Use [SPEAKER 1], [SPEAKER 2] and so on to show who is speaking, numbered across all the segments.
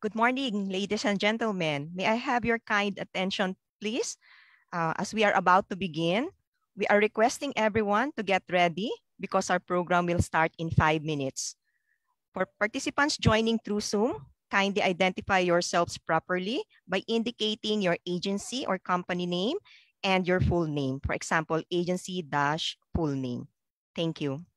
[SPEAKER 1] Good morning, ladies and gentlemen. May I have your kind attention, please? Uh, as we are about to begin, we are requesting everyone to get ready because our program will start in five minutes. For participants joining through Zoom, kindly identify yourselves properly by indicating your agency or company name and your full name. For example, agency dash full name. Thank you.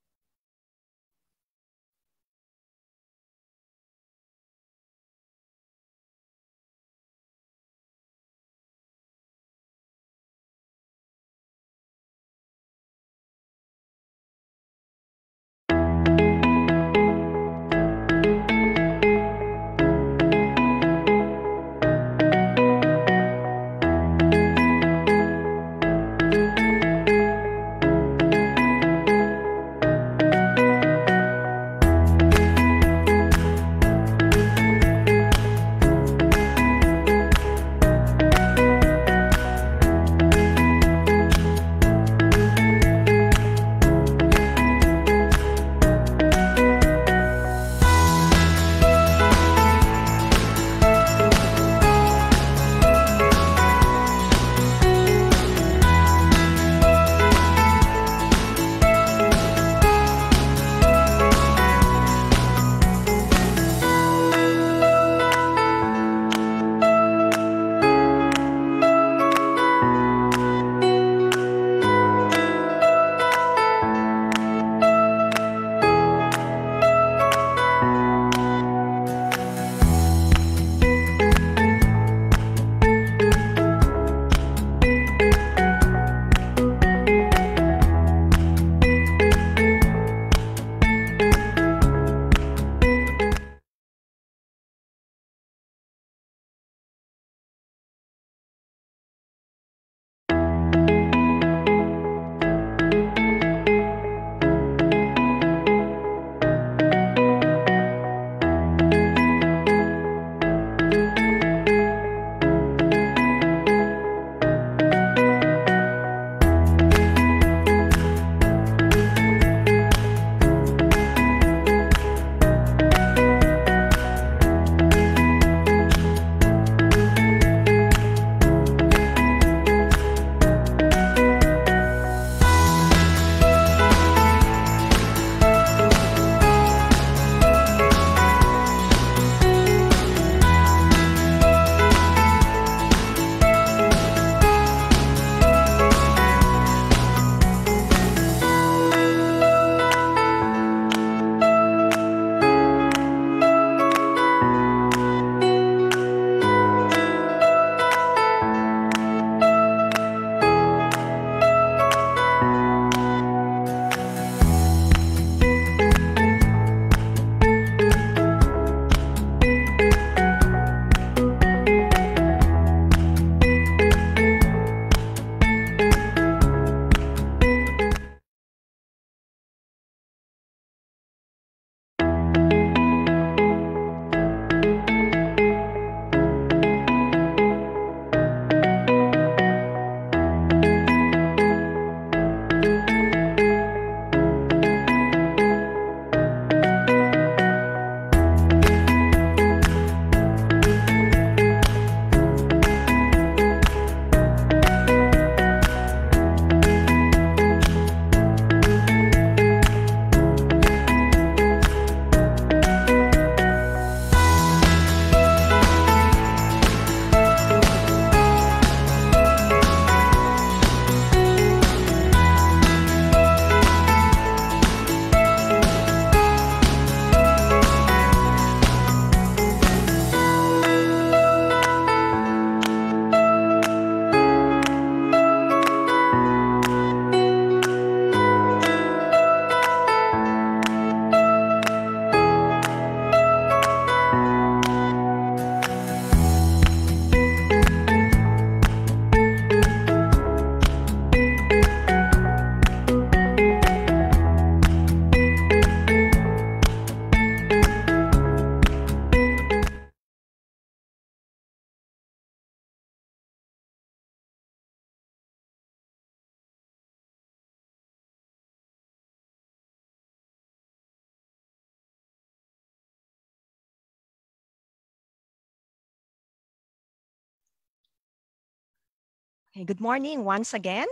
[SPEAKER 1] Okay, good morning once again.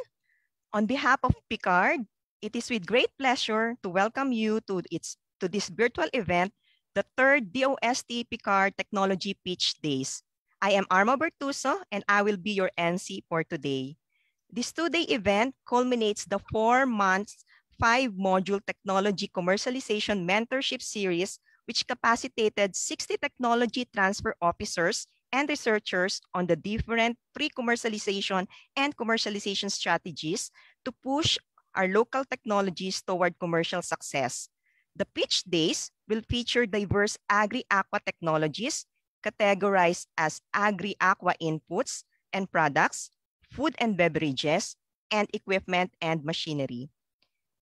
[SPEAKER 1] On behalf of PCAARRD, it is with great pleasure to welcome you to, its, to this virtual event, the third DOST PCAARRD Technology Pitch Days. I am Arma Bertuso and I will be your NC for today. This two-day event culminates the four months, five module technology commercialization mentorship series, which capacitated 60 technology transfer officers and researchers on the different pre-commercialization and commercialization strategies to push our local technologies toward commercial success. The pitch days will feature diverse agri-aqua technologies categorized as agri-aqua inputs and products, food and beverages, and equipment and machinery.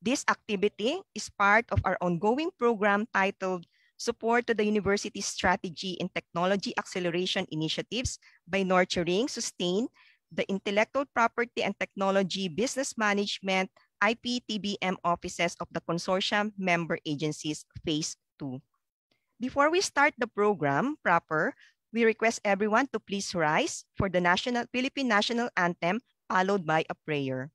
[SPEAKER 1] This activity is part of our ongoing program titled Support to the University's Strategy in Technology Acceleration Initiatives by nurturing, sustain the intellectual property and technology business management IPTBM offices of the consortium member agencies phase 2. Before we start the program proper, we request everyone to please rise for the national Philippine national anthem followed by a prayer.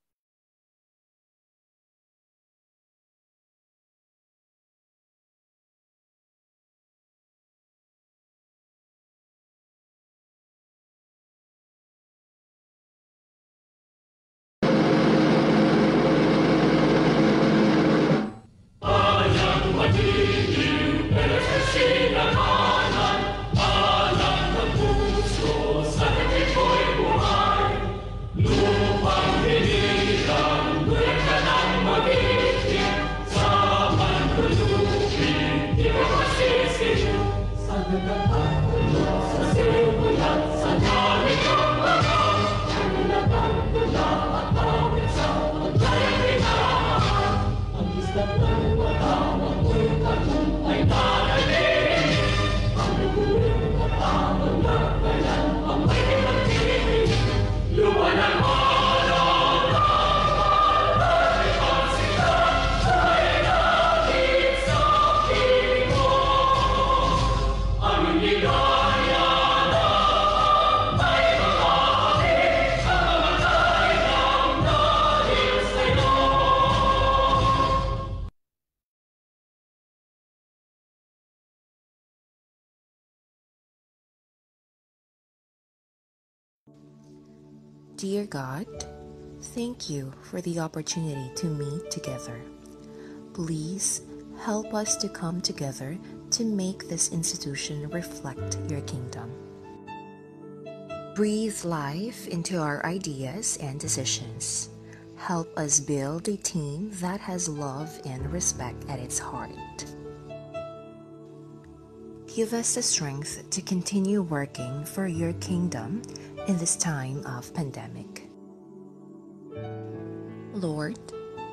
[SPEAKER 2] Dear God, thank you for the opportunity to meet together. Please help us to come together to make this institution reflect your kingdom. Breathe life into our ideas and decisions. Help us build a team that has love and respect at its heart. Give us the strength to continue working for your kingdom in this time of pandemic. Lord,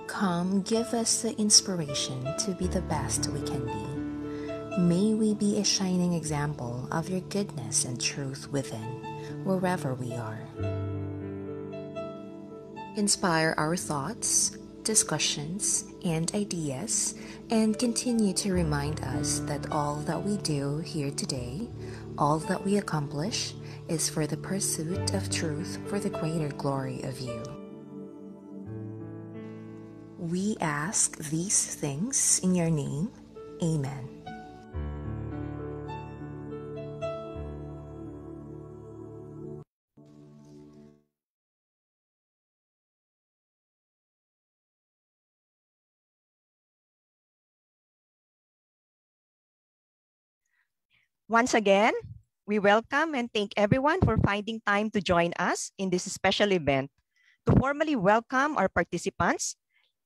[SPEAKER 2] come give us the inspiration to be the best we can be. May we be a shining example of your goodness and truth within, wherever we are. Inspire our thoughts, discussions, and ideas, and continue to remind us that all that we do here today, all that we accomplish, is for the pursuit of truth for the greater glory of you. We ask these things in your name. Amen.
[SPEAKER 1] Once again, we welcome and thank everyone for finding time to join us in this special event. To formally welcome our participants,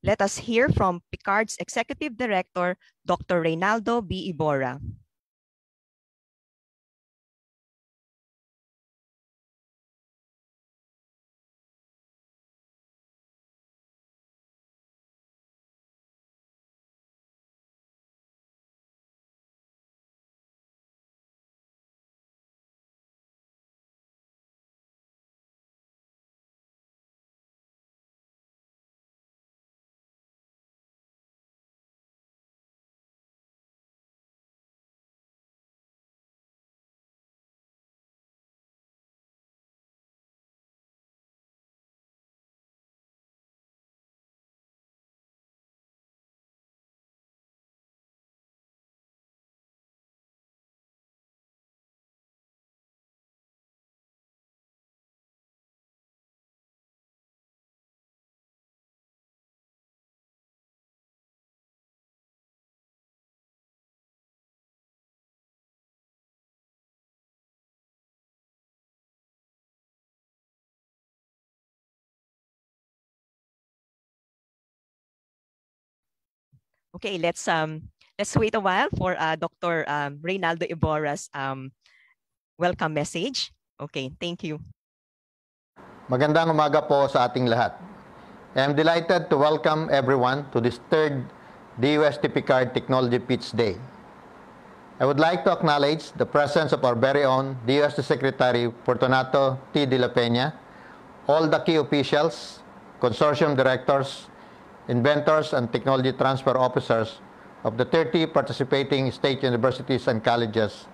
[SPEAKER 1] let us hear from PCAARRD's Executive Director, Dr. Reynaldo B. Ebora. Okay, let's um let's wait a while for uh, Dr. Um, Reynaldo Ibora's um, welcome message. Okay, thank you.
[SPEAKER 3] Magandang umaga po sa ating lahat. I am delighted to welcome everyone to this third DUSTP Card Technology Pitch Day. I would like to acknowledge the presence of our very own DUST Secretary Fortunato T. De La Peña, all the key officials, consortium directors, inventors, and technology transfer officers of the 30 participating state universities and colleges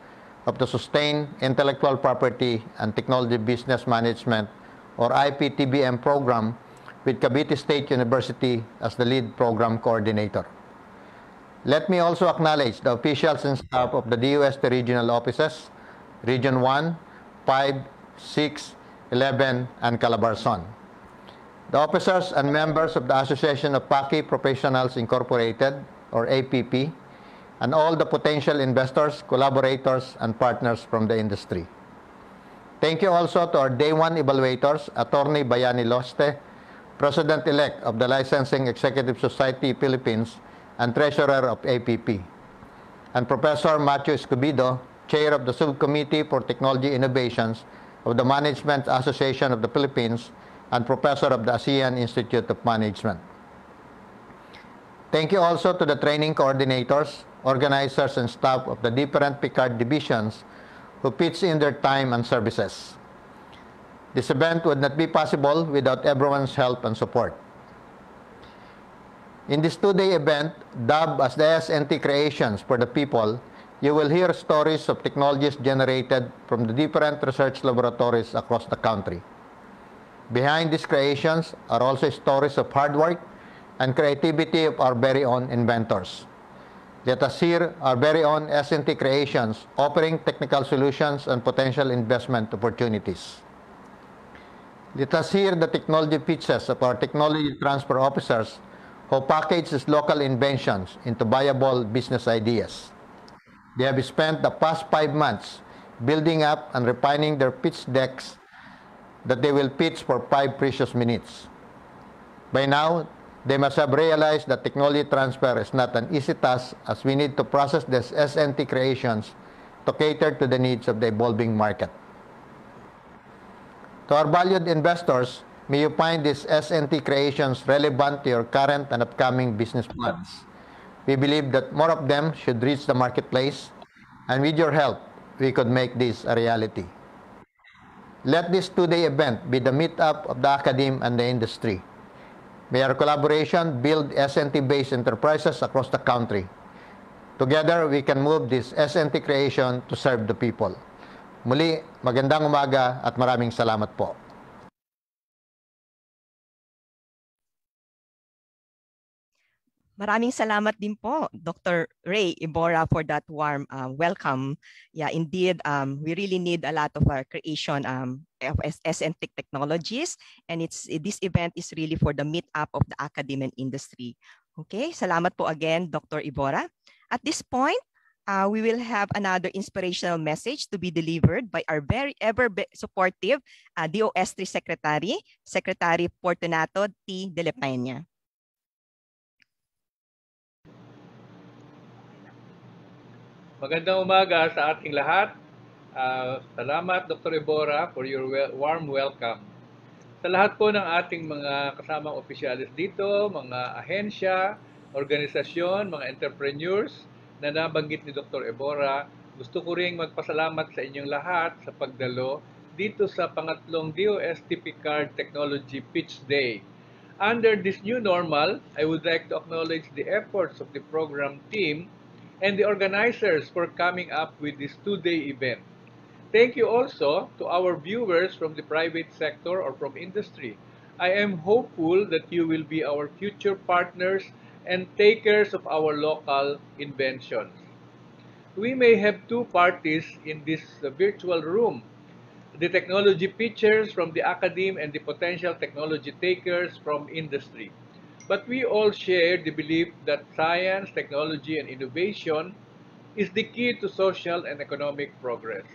[SPEAKER 3] of the Sustained Intellectual Property and Technology Business Management or IPTBM program with Cavite State University as the lead program coordinator. Let me also acknowledge the officials and staff of the DOST regional offices, Region 1, 5, 6, 11, and Calabarzon. The officers and members of the Association of Paki Professionals Incorporated, or APP, and all the potential investors, collaborators, and partners from the industry. Thank you also to our day one evaluators, Attorney Bayani Loste, President-elect of the Licensing Executive Society Philippines, and Treasurer of APP, and Professor Matthew Escobedo, Chair of the Subcommittee for Technology Innovations of the Management Association of the Philippines, and Professor of the Asian Institute of Management. Thank you also to the training coordinators, organizers, and staff of the different PCAARRD divisions who pitch in their time and services. This event would not be possible without everyone's help and support. In this two-day event, dubbed as the S&T Creations for the People, you will hear stories of technologies generated from the different research laboratories across the country. Behind these creations are also stories of hard work and creativity of our very own inventors. Let us hear our very own S&T creations offering technical solutions and potential investment opportunities. Let us hear the technology pitches of our technology transfer officers who package these local inventions into viable business ideas. They have spent the past five months building up and refining their pitch decks that they will pitch for five precious minutes. By now, they must have realized that technology transfer is not an easy task as we need to process these S&T creations to cater to the needs of the evolving market. To our valued investors, May you find these S&T creations relevant to your current and upcoming business plans. We believe that more of them should reach the marketplace, and with your help, we could make this a reality. Let this two-day event be the meetup of the academe and the industry. May our collaboration build SNT-based enterprises across the country. Together, we can move this SNT creation to serve the people. Muli, magandang umaga at maraming salamat po.
[SPEAKER 1] Maraming salamat din po, Dr. Ray Ibora, for that warm uh, welcome. Yeah, indeed, um, we really need a lot of our creation um, of SNTIC technologies, and it's this event is really for the meetup of the academic industry. Okay, salamat po again, Dr. Ibora. At this point, uh, we will have another inspirational message to be delivered by our very ever supportive uh, DOS3 Secretary, Secretary Fortunato T. De La Peña.
[SPEAKER 4] Magandang umaga sa ating lahat. Uh, salamat Dr. Ebora for your warm welcome. Sa lahat po ng ating mga kasamang opisyalis dito, mga ahensya, organisasyon, mga entrepreneurs na nabanggit ni Dr. Ebora, gusto ko ring magpasalamat sa inyong lahat sa pagdalo dito sa pangatlong DOSTP Card Technology Pitch Day. Under this new normal, I would like to acknowledge the efforts of the program team and the organizers for coming up with this two-day event. Thank you also to our viewers from the private sector or from industry. I am hopeful that you will be our future partners and takers of our local inventions. We may have two parties in this virtual room, the technology pitchers from the academe and the potential technology takers from industry. But we all share the belief that science, technology, and innovation is the key to social and economic progress.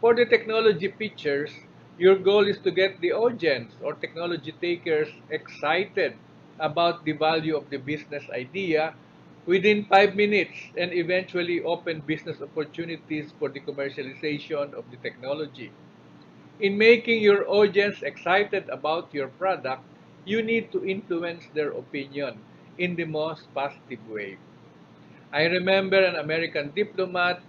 [SPEAKER 4] For the technology pitchers, your goal is to get the audience or technology takers excited about the value of the business idea within five minutes and eventually open business opportunities for the commercialization of the technology. In making your audience excited about your product, you need to influence their opinion in the most positive way. I remember an American diplomat,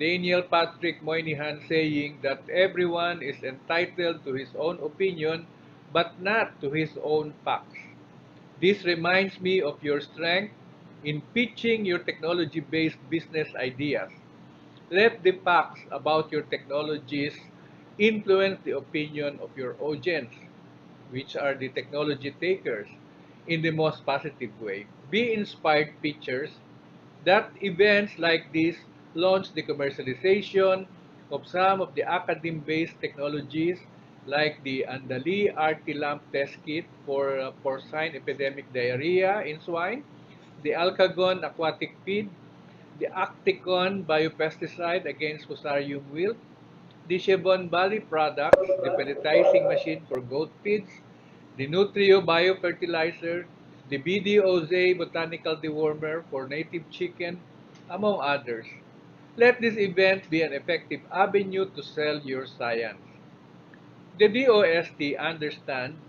[SPEAKER 4] Daniel Patrick Moynihan, saying that everyone is entitled to his own opinion, but not to his own facts. This reminds me of your strength in pitching your technology-based business ideas. Let the facts about your technologies influence the opinion of your audience, which are the technology takers, in the most positive way. Be inspired pitchers that events like this launch the commercialization of some of the academe-based technologies like the Andali RT lamp test kit for uh, porcine epidemic diarrhea in swine, the Alcagon aquatic feed, the Acticon biopesticide against Fusarium wilt, Chevon Valley products, the pelletizing machine for goat feeds, the Nutrio biofertilizer, the BDOZ botanical dewormer for native chicken, among others. Let this event be an effective avenue to sell your science. The DOST understand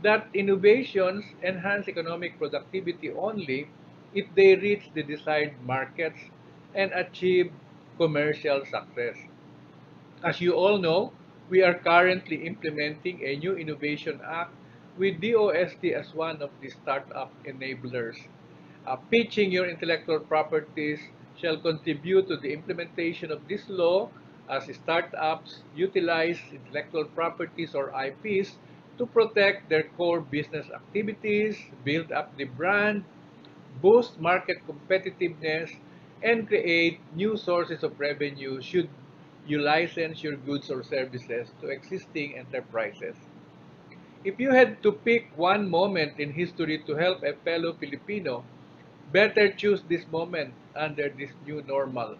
[SPEAKER 4] that innovations enhance economic productivity only if they reach the desired markets and achieve commercial success. As you all know, we are currently implementing a new Innovation Act with DOST as one of the startup enablers. Uh, pitching your intellectual properties shall contribute to the implementation of this law as startups utilize intellectual properties or IPs to protect their core business activities, build up the brand, boost market competitiveness, and create new sources of revenue should you license your goods or services to existing enterprises. If you had to pick one moment in history to help a fellow Filipino, better choose this moment under this new normal.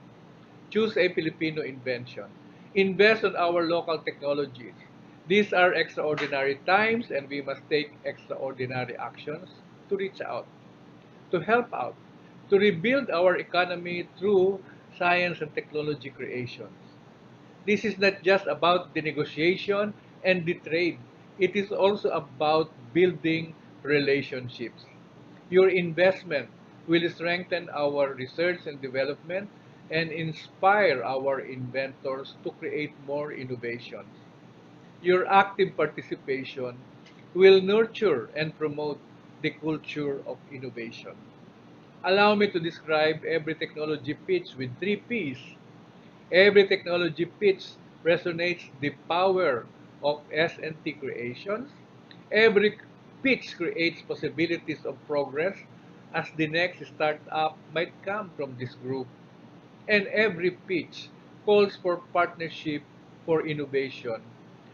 [SPEAKER 4] Choose a Filipino invention. Invest on our local technologies. These are extraordinary times and we must take extraordinary actions to reach out to help out, to rebuild our economy through science and technology creations. This is not just about the negotiation and the trade. It is also about building relationships. Your investment will strengthen our research and development and inspire our inventors to create more innovations. Your active participation will nurture and promote the culture of innovation. Allow me to describe every technology pitch with three P's. Every technology pitch resonates the power of S&T creations. Every pitch creates possibilities of progress as the next startup might come from this group. And every pitch calls for partnership for innovation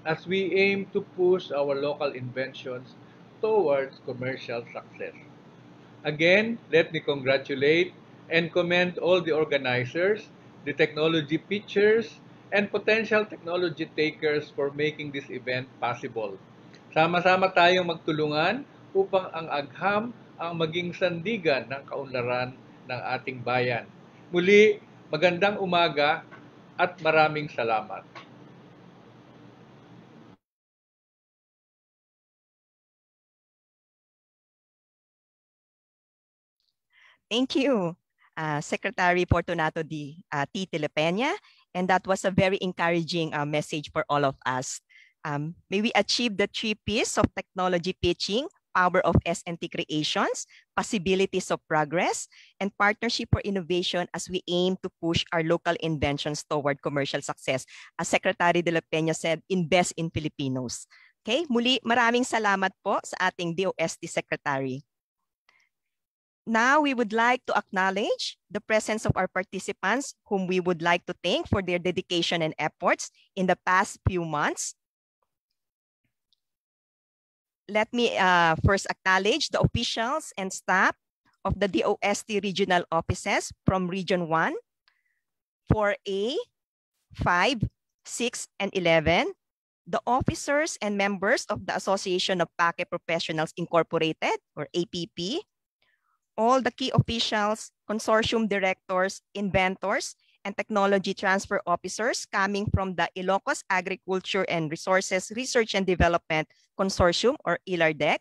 [SPEAKER 4] as we aim to push our local inventions towards commercial success. Again, let me congratulate and commend all the organizers, the technology pitchers, and potential technology takers for making this event possible. Sama-sama tayong magtulungan upang ang agham ang maging sandigan ng kaunlaran ng ating bayan. Muli, magandang umaga at maraming salamat.
[SPEAKER 1] Thank you, uh, Secretary Fortunato D. Uh, T. Telepena. And that was a very encouraging uh, message for all of us. Um, may we achieve the three P's of technology pitching, power of S&T creations, possibilities of progress, and partnership for innovation as we aim to push our local inventions toward commercial success. As Secretary De La Peña said, invest in Filipinos. Okay, muli maraming salamat po sa ating DOST Secretary. Now we would like to acknowledge the presence of our participants whom we would like to thank for their dedication and efforts in the past few months. Let me uh, first acknowledge the officials and staff of the DOST regional offices from Region 1, 4A, 5, 6, and 11, the officers and members of the Association of PACE Professionals Incorporated, or APP, all the key officials, consortium directors, inventors, and technology transfer officers coming from the Ilocos Agriculture and Resources Research and Development Consortium, or ILARRDEC,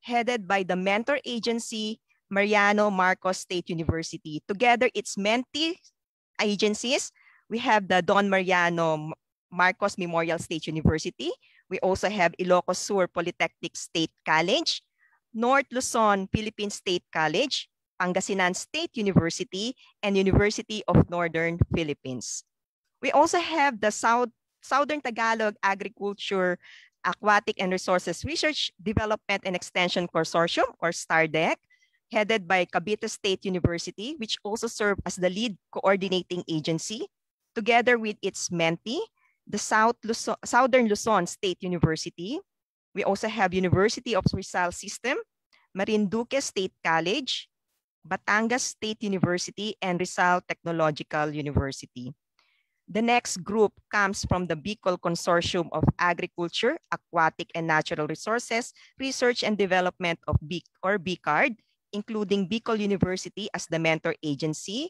[SPEAKER 1] headed by the mentor agency, Mariano Marcos State University. Together, its mentee agencies, we have the Don Mariano Marcos Memorial State University. We also have Ilocos Sur Polytechnic State College, North Luzon Philippine State College, Pangasinan State University, and University of Northern Philippines. We also have the South, Southern Tagalog Agriculture Aquatic and Resources Research Development and Extension Consortium, or STARRDEC, headed by Cavite State University, which also served as the lead coordinating agency, together with its mentee, the South Luzon, Southern Luzon State University. We also have University of Rizal System, Marinduque State College, Batangas State University, and Rizal Technological University. The next group comes from the Bicol Consortium of Agriculture, Aquatic and Natural Resources, Research and Development of BIC or BICARD, including Bicol University as the mentor agency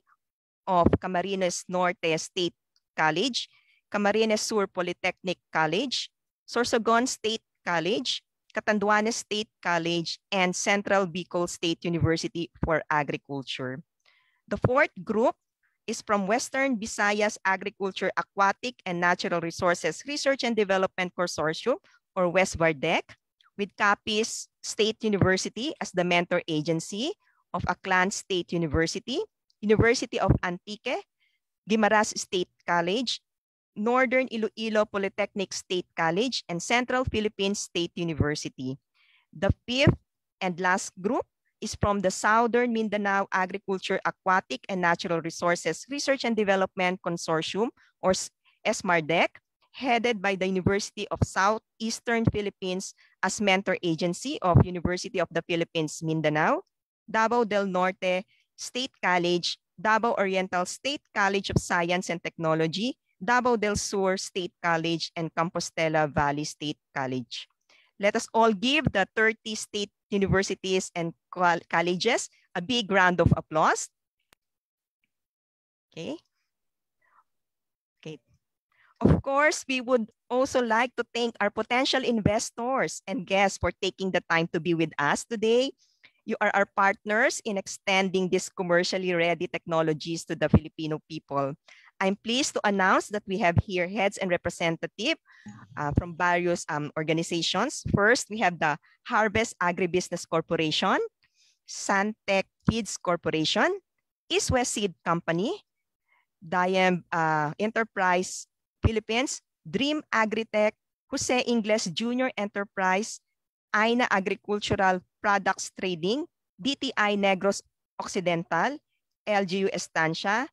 [SPEAKER 1] of Camarines Norte State College, Camarines Sur Polytechnic College, Sorsogon State College, Catanduanes State College, and Central Bicol State University for Agriculture. The fourth group is from Western Visayas Agriculture, Aquatic, and Natural Resources Research and Development Consortium, or WESVARRDEC, with Capiz State University as the mentor agency of Aklan State University, University of Antique, Guimaras State College, Northern Iloilo Polytechnic State College, and Central Philippines State University. The fifth and last group is from the Southern Mindanao Agriculture, Aquatic, and Natural Resources Research and Development Consortium, or SMARDEC, headed by the University of Southeastern Philippines as mentor agency of University of the Philippines, Mindanao, Davao del Norte State College, Davao Oriental State College of Science and Technology, Davao del Sur State College, and Compostela Valley State College. Let us all give the 30 state universities and colleges a big round of applause. Okay. Okay. Of course, we would also like to thank our potential investors and guests for taking the time to be with us today. You are our partners in extending these commercially ready technologies to the Filipino people. I'm pleased to announce that we have here heads and representative uh, from various um, organizations. First, we have the Harvest Agribusiness Corporation, Santec Kids Corporation, East West Seed Company, Diam uh, Enterprise Philippines, Dream Agritech, Jose Ingles Junior Enterprise, Aina Agricultural Products Trading, DTI Negros Occidental, LGU Estancia,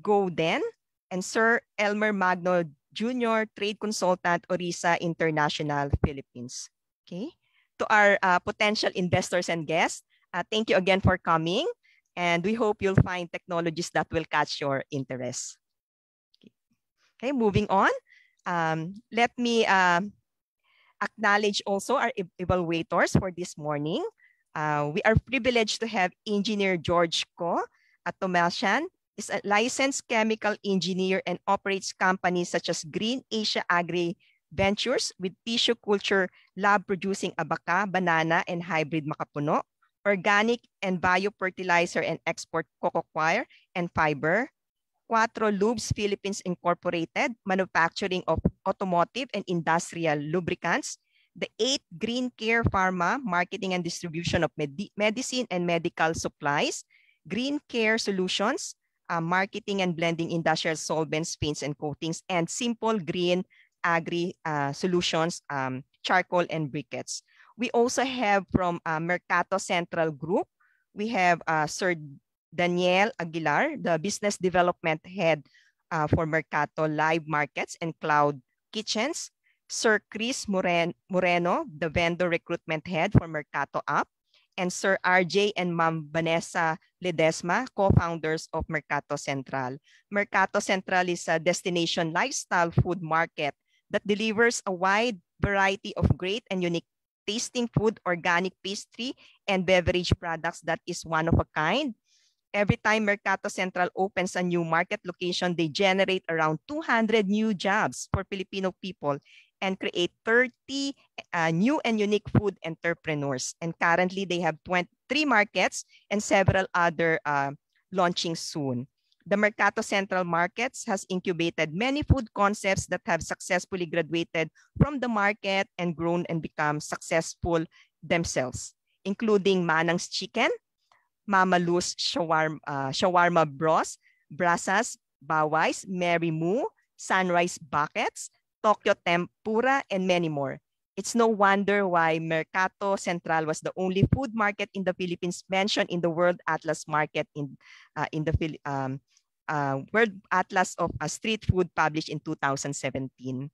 [SPEAKER 1] Golden, and Sir Elmer Magno Jr., Trade Consultant, Orisa International, Philippines. Okay. To our uh, potential investors and guests, uh, thank you again for coming. And we hope you'll find technologies that will catch your interest. Okay, okay moving on. Um, let me uh, acknowledge also our evaluators for this morning. Uh, we are privileged to have Engineer George Ko at Tomasian is a licensed chemical engineer and operates companies such as Green Asia Agri Ventures with tissue culture lab producing abaca, banana, and hybrid makapuno, organic and biofertilizer and export coco coir and fiber, Quattro Lubes Philippines Incorporated, manufacturing of automotive and industrial lubricants, the eighth Green Care Pharma, marketing and distribution of med medicine and medical supplies, Green Care Solutions, uh, marketing and blending industrial solvents, paints, and coatings, and simple green agri uh, solutions, um, charcoal and briquettes. We also have from uh, Mercato Central Group, we have uh, Sir Daniel Aguilar, the business development head uh, for Mercato Live Markets and Cloud Kitchens. Sir Chris Moreno, the vendor recruitment head for Mercato App and Sir RJ and Ma'am Vanessa Ledesma, co-founders of Mercato Central. Mercato Central is a destination lifestyle food market that delivers a wide variety of great and unique tasting food, organic pastry, and beverage products that is one of a kind. Every time Mercato Central opens a new market location, they generate around 200 new jobs for Filipino people and create 30 uh, new and unique food entrepreneurs. And currently they have 23 markets and several other uh, launching soon. The Mercato Central Markets has incubated many food concepts that have successfully graduated from the market and grown and become successful themselves, including Manang's Chicken, Mama Lou's Shawarma, uh, Shawarma Bros, Brasas, Bawais, Mary Moo, Sunrise Buckets, Tokyo Tempura, and many more. It's no wonder why Mercato Central was the only food market in the Philippines mentioned in the World Atlas Market in uh, in the um, uh, World Atlas of uh, Street Food published in 2017.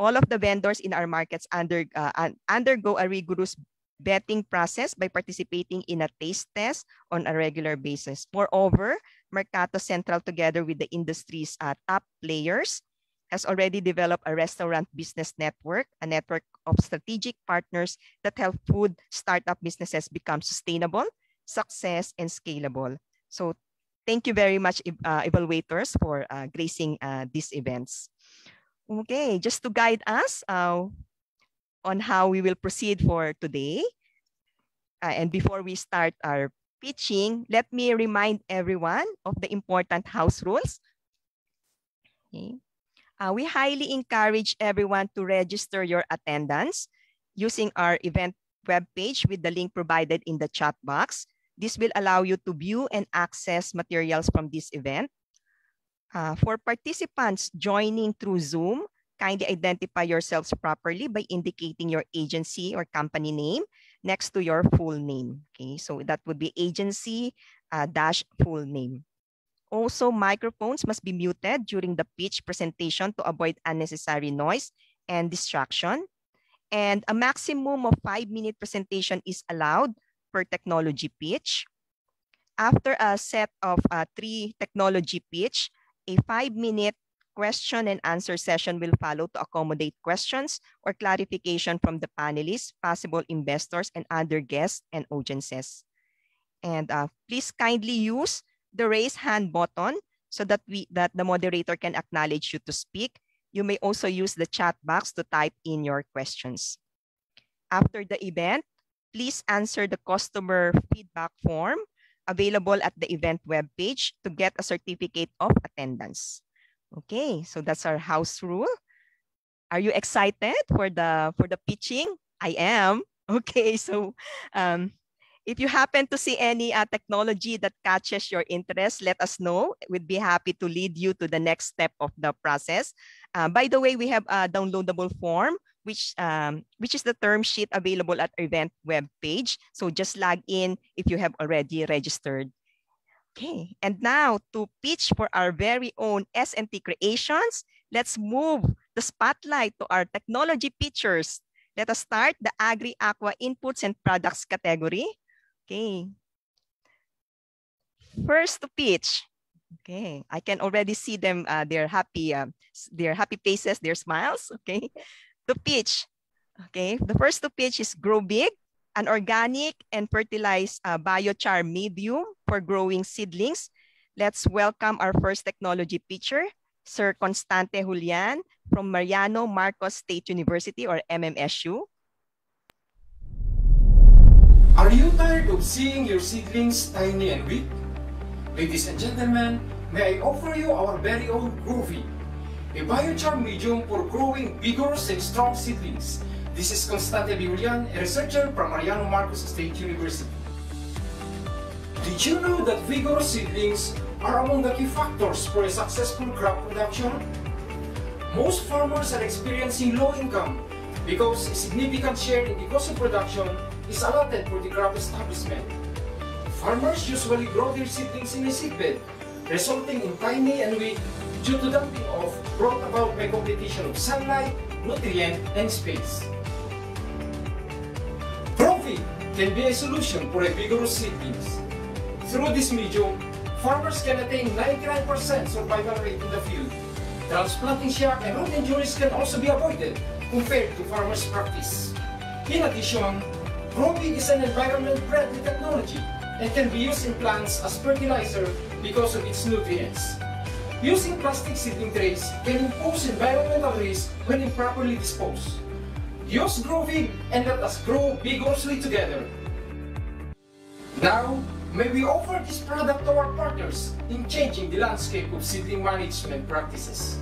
[SPEAKER 1] All of the vendors in our markets under, uh, undergo a rigorous vetting process by participating in a taste test on a regular basis. Moreover, Mercato Central, together with the industry's uh, top players, has already developed a restaurant business network, a network of strategic partners that help food startup businesses become sustainable, success, and scalable. So thank you very much, uh, evaluators, for uh, gracing uh, these events. Okay, just to guide us uh, on how we will proceed for today. Uh, and before we start our pitching, let me remind everyone of the important house rules. Okay. Uh, we highly encourage everyone to register your attendance using our event webpage with the link provided in the chat box. This will allow you to view and access materials from this event. Uh, for participants joining through Zoom, kindly identify yourselves properly by indicating your agency or company name next to your full name. Okay, so that would be agency uh, dash full name. Also, microphones must be muted during the pitch presentation to avoid unnecessary noise and distraction. And a maximum of five minute presentation is allowed per technology pitch. After a set of uh, three technology pitch, a five-minute question and answer session will follow to accommodate questions or clarification from the panelists, possible investors, and other guests and audiences. And uh, please kindly use the raise hand button so that we that the moderator can acknowledge you to speak. You may also use the chat box to type in your questions. After the event, please answer the customer feedback form available at the event webpage to get a certificate of attendance. Okay, so that's our house rule. Are you excited for the for the pitching? I am. Okay, so um, if you happen to see any uh, technology that catches your interest, let us know. We'd be happy to lead you to the next step of the process. Uh, by the way, we have a downloadable form which um, which is the term sheet available at event web page. So just log in if you have already registered. Okay, and now to pitch for our very own S&T creations, let's move the spotlight to our technology pitchers. Let us start the Agri-Aqua Inputs and Products category. Okay. First to pitch. Okay, I can already see them. Uh, their happy, uh, their happy faces, their smiles. Okay, to pitch. Okay, the first to pitch is Grow Big, an organic and fertilized uh, biochar medium for growing seedlings. Let's welcome our first technology pitcher, Sir Constante Julian from Mariano Marcos State University or MMSU.
[SPEAKER 5] Are you tired of seeing your seedlings tiny and weak? Ladies and gentlemen, may I offer you our very own Growbig, a biochar medium for growing vigorous and strong seedlings. This is Constante Julian, a researcher from Mariano Marcos State University. Did you know that vigorous seedlings are among the key factors for a successful crop production? Most farmers are experiencing low income because a significant share in the cost of production is allotted for the crop establishment. Farmers usually grow their seedlings in a seedbed, resulting in tiny and weak due to damping off brought about by competition of sunlight, nutrient, and space. Trophy can be a solution for a vigorous seedlings. Through this medium, farmers can attain 99% survival rate in the field. Transplanting shock and root injuries can also be avoided compared to farmers' practice. In addition, Growbig is an environment-friendly technology and can be used in plants as fertilizer because of its nutrients. Using plastic seedling trays can impose environmental risk when improperly disposed. Use Growbig and let us grow vigorously together. Now, may we offer this product to our partners in changing the landscape of seedling management practices.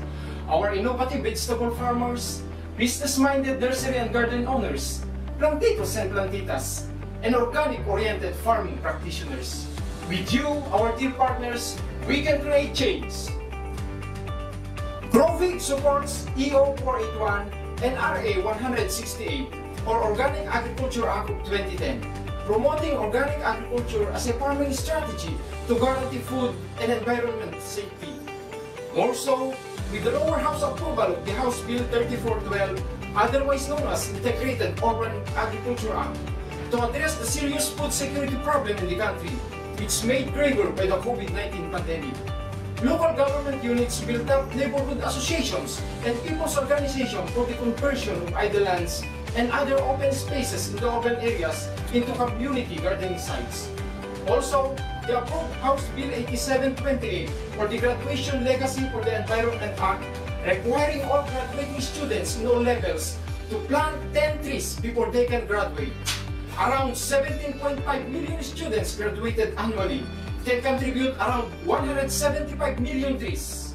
[SPEAKER 5] Our innovative vegetable farmers, business-minded nursery and garden owners, plantitos and plantitas, and organic-oriented farming practitioners. With you, our dear partners, we can create change. Growbig supports EO 481 and RA 168 or Organic Agriculture Act 2010, promoting organic agriculture as a farming strategy to guarantee food and environment safety. More so, with the lower house approval of the House Bill 3412, otherwise known as Integrated Urban Agriculture Act, to address the serious food security problem in the country, which made graver by the COVID-19 pandemic. Local government units built up neighborhood associations and people's organizations for the conversion of idle lands and other open spaces in the urban areas into community gardening sites. Also, the approved House Bill 8728 for the Graduation Legacy for the Environment Act requiring all graduating students in all levels to plant 10 trees before they can graduate. Around 17.5 million students graduated annually can contribute around 175 million trees.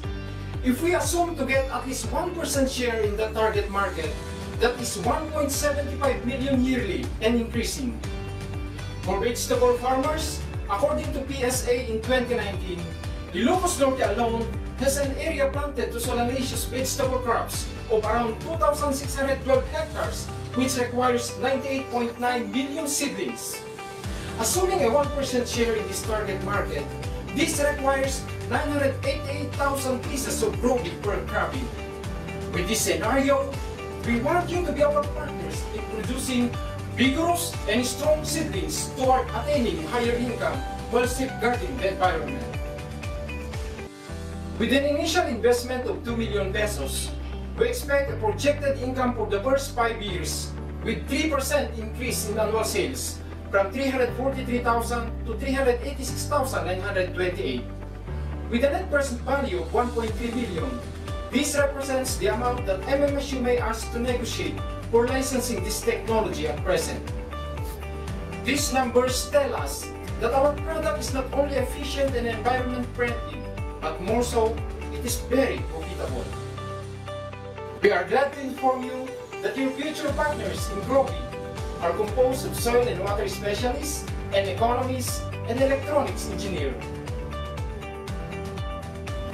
[SPEAKER 5] If we assume to get at least 1% share in the target market, that is 1.75 million yearly and increasing. For vegetable farmers, according to PSA in 2019, Ilocos Norte alone has an area planted to solanaceous vegetable crops of around 2,612 hectares, which requires 98.9 million seedlings. Assuming a 1% share in this target market, this requires 988,000 pieces of growing per cropping. With this scenario, we want you to be our partners in producing vigorous and strong seedlings toward attaining higher income while safeguarding the environment. With an initial investment of 2 million pesos, we expect a projected income for the first 5 years with 3% increase in annual sales from 343,000 to 386,928. With a net present value of 1.3 million, this represents the amount that MMSU may ask to negotiate for licensing this technology at present. These numbers tell us that our product is not only efficient and environment friendly, but more so, it is very profitable. We are glad to inform you that your future partners in Growbig are composed of soil and water specialists and economists and electronics engineers.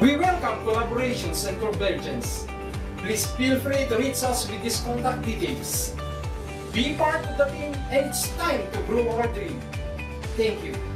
[SPEAKER 5] We welcome collaborations and convergence. Please feel free to reach us with these contact details. Be part of the team and it's time to grow our dream. Thank you.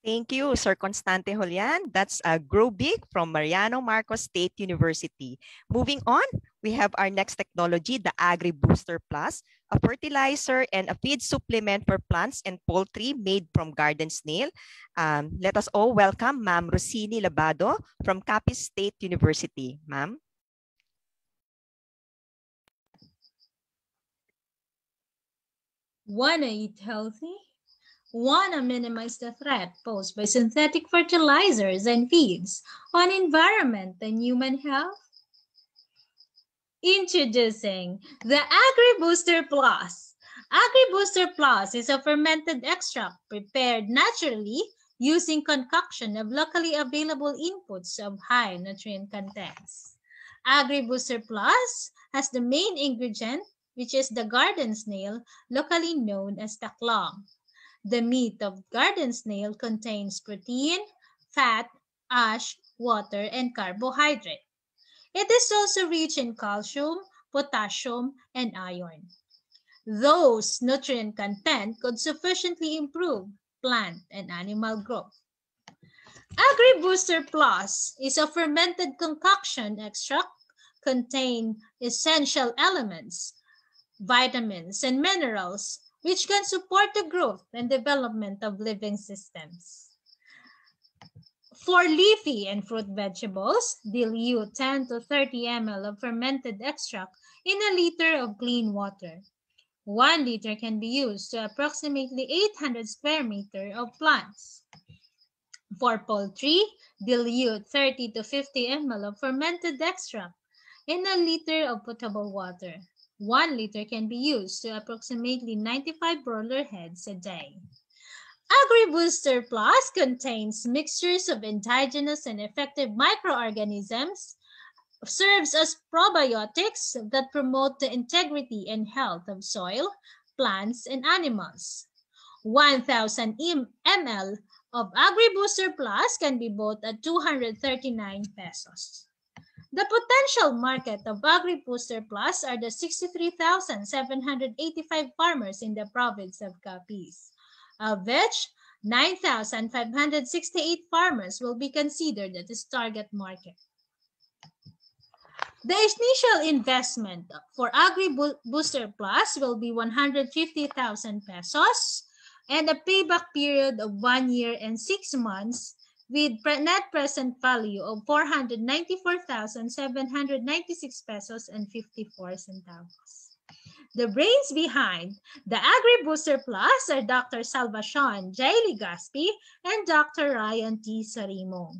[SPEAKER 1] Thank you, Sir Constante Julian. That's a Grow Big from Mariano Marcos State University. Moving on, we have our next technology, the Agri Booster Plus, a fertilizer and a feed supplement for plants and poultry made from garden snail. Um, let us all welcome Ma'am Rosini Labado from Capiz State University. Ma'am.
[SPEAKER 6] Wanna eat healthy? Wanna minimize the threat posed by synthetic fertilizers and feeds on environment and human health? Introducing the Agri Booster Plus. Agri Booster Plus is a fermented extract prepared naturally using concoction of locally available inputs of high nutrient contents. Agri Booster Plus has the main ingredient, which is the garden snail, locally known as taklong. The meat of garden snail contains protein, fat, ash, water, and carbohydrate. It is also rich in calcium, potassium, and iron. Those nutrient content could sufficiently improve plant and animal growth. AgriBooster Plus is a fermented concoction extract contain essential elements, vitamins, and minerals which can support the growth and development of living systems. For leafy and fruit vegetables, dilute 10 to 30 ml of fermented extract in a liter of clean water. One liter can be used to approximately 800 square meter of plants. For poultry, dilute 30 to 50 ml of fermented extract in a liter of potable water. One liter can be used to approximately 95 broiler heads a day. AgriBooster Plus contains mixtures of indigenous and effective microorganisms, serves as probiotics that promote the integrity and health of soil, plants, and animals. 1,000 ml of AgriBooster Plus can be bought at 239 pesos. The potential market of Agri Booster Plus are the 63,785 farmers in the province of Capiz, of which 9,568 farmers will be considered as its target market. The initial investment for Agri Booster Plus will be 150,000 pesos and a payback period of one year and six months with net present value of 494,796 pesos and 54 centavos. The brains behind the Agri Booster Plus are Dr. Salvacion J. Ligaspi and Dr. Ryan T. Sarimo.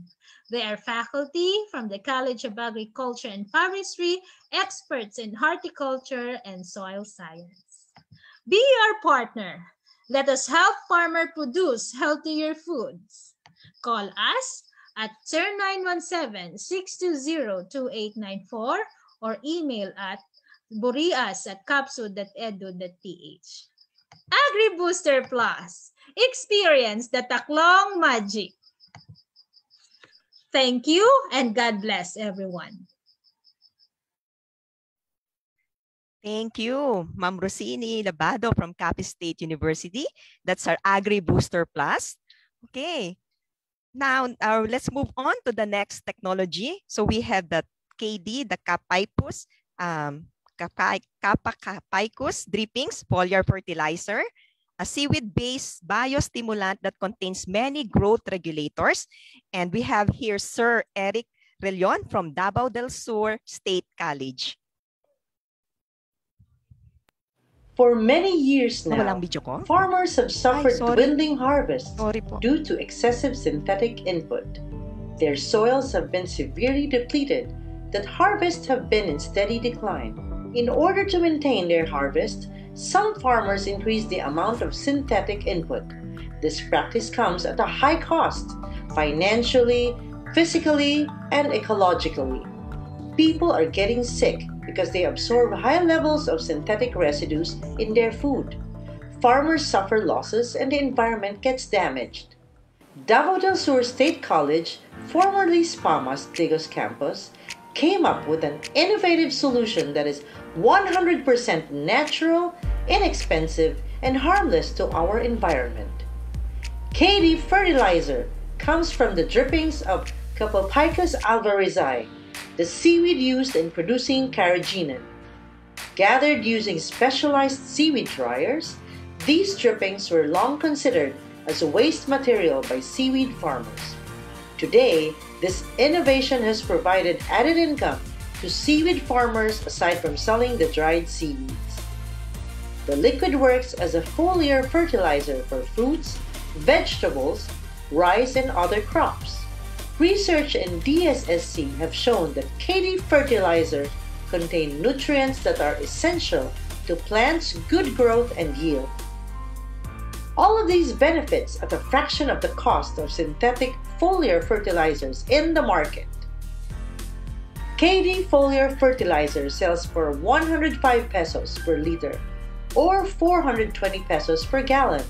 [SPEAKER 6] They are faculty from the College of Agriculture and Forestry, experts in horticulture and soil science. Be our partner. Let us help farmer produce healthier foods. Call us at 0917-620-2894 or email at burias at capsud.edu.ph. AgriBooster Plus. Experience the Taklong magic. Thank you and God bless everyone.
[SPEAKER 1] Thank you, Ma'am Rosini Labado from Capiz State University. That's our Agri Booster Plus. Okay, now uh, let's move on to the next technology. So we have the KD, the Capipus, um, Capacapicus drippings, foliar fertilizer, a seaweed-based biostimulant that contains many growth regulators. And we have here Sir Eric Relion from Davao del Sur State College.
[SPEAKER 7] For many years now, farmers have suffered
[SPEAKER 1] Ay,
[SPEAKER 7] dwindling harvests due to excessive synthetic input. Their soils have been severely depleted, that harvests have been in steady decline. In order to maintain their harvest, some farmers increase the amount of synthetic input. This practice comes at a high cost, financially, physically, and ecologically. People are getting sick because they absorb high levels of synthetic residues in their food. Farmers suffer losses and the environment gets damaged. Davao del Sur State College, formerly SPAMAST Digos campus, came up with an innovative solution that is 100% natural, inexpensive, and harmless to our environment. KD fertilizer comes from the drippings of Kappaphycus alvarezii, the seaweed used in producing carrageenan. Gathered using specialized seaweed dryers, these drippings were long considered as a waste material by seaweed farmers. Today, this innovation has provided added income to seaweed farmers aside from selling the dried seaweeds. The liquid works as a foliar fertilizer for fruits, vegetables, rice, and other crops. Research in DSSC have shown that KD fertilizer contain nutrients that are essential to plants' good growth and yield. All of these benefits at a fraction of the cost of synthetic foliar fertilizers in the market. KD foliar fertilizer sells for 105 pesos per liter or 420 pesos per gallon.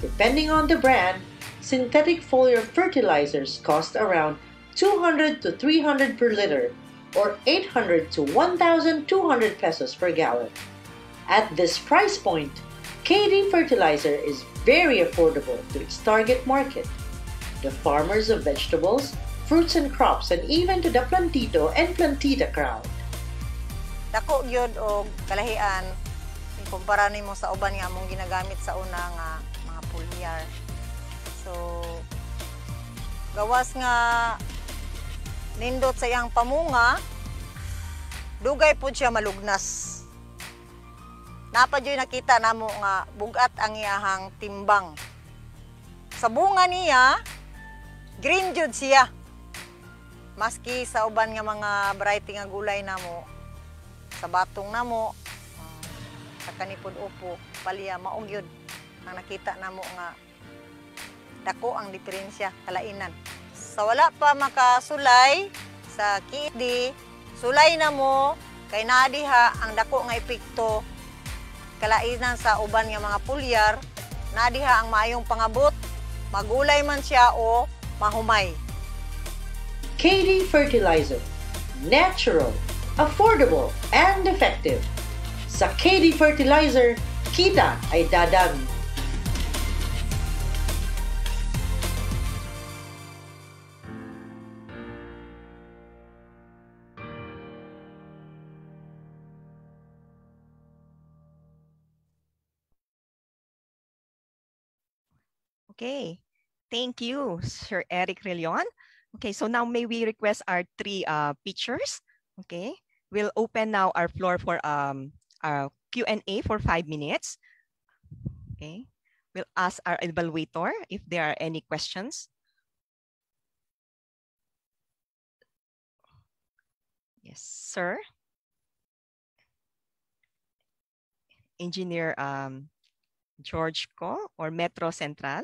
[SPEAKER 7] Depending on the brand, synthetic foliar fertilizers cost around 200 to 300 per liter or 800 to 1,200 pesos per gallon. At this price point, KD fertilizer is very affordable to its target market, the farmers of vegetables, fruits and crops, and even to the plantito and plantita crowd.
[SPEAKER 8] Dako gyud og kalahian kumpara nimo sa uban nga among ginagamit sa una nga mga foliar. So, gawas nga nindot sa iyang pamunga, dugay po siya malugnas. Napadyoy nakita namo nga bugat ang iyahang timbang. Sa bunga niya, green jud siya. Maski sa uban nga mga variety nga gulay namo, sa batong namo, uh, sa kanipod upo, palya maong yun ang nakita namo nga dako ang diferensya kalainan. Sa wala pa makasulay sa kiidi, sulay na mo kay nadiha ang dako nga epekto kalainan sa uban nga mga pulyar, nadiha ang maayong pangabot, magulay man siya o mahumay.
[SPEAKER 7] KD Fertilizer. Natural, affordable, and effective. Sa KD Fertilizer, kita ay dadami.
[SPEAKER 1] Okay, thank you, Sir Eric Relion. Okay, so now may we request our three uh, pictures. Okay, we'll open now our floor for um, our Q&A for five minutes. Okay, we'll ask our evaluator if there are any questions. Yes, sir. Engineer um, George Ko or Metro Central.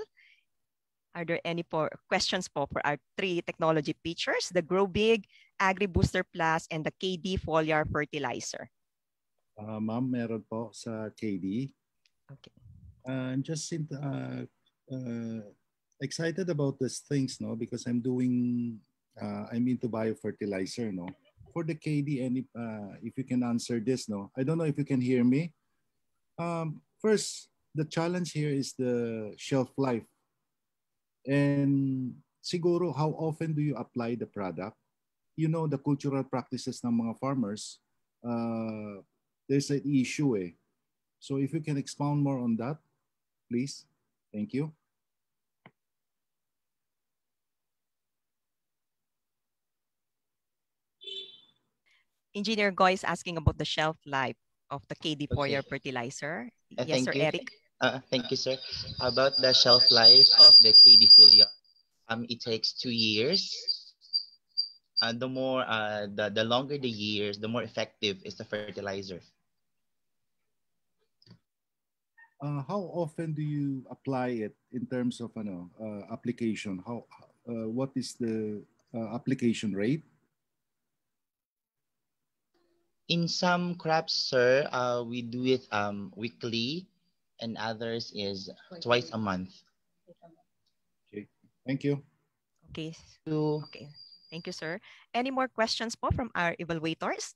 [SPEAKER 1] Are there any po questions po for our three technology features, the Grow Big, Agri Booster Plus, and the KD Foliar Fertilizer?
[SPEAKER 9] Uh, Ma'am, meron po sa KD.
[SPEAKER 1] Okay.
[SPEAKER 9] Uh, I'm just uh, uh, excited about these things, no? Because I'm doing, uh, I'm into biofertilizer, no? For the KD, any, uh, if you can answer this, no? I don't know if you can hear me. Um, first, the challenge here is the shelf life And siguro, how often do you apply the product? You know, the cultural practices ng mga farmers, uh, there's an issue eh. So if you can expound more on that, please. Thank you.
[SPEAKER 1] Engineer Goy is asking about the shelf life of the KD Foliar
[SPEAKER 10] Okay.
[SPEAKER 1] fertilizer.
[SPEAKER 10] Uh,
[SPEAKER 1] yes, Sir
[SPEAKER 10] you.
[SPEAKER 1] Eric.
[SPEAKER 10] Uh, thank you, sir. About the shelf life of the KD Foliar, um, it takes two years. Uh, the more, uh, the, the longer the years, the more effective is the fertilizer.
[SPEAKER 9] Uh, how often do you apply it in terms of ano, uh, application? How, uh, what is the uh, application rate?
[SPEAKER 10] In some crops, sir, uh, we do it um, weekly, and others is twice a month.
[SPEAKER 9] Okay, thank you.
[SPEAKER 1] Okay.
[SPEAKER 10] So,
[SPEAKER 1] Okay. Thank you, sir. Any more questions po from our evaluators?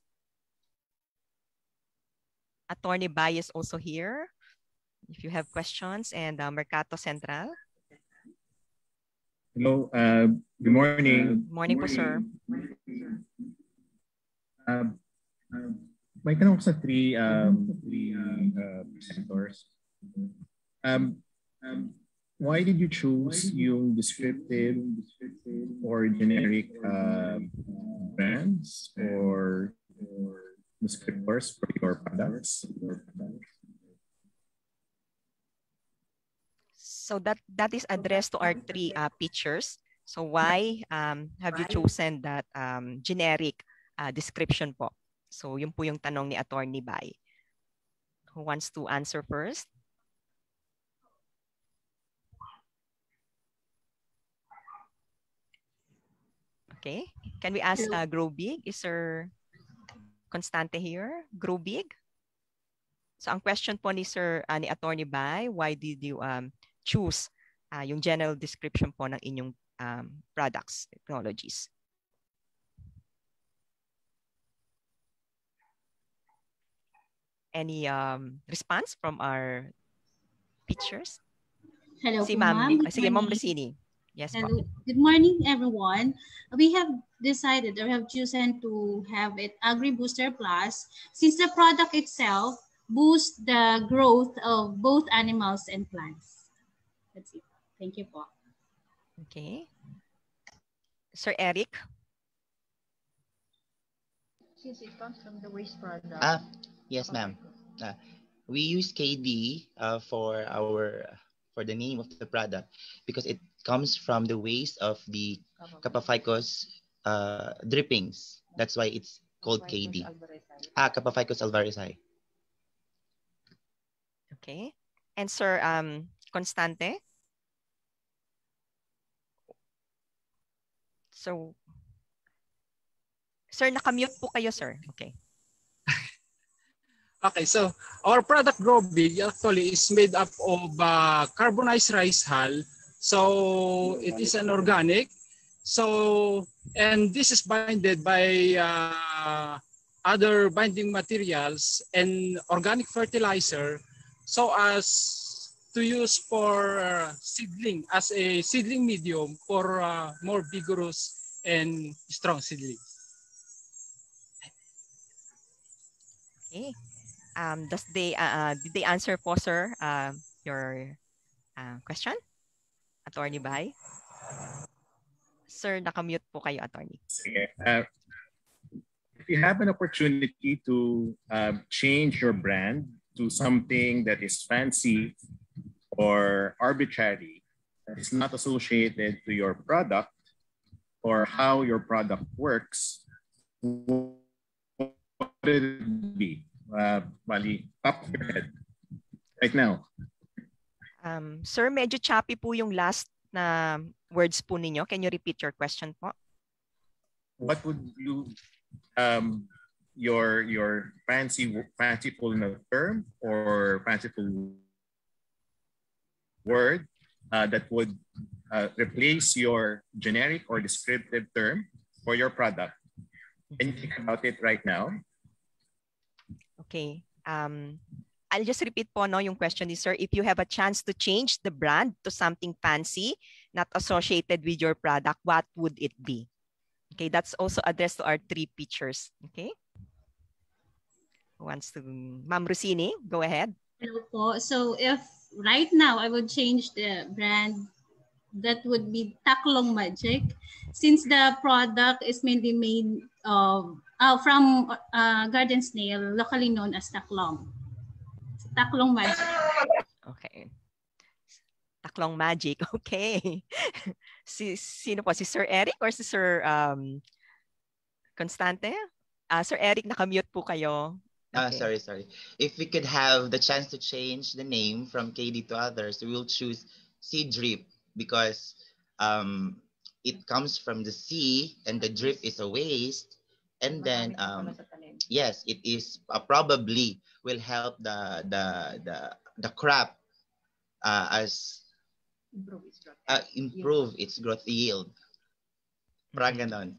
[SPEAKER 1] Attorney Bay is also here. If you have questions and uh, Mercato Central.
[SPEAKER 11] Hello, uh, good morning.
[SPEAKER 1] Good Morning po, sir.
[SPEAKER 11] Uh, uh, may tanong sa three, um, three uh, presenters. Um, um, why did you choose yung descriptive or generic uh, brands or, or descriptors for your products?
[SPEAKER 1] So that that is addressed to our three uh, pictures. So why um, have you chosen that um, generic uh, description po? So yun po yung tanong ni Attorney Bay. Who wants to answer first? Okay. Can we ask uh, Grow Big? Is Sir Constante here? Grow Big? So ang question po ni Sir uh, ni Attorney Bay, why did you um, choose uh, yung general description po ng inyong um, products, technologies? Any um, response from our pictures?
[SPEAKER 12] Hello
[SPEAKER 1] Si Ma'am.
[SPEAKER 12] ma'am. Good
[SPEAKER 1] Sige, Ma'am
[SPEAKER 12] morning.
[SPEAKER 1] Lucini. Yes,
[SPEAKER 12] Hello. Good morning, everyone. We have decided or have chosen to have it Agri Booster Plus since the product itself boosts the growth of both animals and plants. That's it. Thank you po.
[SPEAKER 1] Okay. Sir Eric?
[SPEAKER 13] Since it comes from the waste product.
[SPEAKER 10] Ah, yes, ma'am. Uh, we use KD uh, for our for the name of the product because it comes from the waste of the Kappaphycus uh, drippings. That's why it's called KD. Ah, Kappaphycus alvarezii.
[SPEAKER 1] Okay. And Sir um, Constante? So, Sir, nakamute po kayo, sir. Okay.
[SPEAKER 14] Okay, so our product Grow Big actually is made up of uh, carbonized rice hull. So it is an organic. So, and this is binded by uh, other binding materials and organic fertilizer so as to use for uh, seedling as a seedling medium for uh, more vigorous and strong seedlings.
[SPEAKER 1] Okay. Um, does they, uh, did they answer po, sir, uh, your uh, question? Attorney Bay? Sir, nakamute po kayo, attorney.
[SPEAKER 11] Sige. Uh, if you have an opportunity to uh, change your brand to something that is fancy or arbitrary, that is not associated to your product or how your product works, what would it be? Uh, Mali, top of your head right now.
[SPEAKER 1] Um, sir, medyo choppy po yung last na words po ninyo. Can you repeat your question po?
[SPEAKER 11] What would you um, your your fancy fanciful term or fanciful word uh, that would uh, replace your generic or descriptive term for your product. Can you think about it right now?
[SPEAKER 1] Okay. Um, I'll just repeat po no, yung question is, sir, if you have a chance to change the brand to something fancy, not associated with your product, what would it be? Okay, that's also addressed to our three pictures. Okay. Who wants to, Ma'am Rosini, go ahead.
[SPEAKER 12] Hello po. So if right now I would change the brand, that would be Taklong Magic. Since the product is mainly made of, uh, from uh, garden snail, locally known as Taklong. Taklong Magic.
[SPEAKER 1] Okay. Taklong Magic. Okay. si, sino po? Si Sir Eric or si Sir um, Constante? Uh, Sir Eric, nakamute po kayo.
[SPEAKER 10] Ah, sorry, sorry. If we could have the chance to change the name from KD to others, we will choose Sea Drip because um, it comes from the sea and the drip is a waste. And then, um, yes, it is uh, probably will help the the the the crop uh, as uh, improve its growth yield. Parang ganon.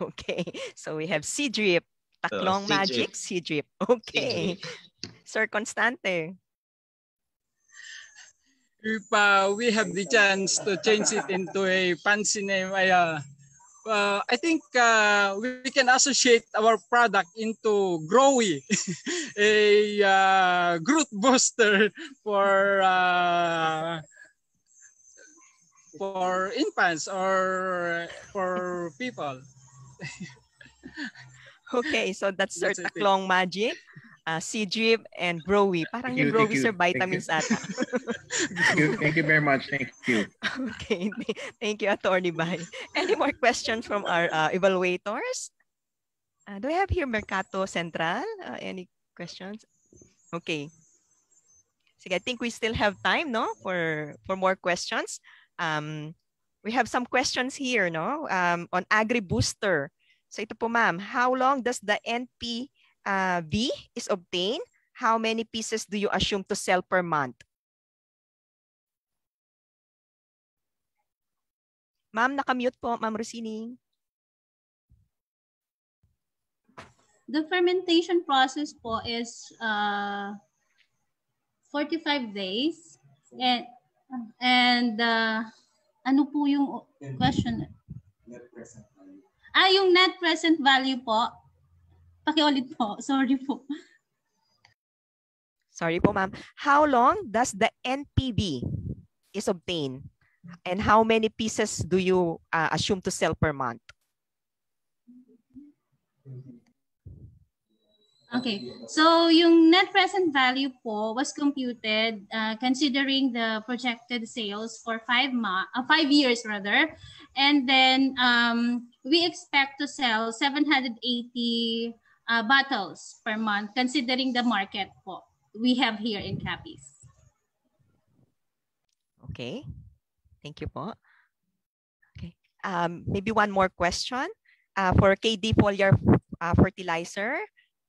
[SPEAKER 1] Okay. So we have Sea Drip, Taklong
[SPEAKER 10] Sea
[SPEAKER 1] Magic,
[SPEAKER 10] Drip.
[SPEAKER 1] Sea Drip. Okay. Sir Constante.
[SPEAKER 14] if uh, we have the chance to change it into a fancy name, I, uh, uh, I think uh, we can associate our product into Growy, a uh, growth booster for uh, for infants or for people.
[SPEAKER 1] Okay, so that's Sir. Taklong Magic, uh, Sea Drip, and Growy. Parang
[SPEAKER 11] Thank
[SPEAKER 1] yung
[SPEAKER 11] you, thank
[SPEAKER 1] Growy, Sir, vitamins ata.
[SPEAKER 11] Thank you, thank you very much. Thank you.
[SPEAKER 1] okay, thank you, Attorney Bay. Any more questions from our uh, evaluators? Uh, do we have here Mercato Central? Uh, any questions? Okay. Sige, I think we still have time, no, for for more questions. Um, we have some questions here, no, um, on Agri Booster. So ito po, ma'am, how long does the NPV is obtained? How many pieces do you assume to sell per month? Ma'am, nakamute po, Ma'am Rosini.
[SPEAKER 12] The fermentation process po is uh, 45 days. And, and uh, ano po yung question? Ah, yung net present value po. Pakiulit po. Sorry po.
[SPEAKER 1] Sorry po, ma'am. How long does the NPV is obtained? And how many pieces do you uh, assume to sell per month?
[SPEAKER 12] Okay, so yung net present value po was computed uh, considering the projected sales for five ma uh, five years rather, and then um, we expect to sell 780 uh, bottles per month considering the market po we have here in Capiz.
[SPEAKER 1] Okay, thank you po. Okay, um, maybe one more question uh, for KD foliar uh, fertilizer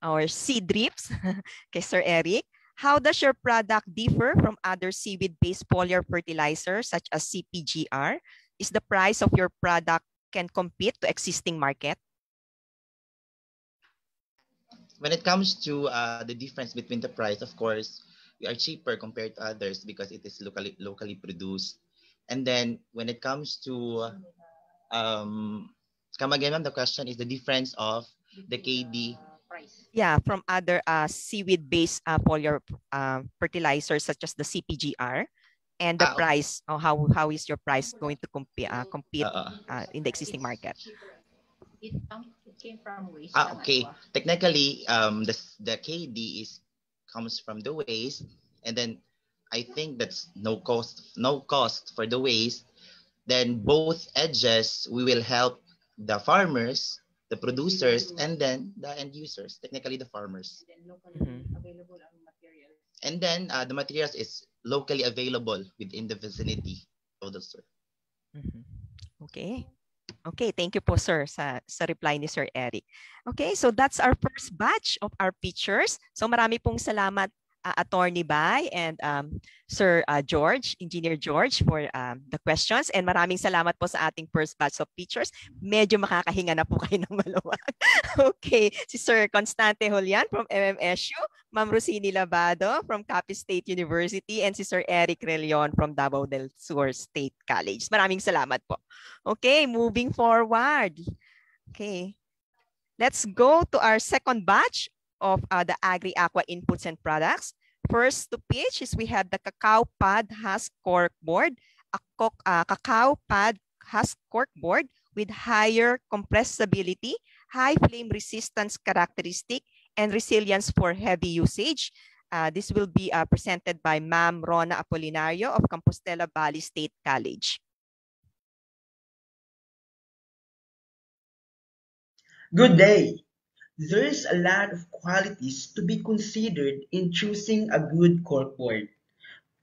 [SPEAKER 1] or seed drips, okay, Sir Eric. How does your product differ from other seaweed-based foliar fertilizers such as CPGR? Is the price of your product can compete to existing market?
[SPEAKER 10] When it comes to uh, the difference between the price, of course, we are cheaper compared to others because it is locally locally produced. And then when it comes to um, come again, ma'am, the question is the difference of the KD
[SPEAKER 1] Yeah, from other uh, seaweed-based uh, foliar uh, fertilizers such as the CPGR, and the
[SPEAKER 10] Ah, okay.
[SPEAKER 1] price. Oh, how how is your price going to compete uh, compete
[SPEAKER 10] Uh-uh.
[SPEAKER 1] uh, in the existing market?
[SPEAKER 13] It, it came from waste.
[SPEAKER 10] Ah, okay.
[SPEAKER 13] ano?
[SPEAKER 10] Technically, um, the the KD is comes from the waste, and then I think that's no cost, no cost for the waste. Then both edges, we will help the farmers, the producers, and then the end users. Technically, the farmers.
[SPEAKER 13] Then locally available ang material.
[SPEAKER 10] And then uh, the materials is locally available within the vicinity of the store.
[SPEAKER 1] Okay. Okay, thank you po sir sa sa reply ni Sir Eric. Okay, so that's our first batch of our pictures. So marami pong salamat uh, Attorney Bay and um, Sir uh, George, Engineer George for um, the questions and maraming salamat po sa ating first batch of pictures. Medyo makakahinga na po kayo ng maluwag. okay, si Sir Constante Julian from MMSU, Ma'am Rosini Labado from Capiz State University and si Sir Eric Relion from Davao del Sur State College. Maraming salamat po. Okay, moving forward. Okay. Let's go to our second batch of uh, the Agri-Aqua inputs and products. First to pitch is we have the cacao pod husk cork board. A co- uh, cacao pod husk cork board with higher compressibility, high flame resistance characteristic, and resilience for heavy usage. Uh, this will be uh, presented by Ma'am Rona Apolinario of Compostela Valley State College.
[SPEAKER 15] Good day. There is a lot of qualities to be considered in choosing a good corkboard.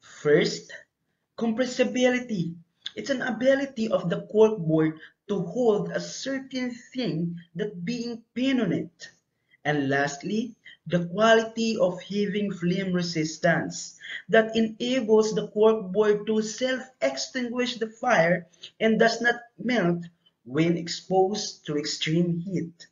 [SPEAKER 15] First, compressibility. It's an ability of the corkboard to hold a certain thing that being pinned on it. And lastly, the quality of having flame resistance that enables the corkboard to self-extinguish the fire and does not melt when exposed to extreme heat.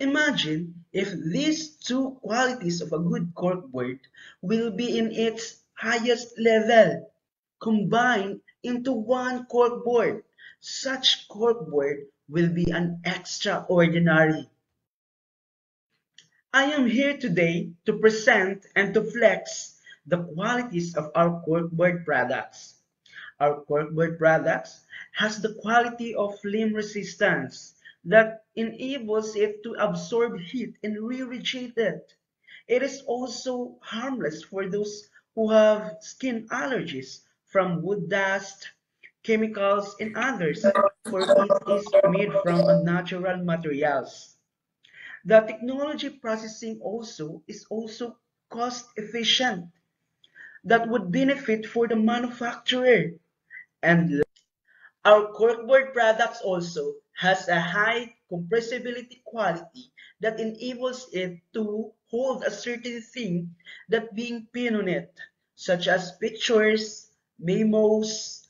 [SPEAKER 15] Imagine if these two qualities of a good corkboard will be in its highest level, combined into one corkboard. Such corkboard will be an extraordinary. I am here today to present and to flex the qualities of our corkboard products. Our corkboard products has the quality of flame resistance that enables it to absorb heat and re-radiate it. It is also harmless for those who have skin allergies from wood dust, chemicals, and others, for it is made from natural materials. The technology processing also is also cost efficient that would benefit for the manufacturer. And our corkboard products also has a high compressibility quality that enables it to hold a certain thing that being pinned on it, such as pictures, memos,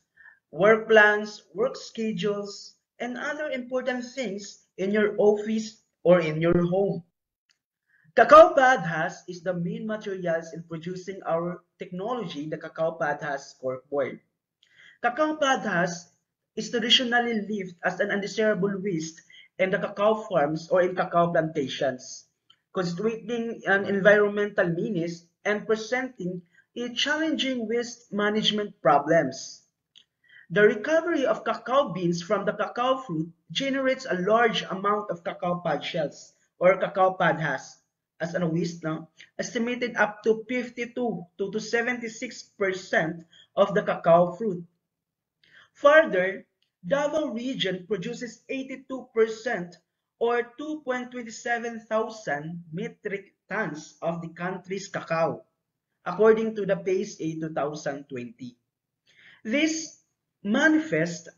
[SPEAKER 15] work plans, work schedules, and other important things in your office or in your home. Cacao pod husk is the main materials in producing our technology, the cacao pod husk corkboard. Cacao pod husk is traditionally lived as an undesirable waste in the cacao farms or in cacao plantations, constituting an environmental menace and presenting a challenging waste management problems. The recovery of cacao beans from the cacao fruit generates a large amount of cacao pod shells or cacao pod husks as an waste now, estimated up to 52 to, to 76% of the cacao fruit. Further, Davao region produces 82% or 2.27 thousand metric tons of the country's cacao, according to the PACE-A 2020. This manifests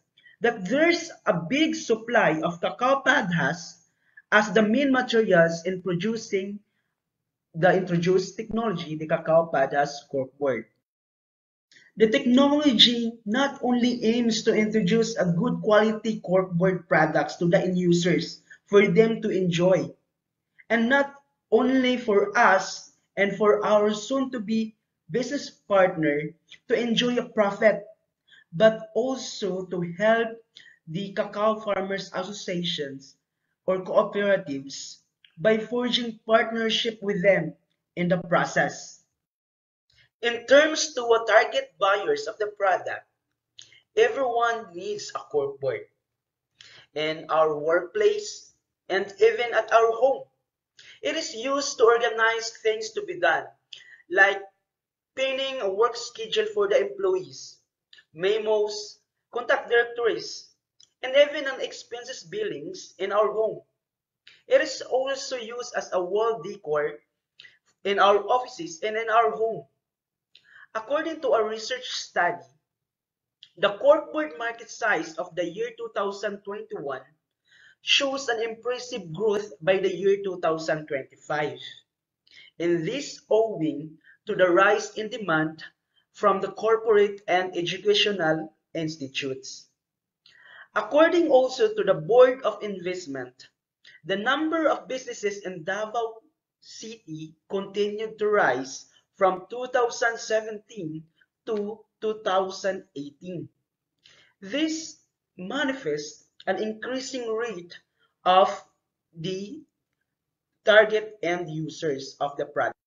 [SPEAKER 15] that there's a big supply of cacao pod husks as the main materials in producing the introduced technology, the cacao pod husk corkboard. The technology not only aims to introduce a good quality corkboard products to the end users for them to enjoy, and not only for us and for our soon-to-be business partner to enjoy a profit, but also to help the cacao farmers associations or cooperatives by forging partnership with them in the process. In terms to a target buyers of the product, everyone needs a corkboard. In our workplace and even at our home, it is used to organize things to be done, like pinning a work schedule for the employees, memos, contact directories, and even an expenses billings in our home. It is also used as a wall decor in our offices and in our home. According to a research study, the corkboard market size of the year 2021 shows an impressive growth by the year 2025. And this owing to the rise in demand from the corporate and educational institutes. According also to the Board of Investment, the number of businesses in Davao City continued to rise from 2017 to 2018. This manifests an increasing rate of the target end users of the product.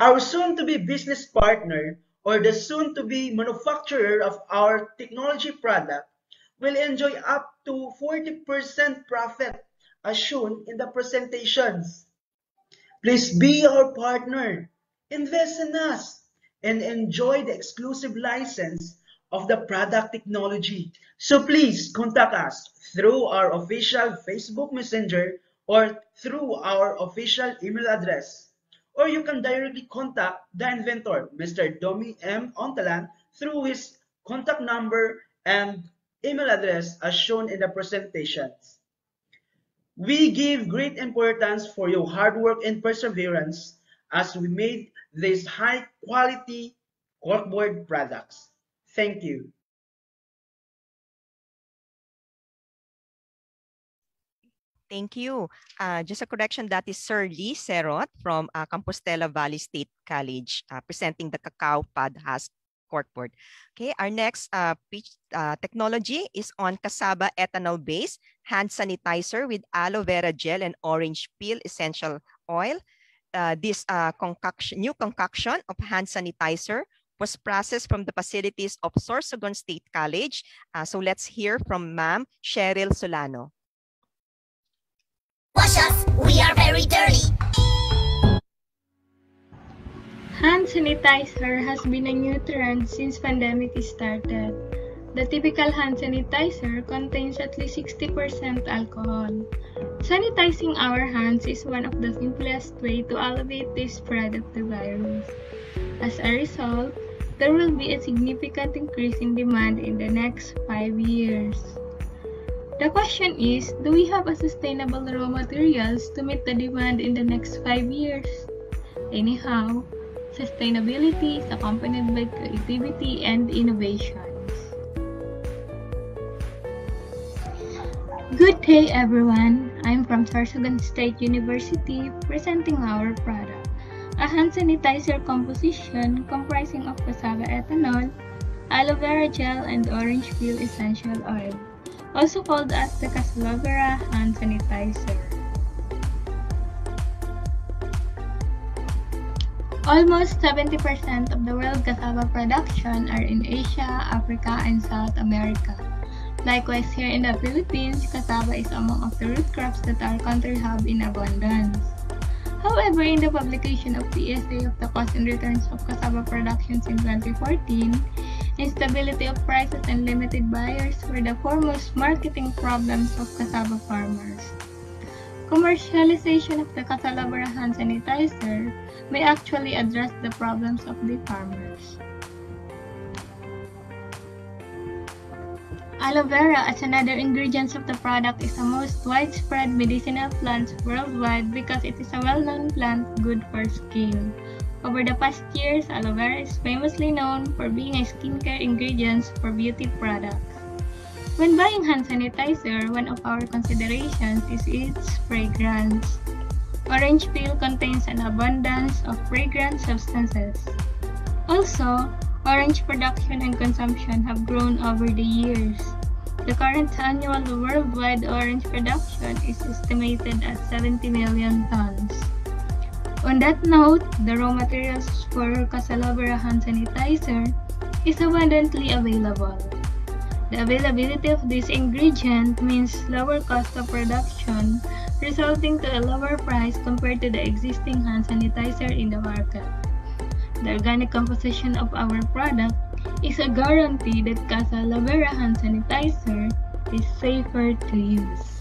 [SPEAKER 15] Our soon-to-be business partner or the soon-to-be manufacturer of our technology product will enjoy up to 40% profit as shown in the presentations. Please be our partner, invest in us, and enjoy the exclusive license of the product technology. So please contact us through our official Facebook Messenger or through our official email address. Or you can directly contact the inventor, Mr. Domi M. Ontalan, through his contact number and email address as shown in the presentations. We give great importance for your hard work and perseverance as we made these high quality corkboard products. Thank you.
[SPEAKER 1] Thank you. Uh, just a correction, that is Sir Lee Serot from uh, Compostela Valley State College uh, presenting the cacao pod husk corkboard. Okay, our next uh, pitch, uh, technology is on cassava ethanol-based hand sanitizer with aloe vera gel and orange peel essential oil. Uh, this uh, concoction, new concoction of hand sanitizer was processed from the facilities of Sorsogon State College. Uh, so let's hear from Ma'am Cheryl Solano.
[SPEAKER 16] Wash us, we are very dirty.
[SPEAKER 17] Hand sanitizer has been a new trend since pandemic started. The typical hand sanitizer contains at least 60% alcohol. Sanitizing our hands is one of the simplest way to alleviate the spread of the virus. As a result, there will be a significant increase in demand in the next 5 years. The question is, do we have a sustainable raw materials to meet the demand in the next 5 years? Anyhow, Sustainability is accompanied by creativity and innovations. Good day everyone. I'm from Sorsogon State University presenting our product. A hand sanitizer composition comprising of cassava ethanol, aloe vera gel, and orange peel essential oil, also called as the Casalovera hand sanitizer. Almost 70% of the world cassava production are in Asia, Africa, and South America. Likewise, here in the Philippines, cassava is among of the root crops that our country have in abundance. However, in the publication of PSA of the cost and returns of cassava productions in 2014, instability of prices and limited buyers were the foremost marketing problems of cassava farmers. Commercialization of the Casalovera hand sanitizer may actually address the problems of the farmers. Aloe vera as another ingredient of the product is the most widespread medicinal plant worldwide because it is a well-known plant good for skin. Over the past years, aloe vera is famously known for being a skincare ingredient for beauty products. When buying hand sanitizer, one of our considerations is its fragrance. Orange peel contains an abundance of fragrant substances. Also, Orange production and consumption have grown over the years. The current annual worldwide orange production is estimated at 70 million tons. On that note, the raw materials for Casalovera hand sanitizer is abundantly available. The availability of this ingredient means lower cost of production, resulting to a lower price compared to the existing hand sanitizer in the market the organic composition of our product is a guarantee that Casa Lovera hand sanitizer is safer to use.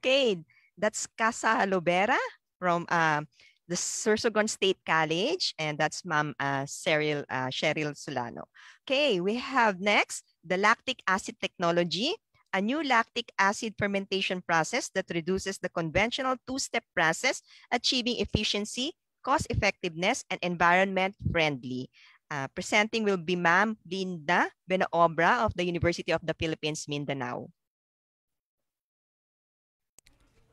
[SPEAKER 1] Okay, that's Casa Lovera from uh, the Sorsogon State College, and that's Ma'am uh, Cheryl, uh, Cheryl Solano. Okay, we have next the lactic acid technology, a new lactic acid fermentation process that reduces the conventional two-step process, achieving efficiency, cost effectiveness, and environment friendly. Uh, presenting will be Ma'am Linda Benaobra of the University of the Philippines, Mindanao.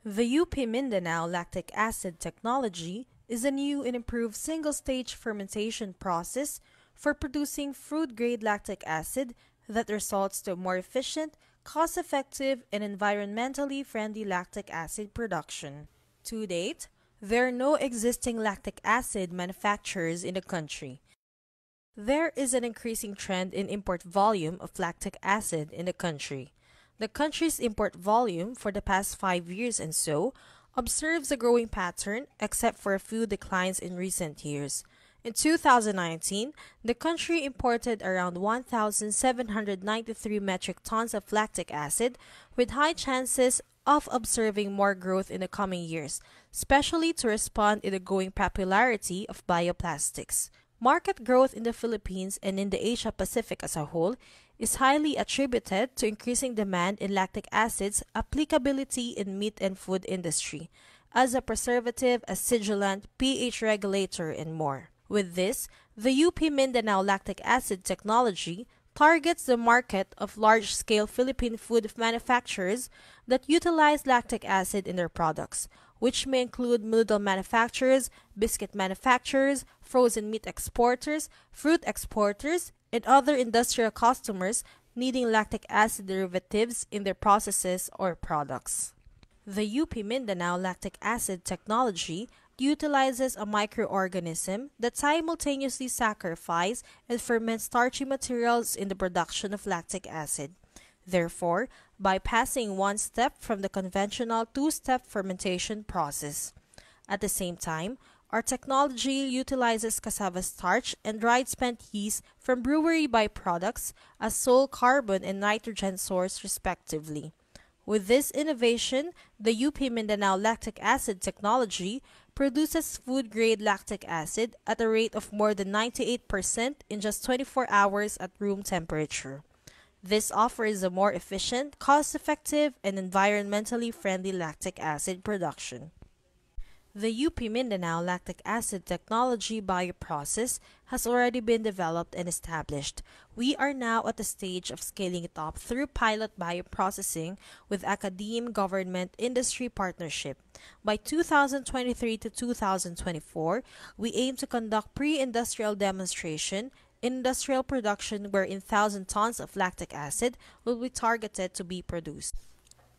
[SPEAKER 18] The UP Mindanao lactic acid technology is a new and improved single-stage fermentation process for producing food-grade lactic acid that results to more efficient, cost-effective, and environmentally friendly lactic acid production. To date, there are no existing lactic acid manufacturers in the country. There is an increasing trend in import volume of lactic acid in the country. The country's import volume for the past five years and so observes a growing pattern except for a few declines in recent years. In 2019, the country imported around 1,793 metric tons of lactic acid, with high chances of observing more growth in the coming years, especially to respond to the growing popularity of bioplastics. Market growth in the Philippines and in the Asia Pacific as a whole is highly attributed to increasing demand in lactic acid's applicability in meat and food industry as a preservative, acidulant, pH regulator, and more. With this, the UP Mindanao lactic acid technology targets the market of large-scale Philippine food manufacturers that utilize lactic acid in their products, which may include noodle manufacturers, biscuit manufacturers, frozen meat exporters, fruit exporters, and other industrial customers needing lactic acid derivatives in their processes or products. The UP Mindanao lactic acid technology utilizes a microorganism that simultaneously saccharifies and ferments starchy materials in the production of lactic acid, therefore bypassing one step from the conventional two-step fermentation process. At the same time, our technology utilizes cassava starch and dried spent yeast from brewery byproducts as sole carbon and nitrogen source respectively. With this innovation, the UP Mindanao lactic acid technology produces food-grade lactic acid at a rate of more than 98% in just 24 hours at room temperature. This offers a more efficient, cost-effective, and environmentally friendly lactic acid production. The UP Mindanao lactic acid technology bioprocess has already been developed and established. We are now at the stage of scaling it up through pilot bioprocessing with academe government industry partnership. By 2023 to 2024, we aim to conduct pre-industrial demonstration industrial production wherein 1,000 tons of lactic acid will be targeted to be produced.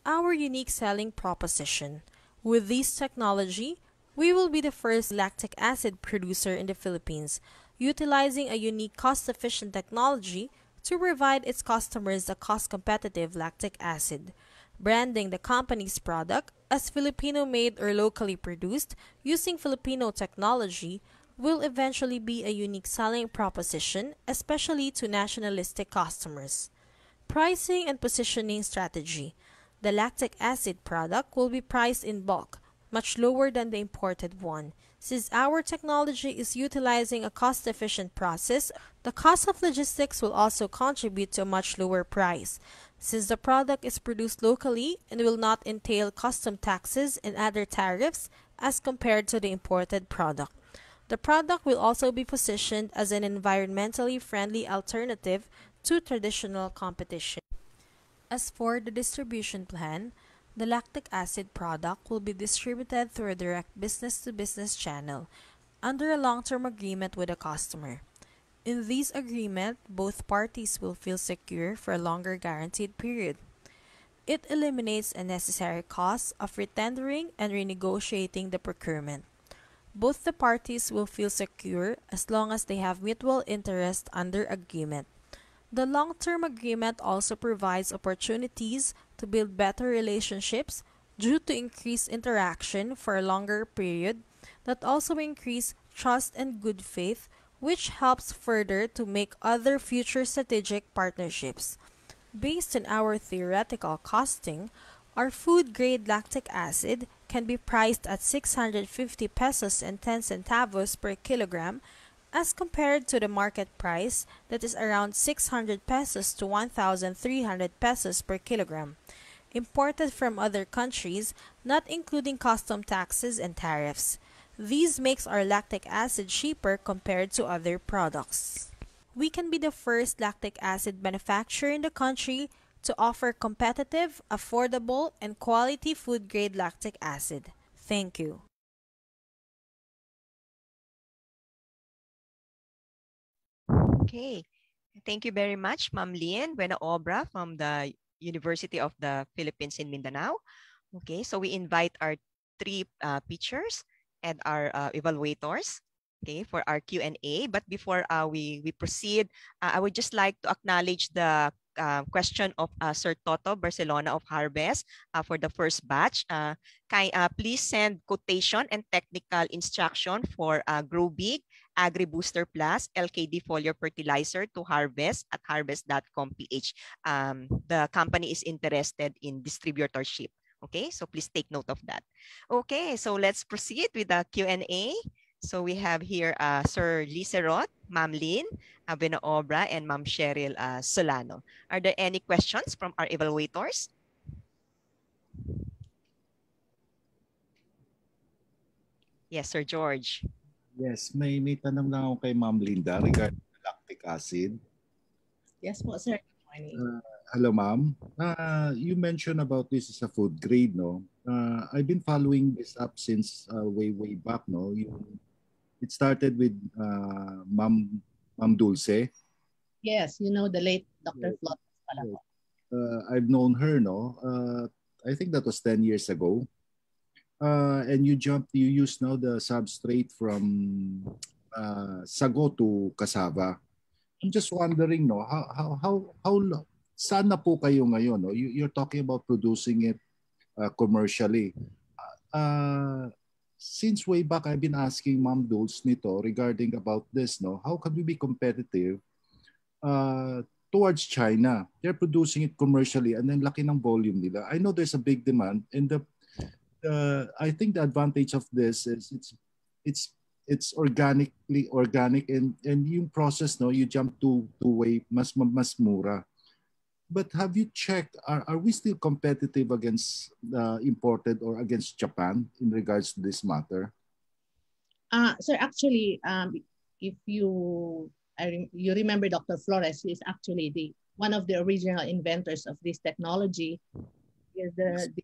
[SPEAKER 18] Our unique selling proposition. With this technology, we will be the first lactic acid producer in the Philippines, utilizing a unique cost-efficient technology to provide its customers a cost-competitive lactic acid. Branding the company's product as Filipino-made or locally produced using Filipino technology will eventually be a unique selling proposition, especially to nationalistic customers. Pricing and positioning strategy. The lactic acid product will be priced in bulk, much lower than the imported one. Since our technology is utilizing a cost-efficient process, the cost of logistics will also contribute to a much lower price. Since the product is produced locally and will not entail custom taxes and other tariffs as compared to the imported product. The product will also be positioned as an environmentally friendly alternative to traditional competition. As for the distribution plan, the lactic acid product will be distributed through a direct business-to-business channel under a long-term agreement with a customer. In this agreement, both parties will feel secure for a longer guaranteed period. It eliminates unnecessary costs of retendering and renegotiating the procurement. Both the parties will feel secure as long as they have mutual interest under agreement. The long-term agreement also provides opportunities to build better relationships due to increased interaction for a longer period that also increase trust and good faith which helps further to make other future strategic partnerships. Based on our theoretical costing, our food-grade lactic acid can be priced at 650 pesos and 10 centavos per kilogram as compared to the market price that is around 600 pesos to 1,300 pesos per kilogram, imported from other countries, not including custom taxes and tariffs. These makes our lactic acid cheaper compared to other products. We can be the first lactic acid manufacturer in the country to offer competitive, affordable, and quality food-grade lactic acid. Thank you.
[SPEAKER 1] Okay. Thank you very much, Ma'am Lien Buena Obra from the University of the Philippines in Mindanao. Okay, so we invite our three uh, teachers and our uh, evaluators okay, for our Q&A. But before uh, we, we proceed, uh, I would just like to acknowledge the uh, question of uh, Sir Toto Barcelona of Harvest uh, for the first batch. Uh, can, uh, please send quotation and technical instruction for uh, Growbig AgriBooster Plus LKD foliar fertilizer to Harvest at harvest.com.ph. Um, the company is interested in distributorship. Okay, so please take note of that. Okay, so let's proceed with the Q&A. So we have here uh, Sir Liserot, Ma'am Lynn, Abeno Obra, and Ma'am Cheryl uh, Solano. Are there any questions from our evaluators? Yes, Sir George.
[SPEAKER 9] Yes, may, may tanong lang ako kay Ma'am Linda regarding lactic acid.
[SPEAKER 19] Yes po, sir.
[SPEAKER 9] Uh, hello, ma'am. Uh, you mentioned about this as a food grade, no? Uh, I've been following this up since uh, way, way back, no? Yung, it started with uh, Ma'am, Ma'am Dulce.
[SPEAKER 19] Yes, you know the late Dr. Flores pala po.
[SPEAKER 9] Uh, I've known her, no? Uh, I think that was 10 years ago. Uh, and you jumped, you use now the substrate from uh, sago to cassava. I'm just wondering, no, how how how how saan na po kayo ngayon? No? You, you're talking about producing it uh, commercially. Uh, since way back, I've been asking Ma'am Dulce nito regarding about this. No, how can we be competitive uh, towards China? They're producing it commercially, and then laki ng volume nila. I know there's a big demand, and the uh, I think the advantage of this is it's it's it's organically organic and and yung process no you jump to to way mas mas mura but have you checked are, are we still competitive against uh, imported or against Japan in regards to this matter
[SPEAKER 19] uh sir actually um if you I, you remember Dr. Flores is actually the one of the original inventors of this technology is the, the,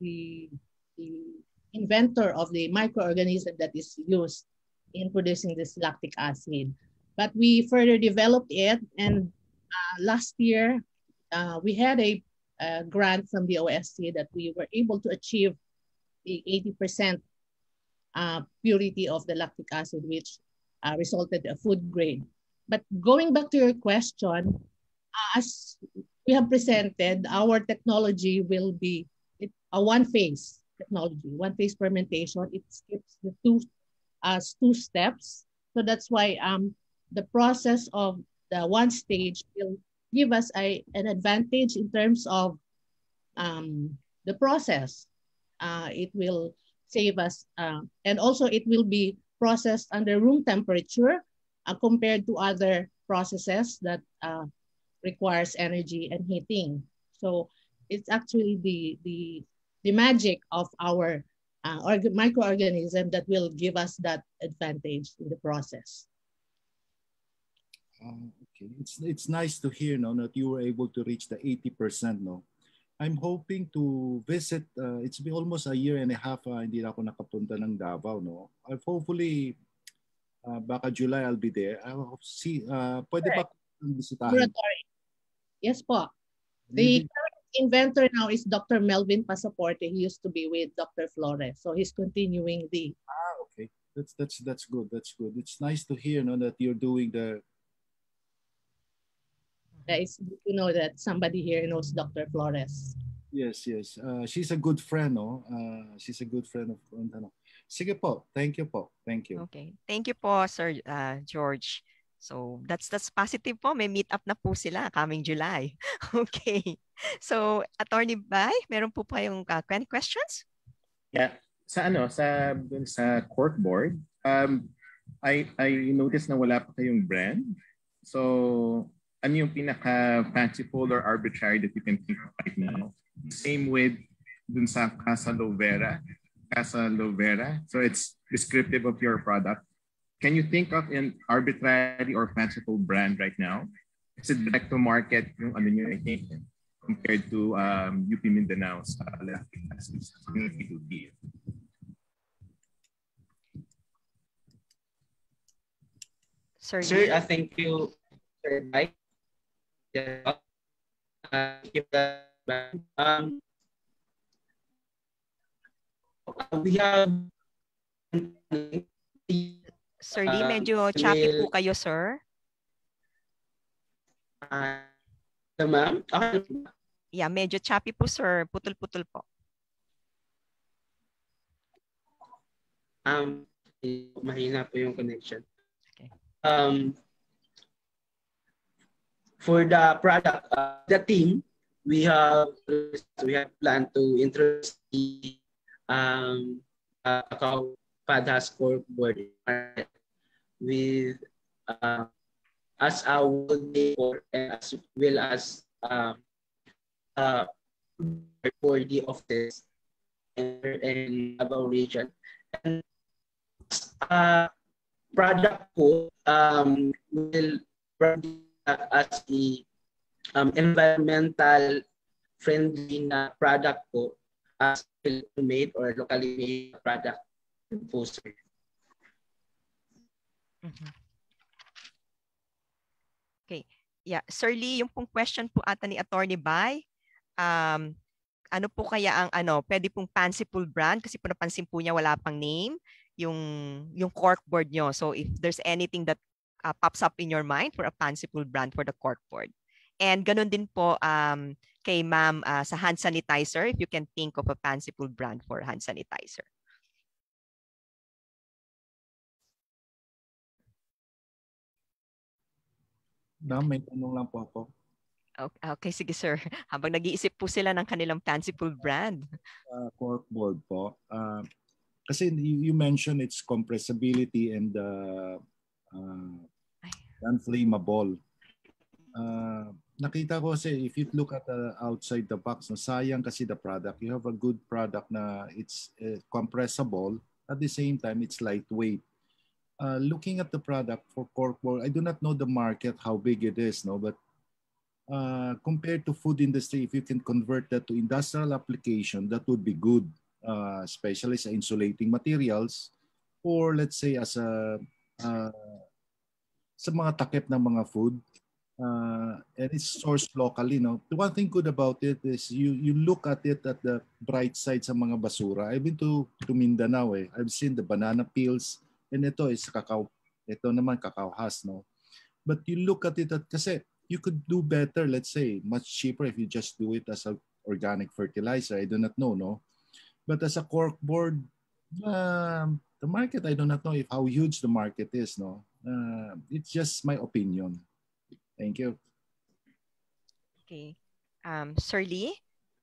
[SPEAKER 19] the the inventor of the microorganism that is used in producing this lactic acid. But we further developed it, and uh, last year uh, we had a, a, grant from the OSC that we were able to achieve the 80% uh, purity of the lactic acid, which uh, resulted a food grade. But going back to your question, as we have presented, our technology will be a one phase technology. One phase fermentation, it skips the two, uh, two steps. So that's why um, the process of the one stage will give us a, an advantage in terms of um, the process. Uh, it will save us, uh, and also it will be processed under room temperature uh, compared to other processes that uh, requires energy and heating. So it's actually the, the the magic of our uh, microorganism that will give us that advantage in the process.
[SPEAKER 9] Uh, okay, it's it's nice to hear no that you were able to reach the 80% no. I'm hoping to visit uh, it's been almost a year and a half uh, hindi na ako nakapunta ng Davao no. I've hopefully uh, baka July I'll be there. I'll see uh, pwede ba bisitahin?
[SPEAKER 19] Yes po. The inventor now is Dr. Melvin Pasaporte. He used to be with Dr. Flores. So he's continuing the.
[SPEAKER 9] Ah, okay. That's that's that's good. That's good. It's nice to hear no, that you're doing the.
[SPEAKER 19] That is to know that somebody here knows Dr. Flores.
[SPEAKER 9] Yes, yes. Uh, she's a good friend, no? Uh, she's a good friend of ano. Sige po. Thank you po. Thank you.
[SPEAKER 1] Okay. Thank you po, Sir uh, George. So that's that's positive po. May meet up na po sila coming July. okay. So Attorney Bay, meron po pa yung uh, questions?
[SPEAKER 11] Yeah. Sa ano, sa dun sa cork board, um I I noticed na wala pa kayong brand. So ano yung pinaka fanciful or arbitrary that you can think of right now? Same with dun sa Casa Lovera. Casa Lovera. So it's descriptive of your product. Can you think of an arbitrary or fanciful brand right now? Is it direct to market yung ano nyo, I think, compared to um, UP Mindanao's uh, lactic acid B2B?
[SPEAKER 1] Sir,
[SPEAKER 20] Sir uh, thank you, Sir Mike. Yeah. Uh, um, we have
[SPEAKER 1] Sir Lee, medyo choppy po kayo, sir.
[SPEAKER 20] Uh, ma'am? Okay.
[SPEAKER 1] Yeah, medyo choppy po, sir. Putol-putol po.
[SPEAKER 20] Um, mahina po yung connection.
[SPEAKER 1] Okay.
[SPEAKER 20] um, for the product, uh, the team, we have we have planned to introduce the um, uh, cacao padas corkboard with uh, as our and as well as uh, uh, for the office in Davao region. And uh, product po um, will as the um, environmental friendly na product po as made or locally made product po sir.
[SPEAKER 1] Mhm. Okay. Yeah, Sir Lee, yung pong question po ata ni Attorney Bay, um, ano po kaya ang ano, pwede pong fanciful brand kasi po napansin po niya wala pang name yung yung corkboard nyo. So if there's anything that uh, pops up in your mind for a fanciful brand for the corkboard. And ganun din po um, kay ma'am uh, sa hand sanitizer, if you can think of a fanciful brand for hand sanitizer.
[SPEAKER 9] Ma'am, may tanong lang po ako.
[SPEAKER 1] Okay, okay, sige sir. Habang nag-iisip po sila ng kanilang fanciful brand.
[SPEAKER 9] Uh, corkboard po. Uh, kasi you, you mentioned its compressibility and uh, uh, non-flammable. Uh, nakita ko kasi if you look at the outside the box, no, sayang kasi the product. You have a good product na it's uh, compressible. At the same time, it's lightweight. Uh, looking at the product for corkboard, I do not know the market, how big it is, no, but uh, compared to food industry, if you can convert that to industrial application, that would be good, uh, especially sa insulating materials, or let's say as a uh, sa mga takip ng mga food, uh, and it's sourced locally. No? The one thing good about it is you you look at it at the bright side sa mga basura. I've been to, to Mindanao. Eh. I've seen the banana peels, and ito is cacao. Ito naman cacao has. No? But you look at it at, kasi you could do better, let's say, much cheaper if you just do it as an organic fertilizer. I do not know, no? But as a corkboard, um, the market, I do not know if how huge the market is, no? Uh, it's just my opinion. Thank you.
[SPEAKER 1] Okay. Um, Sir Lee,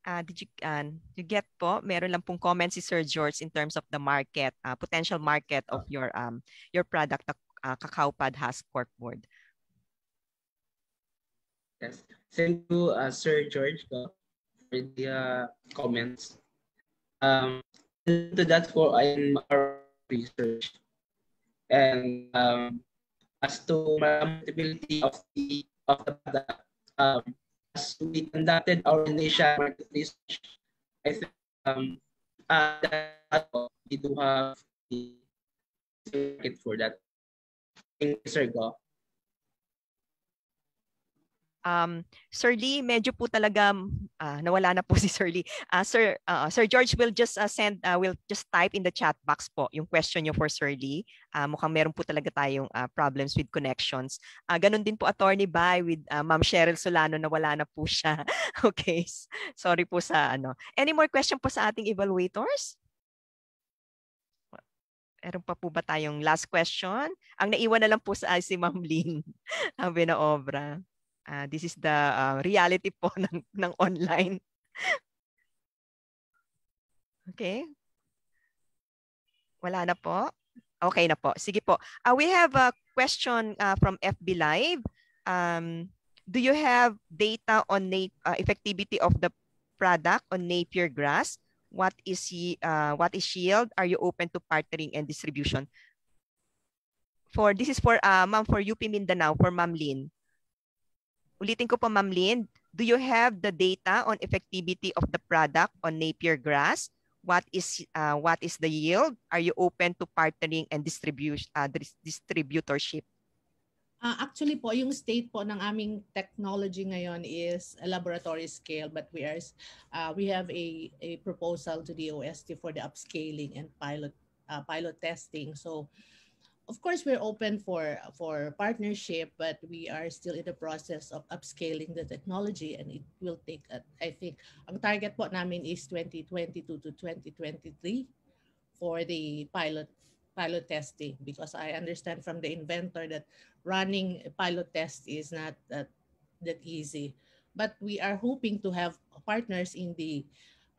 [SPEAKER 1] uh, did you uh, you get po? Meron lang pong comment si Sir George in terms of the market, uh, potential market of your um your product, uh, Cacao Pad has corkboard.
[SPEAKER 20] Yes. Thank you, uh, Sir George, for the uh, comments. Um, to that, for I'm our research, and um, as to marketability of the of the product, um, as we conducted our initial market research, I think um, uh, we do have the market for that. Thank you, Sir Go.
[SPEAKER 1] Um, Sir Lee, medyo po talaga uh, nawala na po si Sir Lee. Uh, Sir uh, Sir George will just uh, send uh, will just type in the chat box po yung question niyo for Sir Lee. Uh, mukhang meron po talaga tayong uh, problems with connections. Uh, ganun din po attorney by with uh, Ma'am Cheryl Solano nawala na po siya. okay. Sorry po sa ano. Any more question po sa ating evaluators? Meron pa po ba tayong last question? Ang naiwan na lang po sa uh, si Ma'am Lynn binaobra. Uh, this is the uh, reality po ng, ng online. okay. Wala na po? Okay na po. Sige po. Uh, we have a question uh, from FB Live. Um, do you have data on uh, effectivity of the product on Napier grass? What is uh, what is yield? Are you open to partnering and distribution? For this is for uh, ma'am for UP Mindanao for Ma'am Lynn. Ulitin ko po, Ma'am Lynn, do you have the data on effectivity of the product on Napier grass? What is uh, what is the yield? Are you open to partnering and distribution uh, distributorship?
[SPEAKER 19] Uh, actually po, yung state po ng aming technology ngayon is a laboratory scale but we are uh, we have a a proposal to the OST for the upscaling and pilot uh, pilot testing. So of course we're open for for partnership but we are still in the process of upscaling the technology and it will take uh, i think ang target po namin is 2022 to 2023 for the pilot pilot testing because I understand from the inventor that running a pilot test is not that, that easy. But we are hoping to have partners in the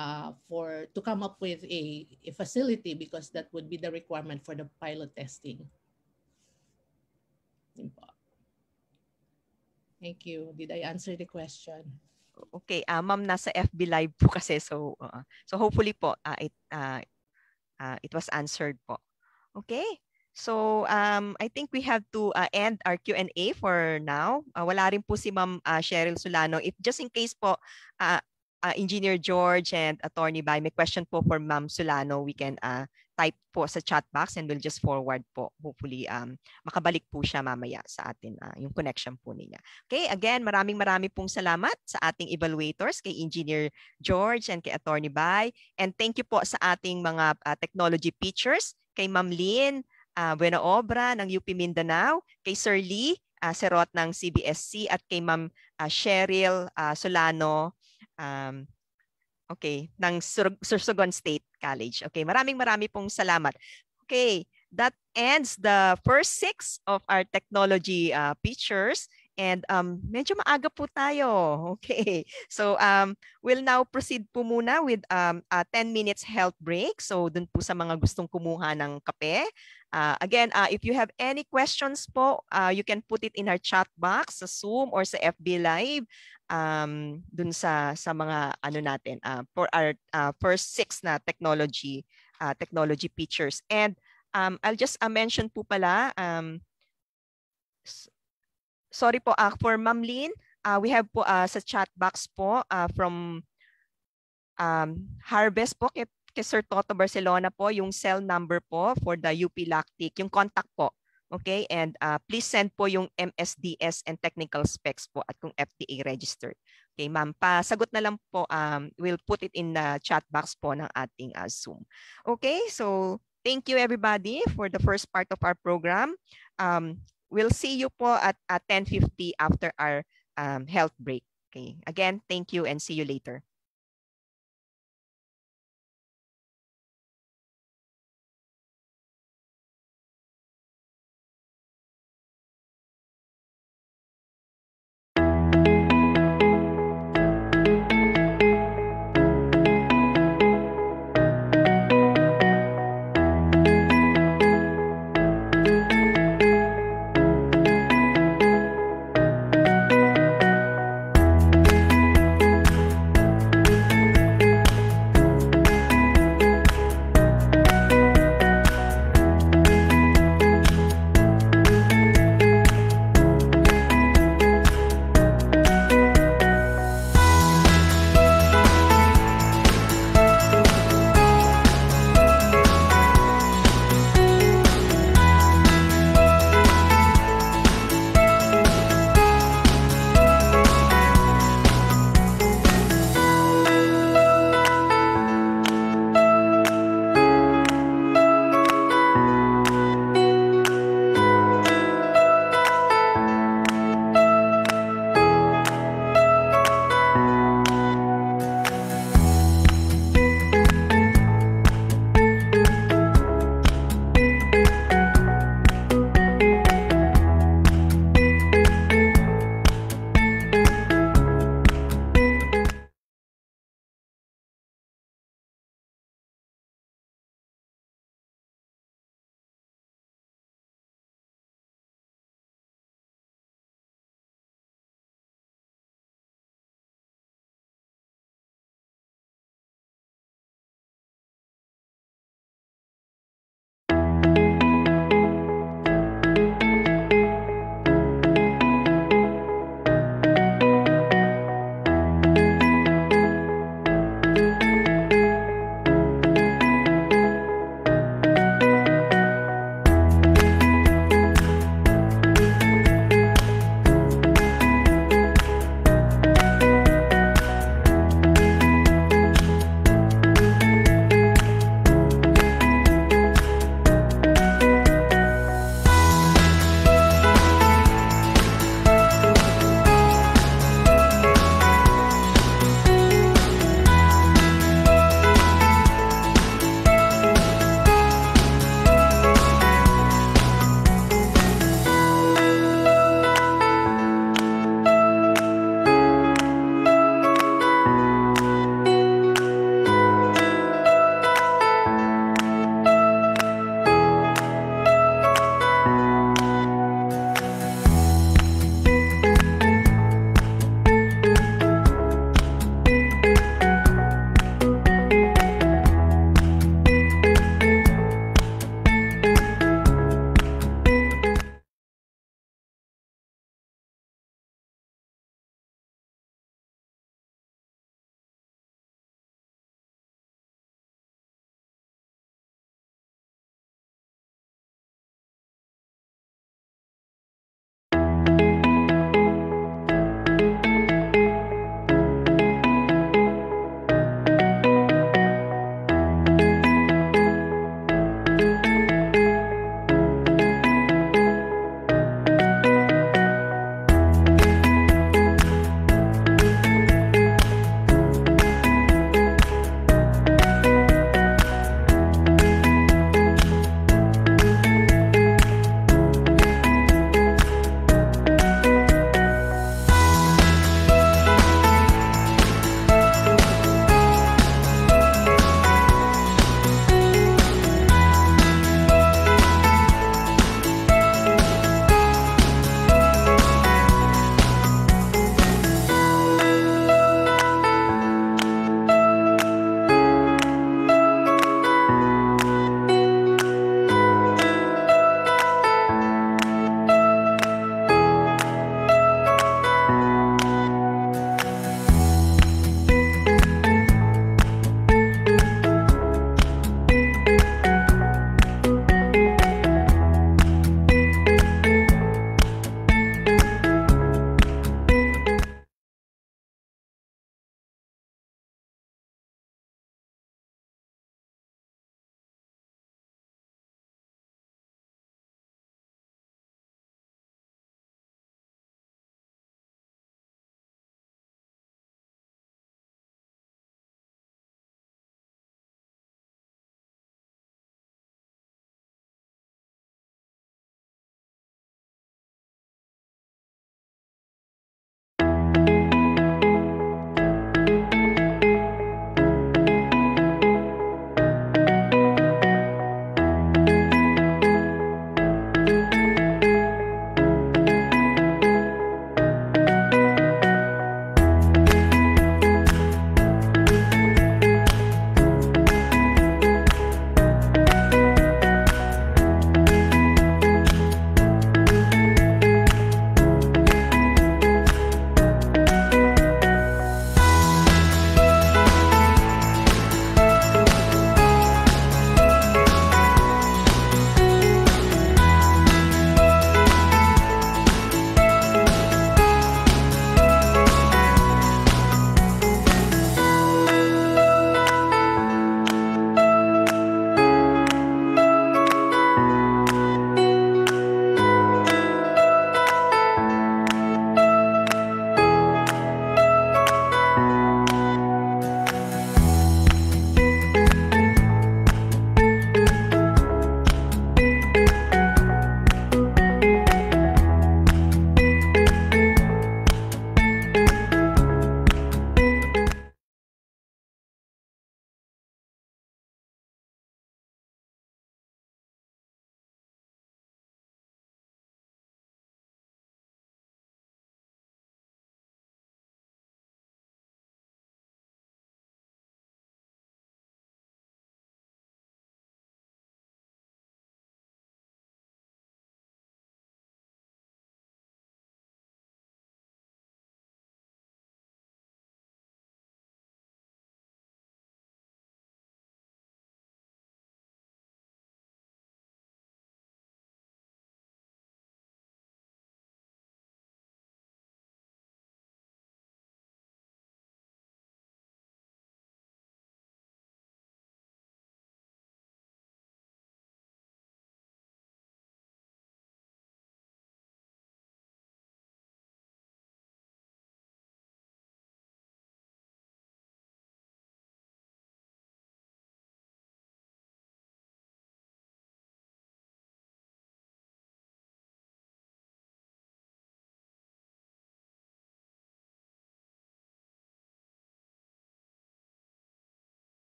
[SPEAKER 19] uh, for to come up with a, a facility because that would be the requirement for the pilot testing. Thank you. Did I answer the question?
[SPEAKER 1] Okay, uh, ma'am nasa FB live po kasi so uh, so hopefully po uh, it uh, uh, it was answered po. Okay? So um, I think we have to uh, end our Q&A for now. Uh, wala rin po si Ma'am uh, Cheryl Solano. If just in case po uh, uh, Engineer George and Attorney Bay, may question po for Ma'am Solano, we can uh, type po sa chat box and we'll just forward po. Hopefully, um, makabalik po siya mamaya sa atin, uh, yung connection po niya. Okay, again, maraming maraming pong salamat sa ating evaluators, kay Engineer George and kay Attorney Bay. And thank you po sa ating mga uh, technology features, kay Ma'am Lynn, uh, Buena Obra ng UP Mindanao, kay Sir Lee, uh, Serot ng CBSC at kay Ma'am uh, Cheryl uh, Solano um, okay, ng Sur Sursogon State College. Okay, maraming marami pong salamat. Okay, that ends the first six of our technology uh, features. And um, medyo maaga po tayo. Okay. So um, we'll now proceed po muna with um, a 10 minutes health break. So dun po sa mga gustong kumuha ng kape. Uh, again, uh, if you have any questions po, uh, you can put it in our chat box sa Zoom or sa FB Live um, dun sa, sa mga ano natin uh, for our uh, first six na technology uh, technology features. And um, I'll just uh, mention po pala, um, sorry po, uh, for Ma'am Lynn, uh, we have po uh, sa chat box po uh, from um, Harvest po kay, kay Sir Toto Barcelona po, yung cell number po for the UP Lactic, yung contact po. Okay, and uh, please send po yung MSDS and technical specs po at kung FDA registered. Okay, ma'am, pasagot na lang po, um, we'll put it in the chat box po ng ating uh, Zoom. Okay, so thank you everybody for the first part of our program. Um, we'll see you po at, at 10.50 after our um, health break. Okay. Again, thank you and see you later.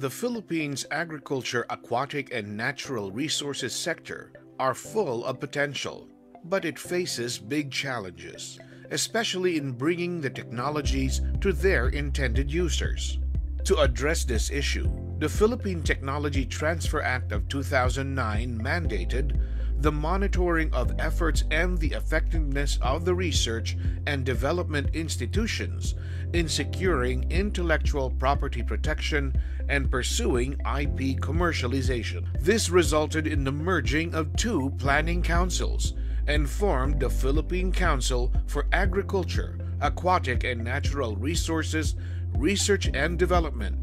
[SPEAKER 21] The Philippines' agriculture, aquatic, and natural resources sector are full of potential, but it faces big challenges, especially in bringing the technologies to their intended users. To address this issue, the Philippine Technology Transfer Act of 2009 mandated the monitoring of efforts and the effectiveness of the research and development institutions in securing intellectual property protection and pursuing IP commercialization. This resulted in the merging of two planning councils and formed the Philippine Council for Agriculture, Aquatic and Natural Resources, Research and Development,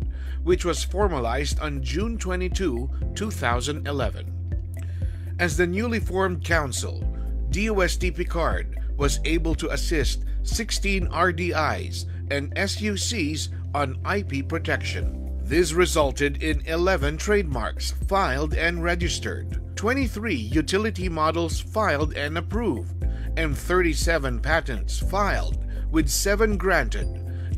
[SPEAKER 21] which was formalized on June 22, 2011. As the newly formed council, DOST PCAARRD was able to assist 16 RDIs and SUCs on IP protection. This resulted in 11 trademarks filed and registered, 23 utility models filed and approved, and 37 patents filed, with 7 granted,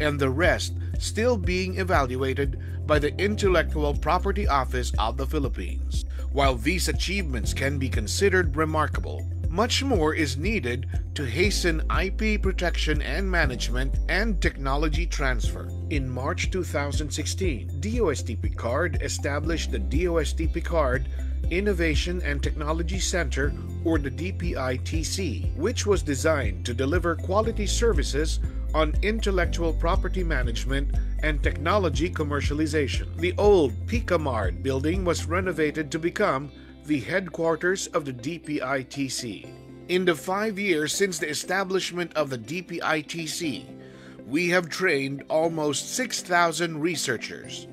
[SPEAKER 21] and the rest still being evaluated by the Intellectual Property Office of the Philippines. While these achievements can be considered remarkable, much more is needed to hasten IP protection and management and technology transfer. In March 2016, DOST PCAARRD established the DOST PCAARRD Innovation and Technology Center, or the DPITC, which was designed to deliver quality services on intellectual property management and technology commercialization. The old PCAMRD building was renovated to become the headquarters of the DPITC. In the five years since the establishment of the DPITC, we have trained almost 6,000 researchers,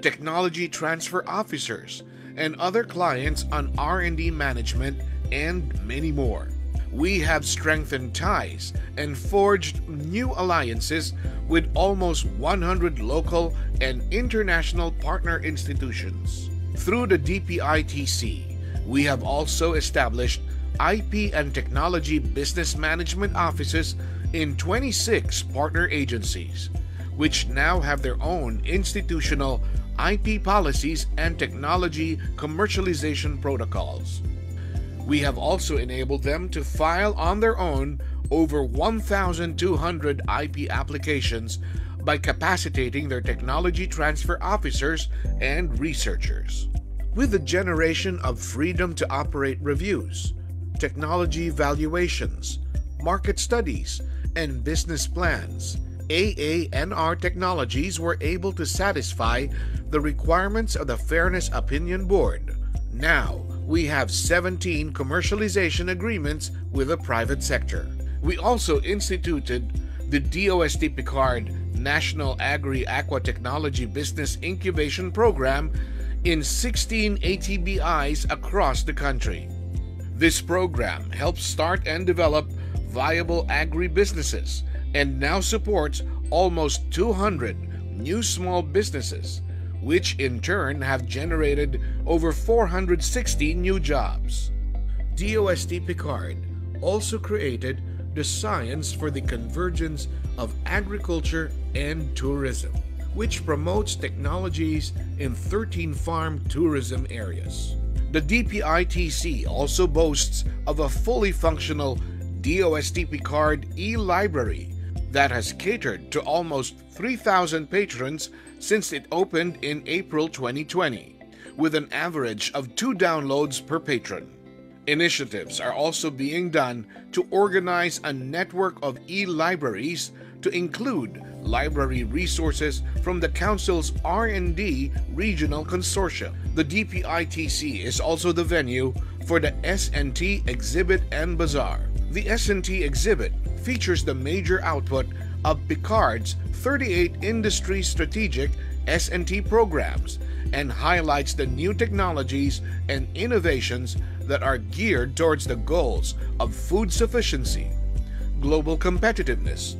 [SPEAKER 21] technology transfer officers, and other clients on R&D management and many more we have strengthened ties and forged new alliances with almost 100 local and international partner institutions. Through the DPITC, we have also established IP and technology business management offices in 26 partner agencies, which now have their own institutional IP policies and technology commercialization protocols. We have also enabled them to file on their own over 1,200 IP applications by capacitating their technology transfer officers and researchers. With the generation of freedom to operate reviews, technology valuations, market studies, and business plans, AANR Technologies were able to satisfy the requirements of the Fairness Opinion Board. Now, we have 17 commercialization agreements with the private sector. We also instituted the DOST PCAARRD National Agri Aqua Technology Business Incubation Program in 16 ATBIs across the country. This program helps start and develop viable agri businesses and now supports almost 200 new small businesses which in turn have generated over 460 new jobs. DOST PCAARRD also created the Science for the Convergence of Agriculture and Tourism, which promotes technologies in 13 farm tourism areas. The DPITC also boasts of a fully functional DOST PCAARRD e-library that has catered to almost 3,000 patrons since it opened in April 2020, with an average of two downloads per patron. Initiatives are also being done to organize a network of e-libraries to include library resources from the Council's R&D Regional Consortia. The DPITC is also the venue for the S&T Exhibit and Bazaar. The S&T Exhibit features the major output of PCAARRD's 38 industry strategic S&T programs and highlights the new technologies and innovations that are geared towards the goals of food sufficiency, global competitiveness,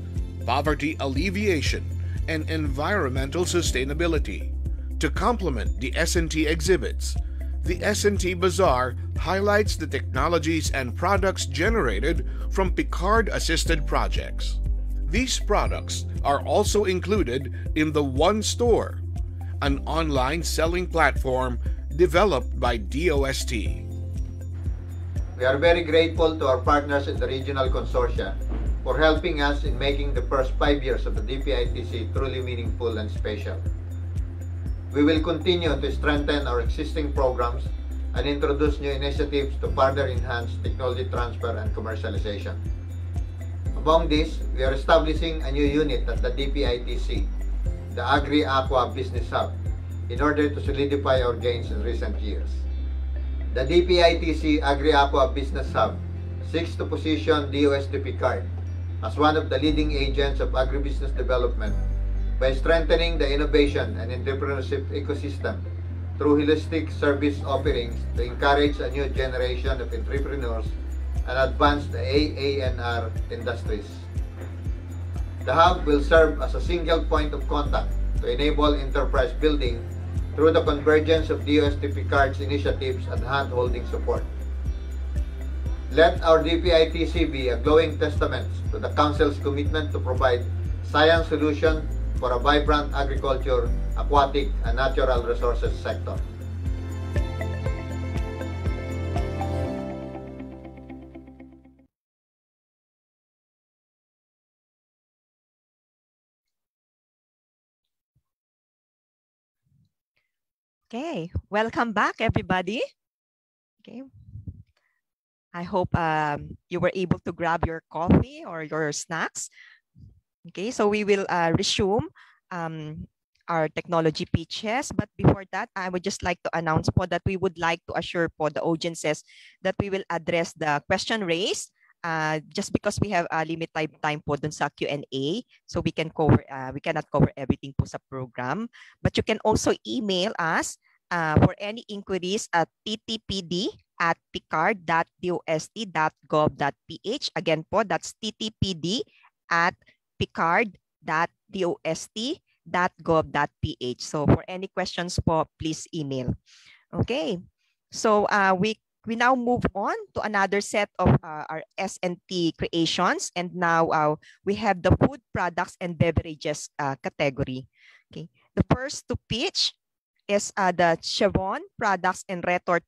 [SPEAKER 21] poverty alleviation, and environmental sustainability. To complement the S&T exhibits, the S&T Bazaar highlights the technologies and products generated from PCAARRD assisted projects. These products are also included in the One Store, an online selling platform developed by DOST.
[SPEAKER 3] We are very grateful to our partners in the regional consortia for helping us in making the first five years of the DPITC truly meaningful and special. We will continue to strengthen our existing programs and introduce new initiatives to further enhance technology transfer and commercialization. Among these, we are establishing a new unit at the DPITC, the Agri-Aqua Business Hub, in order to solidify our gains in recent years. The DPITC Agri-Aqua Business Hub seeks to position DOST Picard as one of the leading agents of agribusiness development by strengthening the innovation and entrepreneurship ecosystem through holistic service offerings to encourage a new generation of entrepreneurs and advanced AANR industries. The hub will serve as a single point of contact to enable enterprise building through the convergence of DOST PCAARRD's initiatives and hand-holding support. Let our DPITC be a glowing testament to the Council's commitment to provide science solutions for a vibrant agriculture, aquatic, and natural resources sector.
[SPEAKER 1] Okay, welcome back everybody. Okay. I hope um, you were able to grab your coffee or your snacks. Okay, so we will uh, resume um, our technology pitches. But before that, I would just like to announce po that we would like to assure po the audiences that we will address the question raised uh, just because we have a limited time po dun sa Q&A. So we can cover, uh, we cannot cover everything po sa program. But you can also email us uh, for any inquiries at ttpd at pcaarrd.dost.gov.ph. Again po, that's ttpd at pcaarrd.dost.gov.ph. So for any questions po, please email. Okay, so uh, we we now move on to another set of uh, our S&T creations. And now uh, we have the food products and beverages uh, category. Okay. The first to pitch is uh, the Chevon products and retort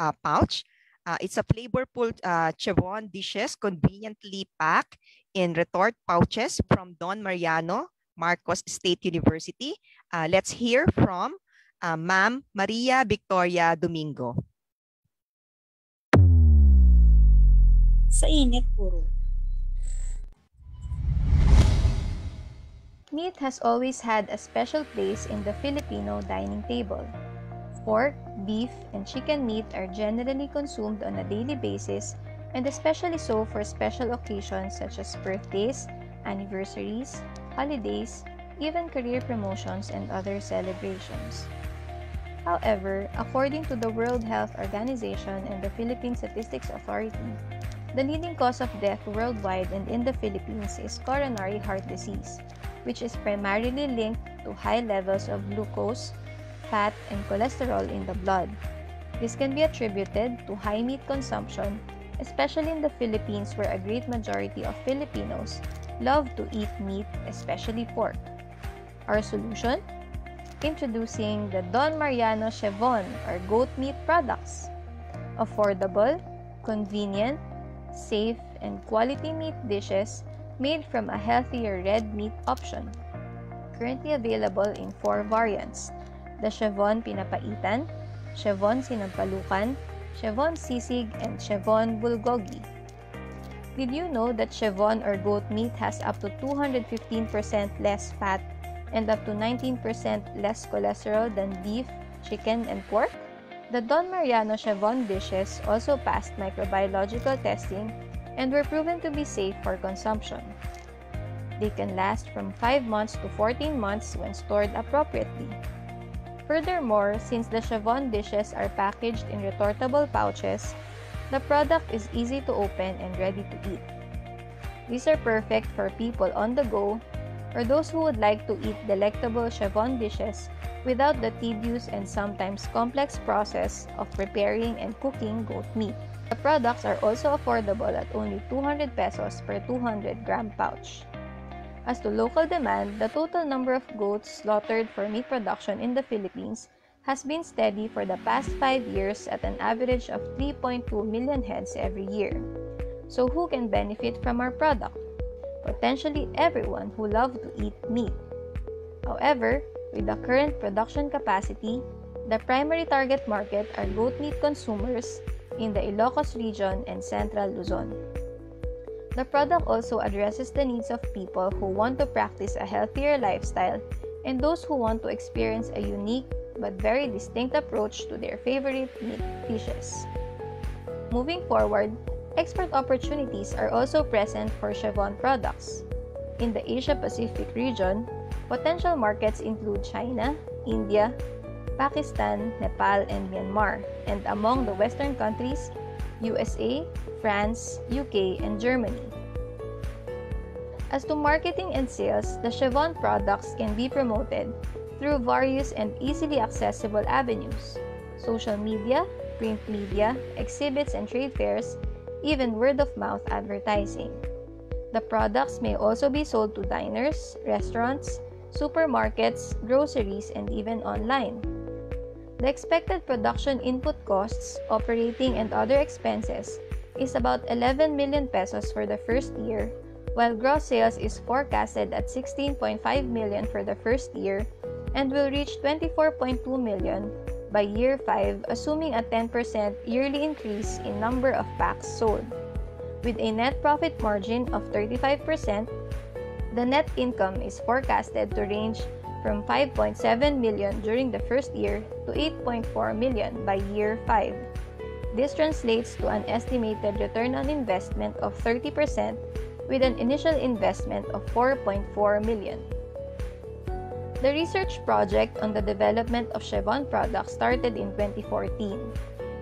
[SPEAKER 1] uh, pouch. Uh, it's a flavorful uh, Chevon dishes conveniently packed in retort pouches from Don Mariano Marcos State University. Uh, let's hear from uh, Ma'am Maria Victoria Domingo.
[SPEAKER 22] Sa init puro.
[SPEAKER 23] Meat has always had a special place in the Filipino dining table. Pork, beef, and chicken meat are generally consumed on a daily basis and especially so for special occasions such as birthdays, anniversaries, holidays, even career promotions and other celebrations. However, according to the World Health Organization and the Philippine Statistics Authority, the leading cause of death worldwide and in the Philippines is coronary heart disease, which is primarily linked to high levels of glucose, fat, and cholesterol in the blood. This can be attributed to high meat consumption especially in the Philippines where a great majority of Filipinos love to eat meat, especially pork. Our solution? Introducing the Don Mariano Chevon or goat meat products. Affordable, convenient, safe, and quality meat dishes made from a healthier red meat option. Currently available in four variants. The Chevon Pinapaitan, Chevon Sinampalukan, Chevon sisig, and Chevon bulgogi. Did you know that Chevon or goat meat has up to 215% less fat and up to 19% less cholesterol than beef, chicken, and pork? The Don Mariano Chevon dishes also passed microbiological testing and were proven to be safe for consumption. They can last from 5 months to 14 months when stored appropriately. Furthermore, since the Chevon dishes are packaged in retortable pouches, the product is easy to open and ready to eat. These are perfect for people on the go or those who would like to eat delectable Chevon dishes without the tedious and sometimes complex process of preparing and cooking goat meat. The products are also affordable at only 200 pesos per 200 gram pouch. As to local demand, the total number of goats slaughtered for meat production in the Philippines has been steady for the past five years at an average of 3.2 million heads every year. So who can benefit from our product? Potentially everyone who love to eat meat. However, with the current production capacity, the primary target market are goat meat consumers in the Ilocos region and Central Luzon. The product also addresses the needs of people who want to practice a healthier lifestyle and those who want to experience a unique but very distinct approach to their favorite meat dishes. Moving forward, export opportunities are also present for Chevon products. In the Asia Pacific region, potential markets include China, India, Pakistan, Nepal, and Myanmar, and among the Western countries, USA, France, UK, and Germany. As to marketing and sales, the Chevon products can be promoted through various and easily accessible avenues social media, print media, exhibits and trade fairs, even word of mouth advertising. The products may also be sold to diners, restaurants, supermarkets, groceries, and even online. The expected production input costs, operating, and other expenses is about 11 million pesos for the first year, while gross sales is forecasted at 16.5 million for the first year and will reach 24.2 million by year 5 assuming a 10% yearly increase in number of packs sold. With a net profit margin of 35%, the net income is forecasted to range from 5.7 million during the first year to 8.4 million by year 5. This translates to an estimated return on investment of 30% with an initial investment of 4.4 million. The research project on the development of Chevon products started in 2014,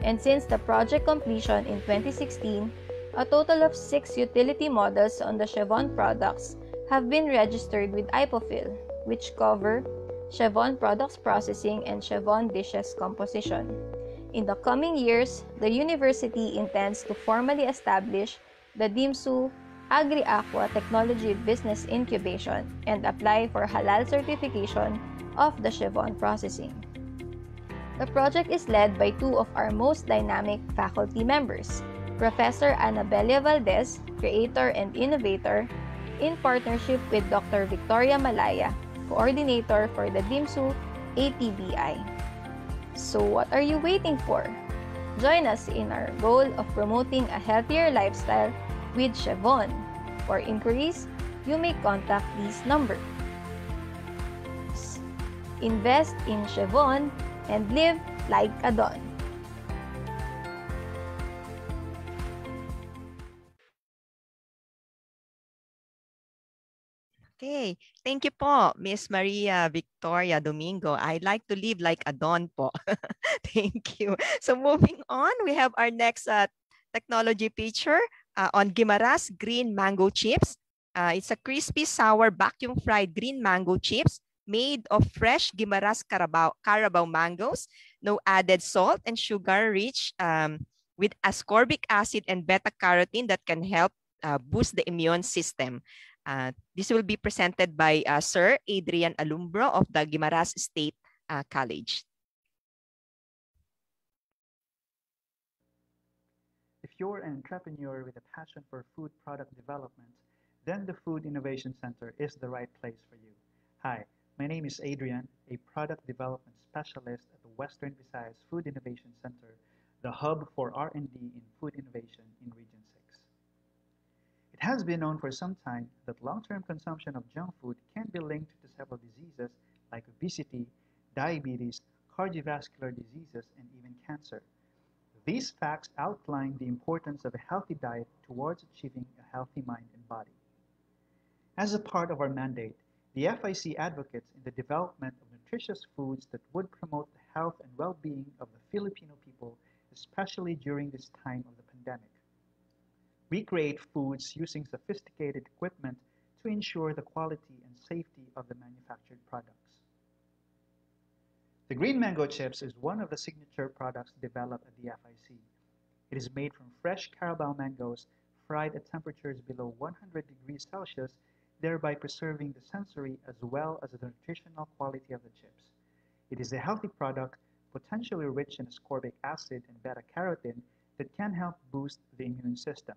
[SPEAKER 23] and since the project completion in 2016, a total of six utility models on the Chevon products have been registered with IPOPHL, which cover Chevon products processing and Chevon dishes composition. In the coming years, the university intends to formally establish the DIMSU Agri-Aqua Technology Business Incubation and apply for halal certification of the Chevon processing. The project is led by two of our most dynamic faculty members, Professor Anabelia Valdez, creator and innovator, in partnership with Dr. Victoria Malaya, coordinator for the DIMSU ATBI. So what are you waiting for? Join us in our goal of promoting a healthier lifestyle with Chevon. For inquiries, you may contact this number. Invest in Chevon and live like a Don.
[SPEAKER 1] Okay. Thank you po, Miss Maria Victoria Domingo. I'd like to live like a Don po. Thank you. So moving on, we have our next uh, technology feature uh, on Guimaras green mango chips. Uh, it's a crispy, sour, vacuum fried green mango chips made of fresh Guimaras Carabao, Carabao mangoes, no added salt and sugar rich um, with ascorbic acid and beta carotene that can help uh, boost the immune system. Uh, this will be presented by uh, Sir Adrian Alumbro of the Guimaras State uh, College.
[SPEAKER 24] You're an entrepreneur with a passion for food product development, then the Food Innovation Center is the right place for you. Hi, my name is Adrian, a product development specialist at the Western Visayas Food Innovation Center, the hub for R&D in food innovation in Region 6. It has been known for some time that long-term consumption of junk food can be linked to several diseases like obesity, diabetes, cardiovascular diseases, and even cancer. These facts outline the importance of a healthy diet towards achieving a healthy mind and body. As a part of our mandate, the FIC advocates in the development of nutritious foods that would promote the health and well-being of the Filipino people, especially during this time of the pandemic. We create foods using sophisticated equipment to ensure the quality and safety of the manufactured products. The green mango chips is one of the signature products developed at the FIC. It is made from fresh Carabao mangoes fried at temperatures below 100 degrees Celsius thereby preserving the sensory as well as the nutritional quality of the chips. It is a healthy product, potentially rich in ascorbic acid and beta-carotene that can help boost the immune system.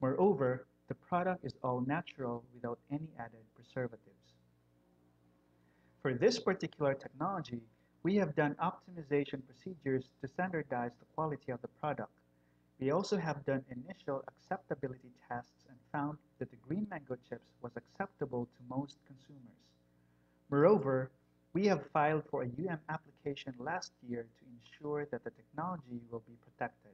[SPEAKER 24] Moreover, the product is all natural without any added preservatives. For this particular technology, we have done optimization procedures to standardize the quality of the product. We also have done initial acceptability tests and found that the green mango chips was acceptable to most consumers. Moreover, we have filed for a UM application last year to ensure that the technology will be protected.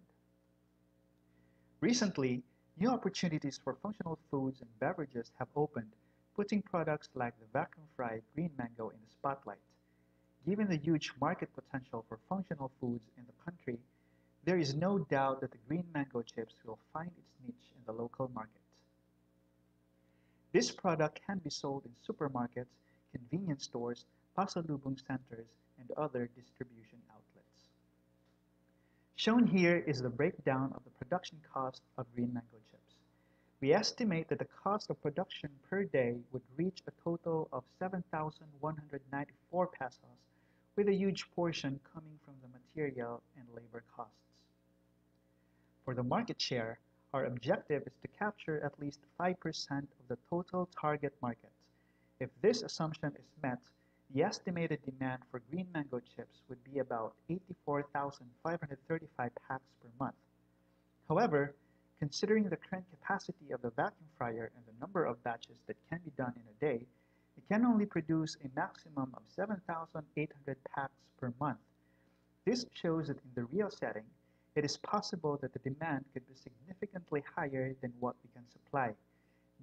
[SPEAKER 24] Recently, new opportunities for functional foods and beverages have opened, putting products like the vacuum-fried green mango in the spotlight. Given the huge market potential for functional foods in the country, there is no doubt that the green mango chips will find its niche in the local market. This product can be sold in supermarkets, convenience stores, pasalubong centers, and other distribution outlets. Shown here is the breakdown of the production cost of green mango chips. We estimate that the cost of production per day would reach a total of 7,194 pesos, with a huge portion coming from the material and labor costs. For the market share, our objective is to capture at least 5% of the total target market. If this assumption is met, the estimated demand for green mango chips would be about 84,535 packs per month. However, considering the current capacity of the vacuum fryer and the number of batches that can be done in a day, can only produce a maximum of 7,800 packs per month. This shows that in the real setting, it is possible that the demand could be significantly higher than what we can supply.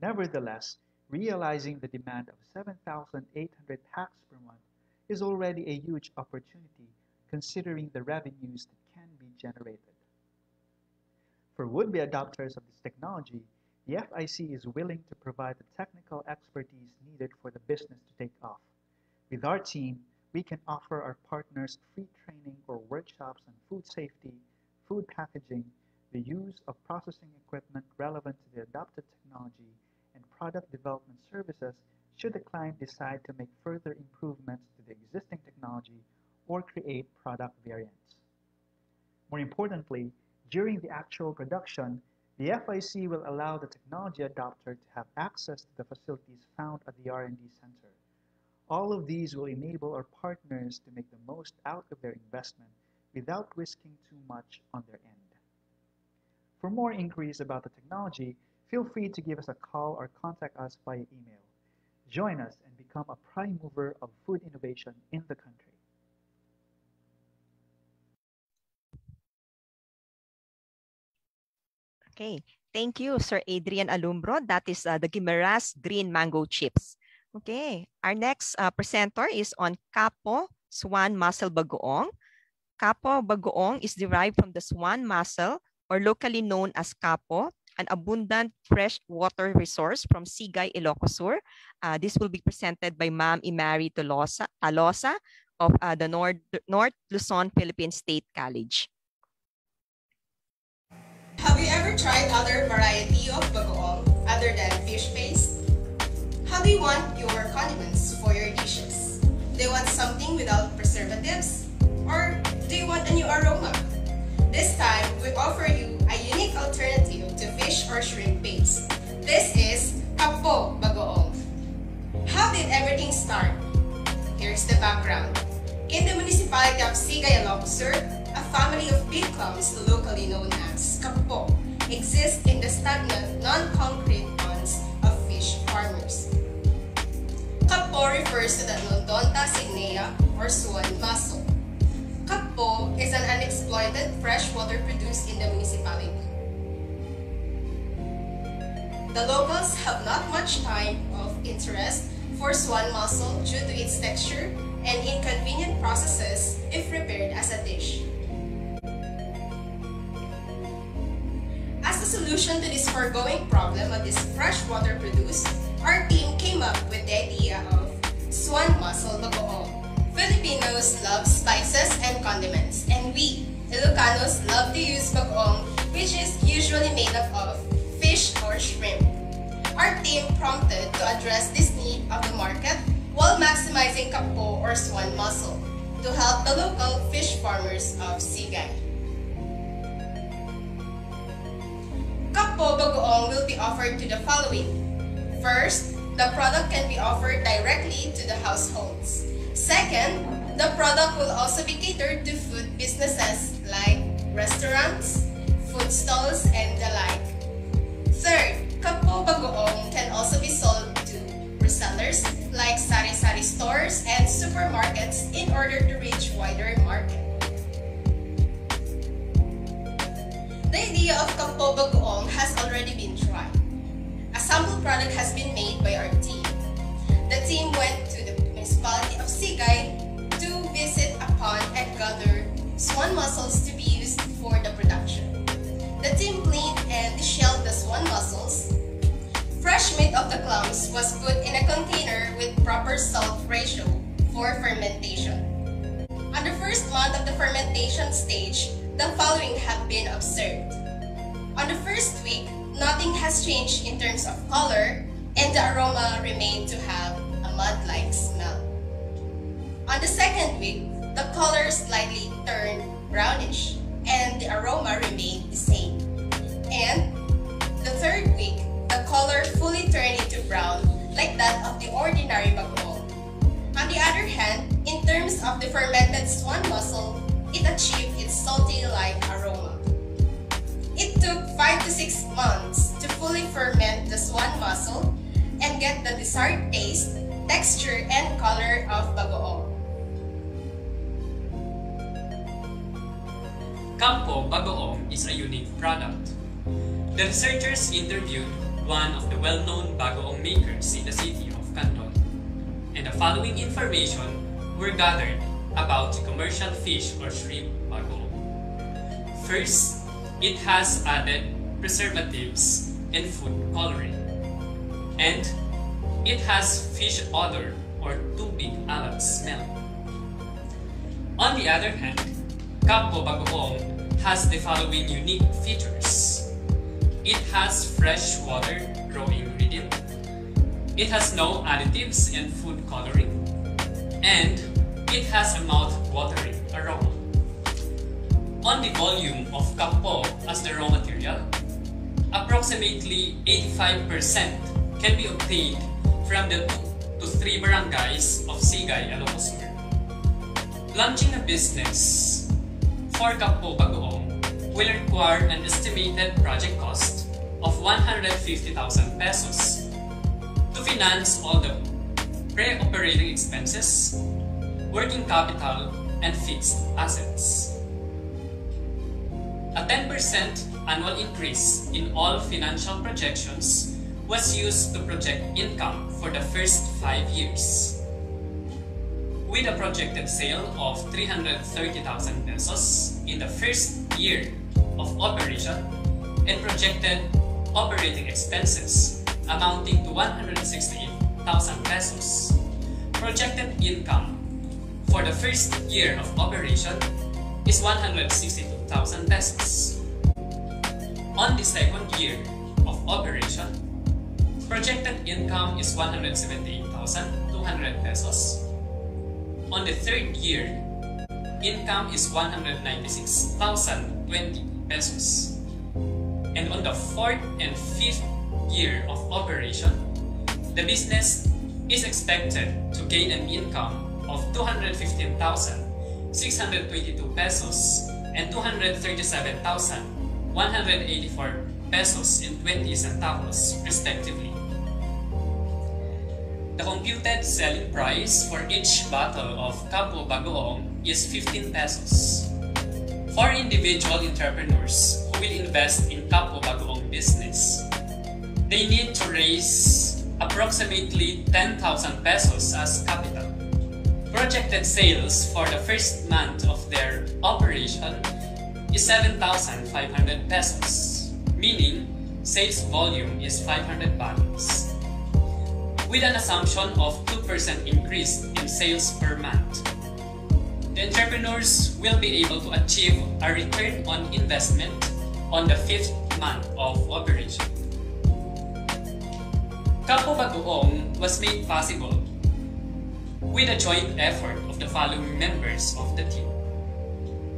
[SPEAKER 24] Nevertheless, realizing the demand of 7,800 packs per month is already a huge opportunity considering the revenues that can be generated. For would-be adopters of this technology, the FIC is willing to provide the technical expertise needed for the business to take off. With our team, we can offer our partners free training or workshops on food safety, food packaging, the use of processing equipment relevant to the adopted technology, and product development services should the client decide to make further improvements to the existing technology or create product variants. More importantly, during the actual production, the FIC will allow the technology adopter to have access to the facilities found at the R&D center. All of these will enable our partners to make the most out of their investment without risking too much on their end. For more inquiries about the technology, feel free to give us a call or contact us via email. Join us and become a prime mover of food innovation in the country.
[SPEAKER 1] Okay, thank you, Sir Adrian Alumbro. That is uh, the Guimaras Green Mango Chips. Okay, our next uh, presenter is on Capo Swan Mussel Bagoong. Capo Bagoong is derived from the swan mussel or locally known as capo, an abundant fresh water resource from Sigay, Ilocos Sur. Uh, this will be presented by Ma'am Imari Talosa of uh, the North, North Luzon Philippine State College.
[SPEAKER 25] Have you ever tried other variety of bagoong other than fish paste? How do you want your condiments for your dishes? Do you want something without preservatives? Or do you want a new aroma? This time, we offer you a unique alternative to fish or shrimp paste. This is Kapo Bagoong. How did everything start? Here's the background. In the municipality of Sigay, Sur, a family of big clams, locally known as Kapo, exists in the stagnant, non-concrete ponds of fish farmers. Kapo refers to the Anodonta cygnea or swan mussel. Kapo is an unexploited freshwater produced in the municipality. The locals have not much time of interest for swan mussel due to its texture and inconvenient processes if prepared as a dish. As a solution to this foregoing problem of this freshwater produce, our team came up with the idea of swan mussel bagoong. Filipinos love spices and condiments, and we, Ilocanos, love to use bagoong, which is usually made up of fish or shrimp. Our team prompted to address this need of the market while maximizing kapo or swan mussel to help the local fish farmers of Sigay. Kapo Bagoong will be offered to the following. First, the product can be offered directly to the households. Second, the product will also be catered to food businesses like restaurants, food stalls, and the like. Third, Kapo Bagoong can also be sold resellers like sari-sari stores and supermarkets in order to reach wider market. The idea of Kapo Bagoong has already been tried. A sample product has been made by our team. The team went to the municipality of Sigay to visit a pond and gather swan mussels to be used for the production. The team cleaned and deshelled the swan mussels. Fresh meat of the clams was put in a container with proper salt ratio for fermentation. On the first month of the fermentation stage, the following have been observed. On the first week, nothing has changed in terms of color and the aroma remained to have a mud-like smell. On the second week, the color slightly turned brownish and the aroma remained the same. And the third week, the color fully turned into brown like that of the ordinary bagoong. On the other hand, in terms of the fermented swan mussel, it achieved its salty-like aroma. It took 5 to 6 months to fully ferment the swan mussel and get the desired taste, texture, and color of bagoong.
[SPEAKER 26] Campo Bagoong is a unique product. The researchers interviewed one of the well-known bagoong makers in the city of Candon, and the following information were gathered about the commercial fish or shrimp bagoong. First, it has added preservatives and food coloring, and it has fish odor or tubig alat smell. On the other hand, Campo Bagoong has the following unique features. It has fresh water raw ingredient. It has no additives and food coloring. And it has a mouth-watering aroma. On the volume of kapo as the raw material, approximately 85% can be obtained from the 2 to 3 barangays of Sigay, Ilocos. Launching a business for Kapo Bagoong will require an estimated project cost of 150,000 pesos to finance all the pre-operating expenses, working capital, and fixed assets. A 10% annual increase in all financial projections was used to project income for the first five years. With a projected sale of 330,000 pesos in the first year of operation and projected operating expenses amounting to 168,000 pesos. Projected income for the first year of operation is 162,000 pesos. On the second year of operation, projected income is 178,200 pesos. On the third year, income is 196,020 pesos. And on the fourth and fifth year of operation, the business is expected to gain an income of 215,622 pesos and 237,184 pesos and 20 centavos respectively. The computed selling price for each bottle of Campo Bagoong is 15 pesos. For individual entrepreneurs who will invest in Campo Bagoong business, they need to raise approximately 10,000 pesos as capital. Projected sales for the first month of their operation is 7,500 pesos, meaning sales volume is 500 bottles. With an assumption of 2% increase in sales per month, the entrepreneurs will be able to achieve a return on investment on the fifth month of operation. Campo Bagoong was made possible with a joint effort of the following members of the team.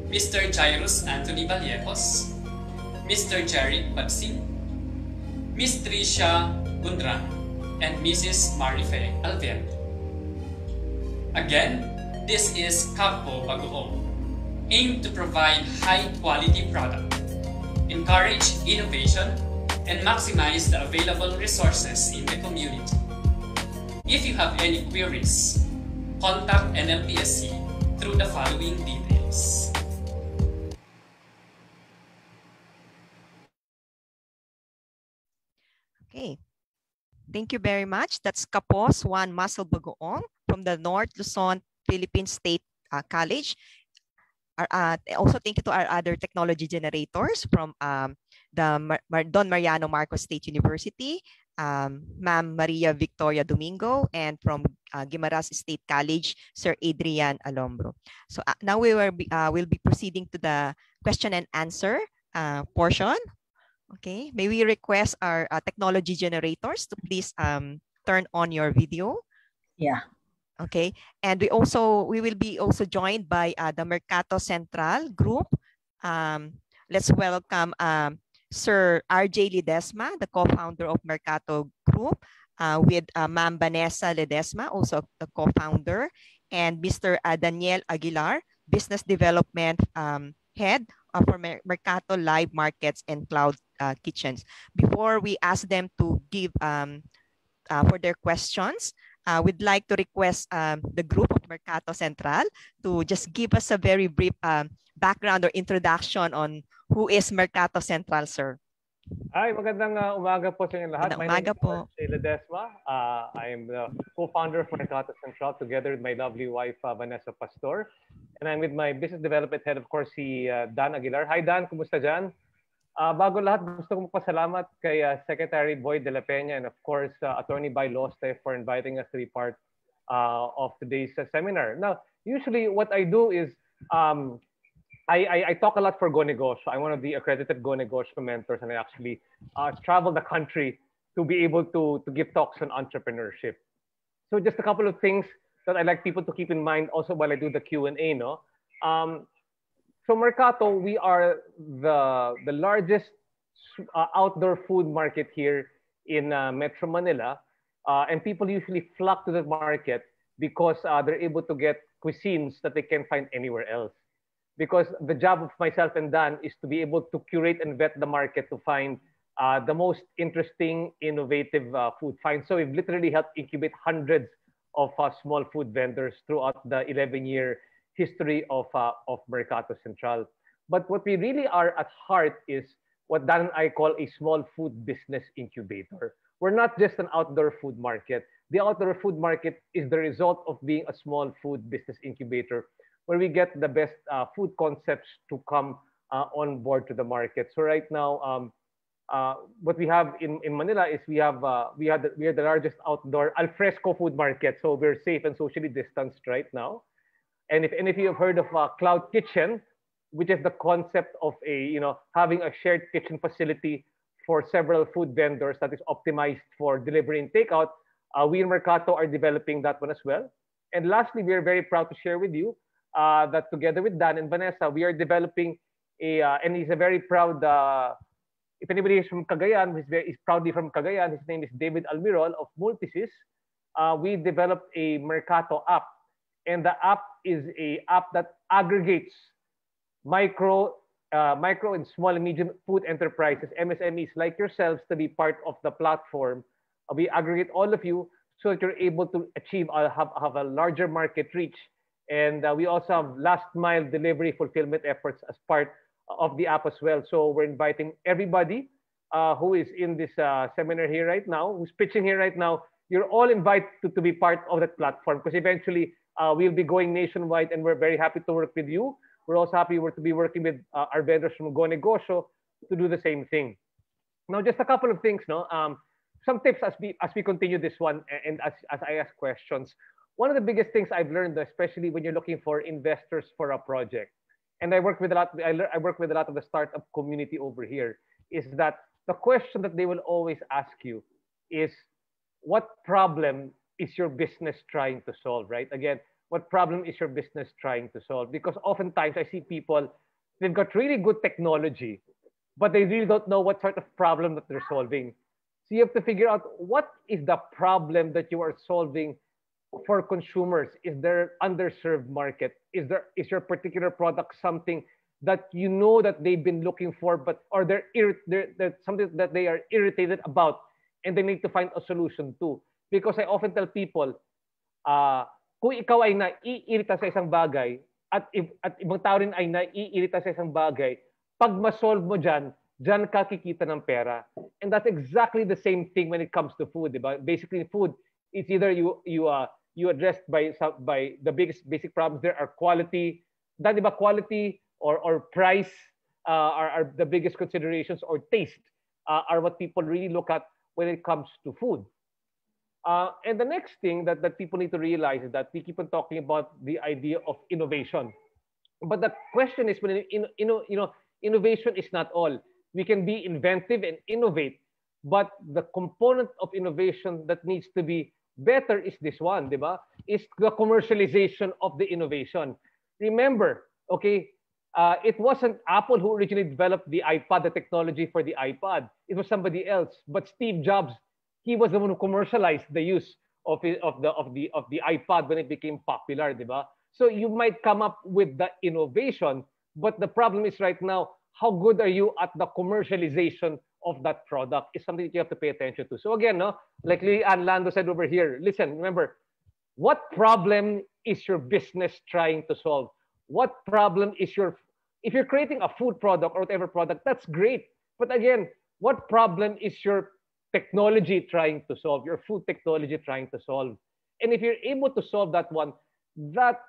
[SPEAKER 26] Mr. Jairus Anthony Vallejos, Mr. Jerry Babsing, Miss Tricia Gundran, and Mrs. Marife Alverde. Again, this is Campo Bagoong, aimed to provide high-quality product, encourage innovation, and maximize the available resources in the community. If you have any queries, contact NLPSC through the following details.
[SPEAKER 1] Okay. Thank you very much. That's Kapo Swan Mussel Bagoong from the North Luzon Philippine State uh, College. Uh, also, thank you to our other technology generators from um, the Mar Mar Don Mariano Marcos State University, um, Ma'am Maria Victoria Domingo, and from uh, Guimaras State College, Sir Adrian Alumbro. So uh, now we will be, uh, will be proceeding to the question and answer uh, portion. Okay, may we request our uh, technology generators to please um, turn on your video.
[SPEAKER 22] Yeah.
[SPEAKER 1] Okay, and we also we will be also joined by uh, the Mercato Central group. Um, let's welcome um, Sir RJ Ledesma, the co-founder of Mercato Group, uh, with uh, Ma'am Vanessa Ledesma, also the co-founder, and Mr. Uh, Daniel Aguilar, business development um, head for Mer Mercato Live Markets and Cloud uh, Kitchens. Before we ask them to give um, uh, for their questions, uh, we'd like to request um, the group of Mercato Central to just give us a very brief um, background or introduction on who is Mercato Central, sir.
[SPEAKER 27] Hi, magandang uh, umaga po sa inyo lahat.
[SPEAKER 1] Magandang
[SPEAKER 27] My name
[SPEAKER 1] po.
[SPEAKER 27] is Desma. Uh, I am the co-founder of Mercato Central together with my lovely wife, uh, Vanessa Pastor. And I'm with my business development head, of course, si uh, Dan Aguilar. Hi, Dan. Kumusta dyan? Uh, bago lahat, gusto kong pasalamat kay uh, Secretary Boy de la Peña and of course, uh, Attorney By Loste for inviting us to be part uh, of today's uh, seminar. Now, usually what I do is um, I, I, I talk a lot for Go Negosyo. I'm one of the accredited Go Negosyo mentors, and I actually uh, travel the country to be able to, to give talks on entrepreneurship. So just a couple of things that I'd like people to keep in mind also while I do the Q&A. No? Um, so Mercato, we are the, the largest uh, outdoor food market here in uh, Metro Manila. Uh, and people usually flock to the market because uh, they're able to get cuisines that they can't find anywhere else because the job of myself and Dan is to be able to curate and vet the market to find uh, the most interesting, innovative uh, food finds. So we've literally helped incubate hundreds of small food vendors throughout the 11-year history of, uh, of Mercato Central. But what we really are at heart is what Dan and I call a small food business incubator. We're not just an outdoor food market. The outdoor food market is the result of being a small food business incubator where we get the best uh, food concepts to come uh, on board to the market. So right now, um, uh, what we have in, in Manila is we have uh, we have the, we are the largest outdoor alfresco food market. So we're safe and socially distanced right now. And if any of you have heard of uh, Cloud Kitchen, which is the concept of a you know having a shared kitchen facility for several food vendors that is optimized for delivery and takeout, uh, we in Mercato are developing that one as well. And lastly, we are very proud to share with you uh, that together with Dan and Vanessa, we are developing a, uh, and he's a very proud, uh, if anybody is from Cagayan, he's, very, he's proudly from Cagayan, his name is David Almirol of Multisys. Uh, we developed a Mercato app. And the app is a app that aggregates micro, uh, micro and small and medium food enterprises, MSMEs like yourselves to be part of the platform. Uh, we aggregate all of you so that you're able to achieve, uh, have, have a larger market reach and uh, we also have last mile delivery fulfillment efforts as part of the app as well. So we're inviting everybody uh, who is in this uh, seminar here right now, who's pitching here right now. You're all invited to, to be part of that platform because eventually uh, we'll be going nationwide and we're very happy to work with you. We're also happy to be working with uh, our vendors from Go Negosyo to do the same thing. Now, just a couple of things, no? Um, some tips as we, as we continue this one and as, as I ask questions one of the biggest things I've learned, especially when you're looking for investors for a project, and I work with a lot, I, I work with a lot of the startup community over here, is that the question that they will always ask you is, what problem is your business trying to solve, right? Again, what problem is your business trying to solve? Because oftentimes I see people, they've got really good technology, but they really don't know what sort of problem that they're solving. So you have to figure out what is the problem that you are solving for consumers. Is there underserved market? Is there is your particular product something that you know that they've been looking for, but or they're, they're, they're something that they are irritated about, and they need to find a solution to. Because I often tell people, uh, kung ikaw ay naiirita sa isang bagay at, at ibang tao rin ay naiirita sa isang bagay, pag ma-solve mo dyan, dyan ka kikita ng pera. And that's exactly the same thing when it comes to food, di ba? Basically, food, it's either you you uh, you addressed by by the biggest basic problems there are quality, that di ba quality or or price uh, are, are the biggest considerations or taste uh, are what people really look at when it comes to food. Uh, and the next thing that, that people need to realize is that we keep on talking about the idea of innovation. But the question is, in, you know, innovation is not all. We can be inventive and innovate, but the component of innovation that needs to be better is this one, diba? Is the commercialization of the innovation. Remember, okay, uh, it wasn't Apple who originally developed the iPad, the technology for the iPad. It was somebody else. But Steve Jobs he was the one who commercialized the use of, it, of the of the of the iPad when it became popular, diba? So you might come up with the innovation, but the problem is right now, how good are you at the commercialization of that product is something that you have to pay attention to. So again, no, like Leanne Lando said over here, listen, remember, what problem is your business trying to solve? What problem is your if you're creating a food product or whatever product, that's great. But again, what problem is your technology trying to solve, your food technology trying to solve. And if you're able to solve that one, that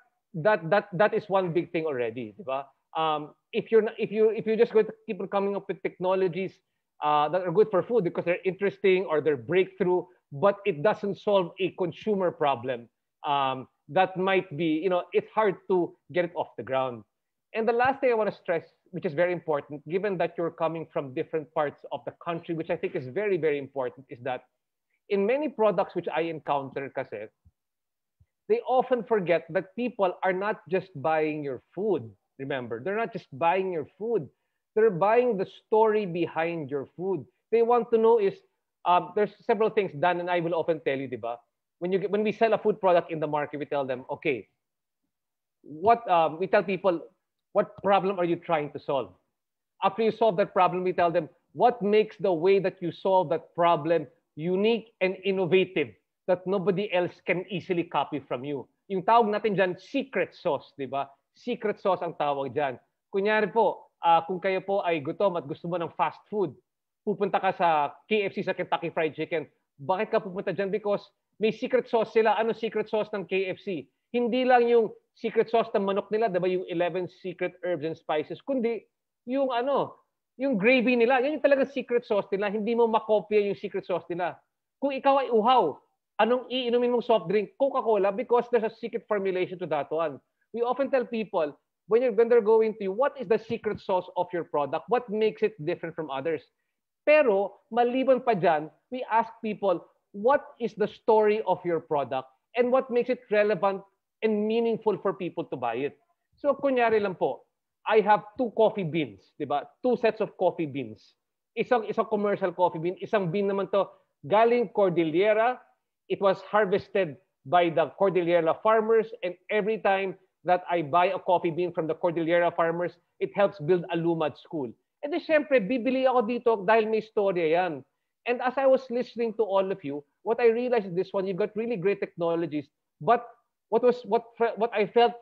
[SPEAKER 27] that that that is one big thing already, diba? Um, if you're not, if you if you're just going to keep on coming up with technologies uh, that are good for food because they're interesting or they're breakthrough, but it doesn't solve a consumer problem, um, that might be you know it's hard to get it off the ground. And the last thing I want to stress which is very important, given that you're coming from different parts of the country, which I think is very, very important, is that in many products which I encounter kasi, they often forget that people are not just buying your food. Remember, they're not just buying your food. They're buying the story behind your food. They want to know is, um, there's several things Dan and I will often tell you, diba? When you when we sell a food product in the market, we tell them, okay, what um, we tell people, what problem are you trying to solve? After you solve that problem, we tell them what makes the way that you solve that problem unique and innovative that nobody else can easily copy from you. Yung tawag natin dyan, secret sauce, di ba? Secret sauce ang tawag dyan. Kunyari po, uh, kung kayo po ay gutom at gusto mo ng fast food, pupunta ka sa KFC, sa Kentucky Fried Chicken. Bakit ka pupunta dyan? Because may secret sauce sila. Ano secret sauce ng KFC? Hindi lang yung secret sauce ng manok nila, 'di ba, yung 11 secret herbs and spices, kundi yung ano, yung gravy nila, yan yung talagang secret sauce nila. Hindi mo makopya yung secret sauce nila. Kung ikaw ay uhaw, anong iinumin mong soft drink? Coca-Cola because there's a secret formulation to that one. We often tell people, when, you're, when they're going to you, what is the secret sauce of your product? What makes it different from others? Pero, maliban pa dyan, we ask people, what is the story of your product? And what makes it relevant and meaningful for people to buy it. So kunyari lang po, I have two coffee beans, 'di ba? Two sets of coffee beans. Isang isang commercial coffee bean, isang bean naman to galing Cordillera. It was harvested by the Cordillera farmers and every time that I buy a coffee bean from the Cordillera farmers, it helps build a Lumad school. And then syempre, bibili ako dito dahil may storya yan. And as I was listening to all of you, what I realized is this one, you've got really great technologies, but what was what what I felt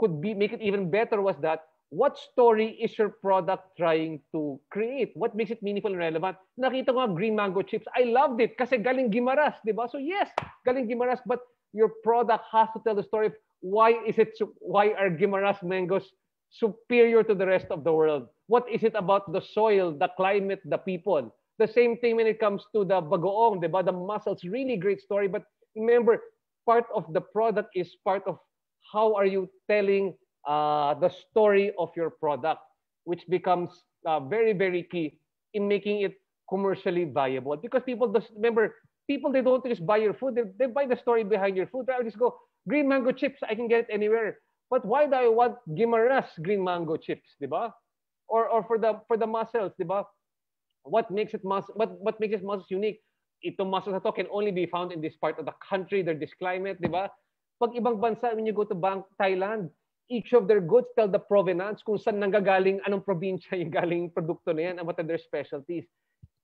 [SPEAKER 27] could be make it even better was that what story is your product trying to create? What makes it meaningful and relevant? Nakita ko nga green mango chips. I loved it kasi galing Gimaras, di ba? So yes, galing Gimaras, but your product has to tell the story of why is it why are Gimaras mangoes superior to the rest of the world? What is it about the soil, the climate, the people? The same thing when it comes to the bagoong, di ba? The mussels, really great story. But remember, part of the product is part of how are you telling uh, the story of your product, which becomes uh, very, very key in making it commercially viable. Because people just remember, people they don't just buy your food, they, they buy the story behind your food. I'll just go, green mango chips, I can get it anywhere. But why do I want Guimaras green mango chips, di ba? Or or for the for the mussels, di ba? What makes it mus what what makes it mussels unique? Itong mussels na to can only be found in this part of the country, their this climate, di ba? Pag ibang bansa, when you go to Bang Thailand, each of their goods tell the provenance kung saan nanggagaling, anong probinsya yung galing produkto na yan, and what are their specialties.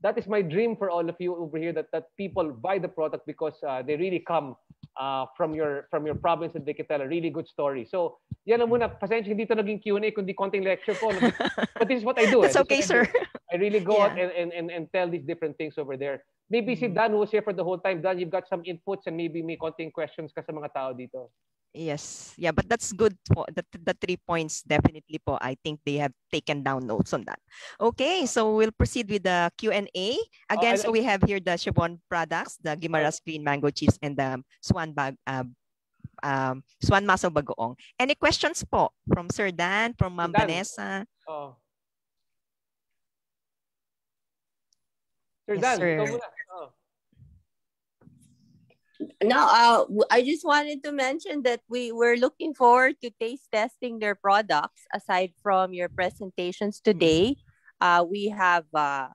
[SPEAKER 27] That is my dream for all of you over here that, that people buy the product because uh, they really come uh, from your from your province and they can tell a really good story. So, yan lang muna. Pasensya, hindi ito naging Q&A, kundi konting lecture po. But this is what I do.
[SPEAKER 1] That's
[SPEAKER 27] eh.
[SPEAKER 1] Okay, sir.
[SPEAKER 27] I, do. I really go
[SPEAKER 1] Yeah.
[SPEAKER 27] out and, and, and, and tell these different things over there. Maybe si Dan who was here for the whole time. Dan, you've got some inputs and maybe may konting questions ka sa mga tao dito.
[SPEAKER 1] Yes. Yeah, but that's good po. The, the three points definitely po. I think they have taken down notes on that. Okay, so we'll proceed with the Q&A. Again,
[SPEAKER 27] I-
[SPEAKER 1] so we have here the Chevon products, the Guimaras Green Mango Chips and the Swan Bag uh, um, Swan Mussel Bagoong. Any questions po from Sir Dan, from Ma'am
[SPEAKER 27] Dan.
[SPEAKER 1] Vanessa?
[SPEAKER 27] Oh. Sir
[SPEAKER 1] Yes,
[SPEAKER 27] Dan,
[SPEAKER 1] sir.
[SPEAKER 28] No, uh, I just wanted to mention that we were looking forward to taste testing their products. Aside from your presentations today, uh, we have uh,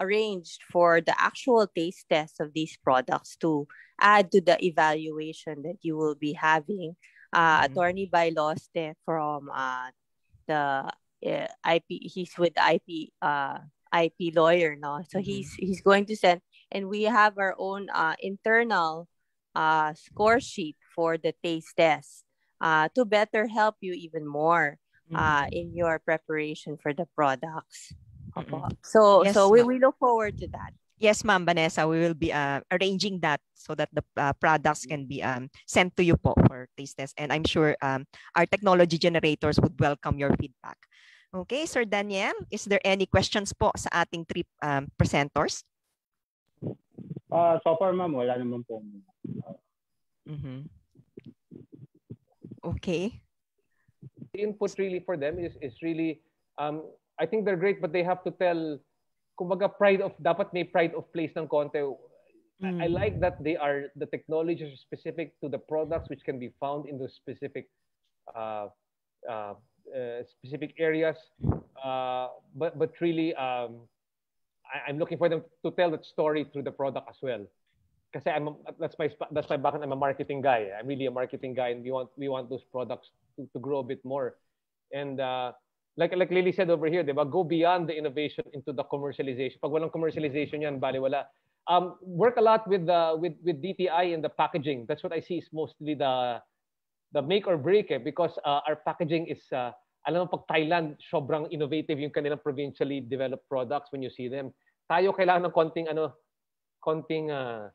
[SPEAKER 28] arranged for the actual taste test of these products to add to the evaluation that you will be having. Uh, Attorney Bailoste from uh, the uh, IP, he's with IP uh, IP lawyer, now, So he's he's going to send, and we have our own uh, internal uh, score sheet for the taste test uh, to better help you even more uh, in your preparation for the products. Opo. So
[SPEAKER 1] Yes,
[SPEAKER 28] so we, we look forward to that.
[SPEAKER 1] Yes, Ma'am Vanessa, we will be uh, arranging that so that the uh, products can be um, sent to you po for taste test. And I'm sure um, our technology generators would welcome your feedback. Okay, Sir Daniel, is there any questions po sa ating three um, presenters?
[SPEAKER 29] Ah, so far ma'am, wala naman po.
[SPEAKER 1] Mhm. Okay.
[SPEAKER 27] the input really for them is is really um I think they're great but they have to tell kumbaga pride of dapat may pride of place ng konti. I, I like that they are the technologies are specific to the products which can be found in those specific uh, uh, uh, specific areas. Uh, but but really um, I, I'm looking for them to tell that story through the product as well. Because I'm a- that's my that's my background. I'm a marketing guy. I'm really a marketing guy, and we want we want those products to, to grow a bit more. And uh, like like Lily said over here, diba? Go beyond the innovation into the commercialization. Pag walang commercialization yan, bali wala. Um, work a lot with the with with DTI and the packaging. That's what I see is mostly the the make or break eh, because uh, our packaging is uh, alam mo pag Thailand sobrang innovative yung kanilang provincially developed products when you see them. Tayo kailangan ng konting ano konting uh,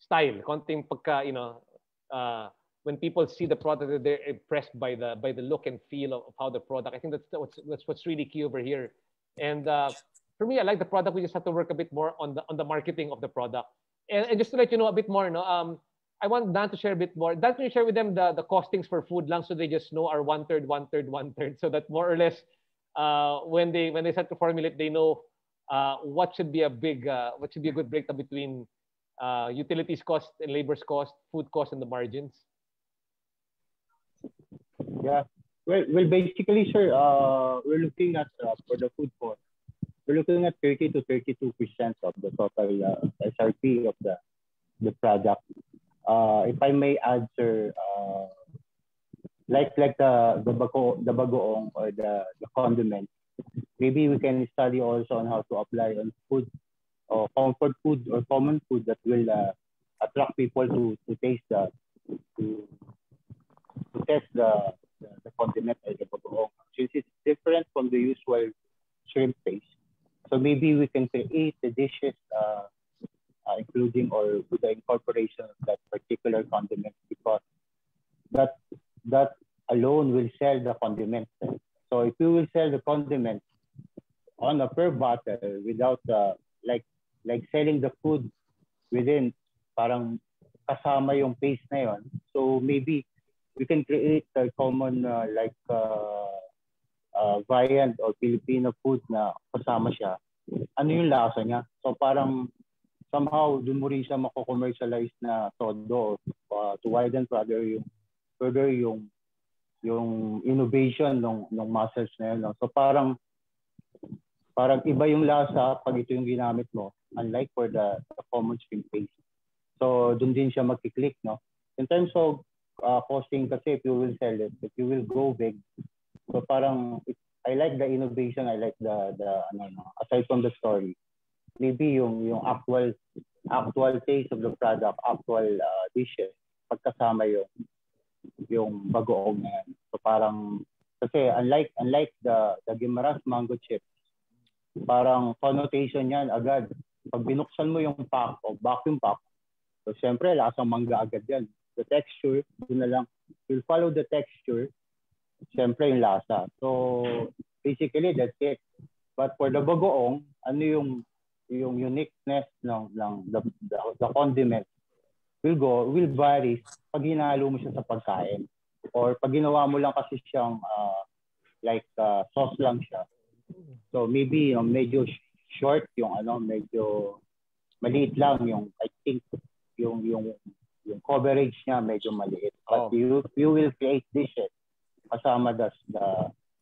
[SPEAKER 27] style, konting pagka you know uh, when people see the product they're impressed by the by the look and feel of, of how the product. I think that's what's that's what's really key over here. And uh, for me, I like the product. We just have to work a bit more on the on the marketing of the product. And, and just to let you know a bit more, no, um, I want Dan to share a bit more. Dan, can you share with them the, the costings for food lang so they just know are one third, one third, one third, so that more or less uh, when they when they start to formulate, they know uh, what should be a big uh, what should be a good breakdown between uh, utilities cost and labor's cost, food cost, and the margins.
[SPEAKER 29] Yeah. Well, well, basically, sir, uh, we're looking at uh, for the food cost. We're looking at 30 to 32 percent of the total uh, SRP of the the product. Uh, if I may add, sir, uh, like like the the bago the bagoong or the the condiment, maybe we can study also on how to apply on food or comfort food or common food that will uh, attract people to to taste the to to test the, the, the condiment or the bagoong. Since it's different from the usual shrimp paste, so maybe we can create the dishes uh, uh, including or the incorporation of that particular condiment because that that alone will sell the condiment. So if you will sell the condiment on a per bottle without uh, like like selling the food within parang kasama yung paste na. So maybe we can create a common uh, like uh, uh, variant or Filipino food na kasama siya. Ano yung lasa niya? So parang somehow doon mo rin siya mako-commercialize na todo uh, to widen further yung further yung yung innovation ng ng muscles na yun. No? So parang parang iba yung lasa pag ito yung ginamit mo unlike for the, the common shrimp paste. So doon din siya magki-click no. In terms of uh, costing kasi if you will sell it, if you will go big. So parang it, I like the innovation, I like the the ano no, aside from the story. Maybe yung yung actual actual taste of the product, actual uh, dishes pagkasama yung yung bagoong na yan. So parang kasi unlike unlike the the Gimaras mango chips, parang connotation yan agad. Pag binuksan mo yung pack o vacuum pack, so syempre lasang mangga agad yan. The texture, yun na lang. You'll follow the texture, syempre yung lasa. So basically that's it. But for the bagoong, ano yung yung uniqueness ng ng the, the, the condiment will go will vary pag hinalo mo siya sa pagkain. Or pag ginawa mo lang kasi siyang uh, like uh, sauce lang siya. So maybe you know, medyo short yung ano medyo maliit lang yung I think yung yung yung coverage niya medyo maliit. But
[SPEAKER 27] Oh.
[SPEAKER 29] you you will create dishes kasama the, the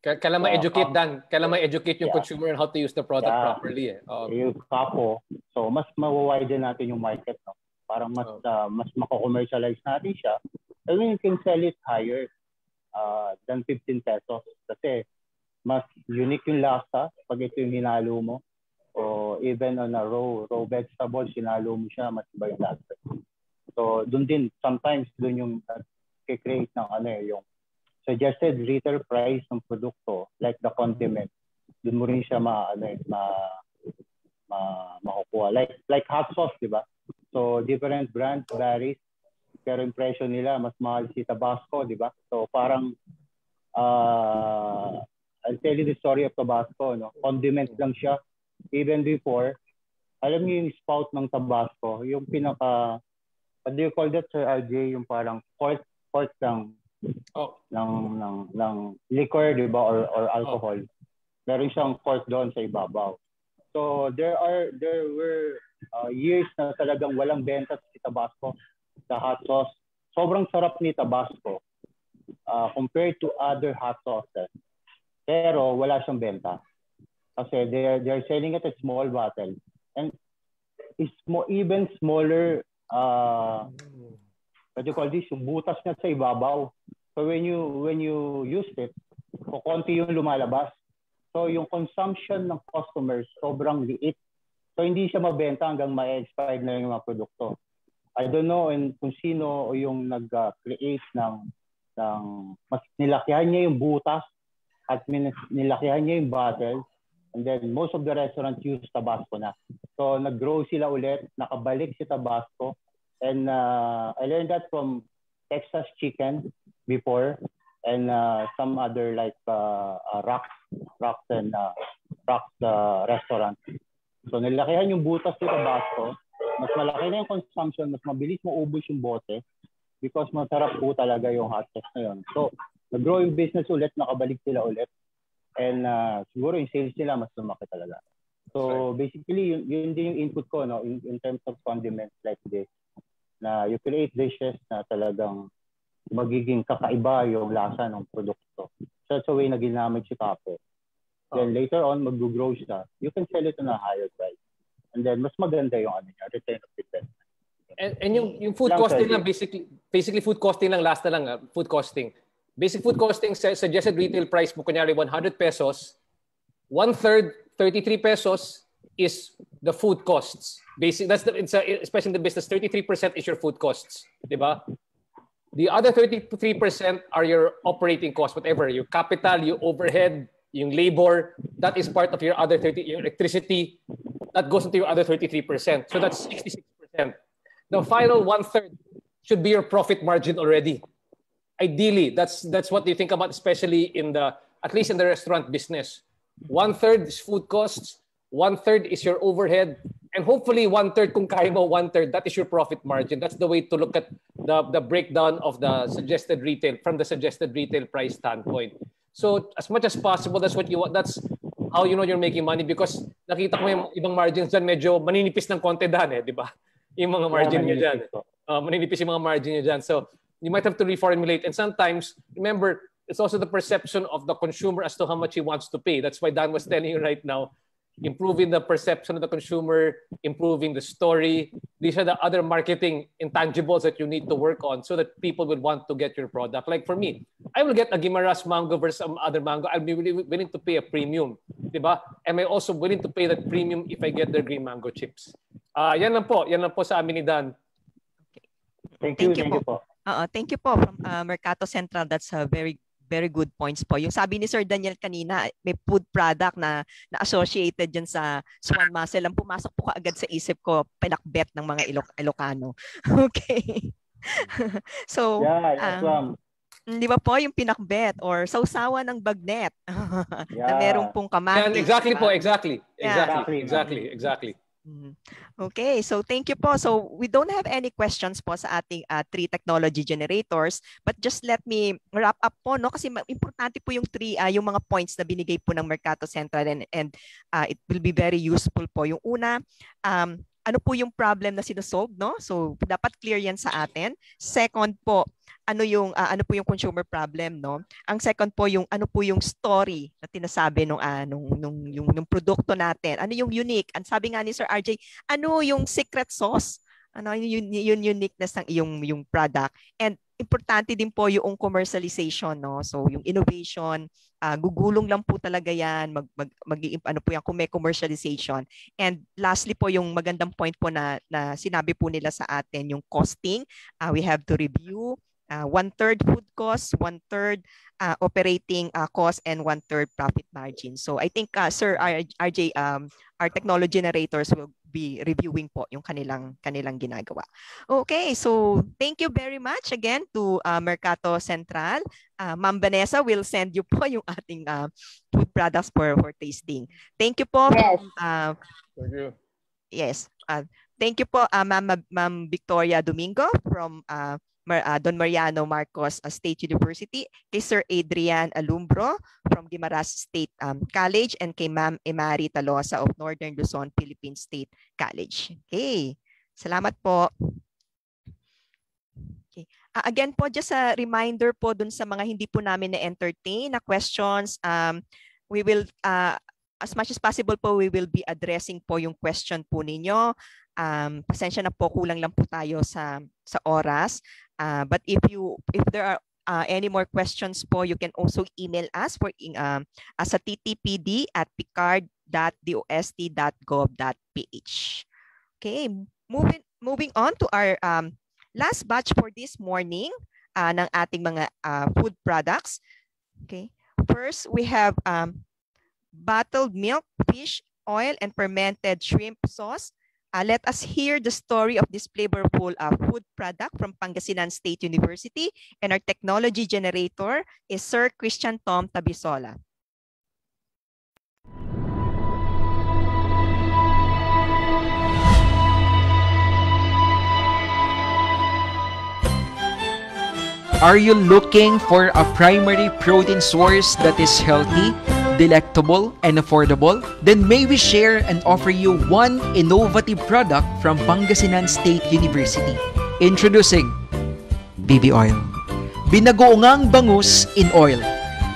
[SPEAKER 27] Kailan ma-educate, Dan? Kailan ma-educate yung
[SPEAKER 29] Yeah.
[SPEAKER 27] consumer on how to use the product
[SPEAKER 29] Yeah.
[SPEAKER 27] properly eh. Oo.
[SPEAKER 29] yung kapo. So mas mawawiden natin yung market no. Parang mas uh, mas mako-commercialize natin siya. And you can sell it higher uh, than 15 pesos kasi mas unique yung lasa pag ito yung hinalo mo o even on a raw raw vegetable sinalo mo siya mas iba yung lasa. So doon din sometimes doon yung uh, create ng ano eh, yung suggested retail price ng produkto like the condiment. Doon mo rin siya ma ano eh, ma ma makukuha. Like like hot sauce di ba? So different brands varies. Pero impression nila mas mahal si Tabasco di ba? So parang uh, I'll tell you the story of Tabasco no? Condiment lang siya. Even before alam niyo yung spout ng Tabasco yung pinaka what do you call that Sir RJ yung parang quart quart ng
[SPEAKER 27] Oh.
[SPEAKER 29] ng ng ng liquor, 'di ba, or or alcohol. Meron siyang cork doon sa ibabaw. So there are there were uh, years na talagang walang benta si Tabasco sa hot sauce. Sobrang sarap ni Tabasco uh, compared to other hot sauces. Pero wala siyang benta. Kasi they're they're selling it at small bottle. And it's mo even smaller uh, what you call this? Yung butas niya sa ibabaw. So when you when you use it, kukunti yung lumalabas. So yung consumption ng customers sobrang liit. So hindi siya mabenta hanggang ma-expire na yung mga produkto. I don't know and kung sino yung nag-create ng ng mas nilakihan niya yung butas at nilakihan niya yung bottle and then most of the restaurants use Tabasco na. So nag-grow sila ulit, nakabalik si Tabasco and uh, I learned that from Texas Chicken before and uh, some other like uh, uh, rocks rocks and uh, rocks uh, restaurant. So nilakihan yung butas ni Tabasco, mas malaki na yung consumption, mas mabilis maubos yung bote because masarap po talaga yung hot sauce na yun. So nag-grow yung business ulit, nakabalik sila ulit. And uh, siguro yung sales nila mas lumaki talaga. So basically, yun, yun din yung input ko no, in, in terms of condiments like this na you create dishes na talagang magiging kakaiba yung lasa ng produkto. So that's the way na ginamit si Kape. Then later on, mag-grow siya. You can sell it on a higher price. And then mas maganda yung ano niya, return of investment.
[SPEAKER 27] And, and yung, yung food
[SPEAKER 29] Lang,
[SPEAKER 27] costing lang, basically, basically food costing lang, last na lang, ah, food costing. Basic food costing, suggested retail price mo, kunyari 100 pesos, one-third, 33 pesos is the food costs. Basic, that's the, it's a, especially in the business, 33% is your food costs. Di ba? The other 33% are your operating costs, whatever, your capital, your overhead, yung labor, that is part of your other 30, your electricity, that goes into your other 33%. So that's 66%. The final one third should be your profit margin already. Ideally, that's that's what you think about, especially in the at least in the restaurant business. One third is food costs, one third is your overhead, and hopefully one third kung kaya mo one third that is your profit margin. That's the way to look at the the breakdown of the suggested retail from the suggested retail price standpoint. So as much as possible, that's what you want. That's how you know you're making money because nakita ko yung ibang margins dyan medyo maninipis ng konti dan eh, di ba? Yung mga margin yeah, niya dyan. Uh, maninipis yung mga margin niya dyan. So, you might have to reformulate. And sometimes, remember, it's also the perception of the consumer as to how much he wants to pay. That's why Dan was telling you right now, improving the perception of the consumer, improving the story. These are the other marketing intangibles that you need to work on so that people will want to get your product. Like for me, I will get a Gimaras mango versus some other mango. I'll be really willing to pay a premium. Diba? Am I also willing to pay that premium if I get their green mango chips? Uh, yan lang po. Yan lang po sa amin ni Dan.
[SPEAKER 29] Thank you. Thank you, thank you po.
[SPEAKER 1] Uh, thank you po from uh, Mercato Central. That's a very very good points po. Yung sabi ni Sir Daniel kanina, may food product na, na associated dyan sa Swan Muscle. Ang pumasok po agad sa isip ko, pinakbet ng mga Ilok Ilocano. okay. so,
[SPEAKER 29] yeah, um,
[SPEAKER 1] di ba po yung pinakbet or sausawa ng bagnet yeah. na merong pong kamatis.
[SPEAKER 27] exactly po, exactly. Exactly, yeah. exactly, exactly.
[SPEAKER 1] Mm-hmm. Okay, so thank you po. So we don't have any questions po sa ating uh, three technology generators, but just let me wrap up po no kasi importante po yung three uh, yung mga points na binigay po ng Mercato Central and and uh, it will be very useful po. Yung una, um, ano po yung problem na sinusolve no? So dapat clear yan sa atin. Second po, ano yung uh, ano po yung consumer problem no? Ang second po yung ano po yung story na tinasabi nung uh, nung, nung yung yung produkto natin. Ano yung unique? Ang sabi nga ni Sir RJ ano yung secret sauce? Ano yung, yung uniqueness ng yung yung product? And importante din po yung commercialization no? So yung innovation uh, gugulong lang po talaga yan mag, mag, mag ano po yan kung may commercialization and lastly po yung magandang point po na na sinabi po nila sa atin yung costing uh, we have to review uh, one-third food cost, one-third uh, operating uh, cost, and one-third profit margin. So I think, uh, Sir RJ, um, our technology generators will be reviewing po yung kanilang kanilang ginagawa. Okay, so thank you very much again to uh, Mercato Central. Uh, Ma'am Vanessa will send you po yung ating uh, food products for, for tasting. Thank you po.
[SPEAKER 28] Yes.
[SPEAKER 1] Uh,
[SPEAKER 27] thank you.
[SPEAKER 1] Yes. Uh, thank you po, uh, Ma'am Ma'am Victoria Domingo from uh, Mar- uh, Don Mariano Marcos uh, State University, kay Sir Adrian Alumbro from Guimaras State um, College, and kay Ma'am Emari Talosa of Northern Luzon Philippine State College. Okay, salamat po. Okay. Uh, again po, just a reminder po dun sa mga hindi po namin na-entertain na questions, um, we will, uh, as much as possible po, we will be addressing po yung question po ninyo. Um, pasensya na po, kulang lang po tayo sa, sa oras. Uh, but if you if there are uh, any more questions po, you can also email us for um, as a ttpd at picard.dost.gov.ph. Okay, moving moving on to our um, last batch for this morning uh, ng ating mga uh, food products. Okay, first we have um, bottled milk, fish, oil, and fermented shrimp sauce Uh, let us hear the story of this flavorful uh, food product from Pangasinan State University. And our technology generator is Sir Christian Tom Tabisola.
[SPEAKER 30] Are you looking for a primary protein source that is healthy, delectable, and affordable? Then may we share and offer you one innovative product from Pangasinan State University. Introducing BB Oil. Binagoongang bangus in oil.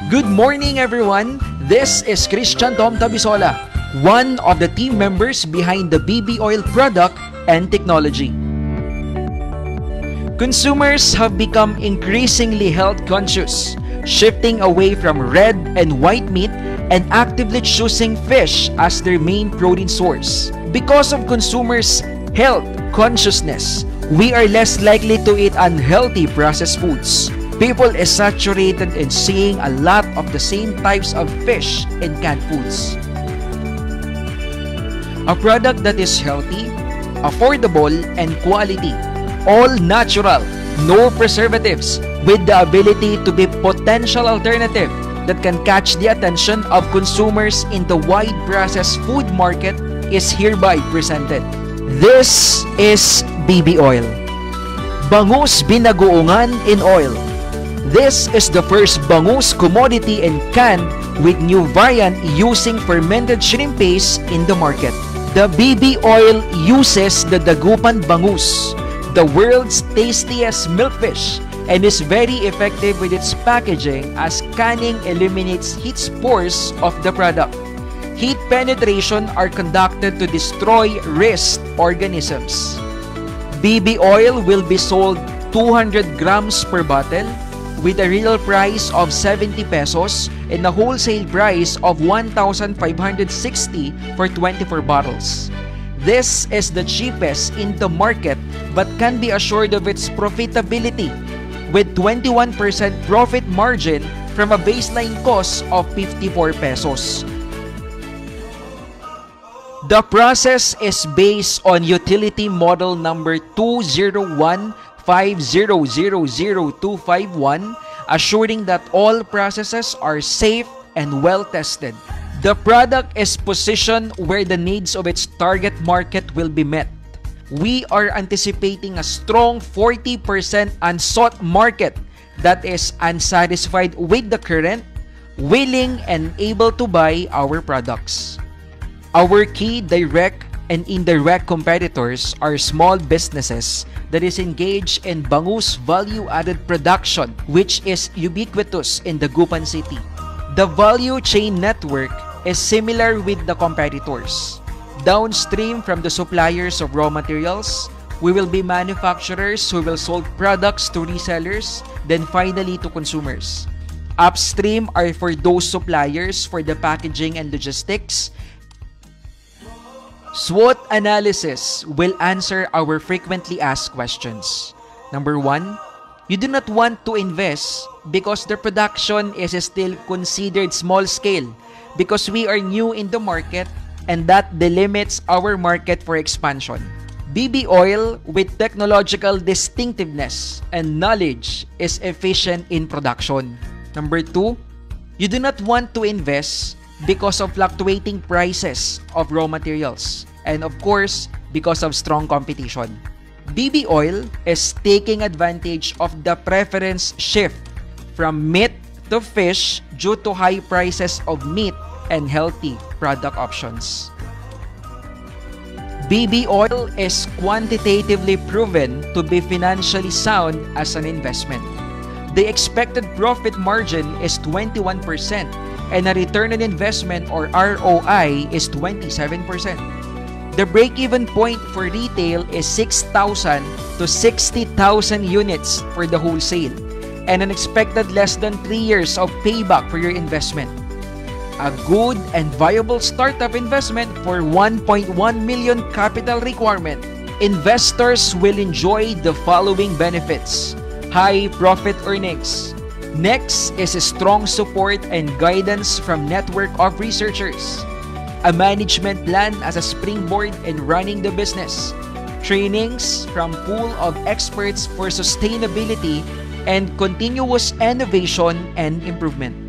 [SPEAKER 30] Good morning everyone! This is Christian Tom Tabisola, one of the team members behind the BB Oil product and technology. Consumers have become increasingly health conscious, shifting away from red and white meat and actively choosing fish as their main protein source. Because of consumers' health consciousness, we are less likely to eat unhealthy processed foods. People is saturated in seeing a lot of the same types of fish in canned foods. A product that is healthy, affordable, and quality all natural, no preservatives, with the ability to be potential alternative that can catch the attention of consumers in the wide processed food market is hereby presented. This is BB Oil. Bangus binagoongan in oil. This is the first bangus commodity and canned with new variant using fermented shrimp paste in the market. The BB oil uses the Dagupan bangus, the world's tastiest milkfish, and is very effective with its packaging as canning eliminates heat spores of the product. Heat penetration are conducted to destroy risk organisms. BB oil will be sold 200 grams per bottle with a real price of 70 pesos and a wholesale price of 1,560 for 24 bottles. This is the cheapest in the market but can be assured of its profitability with 21% profit margin from a baseline cost of 54 pesos. The process is based on utility model number 201500251 assuring that all processes are safe and well tested. The product is positioned where the needs of its target market will be met. We are anticipating a strong 40% unsought market that is unsatisfied with the current, willing, and able to buy our products. Our key direct and indirect competitors are small businesses that is engaged in bangus value-added production which is ubiquitous in Dagupan City. The value chain network is similar with the competitors. Downstream from the suppliers of raw materials, we will be manufacturers who will sell products to resellers, then finally to consumers. Upstream are for those suppliers for the packaging and logistics, SWOT analysis will answer our frequently asked questions. Number one, you do not want to invest because the production is still considered small scale because we are new in the market and that delimits our market for expansion. BB oil with technological distinctiveness and knowledge is efficient in production. Number two, you do not want to invest because of fluctuating prices of raw materials and of course because of strong competition. BB oil is taking advantage of the preference shift from meat to fish due to high prices of meat and healthy product options. BB oil is quantitatively proven to be financially sound as an investment. The expected profit margin is 21% and a return on investment or ROI is 27%. The break-even point for retail is 6,000 to 60,000 units for the wholesale and an expected less than 3 years of payback for your investment. A good and viable startup investment for 1.1 million capital requirement. Investors will enjoy the following benefits. High profit earnings. Next is strong support and guidance from network of researchers a management plan as a springboard in running the business, trainings from pool of experts for sustainability and continuous innovation and improvement.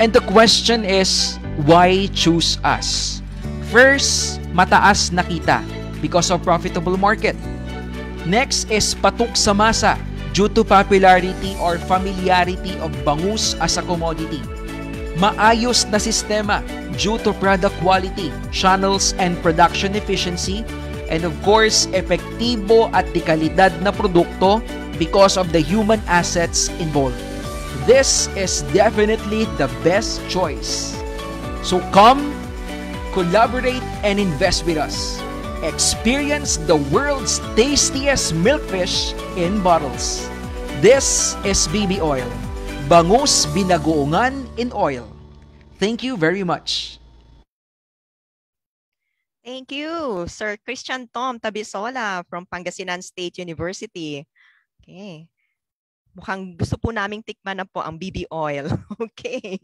[SPEAKER 30] And the question is, why choose us? First, mataas na kita because of profitable market. Next is patok sa masa due to popularity or familiarity of bangus as a commodity. Maayos na sistema due to product quality, channels, and production efficiency, and of course, epektibo at di kalidad na produkto because of the human assets involved. This is definitely the best choice. So come, collaborate, and invest with us. Experience the world's tastiest milkfish in bottles. This is BB Oil. Bangus binagoongan in oil. Thank you very much.
[SPEAKER 1] Thank you, Sir Christian Tom Tabisola from Pangasinan State University. Okay. Mukhang gusto po naming tikman na po ang BB oil. okay.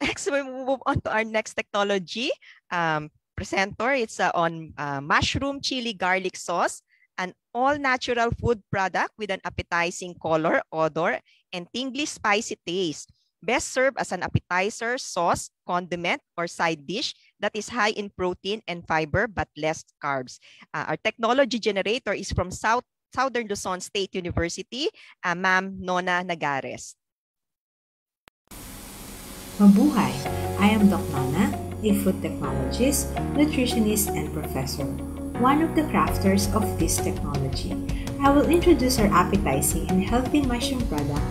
[SPEAKER 1] Next, we move on to our next technology um, presenter. It's uh, on uh, mushroom chili garlic sauce, an all-natural food product with an appetizing color, odor, and tingly spicy taste. Best served as an appetizer, sauce, condiment, or side dish that is high in protein and fiber but less carbs. Uh, our technology generator is from South Southern Luzon State University, uh, Ma'am Nona Nagares.
[SPEAKER 31] Mabuhay! I am Doc Nana, a food technologist, nutritionist, and professor, one of the crafters of this technology. I will introduce our appetizing and healthy mushroom product,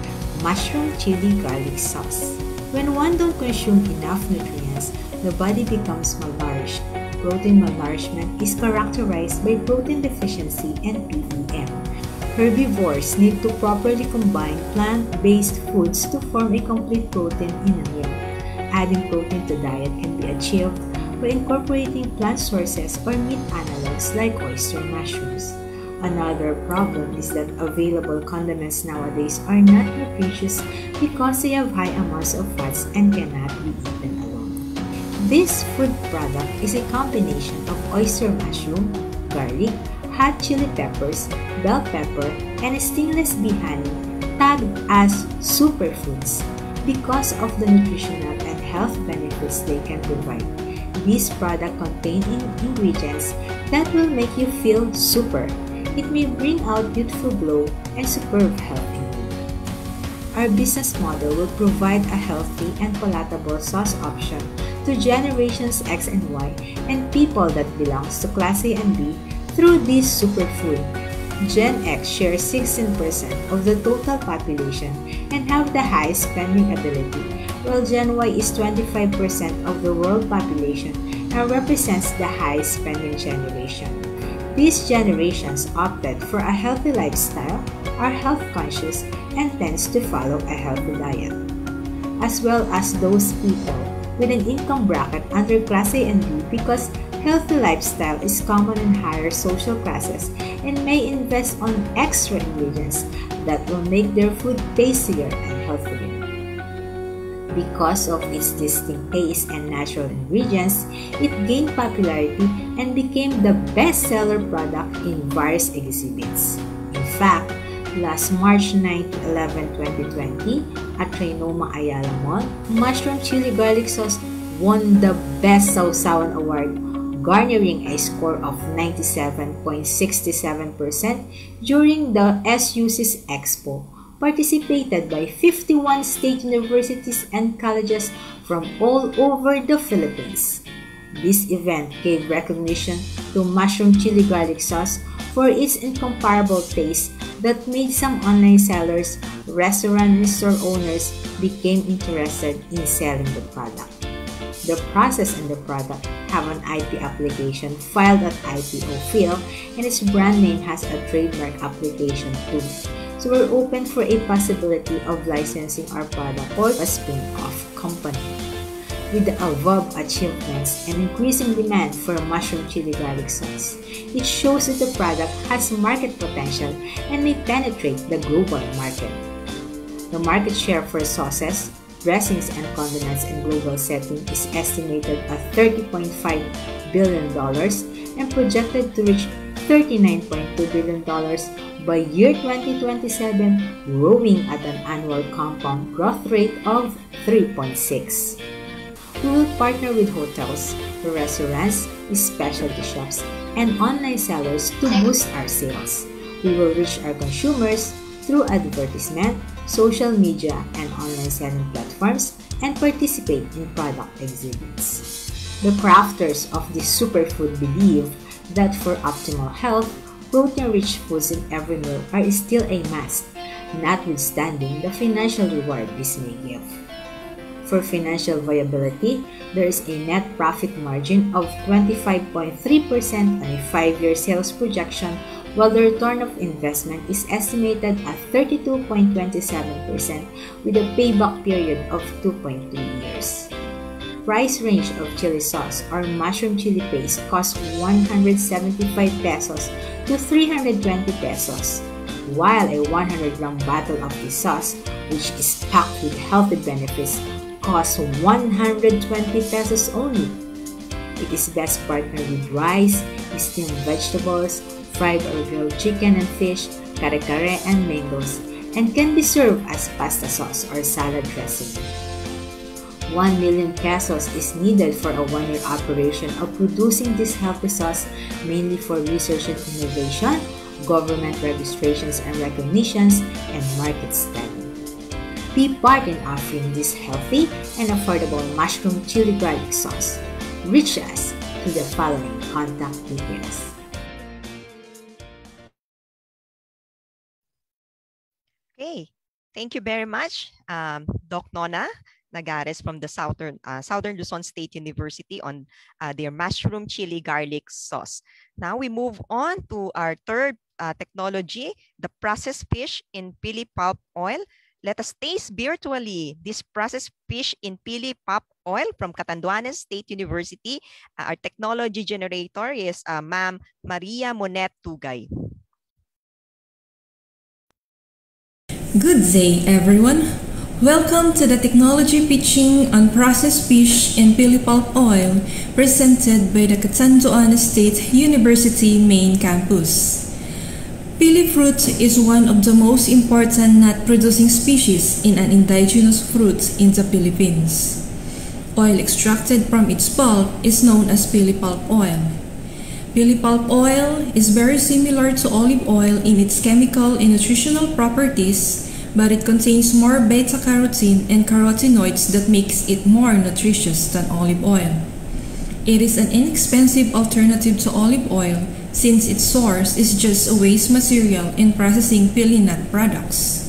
[SPEAKER 31] mushroom chili garlic sauce. When one don't consume enough nutrients, the body becomes malnourished. Protein malnourishment is characterized by protein deficiency and PPM. Herbivores need to properly combine plant-based foods to form a complete protein in a meal. Adding protein to diet can be achieved by incorporating plant sources or meat analogs like oyster mushrooms. Another problem is that available condiments nowadays are not nutritious because they have high amounts of fats and cannot be eaten. This food product is a combination of oyster mushroom, garlic, hot chili peppers, bell pepper, and stingless bee honey tagged as superfoods because of the nutritional and health benefits they can provide. These products contain ingredients that will make you feel super it may bring out beautiful glow and superb health indeed. Our business model will provide a healthy and palatable sauce option to generations X and Y and people that belongs to class A and B through this superfood. Gen X shares 16% of the total population and have the highest spending ability, while Gen Y is 25% of the world population and represents the highest spending generation. These generations opted for a healthy lifestyle, are health conscious, and tends to follow a healthy diet. As well as those people with an income bracket under class A and B because healthy lifestyle is common in higher social classes and may invest on extra ingredients that will make their food tastier and healthier. Because of its distinct taste and natural ingredients, it gained popularity and became the best-seller product in various exhibits. In fact, last March 9 to 11, 2020, at Trinoma Ayala Mall, Mushroom Chili Garlic Sauce won the Best Sawsawan Award, garnering a score of 97.67% during the SUC's Expo participated by 51 state universities and colleges from all over the Philippines. This event gave recognition to mushroom chili garlic sauce for its incomparable taste that made some online sellers, restaurant and store owners became interested in selling the product. The process and the product have an IP application filed at IPOPHL and its brand name has a trademark application too so we're open for a possibility of licensing our product or a spin-off company. With the above achievements and increasing demand for mushroom chili garlic sauce, it shows that the product has market potential and may penetrate the global market. The market share for sauces, dressings, and condiments in global setting is estimated at $30.5 billion and projected to reach $39.2 billion by year 2027, growing at an annual compound growth rate of 3.6. We will partner with hotels, restaurants, specialty shops, and online sellers to boost our sales. We will reach our consumers through advertisement, social media, and online selling platforms and participate in product exhibits. The crafters of this superfood believe that for optimal health, protein-rich foods in every meal are still a must, notwithstanding the financial reward this may give. For financial viability, there is a net profit margin of 25.3% on a 5-year sales projection while the return of investment is estimated at 32.27% with a payback period of 2.3 years. Price range of chili sauce or mushroom chili paste costs 175 pesos to 320 pesos, while a 100 gram bottle of this sauce, which is packed with healthy benefits, costs 120 pesos only. It is best partnered with rice, steamed vegetables, fried or grilled chicken and fish, kare-kare and mangoes, and can be served as pasta sauce or salad dressing. 1 million pesos is needed for a one-year operation of producing this healthy sauce mainly for research and innovation, government registrations and recognitions, and market study. Be part in offering this healthy and affordable mushroom chili garlic sauce. Reach us through the following contact details.
[SPEAKER 1] Okay, thank you very much, um, Doc Nona Nagares from the Southern uh, Southern Luzon State University on uh, their mushroom chili garlic sauce. Now we move on to our third uh, technology, the processed fish in pili pulp oil. Let us taste virtually this processed fish in pili pulp oil from Catanduanes State University. Uh, our technology generator is uh, Ma'am Maria Monet Tugay.
[SPEAKER 32] Good day, everyone. Welcome to the technology pitching on processed fish in pili pulp oil presented by the Catanduanes State University main campus. Pili fruit is one of the most important nut-producing species in an indigenous fruit in the Philippines. Oil extracted from its pulp is known as pili pulp oil. Pili pulp oil is very similar to olive oil in its chemical and nutritional properties, but it contains more beta-carotene and carotenoids that makes it more nutritious than olive oil. It is an inexpensive alternative to olive oil since its source is just a waste material in processing pili nut products.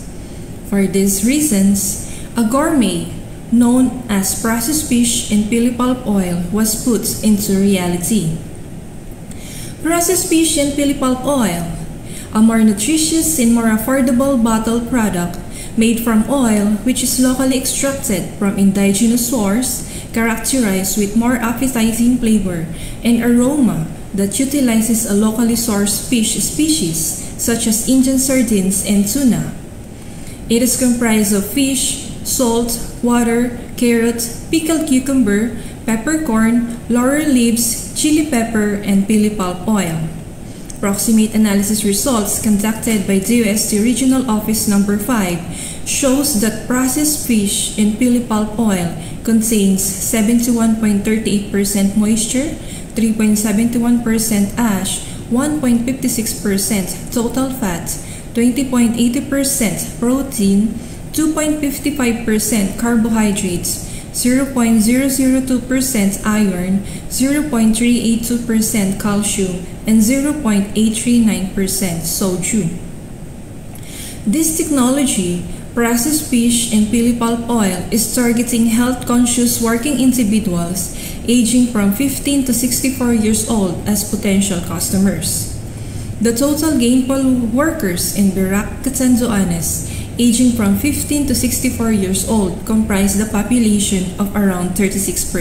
[SPEAKER 32] For these reasons, a gourmet known as processed fish and pili pulp oil was put into reality. Processed fish and pili pulp oil, a more nutritious and more affordable bottled product made from oil which is locally extracted from indigenous source, characterized with more appetizing flavor and aroma that utilizes a locally sourced fish species such as Indian sardines and tuna. It is comprised of fish, salt, water, carrot, pickled cucumber, peppercorn, laurel leaves, chili pepper, and pili pulp oil. Proximate analysis results conducted by DOST Regional Office Number 5 shows that processed fish in pili pulp oil contains 71.38% moisture, 3.71% ash, 1.56% total fat, 20.80% protein, 2.55% carbohydrates, 0.002% iron, 0.382% calcium, and 0.839% sodium. This technology, processed fish and pili pulp oil, is targeting health-conscious working individuals aging from 15 to 64 years old as potential customers. The total gainful workers in Virac Catanduanes aging from 15 to 64 years old comprise the population of around 36%.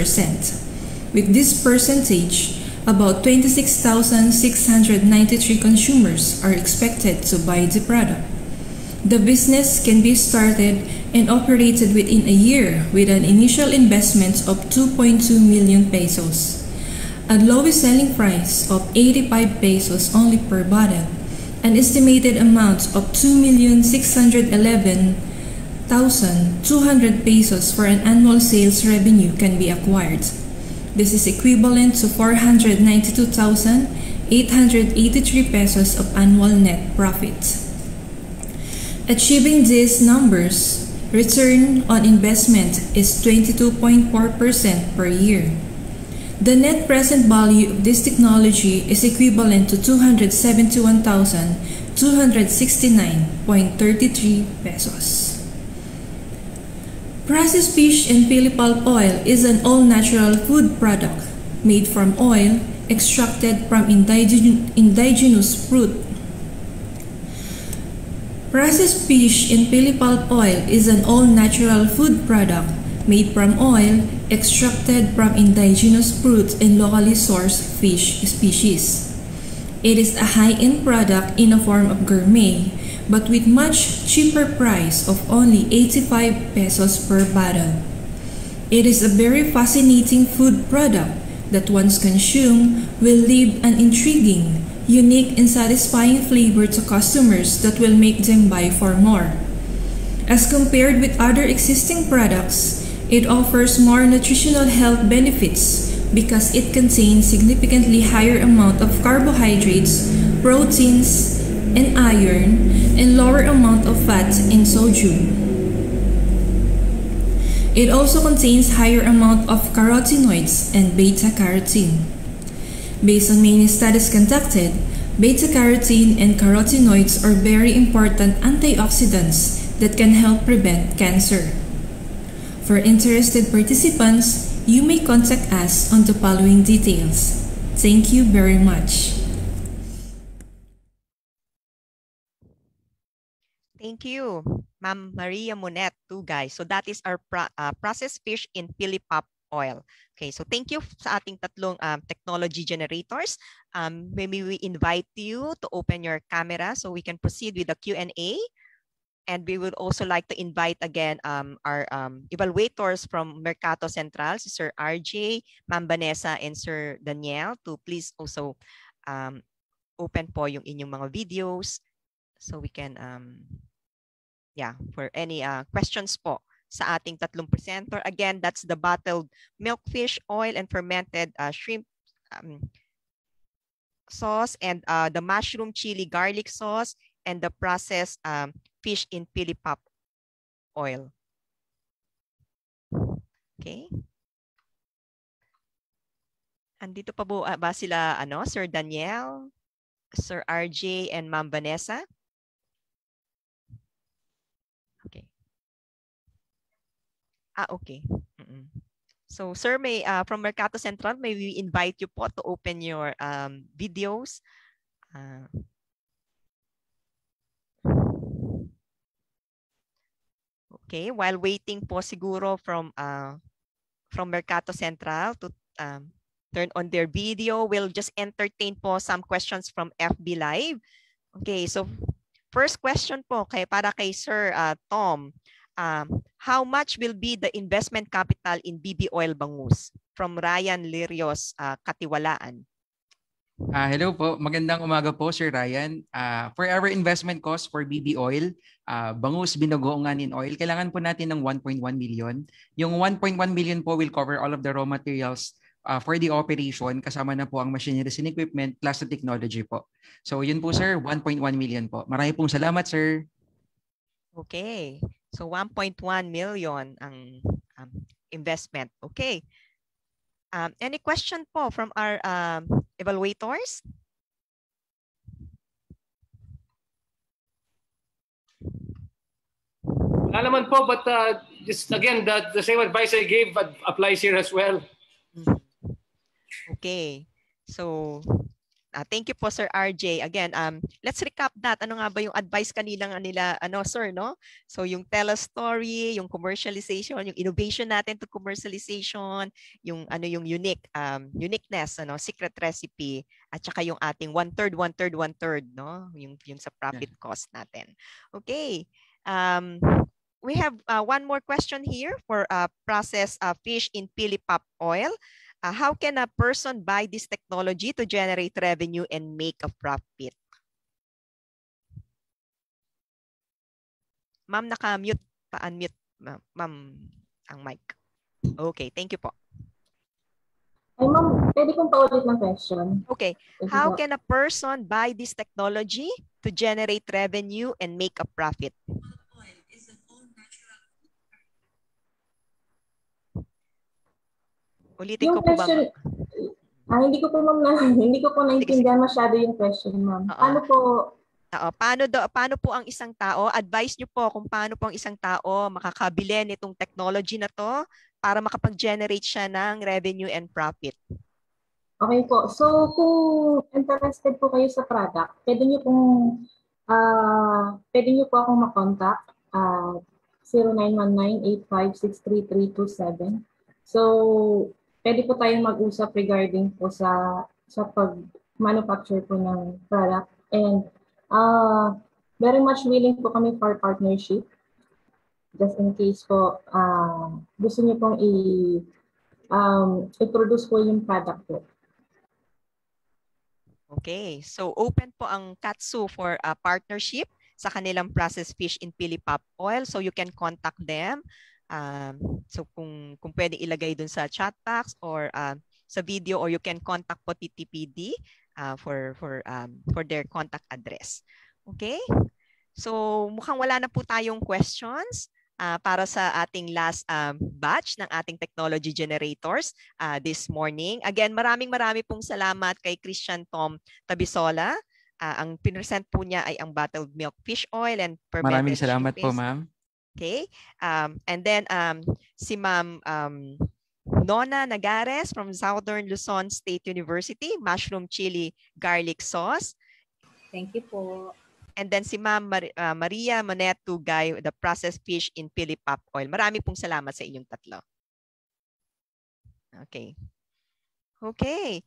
[SPEAKER 32] With this percentage, about 26,693 consumers are expected to buy the product. The business can be started and operated within a year with an initial investment of 2.2 million pesos. A lowest selling price of 85 pesos only per bottle an estimated amount of 2,611,200 pesos for an annual sales revenue can be acquired. This is equivalent to 492,883 pesos of annual net profit. Achieving these numbers, return on investment is 22.4% per year. The net present value of this technology is equivalent to 271,269.33 pesos. Processed fish and pili pulp oil is an all-natural food product made from oil extracted from indigenous fruit. Processed fish and pili pulp oil is an all-natural food product made from oil extracted from indigenous fruits and locally sourced fish species. It is a high-end product in a form of gourmet, but with much cheaper price of only 85 pesos per bottle. It is a very fascinating food product that once consumed will leave an intriguing, unique, and satisfying flavor to customers that will make them buy for more. As compared with other existing products, it offers more nutritional health benefits because it contains significantly higher amount of carbohydrates, proteins, and iron, and lower amount of fat and sodium. It also contains higher amount of carotenoids and beta-carotene. Based on many studies conducted, beta-carotene and carotenoids are very important antioxidants that can help prevent cancer. For interested participants, you may contact us on the following details. Thank you very much.
[SPEAKER 1] Thank you, Ma'am Maria Monet, too, guys. So that is our pro uh, processed fish in Pilipop oil. Okay, so thank you sa ating tatlong um, technology generators. Um, maybe we invite you to open your camera so we can proceed with the Q&A. And we would also like to invite again um, our um, evaluators from Mercato Central, Sir RJ, Ma'am Vanessa, and Sir Daniel to please also um, open po yung inyong mga videos so we can um, yeah, for any uh, questions po sa ating tatlong presenter. Again, that's the bottled milkfish oil and fermented uh, shrimp um, sauce and uh, the mushroom chili garlic sauce and the processed um, fish in pilipop oil. Okay. Andito pa po uh, ba sila ano, Sir Daniel, Sir RJ and Ma'am Vanessa? Ah, okay. Mm-mm. So, sir, may uh, from Mercato Central, may we invite you po to open your um, videos. Uh, okay, while waiting po siguro from uh, from Mercato Central to um, turn on their video, we'll just entertain po some questions from FB Live. Okay, so first question po kay para kay Sir uh, Tom um, how much will be the investment capital in BB Oil Bangus? From Ryan Lirios, uh, Katiwalaan.
[SPEAKER 30] Uh, hello po. Magandang umaga po, Sir Ryan. Uh, for our investment cost for BB Oil, uh, Bangus Binogoonganin Oil, kailangan po natin ng 1.1 million. Yung 1.1 million po will cover all of the raw materials uh, for the operation kasama na po ang machineries and equipment plus the technology po. So yun po sir, 1.1 million po. Marami pong salamat sir.
[SPEAKER 1] Okay. So 1.1 million ang um, investment. Okay. Um, any question po from our um, evaluators?
[SPEAKER 27] Wala naman po, but uh, just again, the, the same advice I gave applies here as well.
[SPEAKER 1] Okay. So Uh, thank you po Sir RJ. Again, um let's recap that. Ano nga ba yung advice kanina nga nila ano sir no? So yung tell a story, yung commercialization, yung innovation natin to commercialization, yung ano yung unique um uniqueness ano, secret recipe at saka yung ating one third one third one third no? Yung yung sa profit cost natin. Okay. Um we have uh, one more question here for uh, process uh, fish in Pilipop oil. Uh, how can a person buy this technology to generate revenue and make a profit? Ma'am, naka-mute pa-unmute, ma'am, ang mic. Okay, thank you po.
[SPEAKER 33] Ay, ma'am, pwede kong paulit ng question.
[SPEAKER 1] Okay. How can a person buy this technology to generate revenue and make a profit? Ulitin
[SPEAKER 33] yung
[SPEAKER 1] ko po
[SPEAKER 33] question,
[SPEAKER 1] ba?
[SPEAKER 33] Ah, hindi ko po ma'am na, hindi ko po naintindihan masyado yung question ma'am. Paano po
[SPEAKER 1] Oo, paano do paano po ang isang tao? Advice niyo po kung paano po ang isang tao makakabili nitong technology na to para makapag-generate siya ng revenue and profit.
[SPEAKER 33] Okay po. So kung interested po kayo sa product, pwede niyo pong uh, pwede niyo po akong ma-contact uh, 0919-8563327. So, pwede po tayong mag-usap regarding po sa sa pag-manufacture po ng product. And uh, very much willing po kami for partnership. Just in case po uh, gusto niyo pong i um, i-produce po yung product po.
[SPEAKER 1] Okay, so open po ang Katsu for a partnership sa kanilang processed fish in Pilipop oil. So you can contact them Um, so kung, kung pwede ilagay dun sa chat box or uh, sa video or you can contact po TTPD uh, for, for, um, for their contact address. Okay? So mukhang wala na po tayong questions. uh, para sa ating last um, batch ng ating technology generators uh, this morning. Again, maraming marami pong salamat kay Christian Tom Tabisola. Uh, ang pinresent po niya ay ang bottled milk fish oil and fermented
[SPEAKER 30] Maraming salamat po, ma'am.
[SPEAKER 1] Okay. Um, and then um, si Ma'am um, Nona Nagares from Southern Luzon State University, mushroom chili garlic sauce.
[SPEAKER 31] Thank you po.
[SPEAKER 1] And then si Ma'am Mar- uh, Maria Moneto Gay, the processed fish in Pili Pop Oil. Marami pong salamat sa inyong tatlo. Okay. Okay.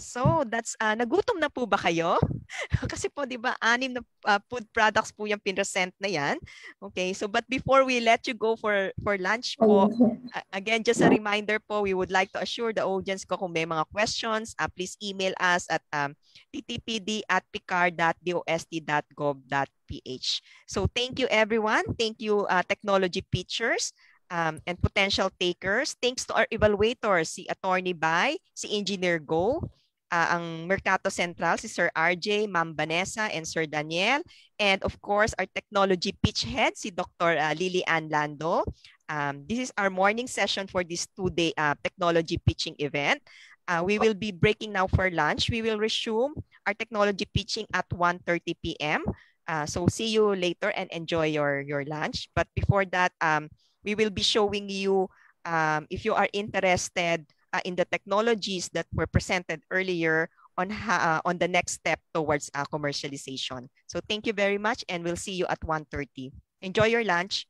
[SPEAKER 1] So that's uh, nagutom na po ba kayo? Kasi po 'di ba anim na uh, food products po yung pinresent na 'yan. Okay, so but before we let you go for for lunch po, again just a reminder po, we would like to assure the audience ko kung may mga questions, uh, please email us at um, ttpd at picard.dost.gov.ph. So thank you everyone. Thank you uh, technology pitchers um, and potential takers. Thanks to our evaluators, si Attorney Bai, si Engineer Go, uh, ang Mercato Central, si Sir RJ, Ma'am Vanessa, and Sir Daniel. And of course, our technology pitch head, si Dr. Uh, Lily Ann Lando. Um, this is our morning session for this two-day uh, technology pitching event. Uh, we will be breaking now for lunch. We will resume our technology pitching at 1.30 p.m. Uh, so see you later and enjoy your, your lunch. But before that, um, we will be showing you um, if you are interested uh, in the technologies that were presented earlier on, uh, on the next step towards uh, commercialization. So thank you very much and we'll see you at 1.30. Enjoy your lunch.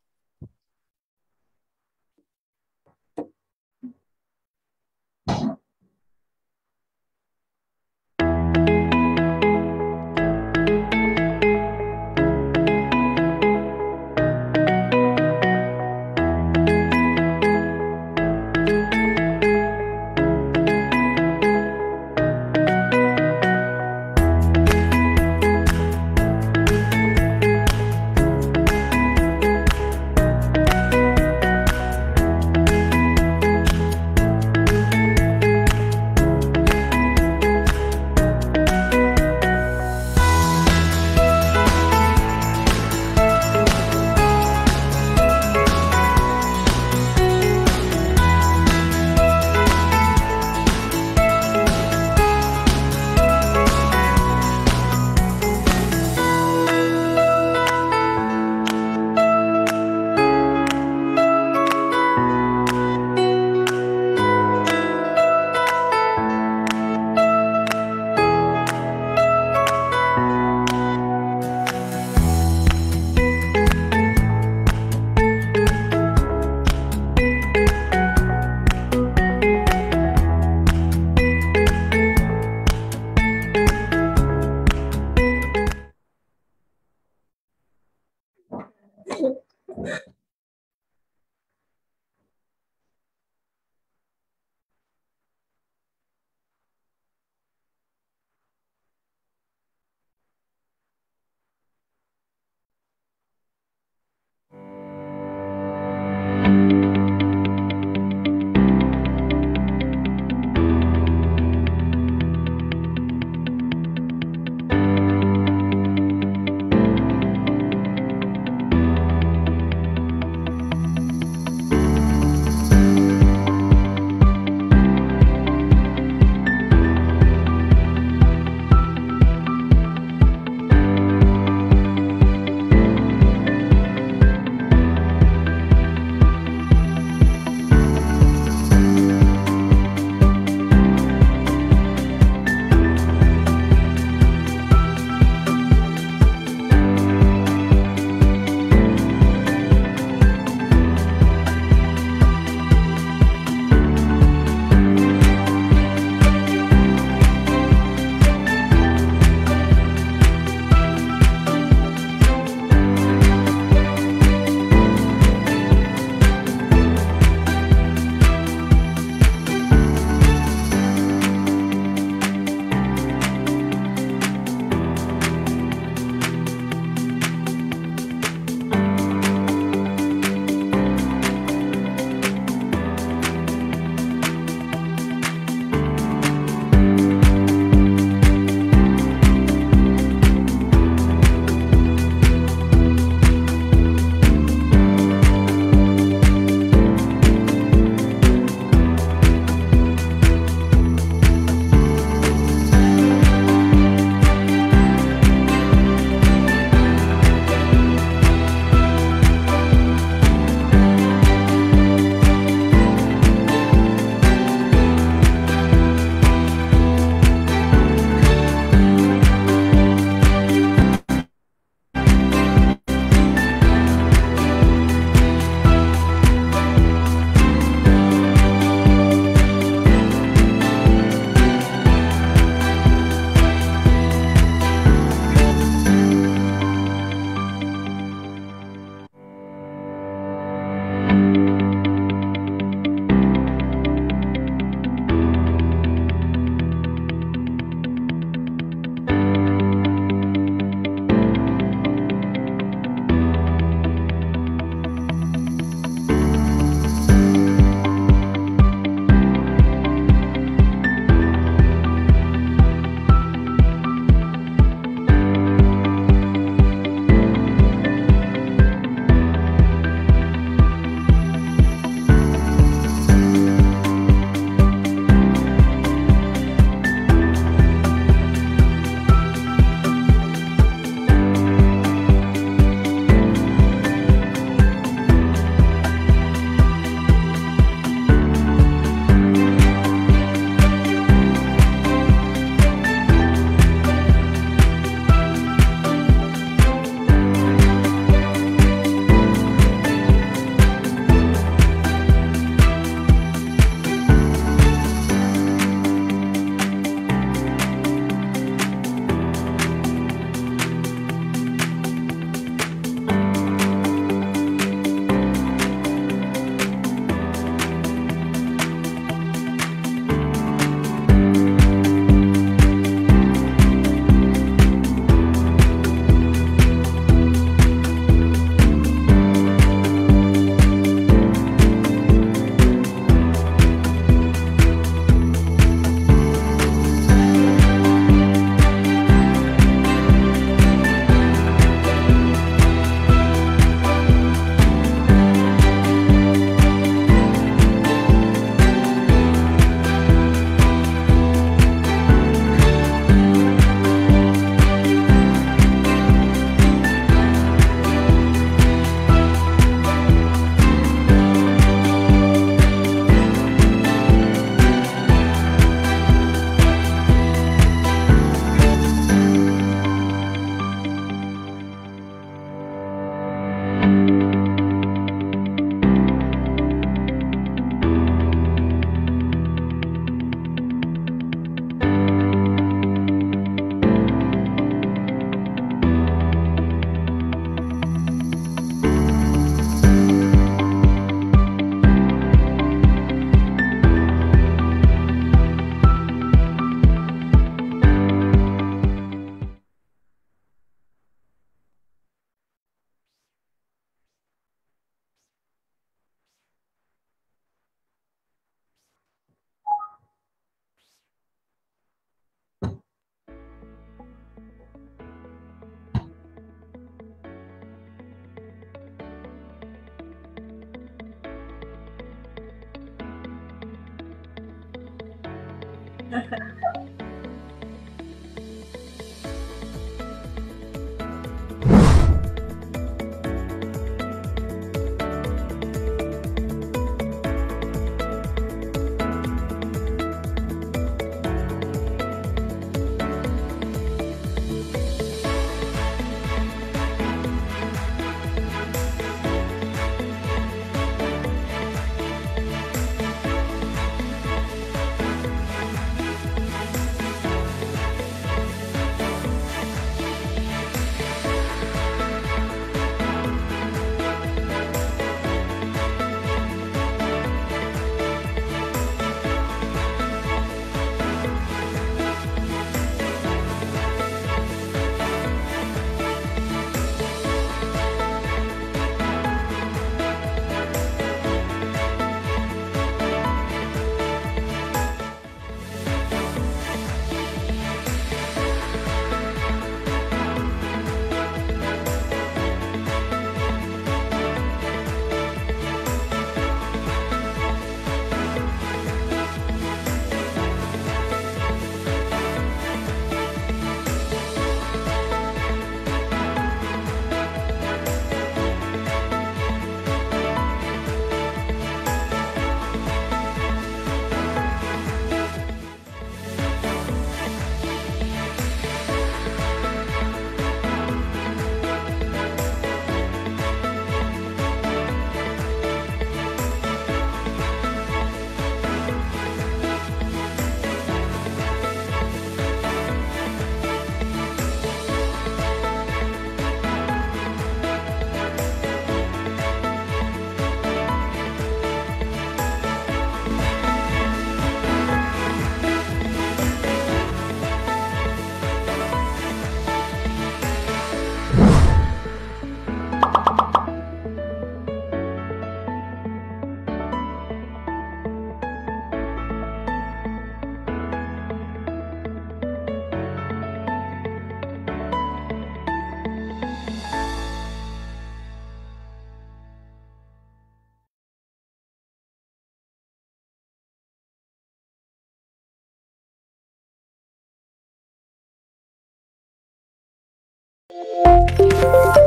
[SPEAKER 21] Música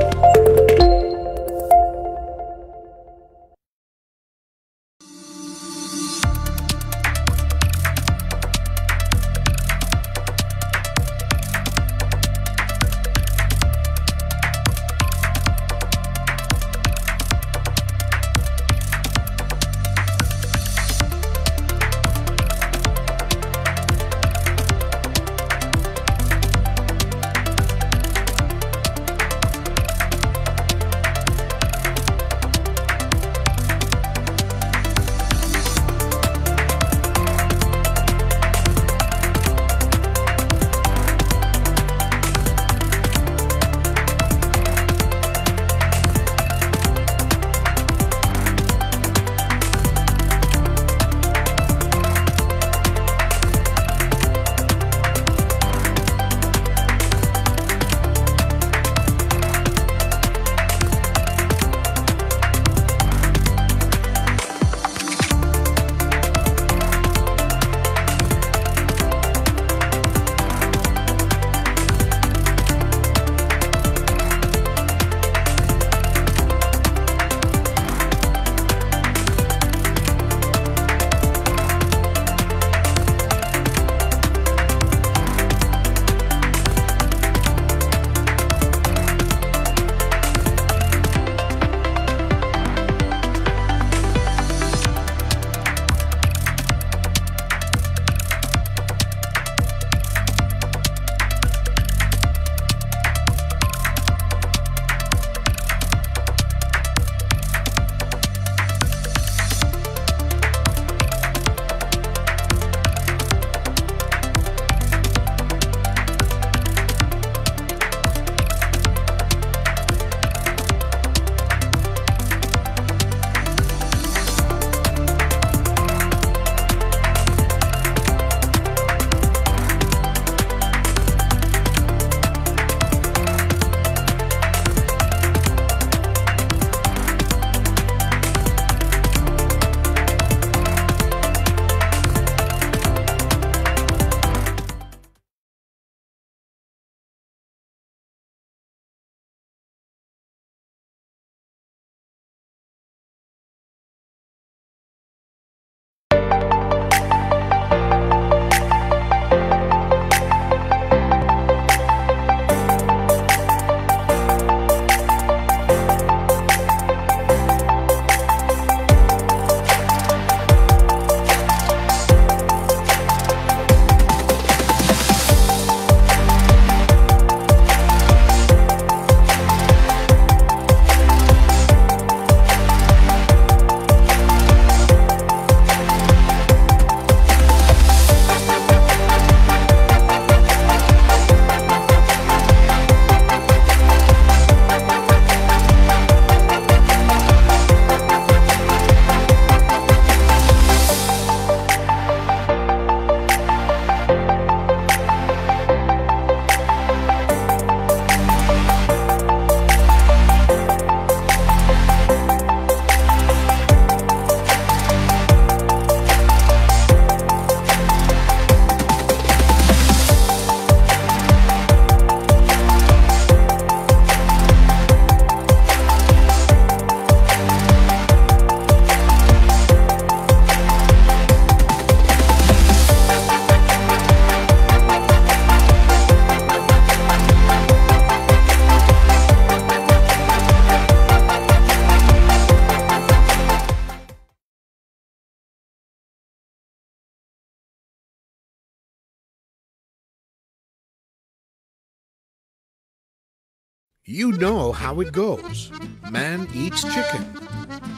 [SPEAKER 21] know how it goes. Man eats chicken,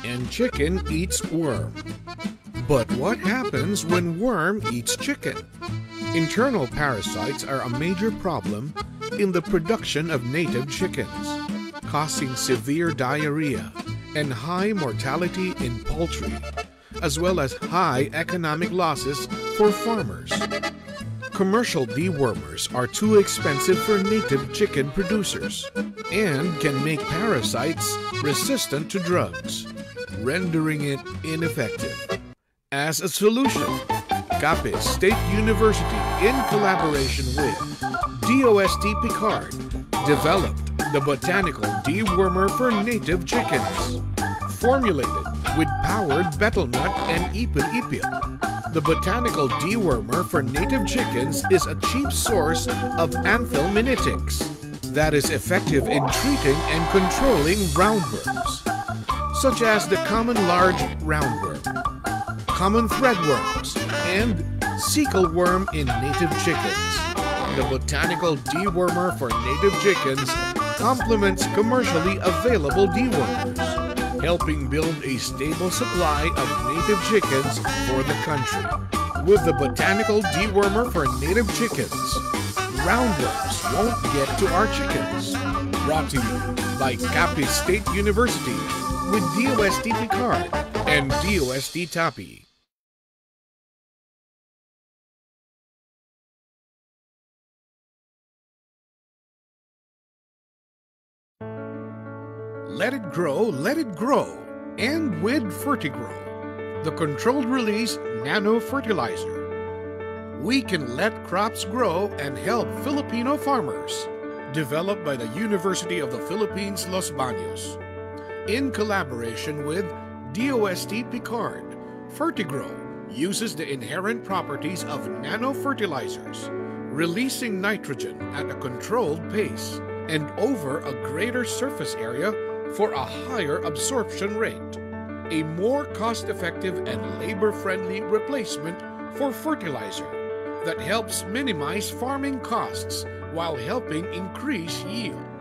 [SPEAKER 21] and chicken eats worm. But what happens when worm eats chicken? Internal parasites are a major problem in the production of native chickens, causing severe diarrhea and high mortality in poultry, as well as high economic losses for farmers. Commercial dewormers are too expensive for native chicken producers and can make parasites resistant to drugs, rendering it ineffective. As a solution, Capiz State University, in collaboration with DOST PCAARRD, developed the botanical dewormer for native chickens. Formulated with powered betel nut and ipil ipil, the botanical dewormer for native chickens is a cheap source of anthelmintics that is effective in treating and controlling roundworms, such as the common large roundworm, common threadworms, and cecal worm in native chickens. The botanical dewormer for native chickens complements commercially available dewormers helping build a stable supply of native chickens for the country. With the botanical dewormer for native chickens, roundworms won't get to our chickens. Brought to you by Capiz State University with DOST PCAARRD and DOST TAPI. Let it grow, let it grow. And with Fertigrow, the controlled release nano fertilizer. We can let crops grow and help Filipino farmers. Developed by the University of the Philippines Los Baños. In collaboration with DOST PCAARRD, Fertigrow uses the inherent properties of nano fertilizers, releasing nitrogen at a controlled pace and over a greater surface area for a higher absorption rate, a more cost effective and labor friendly replacement for fertilizer that helps minimize farming costs while helping increase yield.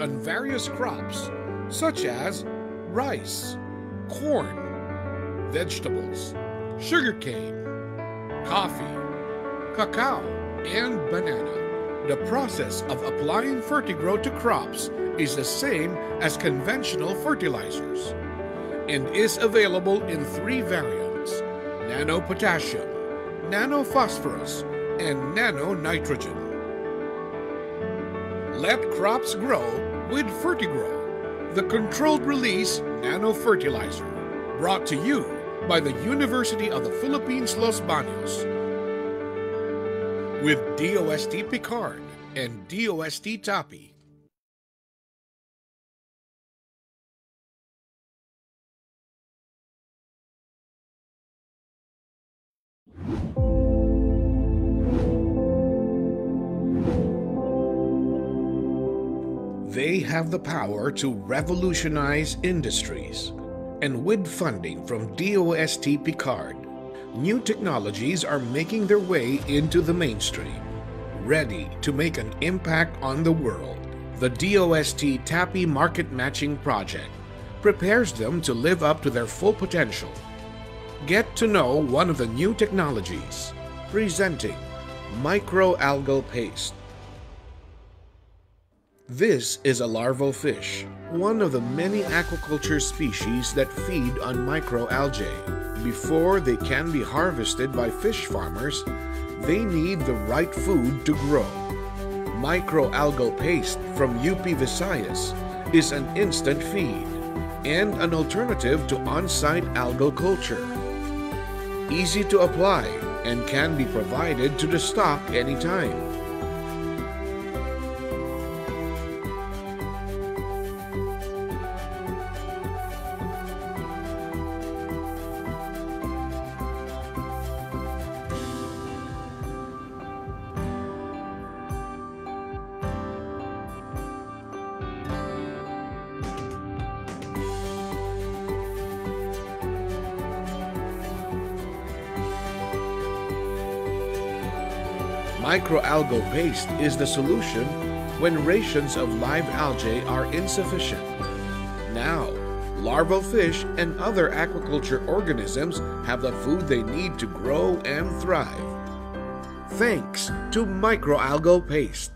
[SPEAKER 21] On various crops such as rice, corn, vegetables, sugarcane, coffee, cacao, and banana. The process of applying Fertigrow to crops is the same as conventional fertilizers and is available in three variants nano potassium, nano phosphorus, and nano nitrogen. Let crops grow with Fertigrow, the controlled release nano fertilizer. Brought to you by the University of the Philippines Los Baños. With DOST PCAARRD and DOST TAPI. Have the power to revolutionize industries. And with funding from DOST PCAARRD, new technologies are making their way into the mainstream, ready to make an impact on the world. The DOST TAPI Market Matching Project prepares them to live up to their full potential. Get to know one of the new technologies, presenting microalgal paste. This is a larval fish, one of the many aquaculture species that feed on microalgae. Before they can be harvested by fish farmers, they need the right food to grow. Microalgal paste from UP Visayas is an instant feed and an alternative to on-site algal culture. Easy to apply and can be provided to the stock anytime. Microalgal paste is the solution when rations of live algae are insufficient. Now, larval fish and other aquaculture organisms have the food they need to grow and thrive. Thanks to microalgal paste.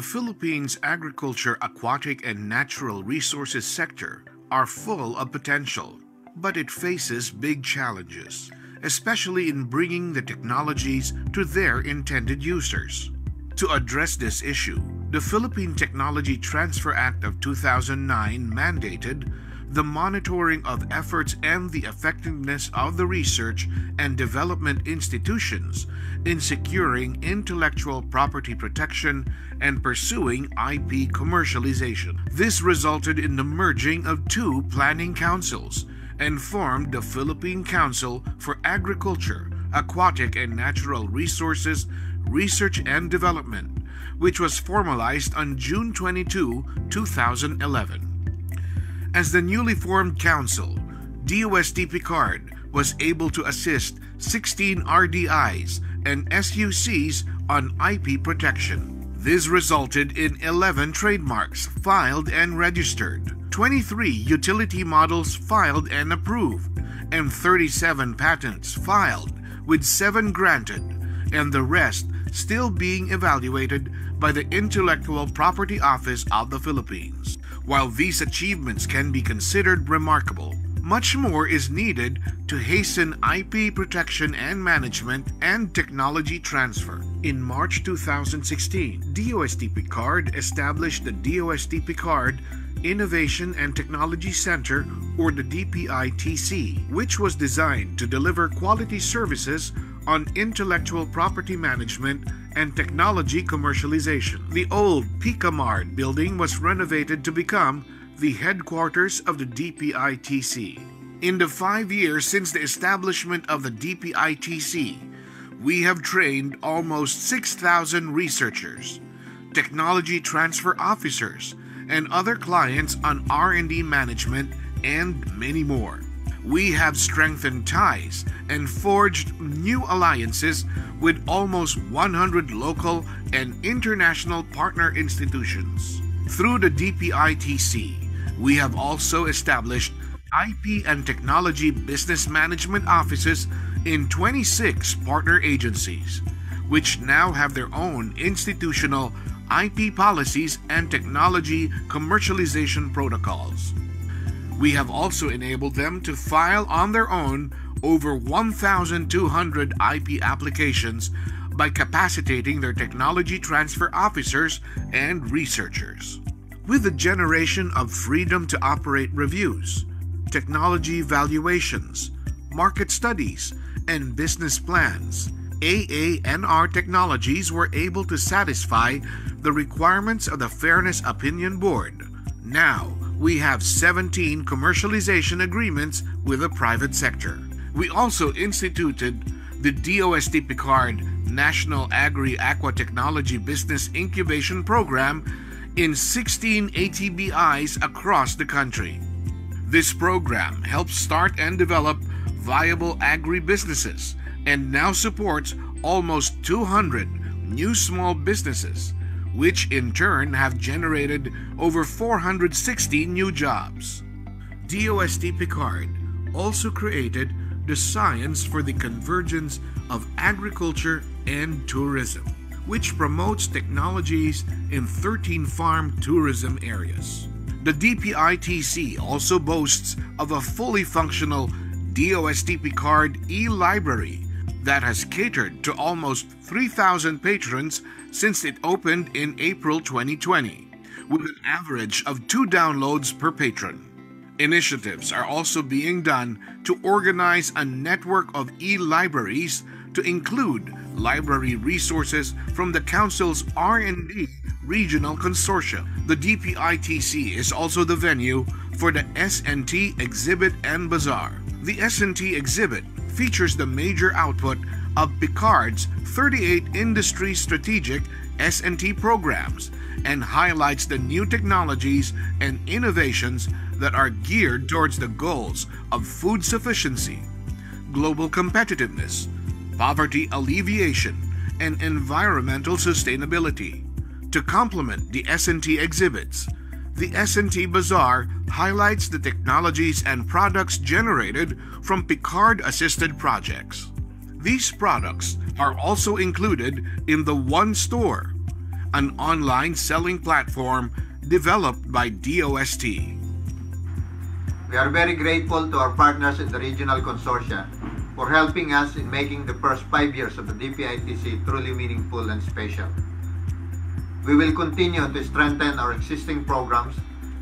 [SPEAKER 21] The Philippines' agriculture, aquatic, and natural resources sector are full of potential, but it faces big challenges, especially in bringing the technologies to their intended users. To address this issue, the Philippine Technology Transfer Act of 2009 mandated the monitoring of efforts and the effectiveness of the research and development institutions in securing intellectual property protection and pursuing IP commercialization. This resulted in the merging of two planning councils and formed the Philippine Council for Agriculture, Aquatic and Natural Resources Research and Development, which was formalized on June 22, 2011. As the newly formed council, DOST PCAARRD was able to assist 16 RDIs and SUCs on IP protection. This resulted in 11 trademarks filed and registered, 23 utility models filed and approved, and 37 patents filed, with 7 granted, and the rest still being evaluated by the Intellectual Property Office of the Philippines. While these achievements can be considered remarkable, much more is needed to hasten IP protection and management and technology transfer. In March 2016, DOST PCAARRD established the DOST PCAARRD Innovation and Technology Center, or the DPITC, which was designed to deliver quality services on intellectual property management and technology commercialization. The old PCAMRD building was renovated to become the headquarters of the DPITC. In the five years since the establishment of the DPITC, we have trained almost 6,000 researchers, technology transfer officers, and other clients on R&D management and many more. We have strengthened ties and forged new alliances with almost 100 local and international partner institutions. Through the DPITC, we have also established IP and technology business management offices in 26 partner agencies, which now have their own institutional IP policies and technology commercialization protocols. We have also enabled them to file on their own over 1,200 IP applications by capacitating their technology transfer officers and researchers. With the generation of freedom to operate reviews, technology valuations, market studies, and business plans, AANR Technologies were able to satisfy the requirements of the Fairness Opinion Board. Now, we have 17 commercialization agreements with the private sector. We also instituted the DOST PCAARRD National Agri Aqua Technology Business Incubation Program in 16 ATBIs across the country. This program helps start and develop viable agri businesses and now supports almost 200 new small businesses, which in turn have generated over 460 new jobs. DOST PCAARRD also created the Science for the Convergence of Agriculture and Tourism, which promotes technologies in 13 farm tourism areas. The DPITC also boasts of a fully functional DOST PCAARRD e-library that has catered to almost 3,000 patrons since it opened in April 2020, with an average of two downloads per patron. Initiatives are also being done to organize a network of e-libraries to include library resources from the Council's R&D Regional Consortium. The DPITC is also the venue for the S&T Exhibit and Bazaar. The S&T Exhibit features the major output of PCAARRD's 38 industry strategic S&T programs and highlights the new technologies and innovations that are geared towards the goals of food sufficiency, global competitiveness, poverty alleviation, and environmental sustainability. To complement the S&T exhibits, the S&T Bazaar highlights the technologies and products generated from PCAARRD assisted projects. These products are also included in the One Store, an online selling platform developed by DOST.
[SPEAKER 3] We are very grateful to our partners in the regional consortia for helping us in making the first five years of the DPITC truly meaningful and special. We will continue to strengthen our existing programs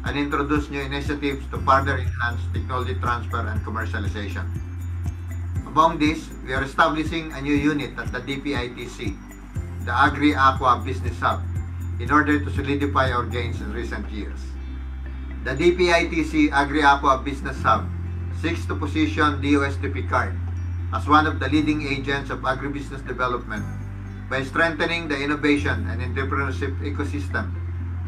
[SPEAKER 3] and introduce new initiatives to further enhance technology transfer and commercialization. Among these, we are establishing a new unit at the DPITC, the Agri-Aqua Business Hub, in order to solidify our gains in recent years. The DPITC Agri-Aqua Business Hub seeks to position DOST Picard as one of the leading agents of agribusiness development by strengthening the innovation and entrepreneurship ecosystem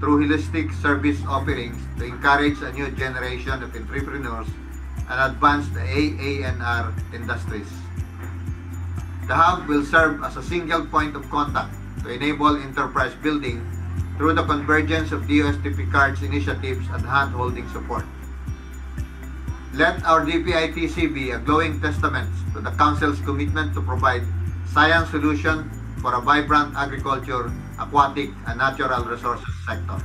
[SPEAKER 3] through holistic service offerings to encourage a new generation of entrepreneurs and advance the AANR industries. The hub will serve as a single point of contact to enable enterprise building through the convergence of DOST PCAARRD's initiatives and hand-holding support. Let our DPITC be a glowing testament to the Council's commitment to provide science solutions for a vibrant agriculture, aquatic, and natural resources sector.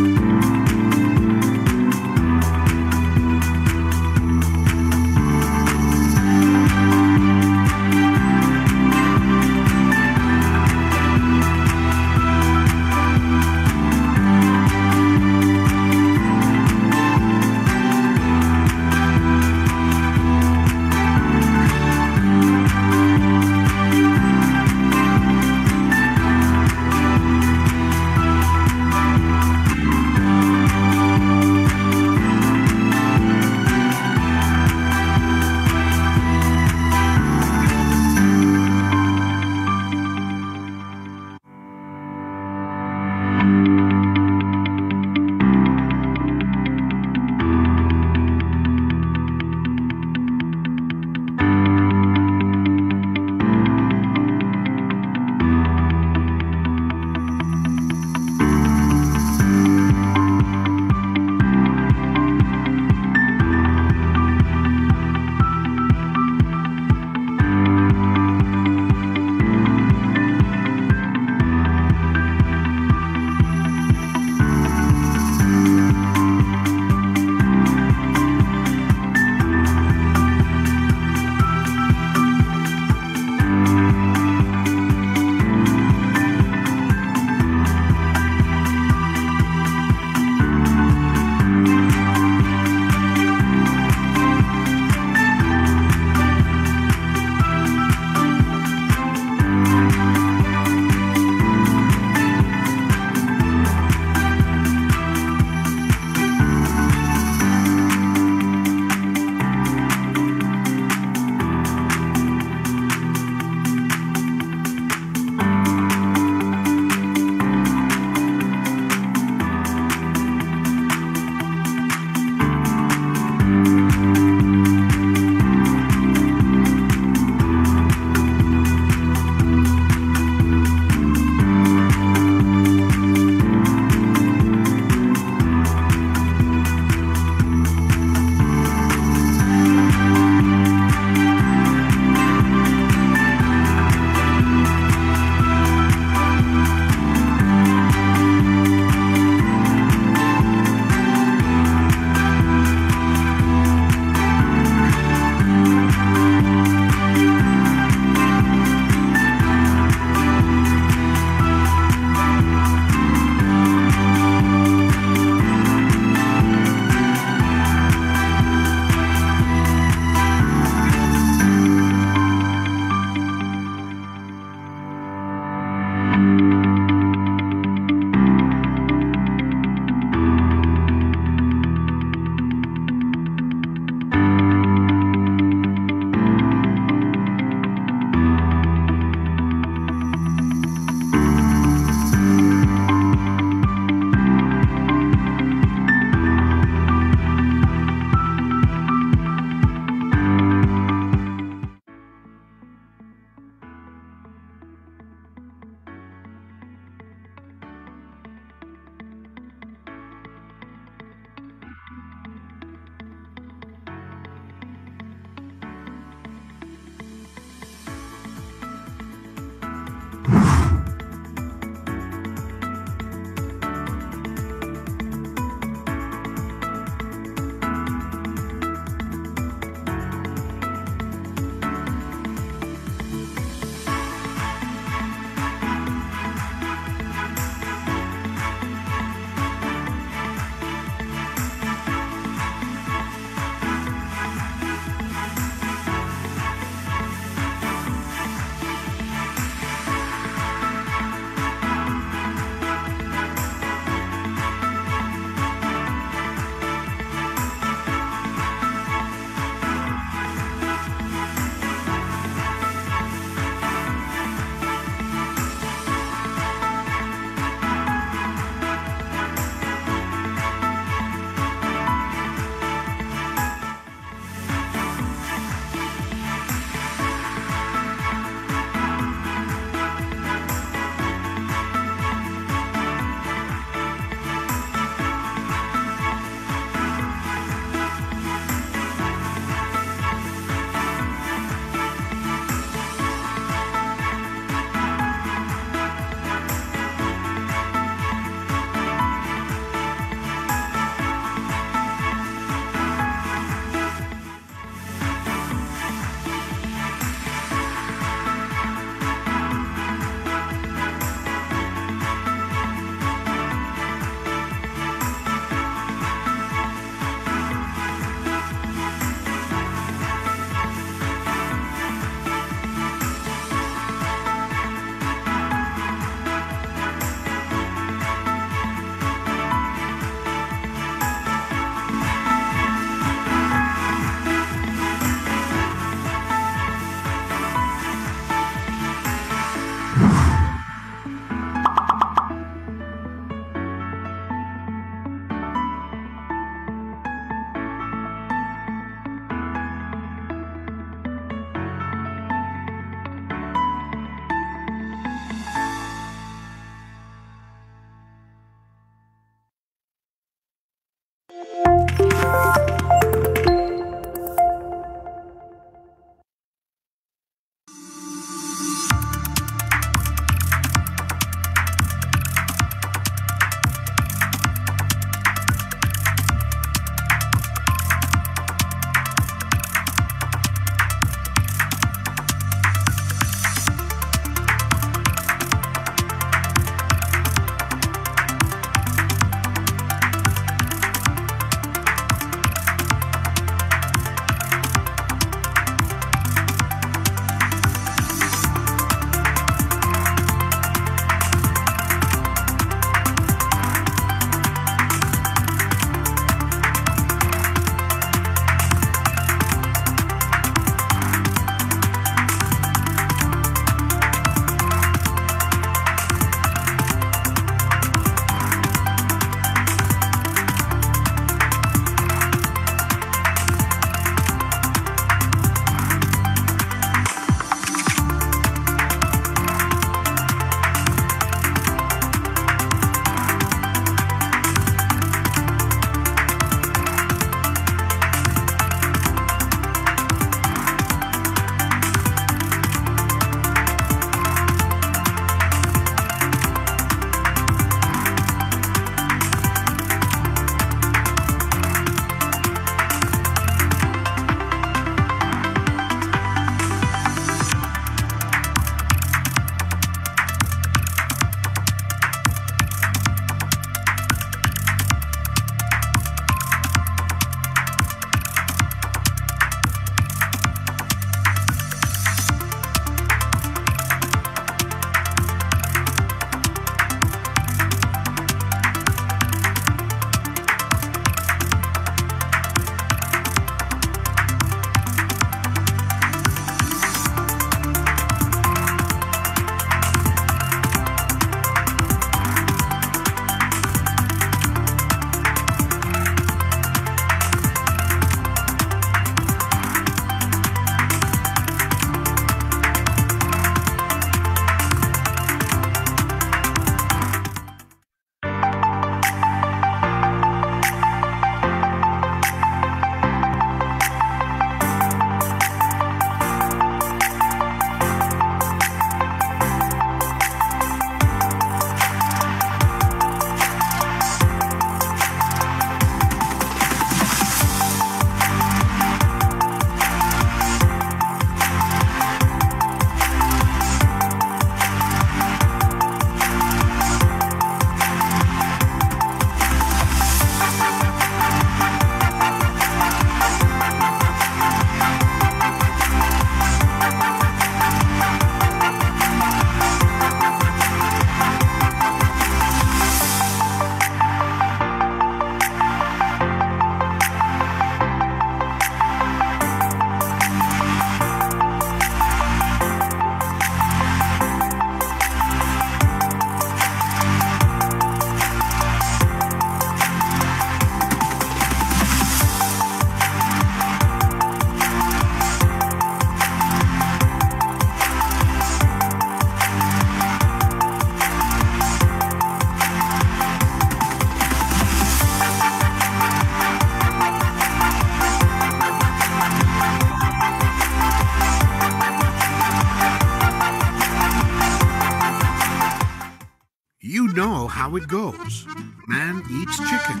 [SPEAKER 21] How it goes. Man eats chicken,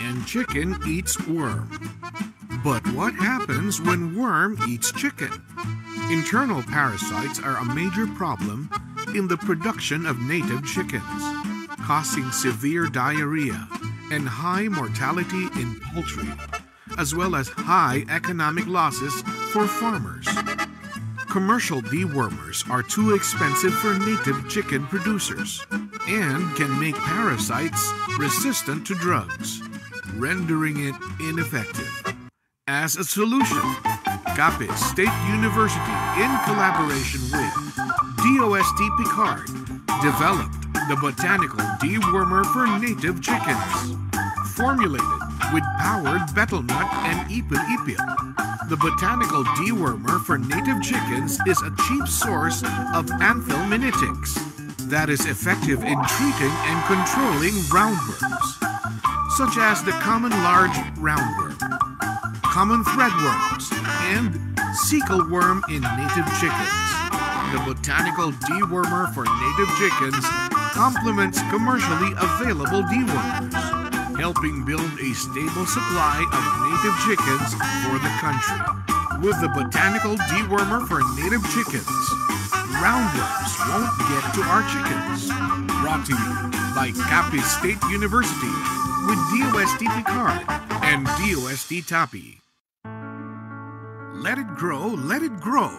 [SPEAKER 21] and chicken eats worm. But what happens when worm eats chicken? Internal parasites are a major problem in the production of native chickens, causing severe diarrhea and high mortality in poultry, as well as high economic losses for farmers. Commercial dewormers are too expensive for native chicken producers and can make parasites resistant to drugs, rendering it ineffective. As a solution, Capiz State University, in collaboration with DOST PCAARRD, developed the botanical dewormer for native chickens. Formulated with powered betel nut and ipil ipil, the botanical dewormer for native chickens is a cheap source of anthelmintics that is effective in treating and controlling roundworms, such as the common large roundworm, common threadworms, and cecal worm in native chickens. The botanical dewormer for native chickens complements commercially available dewormers, helping build a stable supply of native chickens for the country. With the botanical dewormer for native chickens, roundworms won't get to our chickens. Brought to you by Capiz State University with DOST PCAARRD and DOST TAPI. Let it grow, let it grow.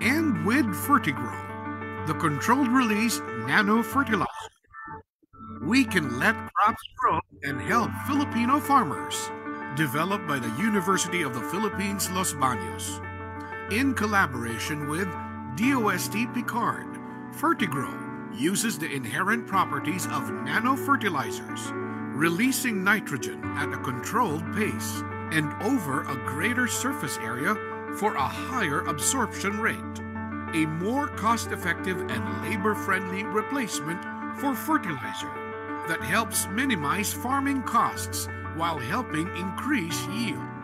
[SPEAKER 21] And with Fertigrow, the controlled release nano fertilizer. We can let crops grow and help Filipino farmers. Developed by the University of the Philippines, Los Baños. In collaboration with DOST PCAARRD, Fertigrow uses the inherent properties of nano fertilizers, releasing nitrogen at a controlled pace and over a greater surface area for a higher absorption rate, a more cost effective and labor friendly replacement for fertilizer that helps minimize farming costs while helping increase yield.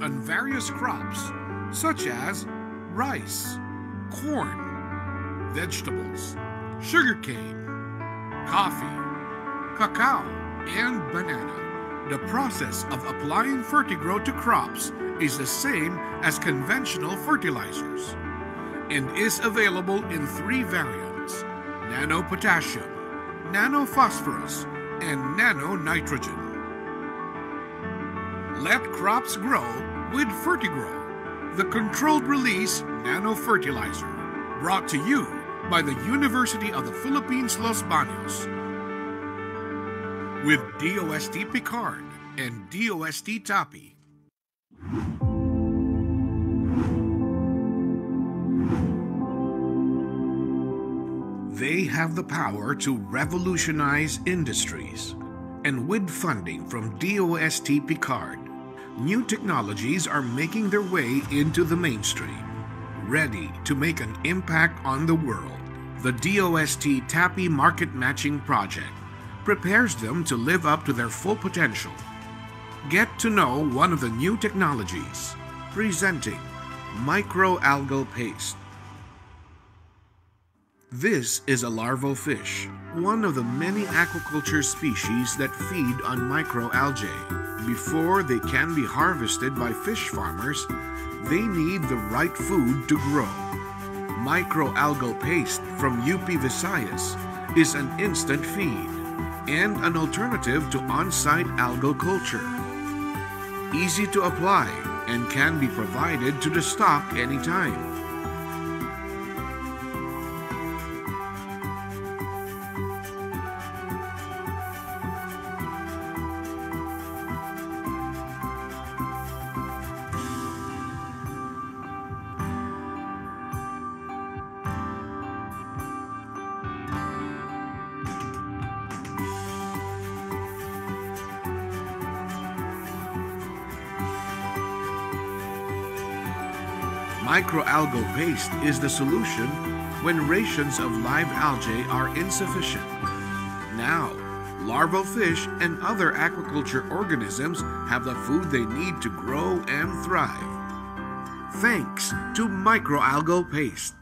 [SPEAKER 21] On various crops such as rice, corn, vegetables, sugarcane, coffee, cacao, and banana. The process of applying Fertigrow to crops is the same as conventional fertilizers and is available in three variants nano potassium, nano phosphorus, and nano nitrogen. Let crops grow with Fertigrow, the controlled release nano fertilizer. Brought to you by the University of the Philippines, Los Baños. With DOST PCAARRD and DOST TAPI. They have the power to revolutionize industries. And with funding from DOST PCAARRD, new technologies are making their way into the mainstream, ready to make an impact on the world. The DOST TAPI Market Matching Project prepares them to live up to their full potential. Get to know one of the new technologies, presenting microalgal paste. This is a larval fish, one of the many aquaculture species that feed on microalgae. Before they can be harvested by fish farmers, they need the right food to grow. Microalgal paste from UP Visayas is an instant feed and an alternative to on-site algal culture. Easy to apply and can be provided to the stock anytime. Microalgal paste is the solution when rations of live algae are insufficient. Now, larval fish and other aquaculture organisms have the food they need to grow and thrive. Thanks to microalgal paste.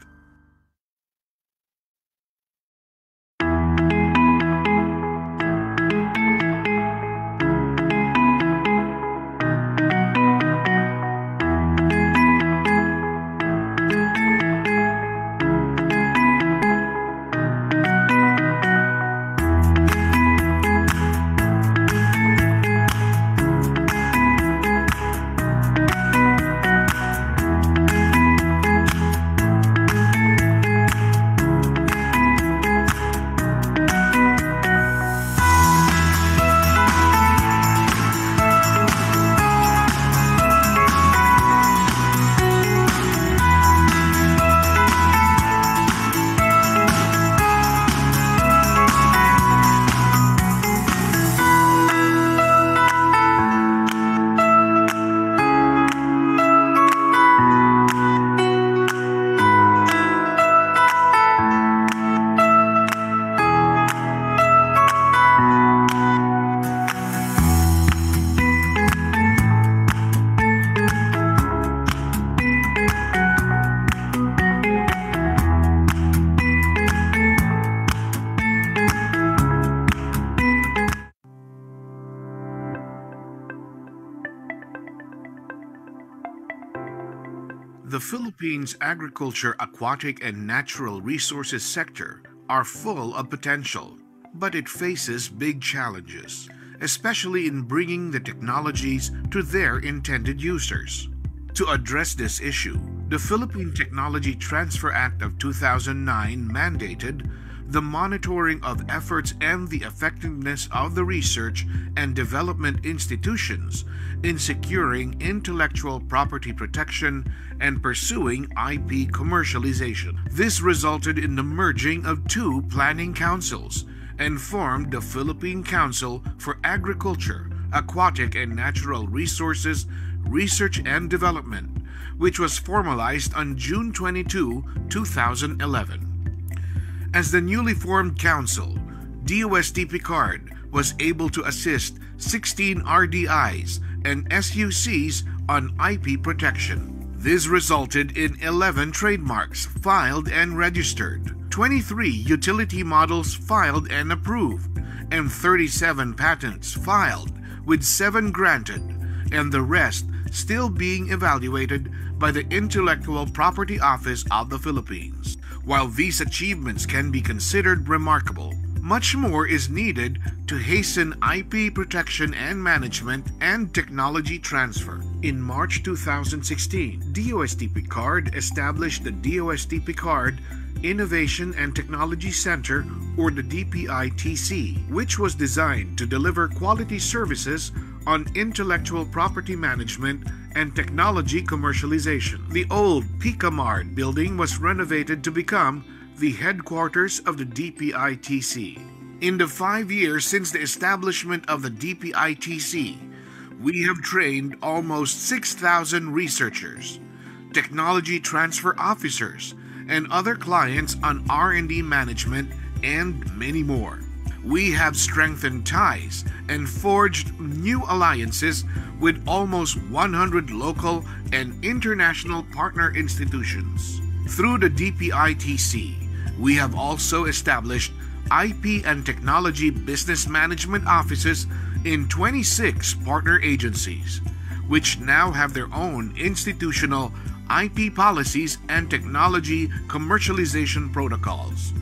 [SPEAKER 21] Philippines' agriculture, aquatic, and natural resources sector are full of potential, but it faces big challenges, especially in bringing the technologies to their intended users. To address this issue, the Philippine Technology Transfer Act of 2009 mandated the monitoring of efforts and the effectiveness of the research and development institutions in securing intellectual property protection and pursuing IP commercialization. This resulted in the merging of two planning councils and formed the Philippine Council for Agriculture, Aquatic and Natural Resources Research and Development, which was formalized on June 22, 2011. As the newly formed council, DOST PCAARRD was able to assist 16 RDIs and SUCs on IP protection. This resulted in 11 trademarks filed and registered, 23 utility models filed and approved, and 37 patents filed, with 7 granted, and the rest still being evaluated by the Intellectual Property Office of the Philippines. While these achievements can be considered remarkable, much more is needed to hasten IP protection and management and technology transfer. In March 2016, DOST PCAARRD established the DOST PCAARRD Innovation and Technology Center, or the DPITC, which was designed to deliver quality services on intellectual property management and technology commercialization. The old PCAMRD building was renovated to become the headquarters of the DPITC. In the five years since the establishment of the DPITC, we have trained almost 6,000 researchers, technology transfer officers, and other clients on R&D management and many more. We have strengthened ties and forged new alliances with almost 100 local and international partner institutions. Through the DPITC, we have also established IP and technology business management offices in 26 partner agencies, which now have their own institutional IP policies and technology commercialization protocols.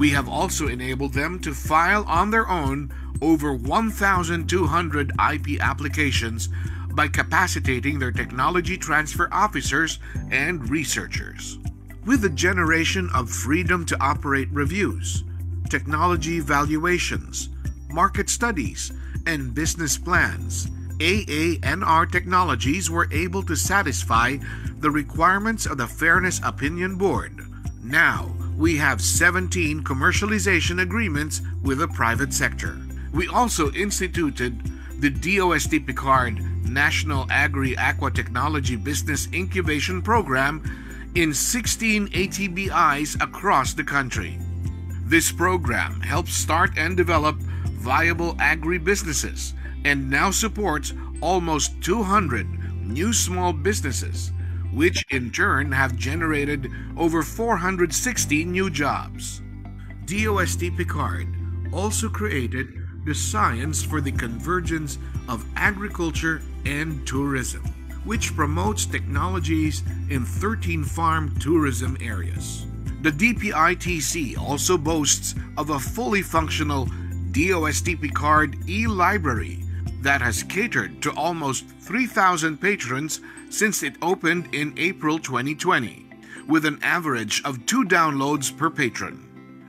[SPEAKER 21] We have also enabled them to file on their own over 1,200 IP applications by capacitating their technology transfer officers and researchers. With the generation of freedom to operate reviews, technology valuations, market studies, and business plans, AANR Technologies were able to satisfy the requirements of the Fairness Opinion Board. Now, we have 17 commercialization agreements with the private sector. We also instituted the DOST PCAARRD National Agri Aqua Technology Business Incubation Program in 16 ATBIs across the country. This program helps start and develop viable agri-businesses and now supports almost 200 new small businesses, which in turn have generated over 460 new jobs. DOST PCAARRD also created the Science for the Convergence of Agriculture and Tourism, which promotes technologies in 13 farm tourism areas. The DPITC also boasts of a fully functional DOST PCAARRD e-library that has catered to almost 3,000 patrons since it opened in April 2020, with an average of two downloads per patron.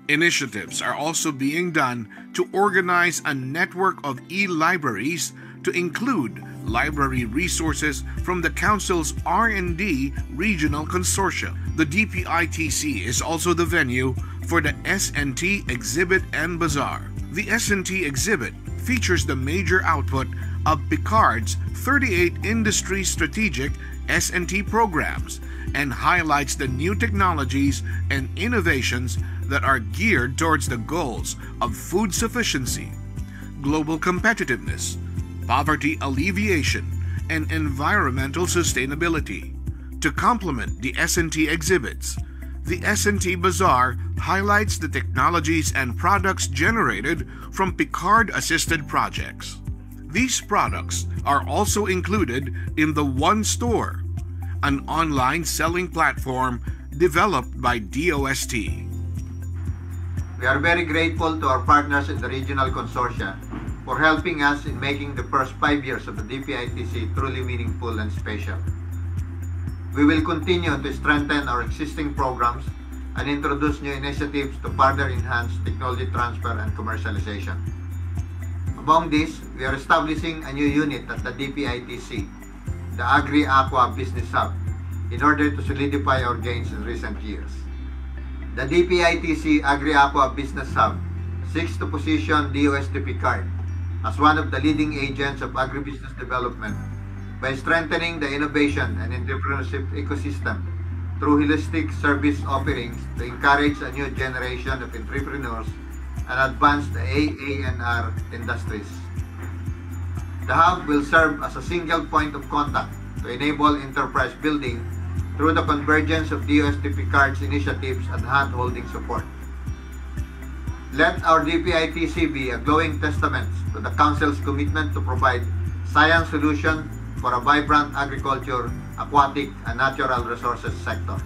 [SPEAKER 21] Initiatives are also being done to organize a network of e-libraries to include library resources from the Council's R&D Regional Consortium. The DPITC is also the venue for the S&T Exhibit and Bazaar. The S&T Exhibit features the major output of PCAARRD's 38 industry strategic S&T programs and highlights the new technologies and innovations that are geared towards the goals of food sufficiency, global competitiveness, poverty alleviation, and environmental sustainability. To complement the S&T exhibits, the S&T Bazaar highlights the technologies and products generated from PCAARRD assisted projects. These products are also included in the One Store, an online selling platform developed by DOST.
[SPEAKER 3] We are very grateful to our partners in the regional consortia for helping us in making the first five years of the DPITC truly meaningful and special. We will continue to strengthen our existing programs and introduce new initiatives to further enhance technology transfer and commercialization. Among these, we are establishing a new unit at the DPITC, the Agri-Aqua Business Hub, in order to solidify our gains in recent years. The DPITC Agri-Aqua Business Hub seeks to position DOST Picard as one of the leading agents of agribusiness development by strengthening the innovation and entrepreneurship ecosystem through holistic service offerings to encourage a new generation of entrepreneurs and advance the AANR industries. The hub will serve as a single point of contact to enable enterprise building through the convergence of DOST PCAARRD's initiatives and hand-holding support. Let our DPITC be a glowing testament to the Council's commitment to provide science solutions for a vibrant agriculture, aquatic, and natural resources sector.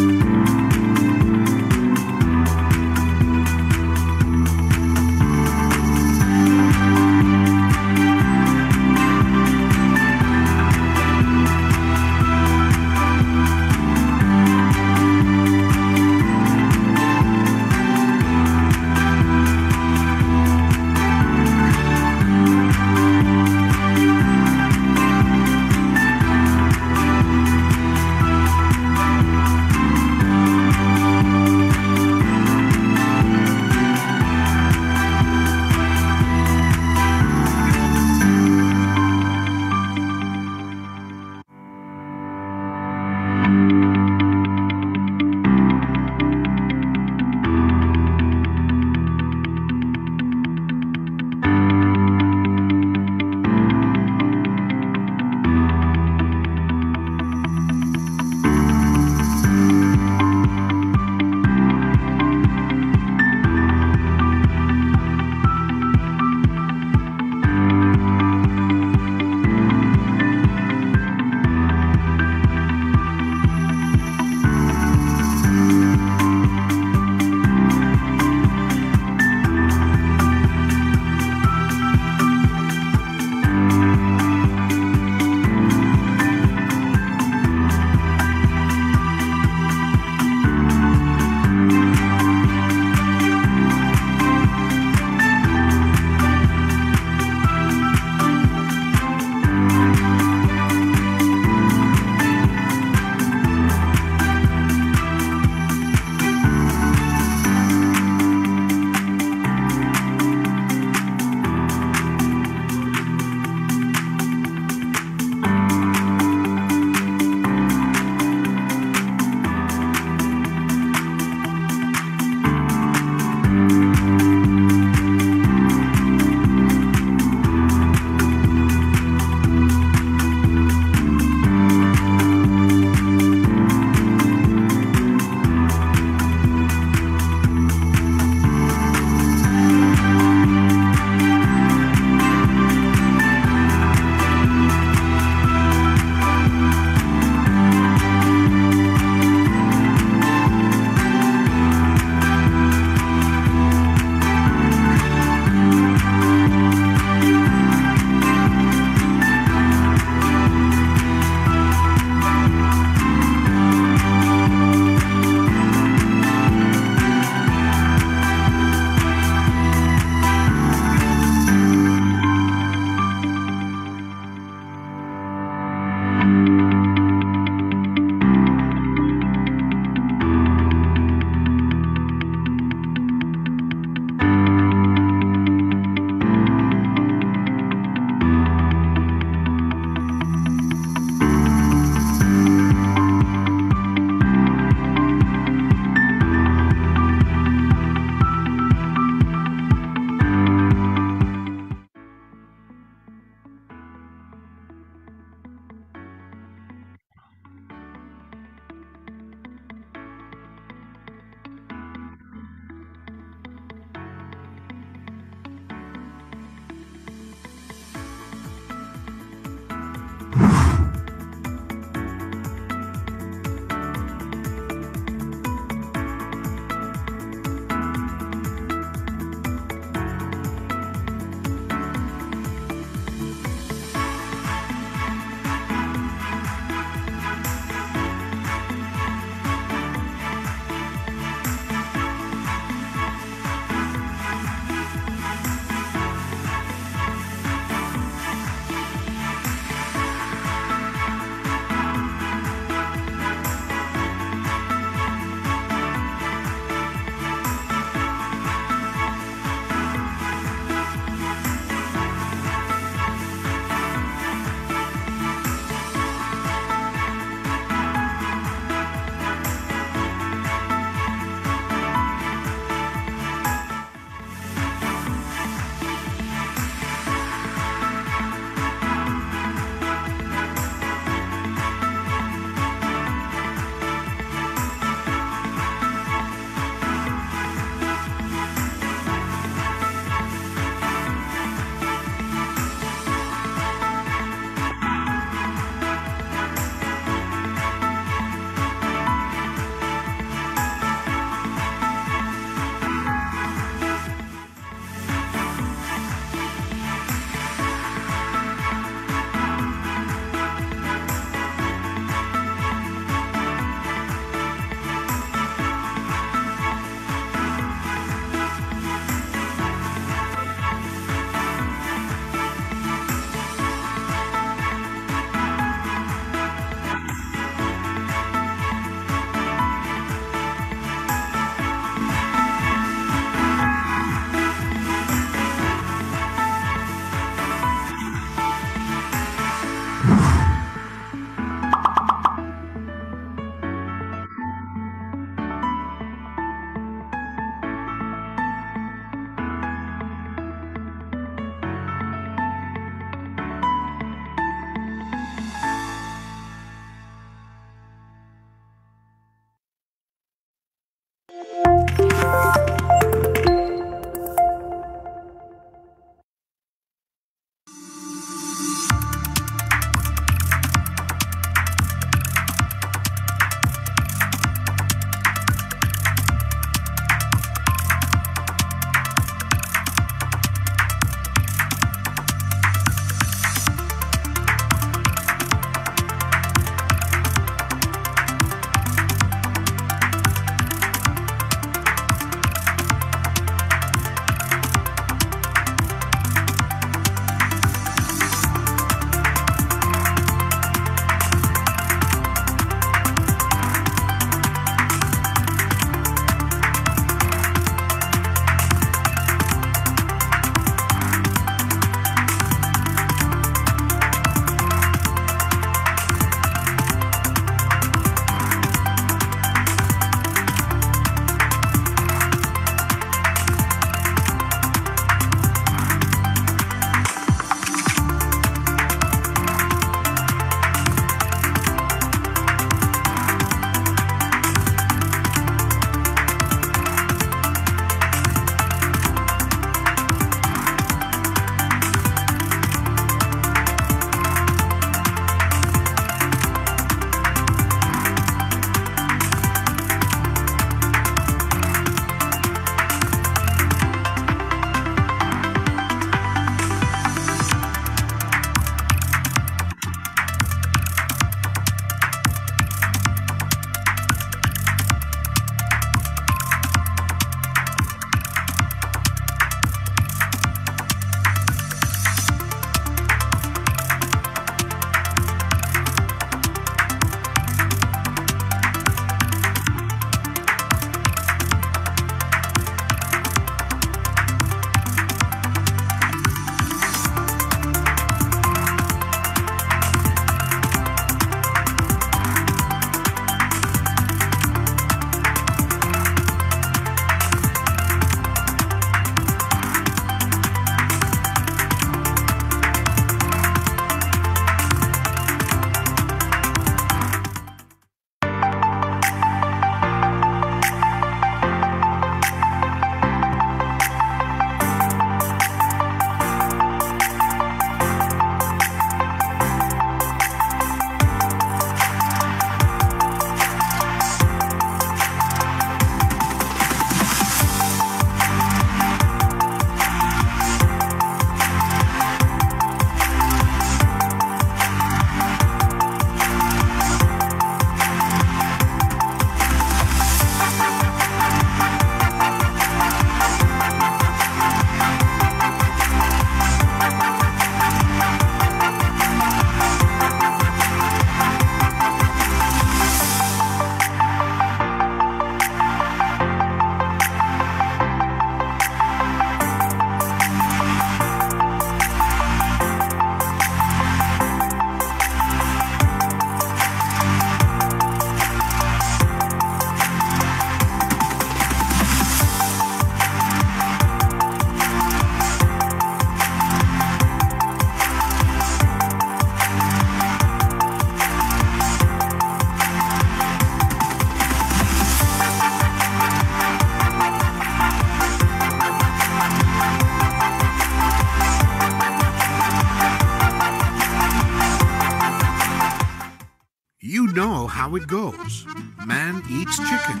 [SPEAKER 21] How it goes. Man eats chicken,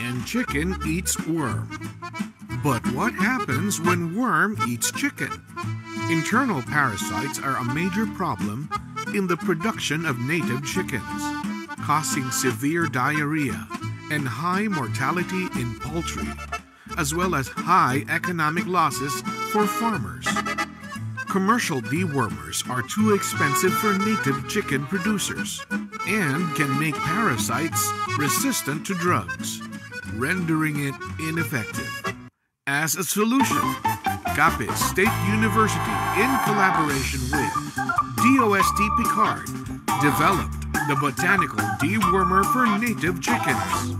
[SPEAKER 21] and chicken eats worm. But what happens when worm eats chicken? Internal parasites are a major problem in the production of native chickens, causing severe diarrhea and high mortality in poultry, as well as high economic losses for farmers. Commercial dewormers are too expensive for native chicken producers and can make parasites resistant to drugs, rendering it ineffective. As a solution, Capiz State University, in collaboration with DOST PCAARRD, developed the botanical dewormer for native chickens.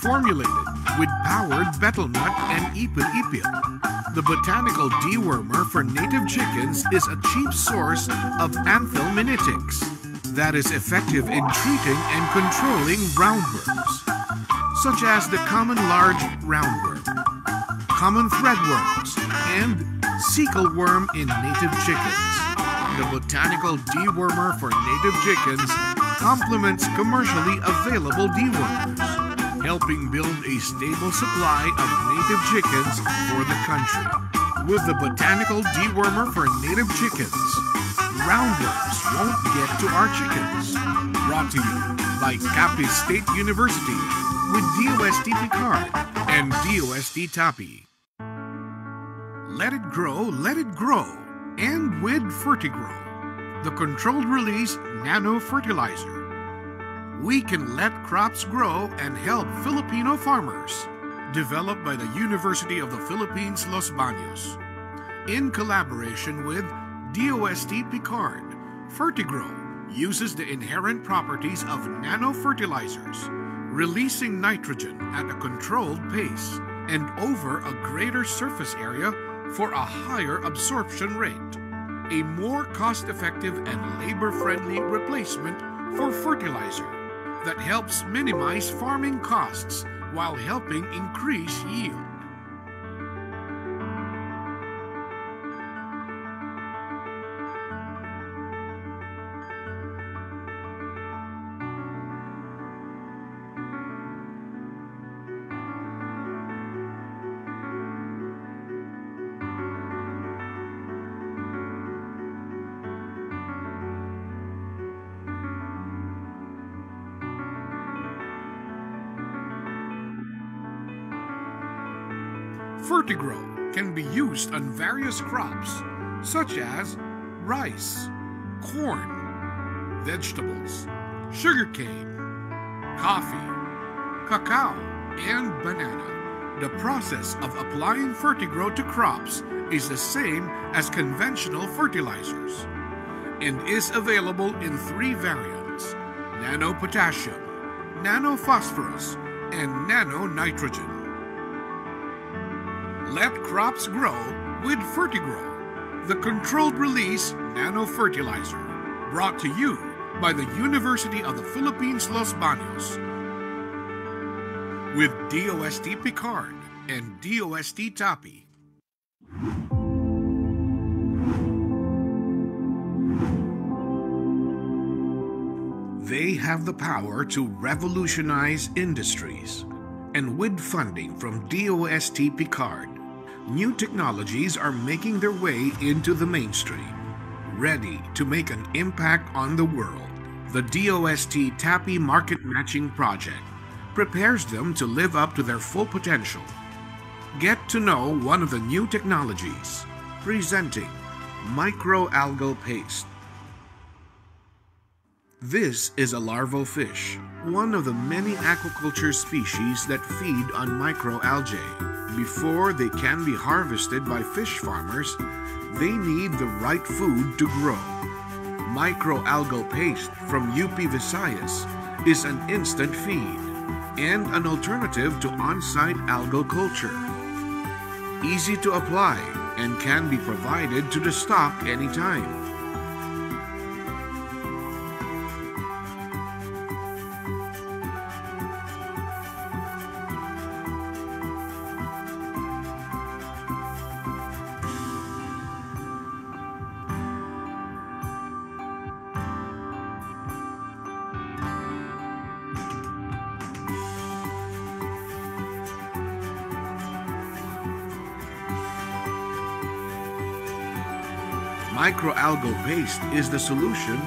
[SPEAKER 21] Formulated with powered betel nut and ipil ipil, the botanical dewormer for native chickens is a cheap source of anthelmintics that is effective in treating and controlling roundworms, such as the common large roundworm, common threadworms, and cecal worm in native chickens. The botanical dewormer for native chickens complements commercially available dewormers, helping build a stable supply of native chickens for the country. With the botanical dewormer for native chickens, roundworms won't get to our chickens. Brought to you by Capiz State University with DOST PCAARRD and DOST TAPI. Let it grow, let it grow. And with Fertigrow, the controlled release nano fertilizer. We can let crops grow and help Filipino farmers. Developed by the University of the Philippines Los Baños. In collaboration with DOST PCAARRD, Fertigrow uses the inherent properties of nano fertilizers, releasing nitrogen at a controlled pace and over a greater surface area for a higher absorption rate, a more cost effective and labor friendly replacement for fertilizer that helps minimize farming costs while helping increase yield. Fertigrow can be used on various crops such as rice, corn, vegetables, sugarcane, coffee, cacao, and banana. The process of applying Fertigrow to crops is the same as conventional fertilizers and is available in three variants nano potassium, nano phosphorus, and nano nitrogen. Let crops grow with Fertigrow, the controlled release nano fertilizer. Brought to you by the University of the Philippines Los Baños. With DOST PCAARRD and DOST TAPI. They have the power to revolutionize industries. And with funding from DOST PCAARRD, new technologies are making their way into the mainstream, ready to make an impact on the world. The DOST TAPI Market Matching Project prepares them to live up to their full potential. Get to know one of the new technologies, presenting microalgal paste. This is a larval fish, one of the many aquaculture species that feed on microalgae. Before they can be harvested by fish farmers, they need the right food to grow. Microalgal paste from UP Visayas is an instant feed and an alternative to on-site algal culture. Easy to apply and can be provided to the stock anytime. Microalgal paste is the solution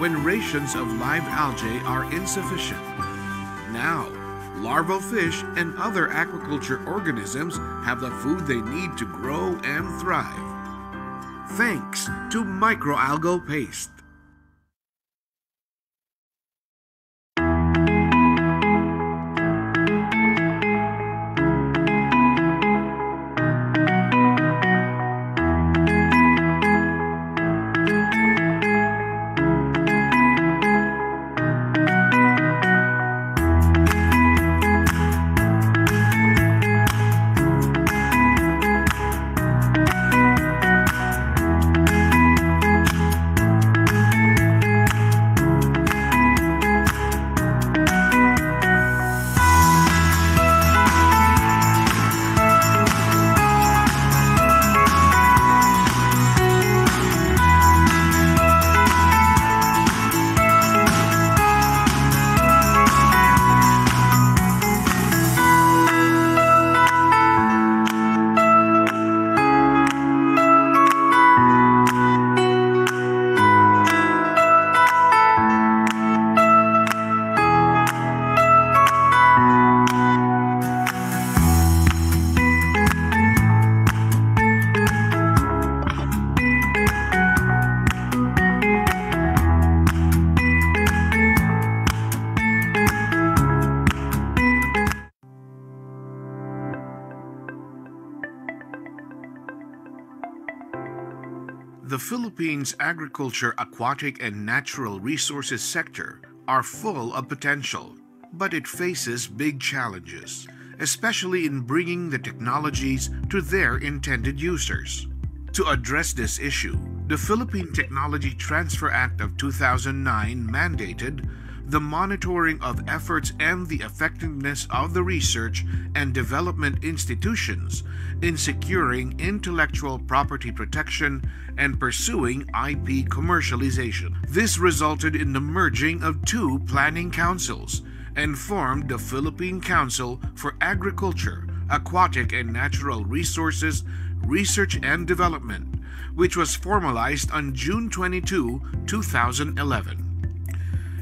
[SPEAKER 21] when rations of live algae are insufficient. Now, larval fish and other aquaculture organisms have the food they need to grow and thrive. Thanks to microalgal paste. Philippines' agriculture, aquatic, and natural resources sector are full of potential, but it faces big challenges, especially in bringing the technologies to their intended users. To address this issue, the Philippine Technology Transfer Act of 2009 mandated the monitoring of efforts and the effectiveness of the research and development institutions in securing intellectual property protection and pursuing IP commercialization. This resulted in the merging of two planning councils and formed the Philippine Council for Agriculture, Aquatic and Natural Resources, Research and Development, which was formalized on June 22, 2011.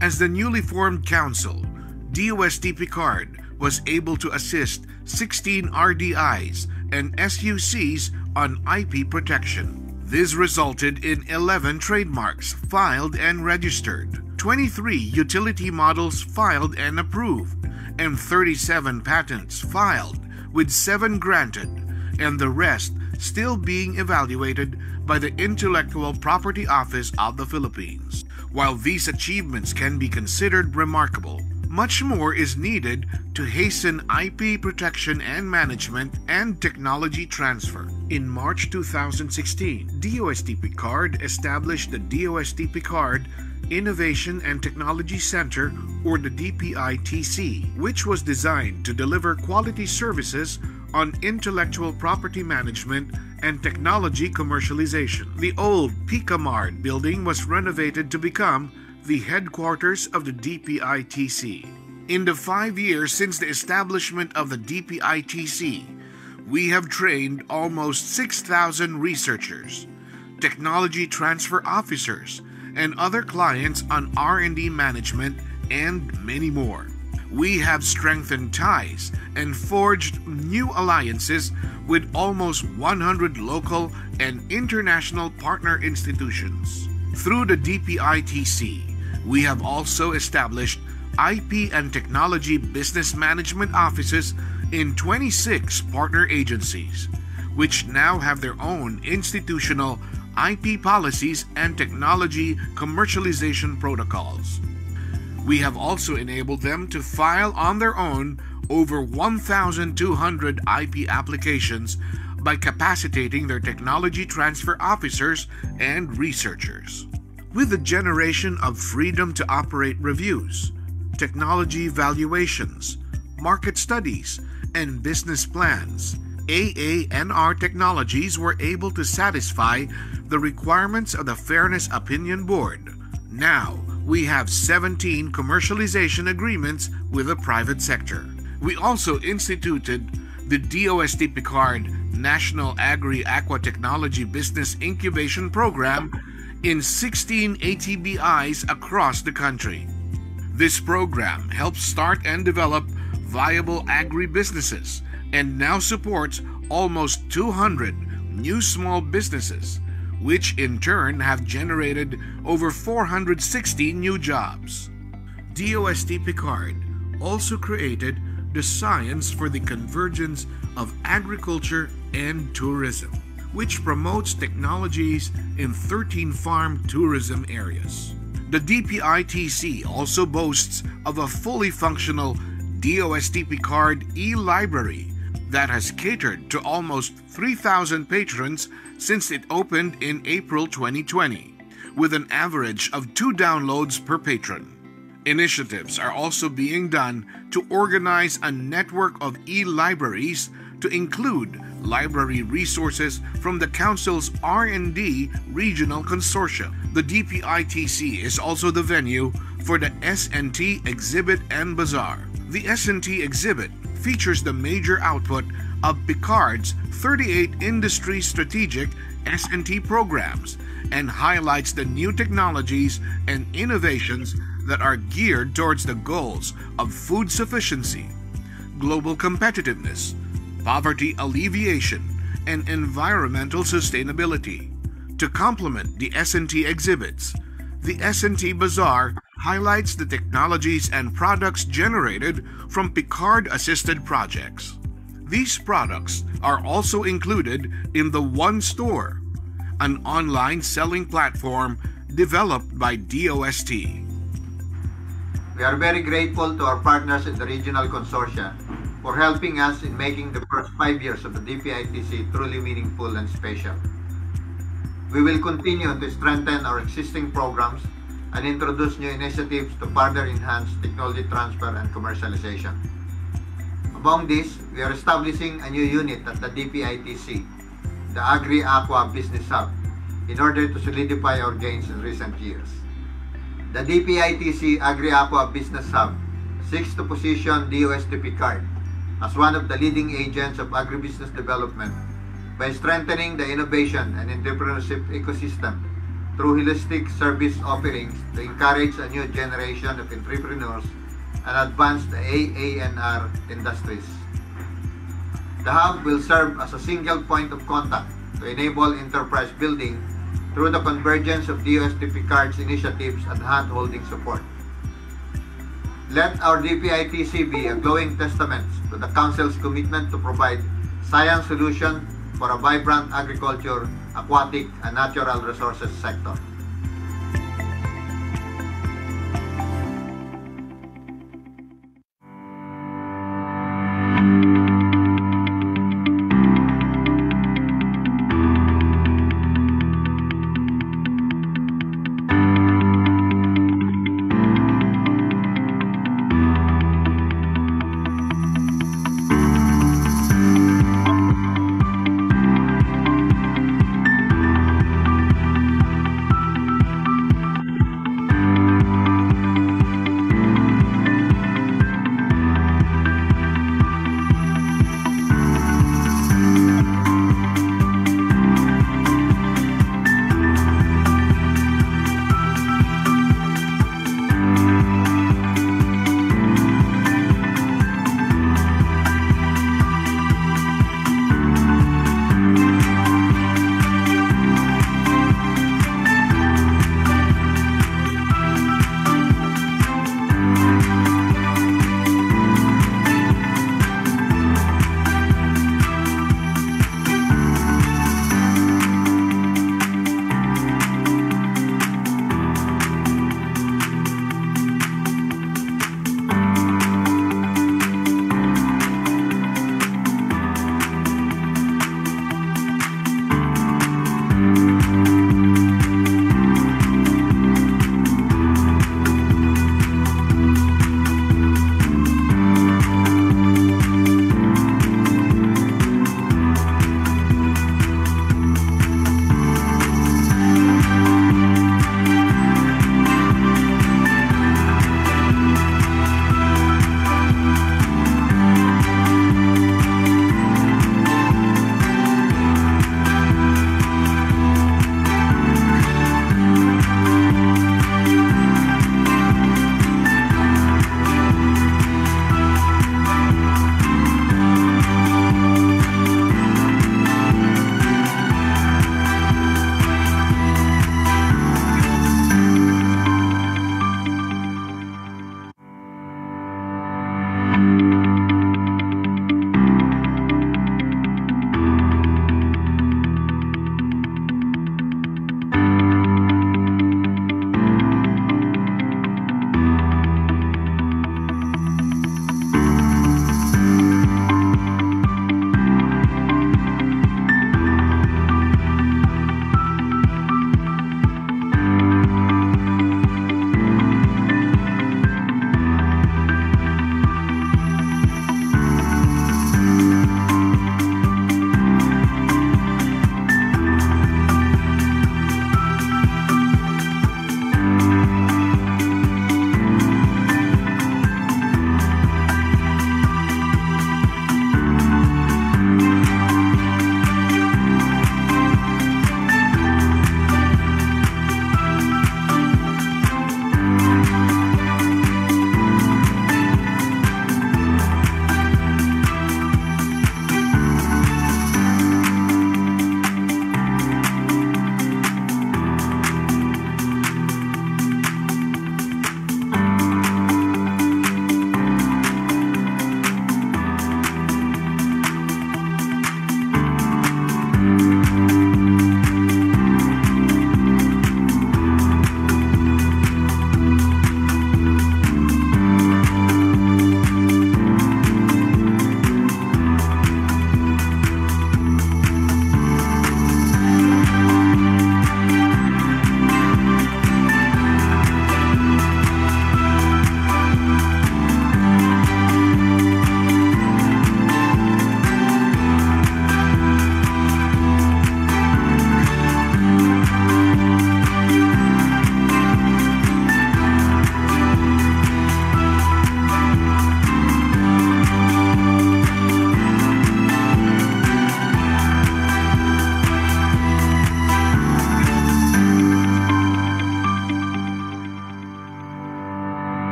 [SPEAKER 21] As the newly formed council, DOST PCAARRD was able to assist 16 RDIs and SUCs on IP protection. This resulted in 11 trademarks filed and registered, 23 utility models filed and approved, and 37 patents filed, with 7 granted, and the rest still being evaluated by the Intellectual Property Office of the Philippines. While these achievements can be considered remarkable, much more is needed to hasten IP protection and management and technology transfer. In March 2016, DOST PCAARRD established the DOST PCAARRD Innovation and Technology Center, or the DPITC, which was designed to deliver quality services on intellectual property management and technology commercialization. The old PCAMRD building was renovated to become the headquarters of the DPITC. In the five years since the establishment of the DPITC, we have trained almost 6,000 researchers, technology transfer officers, and other clients on R&D management and many more. We have strengthened ties and forged new alliances with almost 100 local and international partner institutions. Through the DPITC, we have also established IP and technology business management offices in 26 partner agencies, which now have their own institutional IP policies and technology commercialization protocols. We have also enabled them to file on their own over 1,200 IP applications by capacitating their technology transfer officers and researchers. With the generation of freedom to operate reviews, technology valuations, market studies, and business plans, AANR Technologies were able to satisfy the requirements of the Fairness Opinion Board. Now, we have 17 commercialization agreements with the private sector. We also instituted the DOST PCAARRD National Agri Aqua Technology Business Incubation Program in 16 ATBIs across the country. This program helps start and develop viable agri-businesses and now supports almost 200 new small businesses, which in turn have generated over 460 new jobs. DOST PCAARRD also created the Science for the Convergence of Agriculture and Tourism, which promotes technologies in 13 farm tourism areas. The DPITC also boasts of a fully functional DOST PCAARRD e-library that has catered to almost 3,000 patrons since it opened in April 2020, with an average of two downloads per patron. Initiatives are also being done to organize a network of e-libraries to include library resources from the Council's R&D Regional Consortium. The DPITC is also the venue for the S&T Exhibit and Bazaar. The S&T Exhibit features the major output of PCAARRD's 38 industry strategic S&T programs and highlights the new technologies and innovations that are geared towards the goals of food sufficiency, global competitiveness, poverty alleviation, and environmental sustainability. To complement the S&T exhibits, the S&T Bazaar highlights the technologies and products generated from PCAARRD assisted projects. These products are also included in the One Store, an online selling platform developed by DOST.
[SPEAKER 3] We are very grateful to our partners in the regional consortia for helping us in making the first five years of the DPITC truly meaningful and special. We will continue to strengthen our existing programs and introduce new initiatives to further enhance technology transfer and commercialization. Among these, we are establishing a new unit at the DPITC, the Agri Aqua Business Hub, in order to solidify our gains in recent years. The DPITC Agri Aqua Business Hub seeks to position DOST PCAARRD as one of the leading agents of agribusiness development by strengthening the innovation and entrepreneurship ecosystem through holistic service offerings to encourage a new generation of entrepreneurs and advance the AANR industries. The hub will serve as a single point of contact to enable enterprise building through the convergence of DOST PCAARRD's initiatives and hand-holding support. Let our DPITC be a glowing testament to the Council's commitment to provide science solutions for a vibrant agriculture, aquatic, and natural resources sector.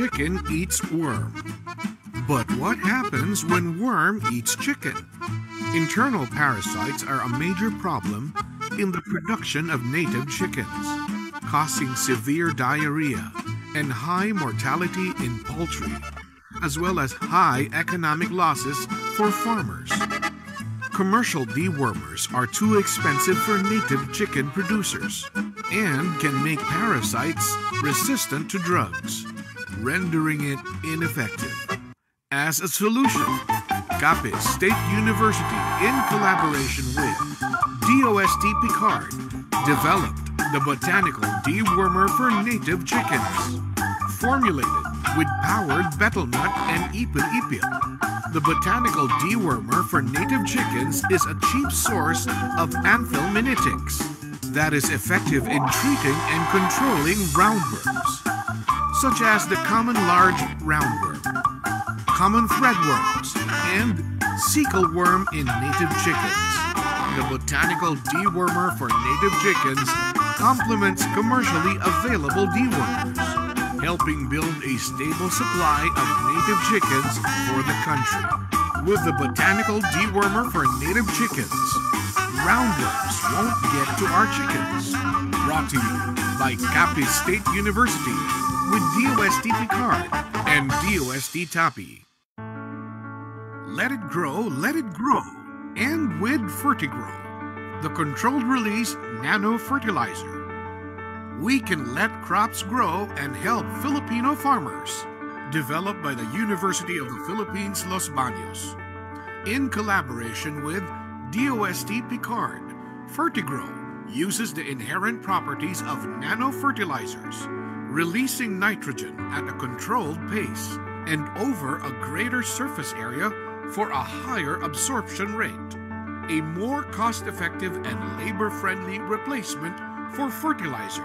[SPEAKER 21] Chicken eats worm. But what happens when worm eats chicken? Internal parasites are a major problem in the production of native chickens, causing severe diarrhea and high mortality in poultry, as well as high economic losses for farmers. Commercial dewormers are too expensive for native chicken producers and can make parasites resistant to drugs, rendering it ineffective. As a solution, Capiz State University, in collaboration with DOST PCAARRD, developed the botanical dewormer for native chickens. Formulated with powered betel nut and ipil ipil, the botanical dewormer for native chickens is a cheap source of anthelmintics that is effective in treating and controlling roundworms, such as the common large roundworm, common threadworms, and cecal worm in native chickens. The botanical dewormer for native chickens complements commercially available dewormers, helping build a stable supply of native chickens for the country. With the botanical dewormer for native chickens, roundworms won't get to our chickens. Brought to you by Capiz State University with DOST PCAARRD and DOST TAPI. Let it grow, let it grow. And with Fertigrow, the controlled release nano fertilizer. We can let crops grow and help Filipino farmers. Developed by the University of the Philippines Los Baños. In collaboration with DOST PCAARRD, Fertigrow uses the inherent properties of nano fertilizers, releasing nitrogen at a controlled pace and over a greater surface area for a higher absorption rate, a more cost effective and labor friendly replacement for fertilizer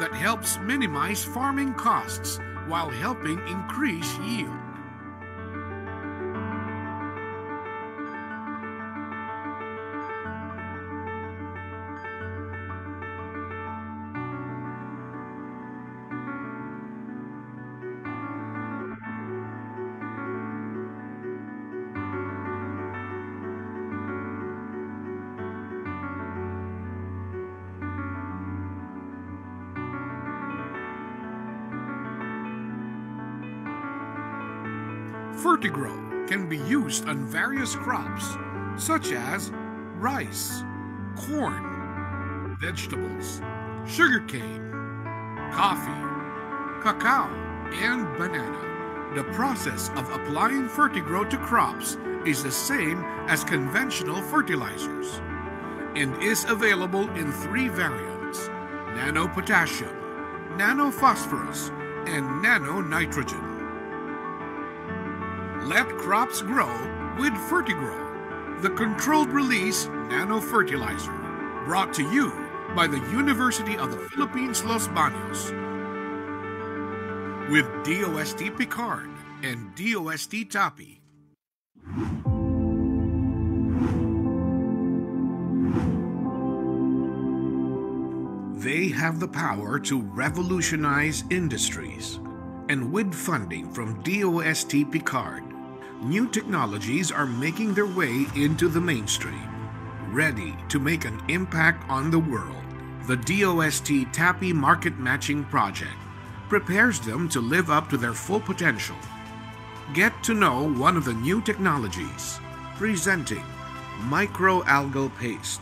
[SPEAKER 21] that helps minimize farming costs while helping increase yield. Fertigrow can be used on various crops such as rice, corn, vegetables, sugarcane, coffee, cacao, and banana. The process of applying Fertigrow to crops is the same as conventional fertilizers and is available in three variants nano potassium, nano phosphorus, and nano nitrogen. Let crops grow with Fertigrow, the controlled release nano fertilizer. Brought to you by the University of the Philippines Los Baños. With DOST PCAARRD and DOST TAPI. They have the power to revolutionize industries. And with funding from DOST PCAARRD, new technologies are making their way into the mainstream, ready to make an impact on the world. The DOST TAPI Market Matching Project prepares them to live up to their full potential. Get to know one of the new technologies, presenting microalgal paste.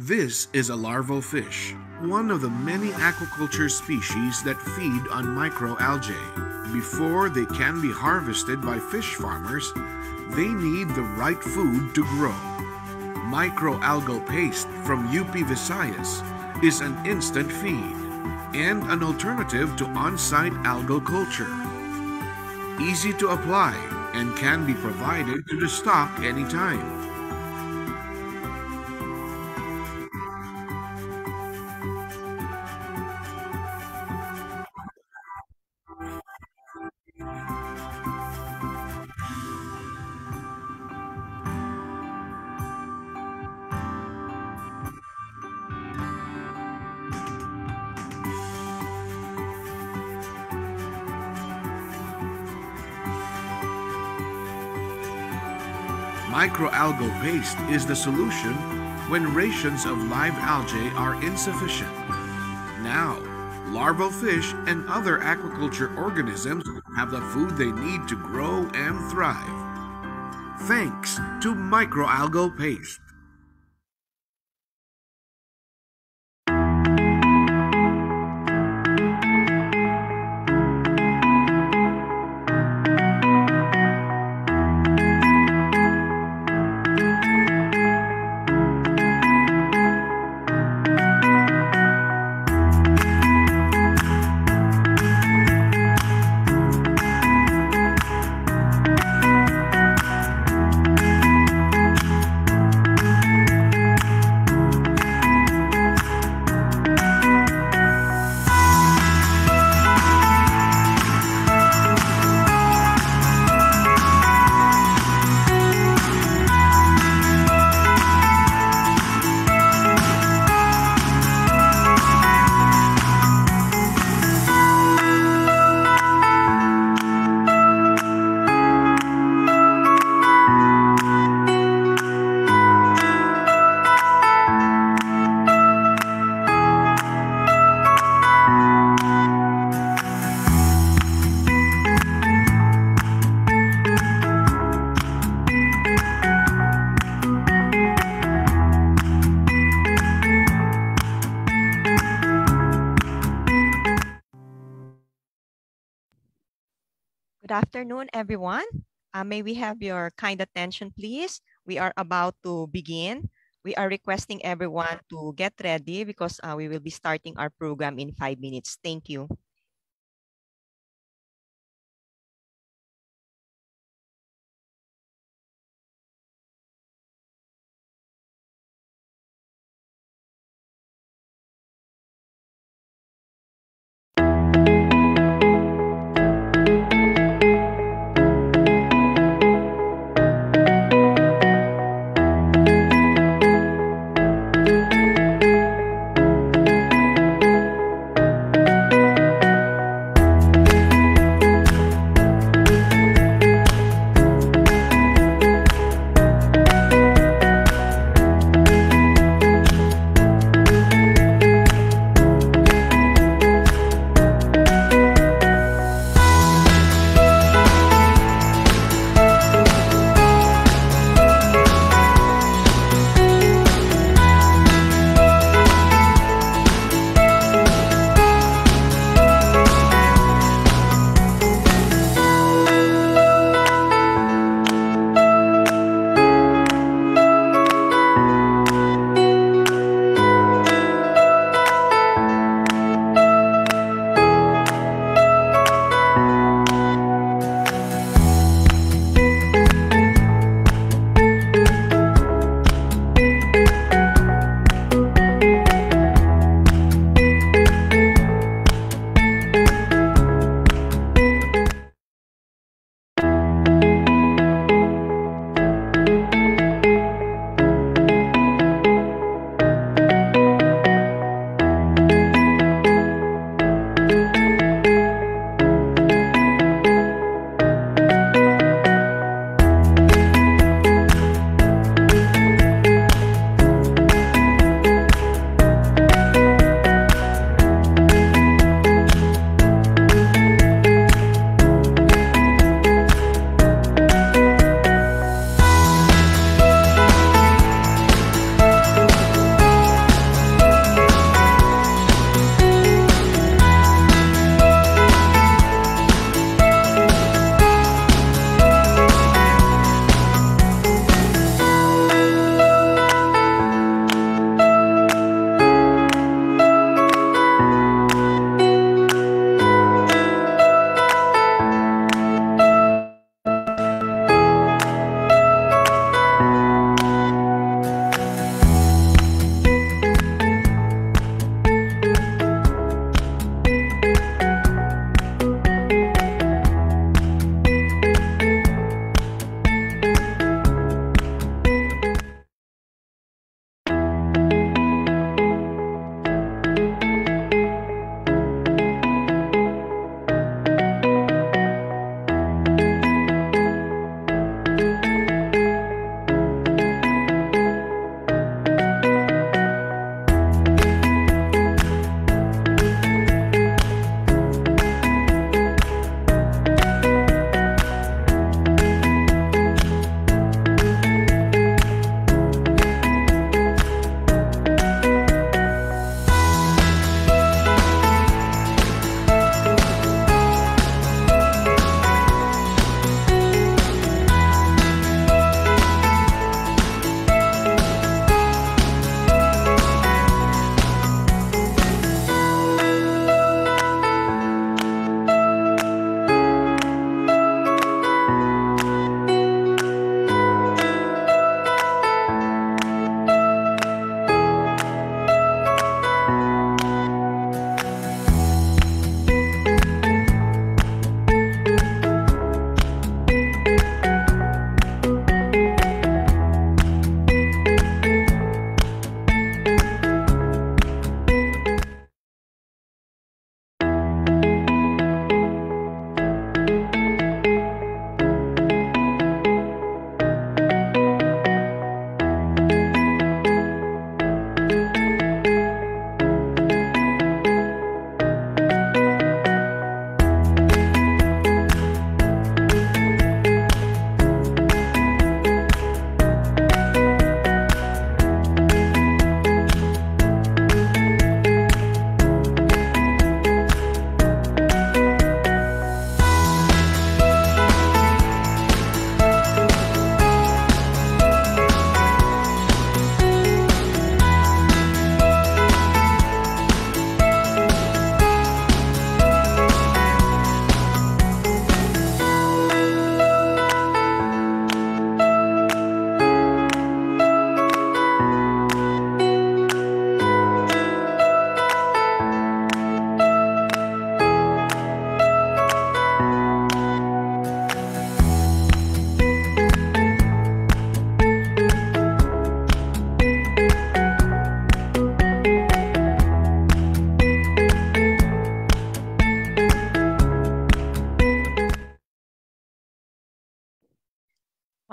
[SPEAKER 21] This is a larval fish, one of the many aquaculture species that feed on microalgae. Before they can be harvested by fish farmers, they need the right food to grow. Microalgal paste from UP Visayas is an instant feed and an alternative to on-site algal culture. Easy to apply and can be provided to the stock anytime. Microalgal paste is the solution when rations of live algae are insufficient. Now, larval fish and other aquaculture organisms have the food they need to grow and thrive. Thanks to microalgal paste.
[SPEAKER 1] Afternoon, everyone. Uh, may we have your kind attention, please? We are about to begin. We are requesting everyone to get ready because uh, we will be starting our program in five minutes. Thank you.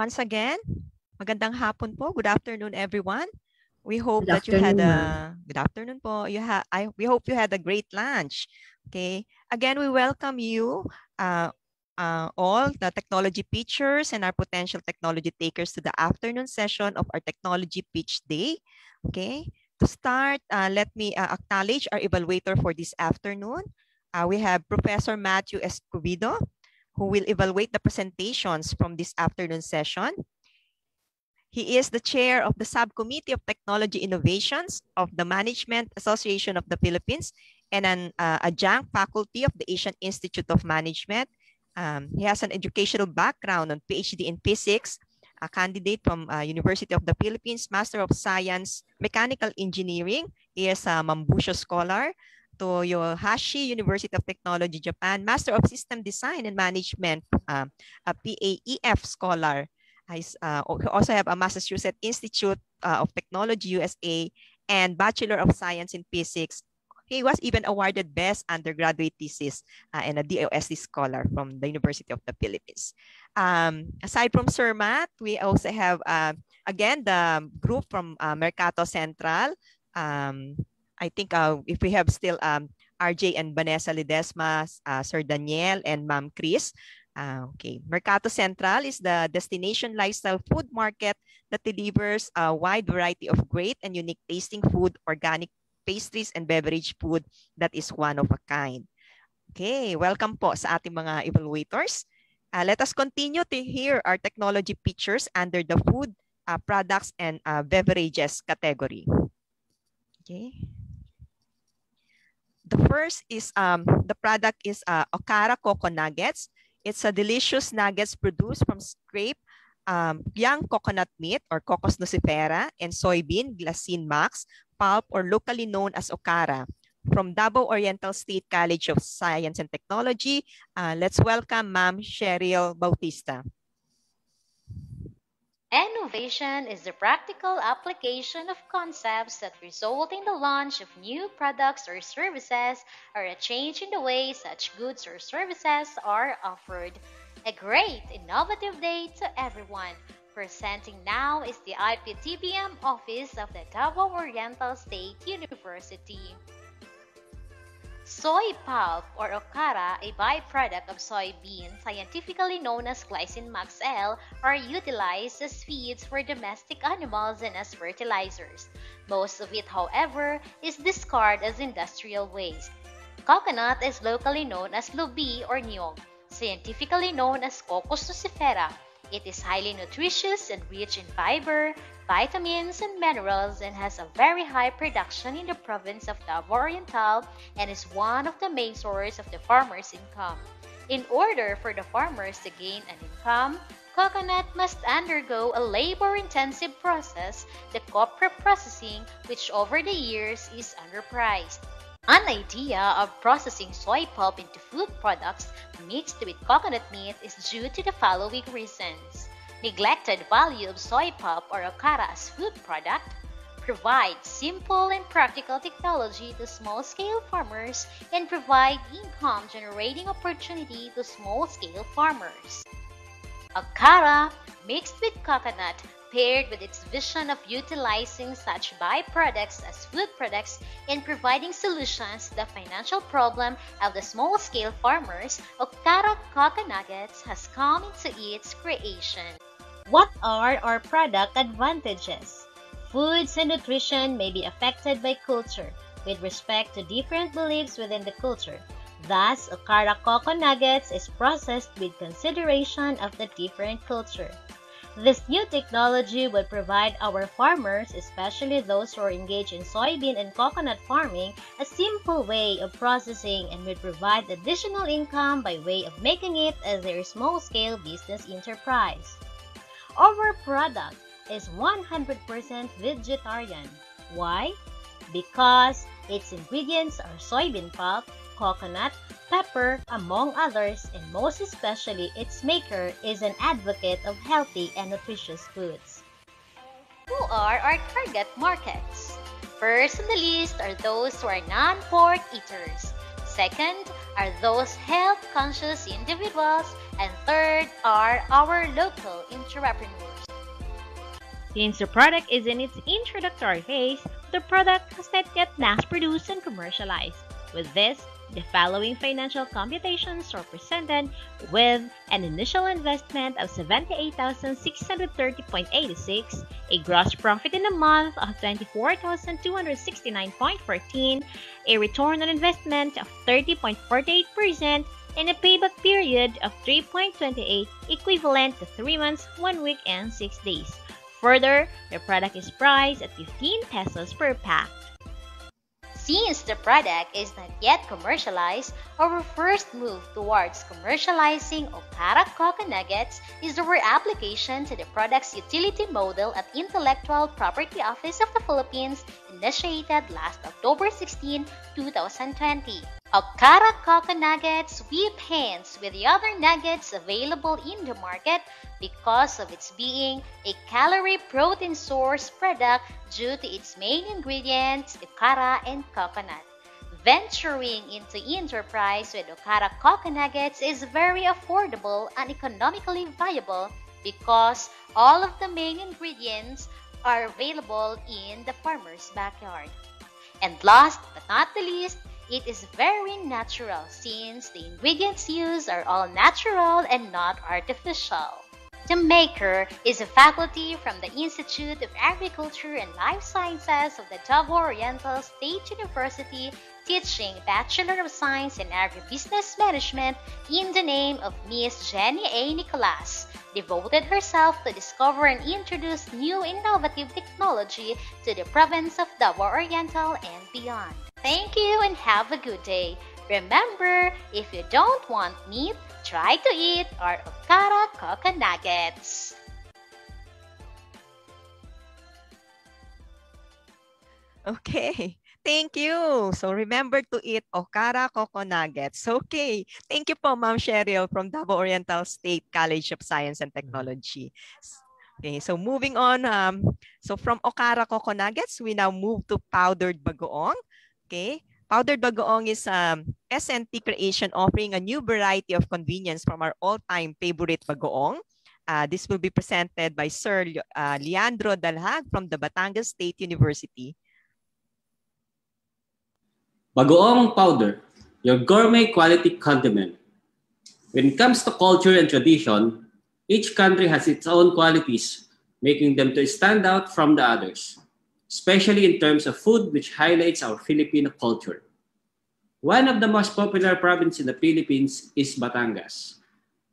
[SPEAKER 1] Once again, magandang hapon po. Good afternoon, everyone. We hope
[SPEAKER 34] Good
[SPEAKER 1] that you had a good afternoon po. You have I we hope you had a great lunch. Okay. Again, we welcome you uh, uh, all the technology pitchers and our potential technology takers to the afternoon session of our technology pitch day. Okay. To start, uh, let me uh, acknowledge our evaluator for this afternoon. Uh, we have Professor Matthew Escobedo, who will evaluate the presentations from this afternoon session. He is the chair of the Subcommittee of Technology Innovations of the Management Association of the Philippines and an uh, adjunct faculty of the Asian Institute of Management. Um, he has an educational background on PhD in physics, a candidate from uh, University of the Philippines, Master of Science, Mechanical Engineering. He is a Monbusho Scholar, Toyohashi University of Technology, Japan, Master of System Design and Management, um, a PAEF Scholar. I uh, also have a Massachusetts Institute uh, of Technology, USA, and Bachelor of Science in Physics. He was even awarded Best Undergraduate Thesis uh, and a DOST Scholar from the University of the Philippines. Um, aside from Sir Matt, we also have, uh, again, the group from uh, Mercato Central. Um, I think uh, if we have still um, RJ and Vanessa Ledesma, uh, Sir Daniel, and Ma'am Chris, uh, okay, Mercato Central is the destination lifestyle food market that delivers a wide variety of great and unique tasting food, organic pastries, and beverage food that is one of a kind. Okay, welcome po sa ating mga evaluators. Uh, let us continue to hear our technology pictures under the food, uh, products, and uh, beverages category. Okay. The first is, um, the product is uh, Okara Coco Nuggets. It's a delicious nuggets produced from scraped um, young coconut meat or Cocos nucifera and soybean glycine max pulp or locally known as okara. From Davao Oriental State College of Science and Technology, uh, let's welcome Ma'am Cheryl Bautista.
[SPEAKER 35] Innovation is the practical application of concepts that result in the launch of new products or services or a change in the way such goods or services are offered. A great innovative day to everyone. Presenting now is the IPTBM office of the Davao Oriental State University. Soy pulp or okara, a byproduct of soybean, scientifically known as glycine max L, are utilized as feeds for domestic animals and as fertilizers. Most of it, however, is discarded as industrial waste. Coconut is locally known as lubi or nyog, scientifically known as Cocos nucifera. It is highly nutritious and rich in fiber, vitamins, and minerals and has a very high production in the province of Davao Oriental and is one of the main sources of the farmers' income. In order for the farmers to gain an income, coconut must undergo a labor-intensive process, the copra processing, which over the years is underpriced. An idea of processing soy pulp into food products mixed with coconut meat is due to the following reasons. Neglected value of soy pulp or okara as food product, provide simple and practical technology to small-scale farmers, and provide income-generating opportunity to small-scale farmers. Okara, mixed with coconut, paired with its vision of utilizing such byproducts as food products and providing solutions to the financial problem of the small-scale farmers, Okara Coco Nuggets has come into its creation. What are our product advantages? Foods and nutrition may be affected by culture with respect to different beliefs within the culture. Thus, Okara Coco Nuggets is processed with consideration of the different culture. This new technology will provide our farmers, especially those who are engaged in soybean and coconut farming, a simple way of processing and will provide additional income by way of making it as their small-scale business enterprise. Our product is 100% vegetarian. Why? Because its ingredients are soybean pulp, coconut, pepper, among others, and most especially its maker is an advocate of healthy and nutritious foods. Who are our target markets? First on the list are those who are non-pork eaters. Second are those health-conscious individuals. And third are our local entrepreneurs.
[SPEAKER 34] Since the product is in its introductory phase, the product has not yet mass-produced and commercialized. With this, the following financial computations are presented with an initial investment of 78,630.86, a gross profit in a month of 24,269.14, a return on investment of 30.48%, and a payback period of 3.28 equivalent to 3 months, 1 week, and 6 days. Further, the product is priced at 15 pesos per pack.
[SPEAKER 35] Since the product is not yet commercialized, our first move towards commercializing Okara Coco Nuggets is our application to the product's utility model at Intellectual Property Office of the Philippines initiated last October 16, 2020. Okara Coco Nuggets whip hands with the other nuggets available in the market because of its being a calorie protein source product due to its main ingredients, Okara and coconut. Venturing into enterprise with Okara Coco Nuggets is very affordable and economically viable because all of the main ingredients are available in the farmer's backyard. And last but not the least, it is very natural since the ingredients used are all natural and not artificial. The maker is a faculty from the Institute of Agriculture and Life Sciences of the Davao Oriental State University teaching Bachelor of Science in Agribusiness Management in the name of Miss Jenny A. Nicolas, devoted herself to discover and introduce new innovative technology to the province of Davao Oriental and beyond. Thank you and have a good day. Remember, if you don't want meat, try to eat our Okara Coco Nuggets.
[SPEAKER 1] Okay. Thank you. So remember to eat Okara Coco Nuggets. Okay. Thank you po, Ma'am Cheryl from Davao Oriental State College of Science and Technology. Okay, so moving on. Um, so from Okara Coco Nuggets, we now move to powdered bagoong. Okay, powdered bagoong is um, S&T creation offering a new variety of convenience from our all-time favorite bagoong. Uh, this will be presented by Sir uh, Leandro Dalhag from the Batangas State University.
[SPEAKER 36] Bagoong powder, your gourmet quality condiment. When it comes to culture and tradition, each country has its own qualities, making them to stand out from the others, especially in terms of food which highlights our Filipino culture. One of the most popular provinces in the Philippines is Batangas,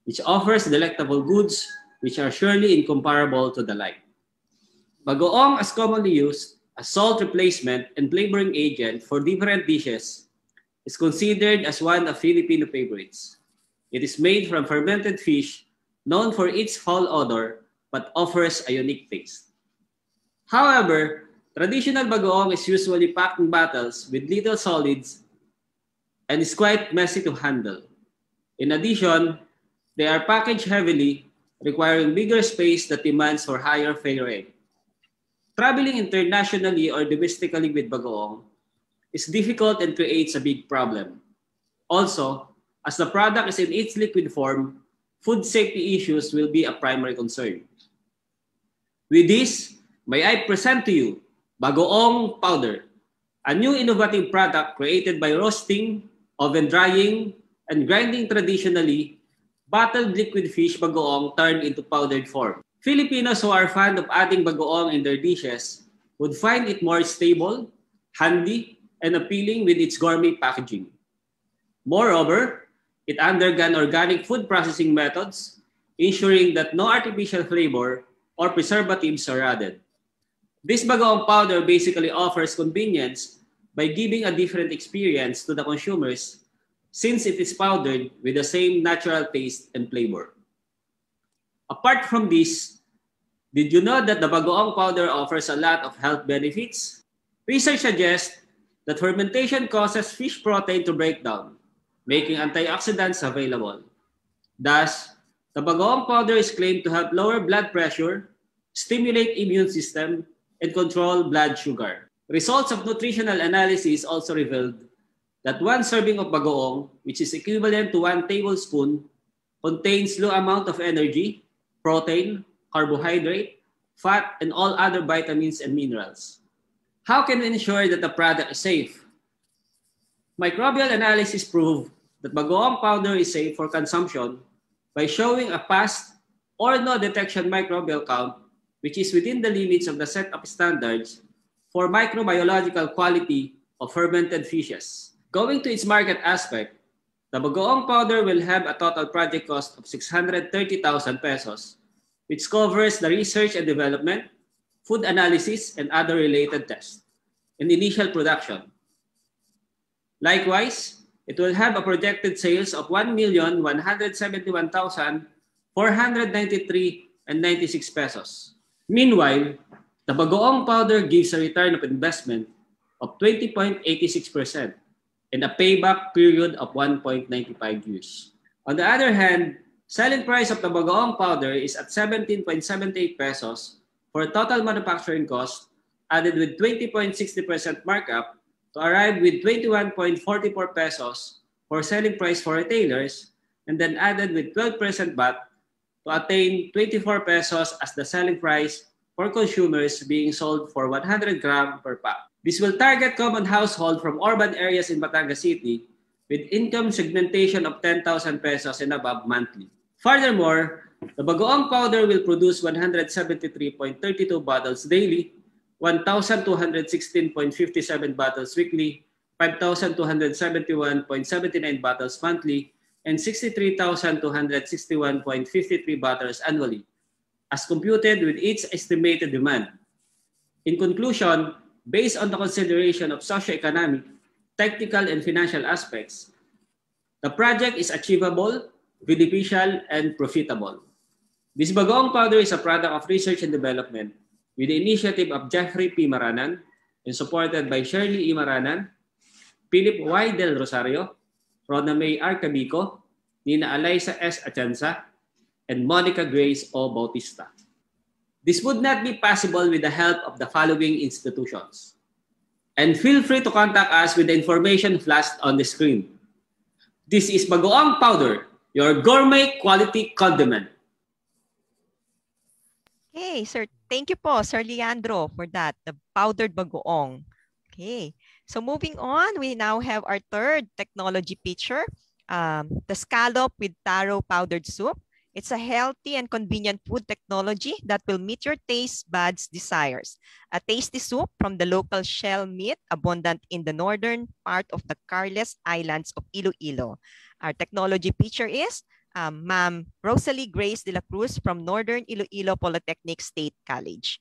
[SPEAKER 36] which offers delectable goods which are surely incomparable to the like. Bagoong, as commonly used, a salt replacement and flavoring agent for different dishes, is considered as one of Filipino favorites. It is made from fermented fish, known for its foul odor, but offers a unique taste. However, traditional bagoong is usually packed in bottles with little solids and is quite messy to handle. In addition, they are packaged heavily, requiring bigger space that demands for higher failure rate. Traveling internationally or domestically with bagoong is difficult and creates a big problem. Also, as the product is in its liquid form, food safety issues will be a primary concern. With this, may I present to you Bagoong Powder, a new innovative product created by roasting, oven drying, and grinding traditionally bottled liquid fish bagoong turned into powdered form. Filipinos who are fond of adding bagoong in their dishes would find it more stable, handy, and appealing with its gourmet packaging. Moreover, it undergone organic food processing methods, ensuring that no artificial flavor or preservatives are added. This bagoong powder basically offers convenience by giving a different experience to the consumers since it is powdered with the same natural taste and flavor. Apart from this, did you know that the bagoong powder offers a lot of health benefits? Research suggests that fermentation causes fish protein to break down, making antioxidants available. Thus, the bagoong powder is claimed to help lower blood pressure, stimulate immune system, and control blood sugar. Results of nutritional analysis also revealed that one serving of bagoong, which is equivalent to one tablespoon, contains low amount of energy, protein, carbohydrate, fat, and all other vitamins and minerals. How can we ensure that the product is safe? Microbial analysis proved that bagoong powder is safe for consumption by showing a past or no detection microbial count, which is within the limits of the set of standards for microbiological quality of fermented fishes. Going to its market aspect, the bagoong powder will have a total project cost of 630,000 pesos, which covers the research and development, food analysis, and other related tests, and initial production. Likewise, it will have a projected sales of 1,171,493 and 96 pesos. Meanwhile, the bagoong powder gives a return of investment of 20.86% and a payback period of 1.95 years. On the other hand, selling price of the bagoong powder is at 17.78 pesos for a total manufacturing cost added with 20.60% markup to arrive with 21.44 pesos for selling price for retailers and then added with 12% VAT to attain 24 pesos as the selling price for consumers being sold for 100 gram per pack. This will target common household from urban areas in Batangas City with income segmentation of 10,000 pesos and above monthly. Furthermore, the bagoong powder will produce 173.32 bottles daily 1,216.57 bottles weekly, 5,271.79 bottles monthly, and 63,261.53 bottles annually, as computed with each estimated demand. In conclusion, based on the consideration of socioeconomic, technical, and financial aspects, the project is achievable, beneficial, and profitable. This bagong powder is a product of research and development with the initiative of Jeffrey P. Maranan and supported by Shirley E. Maranan, Philip Y. Del Rosario, Rona May R. Cabico, Nina Eliza S. Achansa, and Monica Grace O. Bautista. This would not be possible with the help of the following institutions. And feel free to contact us with the information flashed on the screen. This is Bagoong Powder, your gourmet quality condiment.
[SPEAKER 1] Okay, sir. Thank you po, Sir Leandro, for that, the powdered bagoong. Okay, so moving on, we now have our third technology picture, um, the scallop with taro powdered soup. It's a healthy and convenient food technology that will meet your taste buds desires. A tasty soup from the local shell meat abundant in the northern part of the Carles Islands of Iloilo. Our technology picture is um, Ma'am Rosalie Grace de la Cruz from Northern Iloilo Polytechnic State College.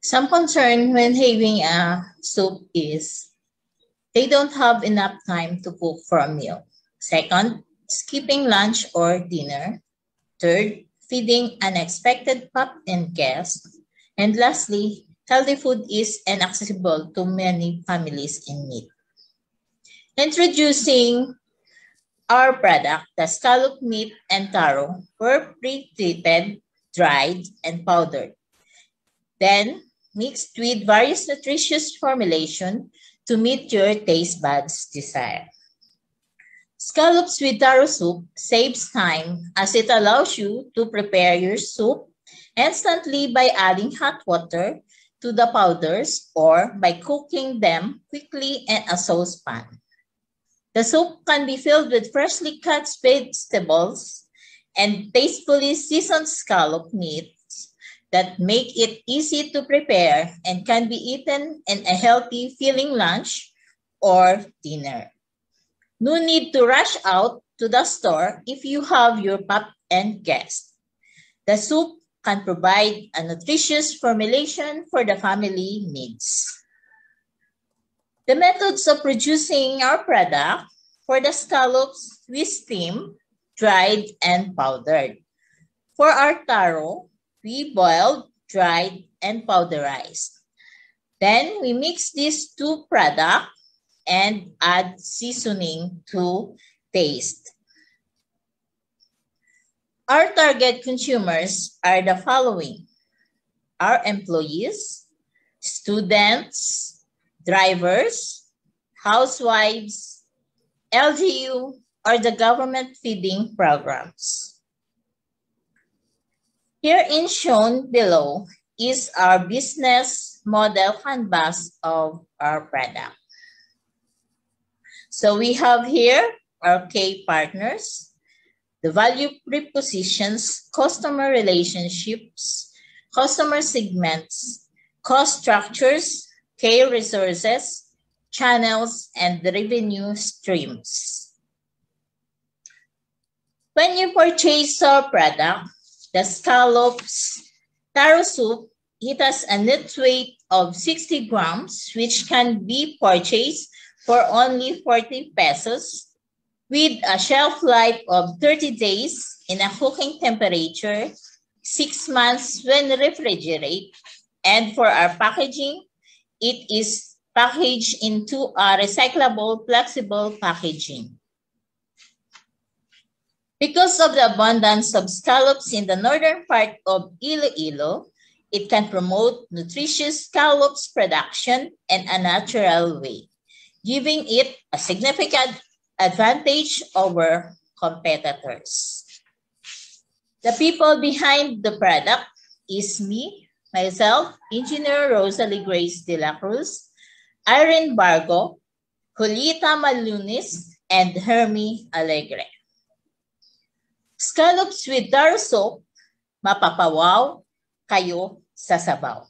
[SPEAKER 37] Some concern when having a soup is they don't have enough time to cook for a meal. Second, skipping lunch or dinner. Third, feeding unexpected pop and guests. And lastly, healthy food is inaccessible to many families in need. Introducing our product, the scallop meat and taro, were pre-treated, dried, and powdered. Then, mixed with various nutritious formulation to meet your taste buds' desire. Scallops with taro soup saves time as it allows you to prepare your soup instantly by adding hot water to the powders or by cooking them quickly in a saucepan. The soup can be filled with freshly cut vegetables and tastefully seasoned scallop meats that make it easy to prepare and can be eaten in a healthy filling lunch or dinner. No need to rush out to the store if you have your pop and guest. The soup can provide a nutritious formulation for the family needs. The methods of producing our product for the scallops, we steam, dried, and powdered. For our taro, we boiled, dried, and powderized. Then we mix these two products and add seasoning to taste. Our target consumers are the following. Our employees, students, drivers, housewives, LGU, or the government feeding programs. Here in shown below is our business model canvas of our product. So we have here our key partners, the value prepositions, customer relationships, customer segments, cost structures, key resources, channels, and revenue streams. When you purchase our product, the scallops taro soup, it has a net weight of 60 grams, which can be purchased for only 40 pesos with a shelf life of 30 days in a cooking temperature, six months when refrigerated. And for our packaging, it is packaged into a recyclable, flexible packaging. Because of the abundance of scallops in the northern part of Iloilo, it can promote nutritious scallops production in a natural way, giving it a significant advantage over competitors. The people behind the product is me, myself, Engineer Rosalie Grace de la Cruz, Irene Bargo, Julita Malunis, and Hermie Alegre. Scallops with soap, mapapawaw kayo sa sabaw.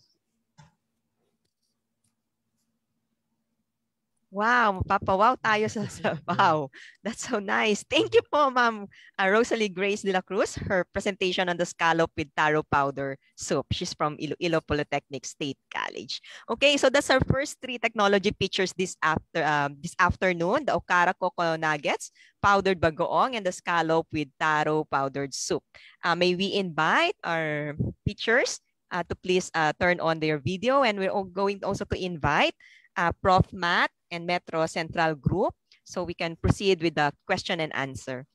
[SPEAKER 1] Wow, mapapawaw tayo sa wow. That's so nice. Thank you po, Ma'am uh, Rosalie Grace de la Cruz, her presentation on the scallop with taro powder soup. She's from Iloilo Polytechnic State College. Okay, so that's our first three technology pictures this after um, this afternoon. The Okara Coco Nuggets, powdered bagoong, and the scallop with taro powdered soup. Uh, may we invite our teachers uh, to please uh, turn on their video and we're going also to invite uh, Prof. Matt and Metro Central Group. So we can proceed with the question and answer.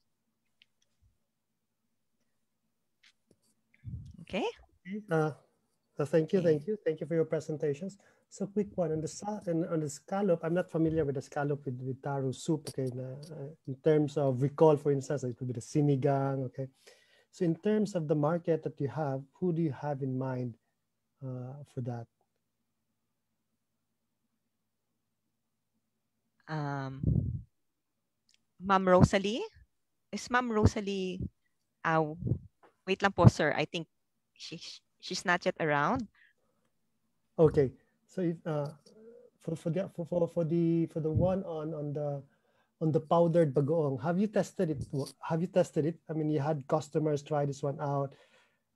[SPEAKER 1] Okay.
[SPEAKER 38] Uh, uh, thank you, thank you, thank you for your presentations. So quick one on the on the scallop. I'm not familiar with the scallop with, with taro soup. Okay, na, uh, in terms of recall, for instance, it would be the sinigang. Okay, so in terms of the market that you have, who do you have in mind uh, for that?
[SPEAKER 1] Um, Ma'am Rosalie. Is Ma'am Rosalie, uh, wait lang po sir, I think she, she's not yet around.
[SPEAKER 38] Okay, so if, uh, for, for, the, for, for, for, the, for the one on, on the on the powdered bagoong, have you tested it? Have you tested it? I mean, you had customers try this one out.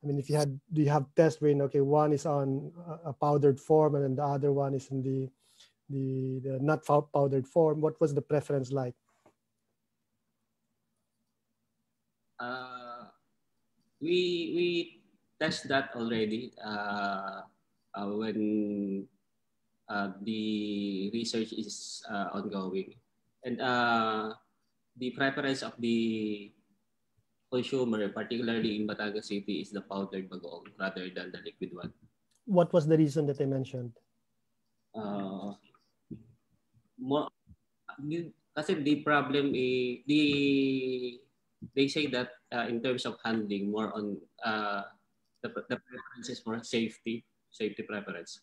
[SPEAKER 38] I mean, if you had, do you have test where, okay, one is on a powdered form and then the other one is in the the, the not powdered form? What was the preference like?
[SPEAKER 36] Uh, we we test that already uh, uh, when uh, the research is uh, ongoing, and uh, the preference of the consumer, particularly in Batangas City, is the powdered bagoong rather than the liquid one.
[SPEAKER 38] What was the reason that I mentioned?
[SPEAKER 36] More kasi the problem is the they say that uh, in terms of handling more on uh, the, the preference is more safety safety preference.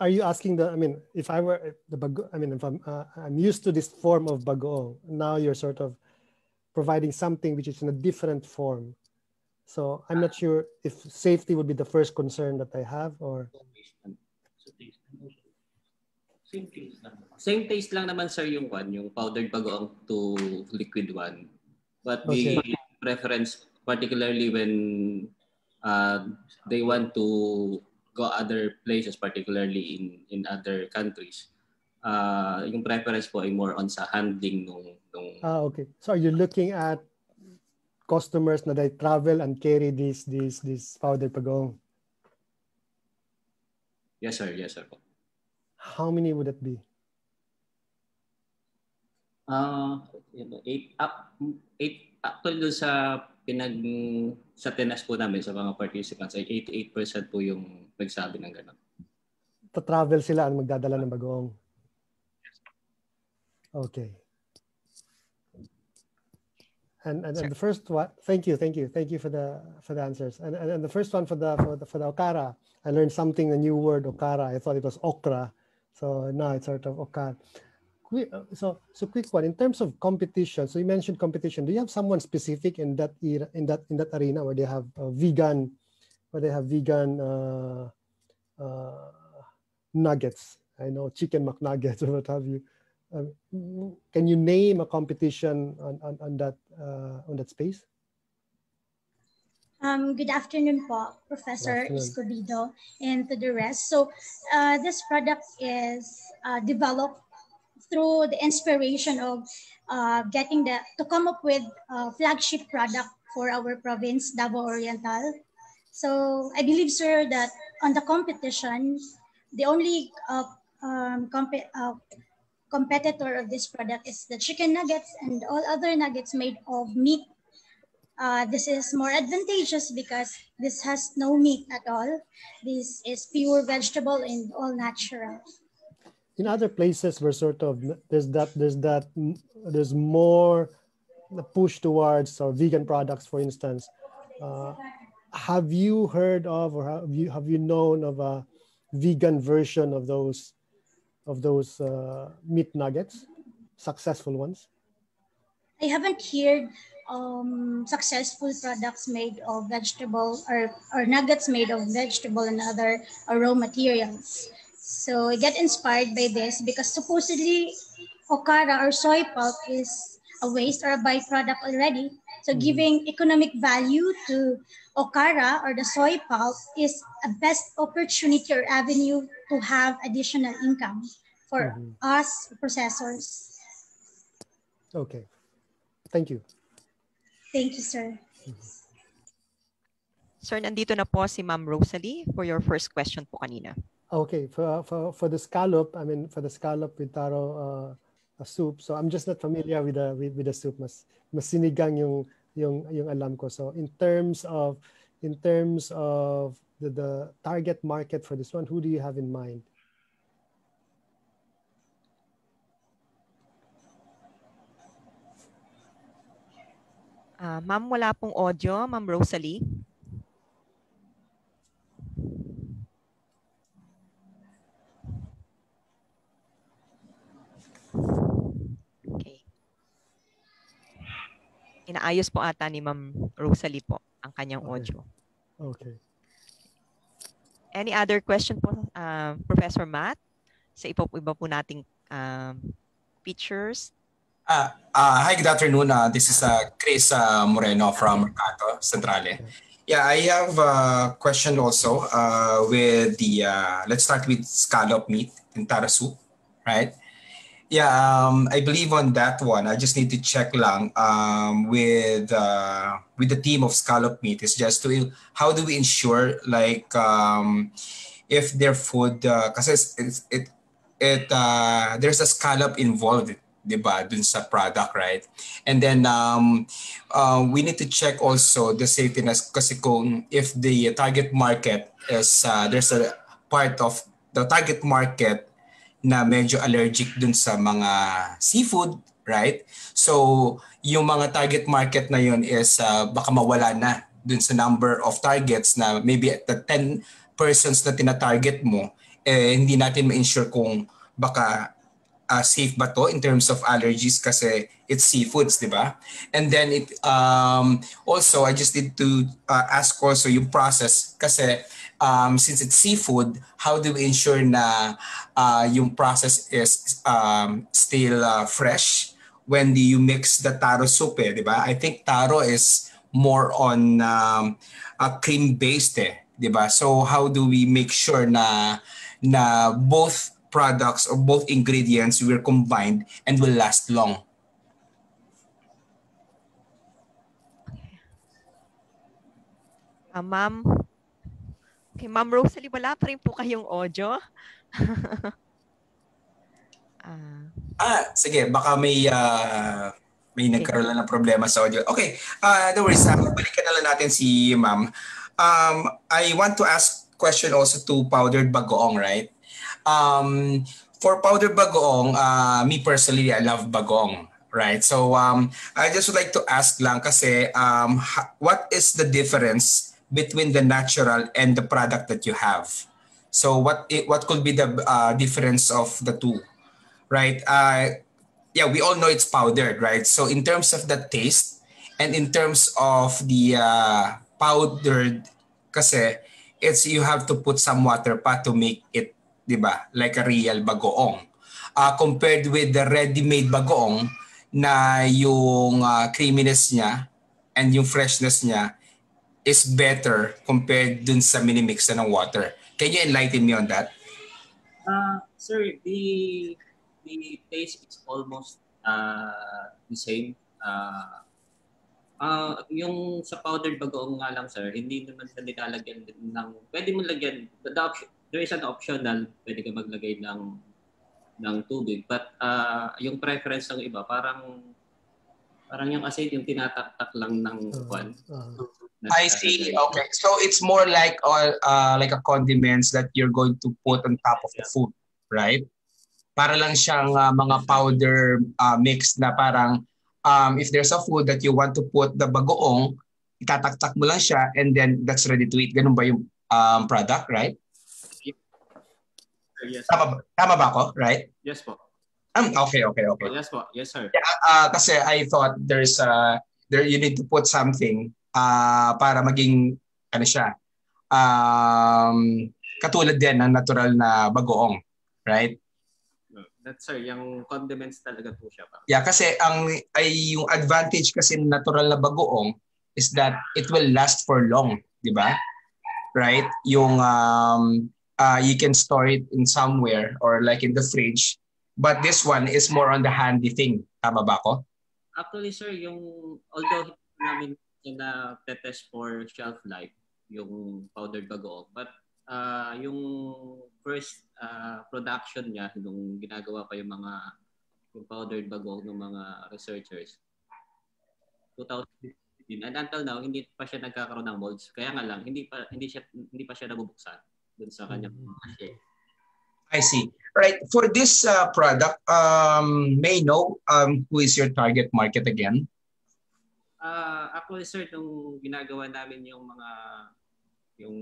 [SPEAKER 38] Are you asking the i mean if i were the bago i mean if i'm uh, i'm used to this form of bagoong now you're sort of providing something which is in a different form. So i'm not sure if safety would be the first concern that i have or
[SPEAKER 36] Same taste lang. Same taste lang naman sir yung one, yung powdered bagoong to liquid one. But the okay. preference particularly when uh, they want to go other places particularly in in other countries. Uh, yung preference po ay more on sa handling nung nung
[SPEAKER 38] Ah okay. So are you looking at customers na they travel and carry this this this powdered bagoong?
[SPEAKER 36] Yes sir, yes sir po.
[SPEAKER 38] How many would it be?
[SPEAKER 36] Uh, eight, up, eight, actually doon sa pinag, sa tenas po namin sa mga participants ay 88% po yung nagsabi ng gano'n.
[SPEAKER 38] To travel sila ang magdadala ng bagoong. Okay. And, and, and the first one, thank you, thank you, thank you for the for the answers. And, and, and the first one for the for the for the okara, I learned something, a new word okara. I thought it was okra, so now it's sort of okay. So so quick one in terms of competition. So you mentioned competition. Do you have someone specific in that era, in that in that arena where they have uh, vegan, where they have vegan uh, uh, nuggets? I know chicken McNuggets or what have you. Um, can you name a competition on, on, on that uh, on that space?
[SPEAKER 39] Um, good afternoon po, Professor Escobedo and to the rest. So uh, this product is uh, developed through the inspiration of uh, getting the, to come up with a flagship product for our province, Davao Oriental. So I believe, sir, that on the competition, the only uh, um, comp uh, competitor of this product is the chicken nuggets and all other nuggets made of meat. Uh, this is more advantageous because this has no meat at all. This is pure vegetable and all natural.
[SPEAKER 38] In other places where sort of there's that there's that there's more push towards or vegan products, for instance. Uh, have you heard of or have you have you known of a vegan version of those of those uh, meat nuggets, successful ones?
[SPEAKER 39] I haven't heard um, successful products made of vegetable or, or nuggets made of vegetable and other raw materials. So I get inspired by this because supposedly okara or soy pulp is a waste or a byproduct already. So mm-hmm. giving economic value to okara or the soy pulp is a best opportunity or avenue to have additional income for mm-hmm. us processors.
[SPEAKER 38] Okay. Thank you.
[SPEAKER 39] Thank you, sir.
[SPEAKER 1] Sir, nandito na po si Ma'am Rosalie for your first question po kanina.
[SPEAKER 38] Okay, for, for, for the scallop, I mean, for the scallop with taro uh, soup, so I'm just not familiar with the, with, with the soup. Mas, mas sinigang yung, yung, yung alam ko. So in terms of, in terms of the, the target market for this one, who do you have in mind?
[SPEAKER 1] Uh, Ma'am, wala pong audio. Ma'am Rosalie. Okay. Inaayos po ata ni Ma'am Rosalie po ang kanyang
[SPEAKER 38] okay.
[SPEAKER 1] audio.
[SPEAKER 38] Okay.
[SPEAKER 1] Any other question po, uh, Professor Matt? Sa iba, iba po nating um, features
[SPEAKER 40] Uh, uh, hi, good afternoon. Uh, this is uh, Chris uh, Moreno from Mercato Centrale. Yeah, I have a question also uh, with the, uh, let's start with scallop meat in taro soup, right? Yeah, um, I believe on that one. I just need to check lang um, with uh, with the team of scallop meat. Is just to how do we ensure like um, if their food because uh, it it, it uh, there's a scallop involved 'di ba, dun sa product, right? And then um, uh, we need to check also the safetyness kasi kung if the target market is uh, there's a part of the target market na medyo allergic dun sa mga seafood, right? So, yung mga target market na yun is uh, baka mawala na dun sa number of targets na maybe at the 10 persons na tina-target mo, eh, hindi natin ma-ensure kung baka uh, safe ba to in terms of allergies kasi it's seafoods, di ba? And then it um, also I just need to uh, ask also yung process kasi um, since it's seafood, how do we ensure na uh, yung process is um, still uh, fresh when do you mix the taro soup, eh, di ba? I think taro is more on um, a cream based eh, di ba? So how do we make sure na na both products or both ingredients were combined and will last long.
[SPEAKER 1] Uh, ma'am, okay, Ma'am Rosalie, wala pa rin po kayong audio.
[SPEAKER 40] uh, ah, sige, baka may uh, may okay. nagkaroon lang ng problema sa audio. Okay, uh, no worries. Uh, balikan na lang natin si Ma'am. Um, I want to ask question also to powdered bagoong, right? Um, for powder bagoong, uh, me personally, I love bagoong. Right. So um, I just would like to ask lang kasi um, what is the difference between the natural and the product that you have? So what it, what could be the uh, difference of the two? Right. Uh, yeah, we all know it's powdered, right? So in terms of the taste and in terms of the uh, powdered, kasi it's you have to put some water pa to make it, di ba? Like a real bagoong. Uh, compared with the ready-made bagoong, na yung uh, creaminess niya and yung freshness niya is better compared dun sa minimix na ng water. Can you enlighten me on that?
[SPEAKER 36] Uh, sir, the the taste is almost uh, the same. Uh, uh, yung sa powdered bagoong nga lang, sir, hindi naman sa nilalagyan ng... Pwede mo lagyan, the option, there is an optional, pwede ka maglagay ng ng tubig. But uh, yung preference ng iba, parang parang yung asin yung tinataktak lang ng kwan. Uh,
[SPEAKER 40] uh, I see. Okay. So it's more like uh, uh, like a condiments that you're going to put on top of the food, right? Para lang siyang uh, mga powder uh, mix na parang um, if there's a food that you want to put the bagoong, itataktak mo lang siya and then that's ready to eat. Ganun ba yung um, product, right?
[SPEAKER 36] Yes.
[SPEAKER 40] Tama, tama ba ako? Right?
[SPEAKER 36] Yes po.
[SPEAKER 40] Um, okay, okay, okay.
[SPEAKER 36] Yes po. Yes, sir.
[SPEAKER 40] Yeah, uh, kasi I thought there's uh, there you need to put something uh, para maging ano siya um, katulad din ng natural na bagoong. Right?
[SPEAKER 36] That's sir, yung condiments talaga po siya. Pa.
[SPEAKER 40] Yeah, kasi ang ay yung advantage kasi ng natural na bagoong is that it will last for long, di ba? Right? Yung um, uh, you can store it in somewhere or like in the fridge. But this one is more on the handy thing. Tama ba ko?
[SPEAKER 36] Actually, sir, yung although namin na test for shelf life, yung powdered bagoong, but uh, yung first uh, production niya, nung ginagawa pa yung mga yung powdered bagoong ng mga researchers, 2015 and until now hindi pa siya nagkakaroon ng molds kaya nga lang hindi pa hindi siya hindi pa siya nabubuksan dun sa kanyang
[SPEAKER 40] mm-hmm. I see. Right. For this uh, product, um, may know um, who is your target market again?
[SPEAKER 36] Uh, actually, sir, nung ginagawa namin yung mga yung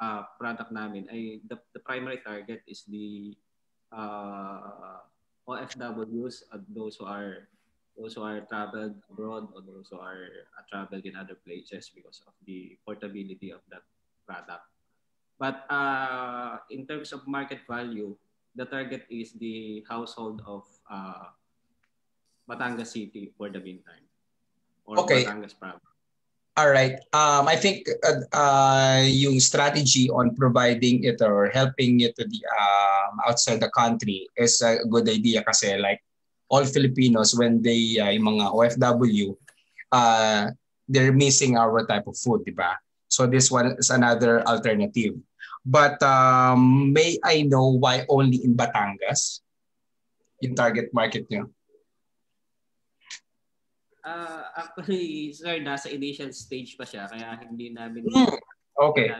[SPEAKER 36] uh, product namin, ay the, the primary target is the uh, OFWs, uh, those who are those who are traveled abroad or those who are uh, traveled in other places because of the portability of that product. But uh, in terms of market value, the target is the household of uh, Batangas City for the meantime. Or
[SPEAKER 40] okay.
[SPEAKER 36] Batangas province.
[SPEAKER 40] All right. Um, I think uh, uh, yung strategy on providing it or helping it to the um, outside the country is a good idea kasi like all Filipinos when they uh, yung mga OFW uh, they're missing our type of food, di ba? So this one is another alternative. But um, may I know why only in Batangas? In target market nyo?
[SPEAKER 36] Uh, actually, sir, nasa initial stage pa siya. Kaya hindi namin...
[SPEAKER 40] Hmm. Okay.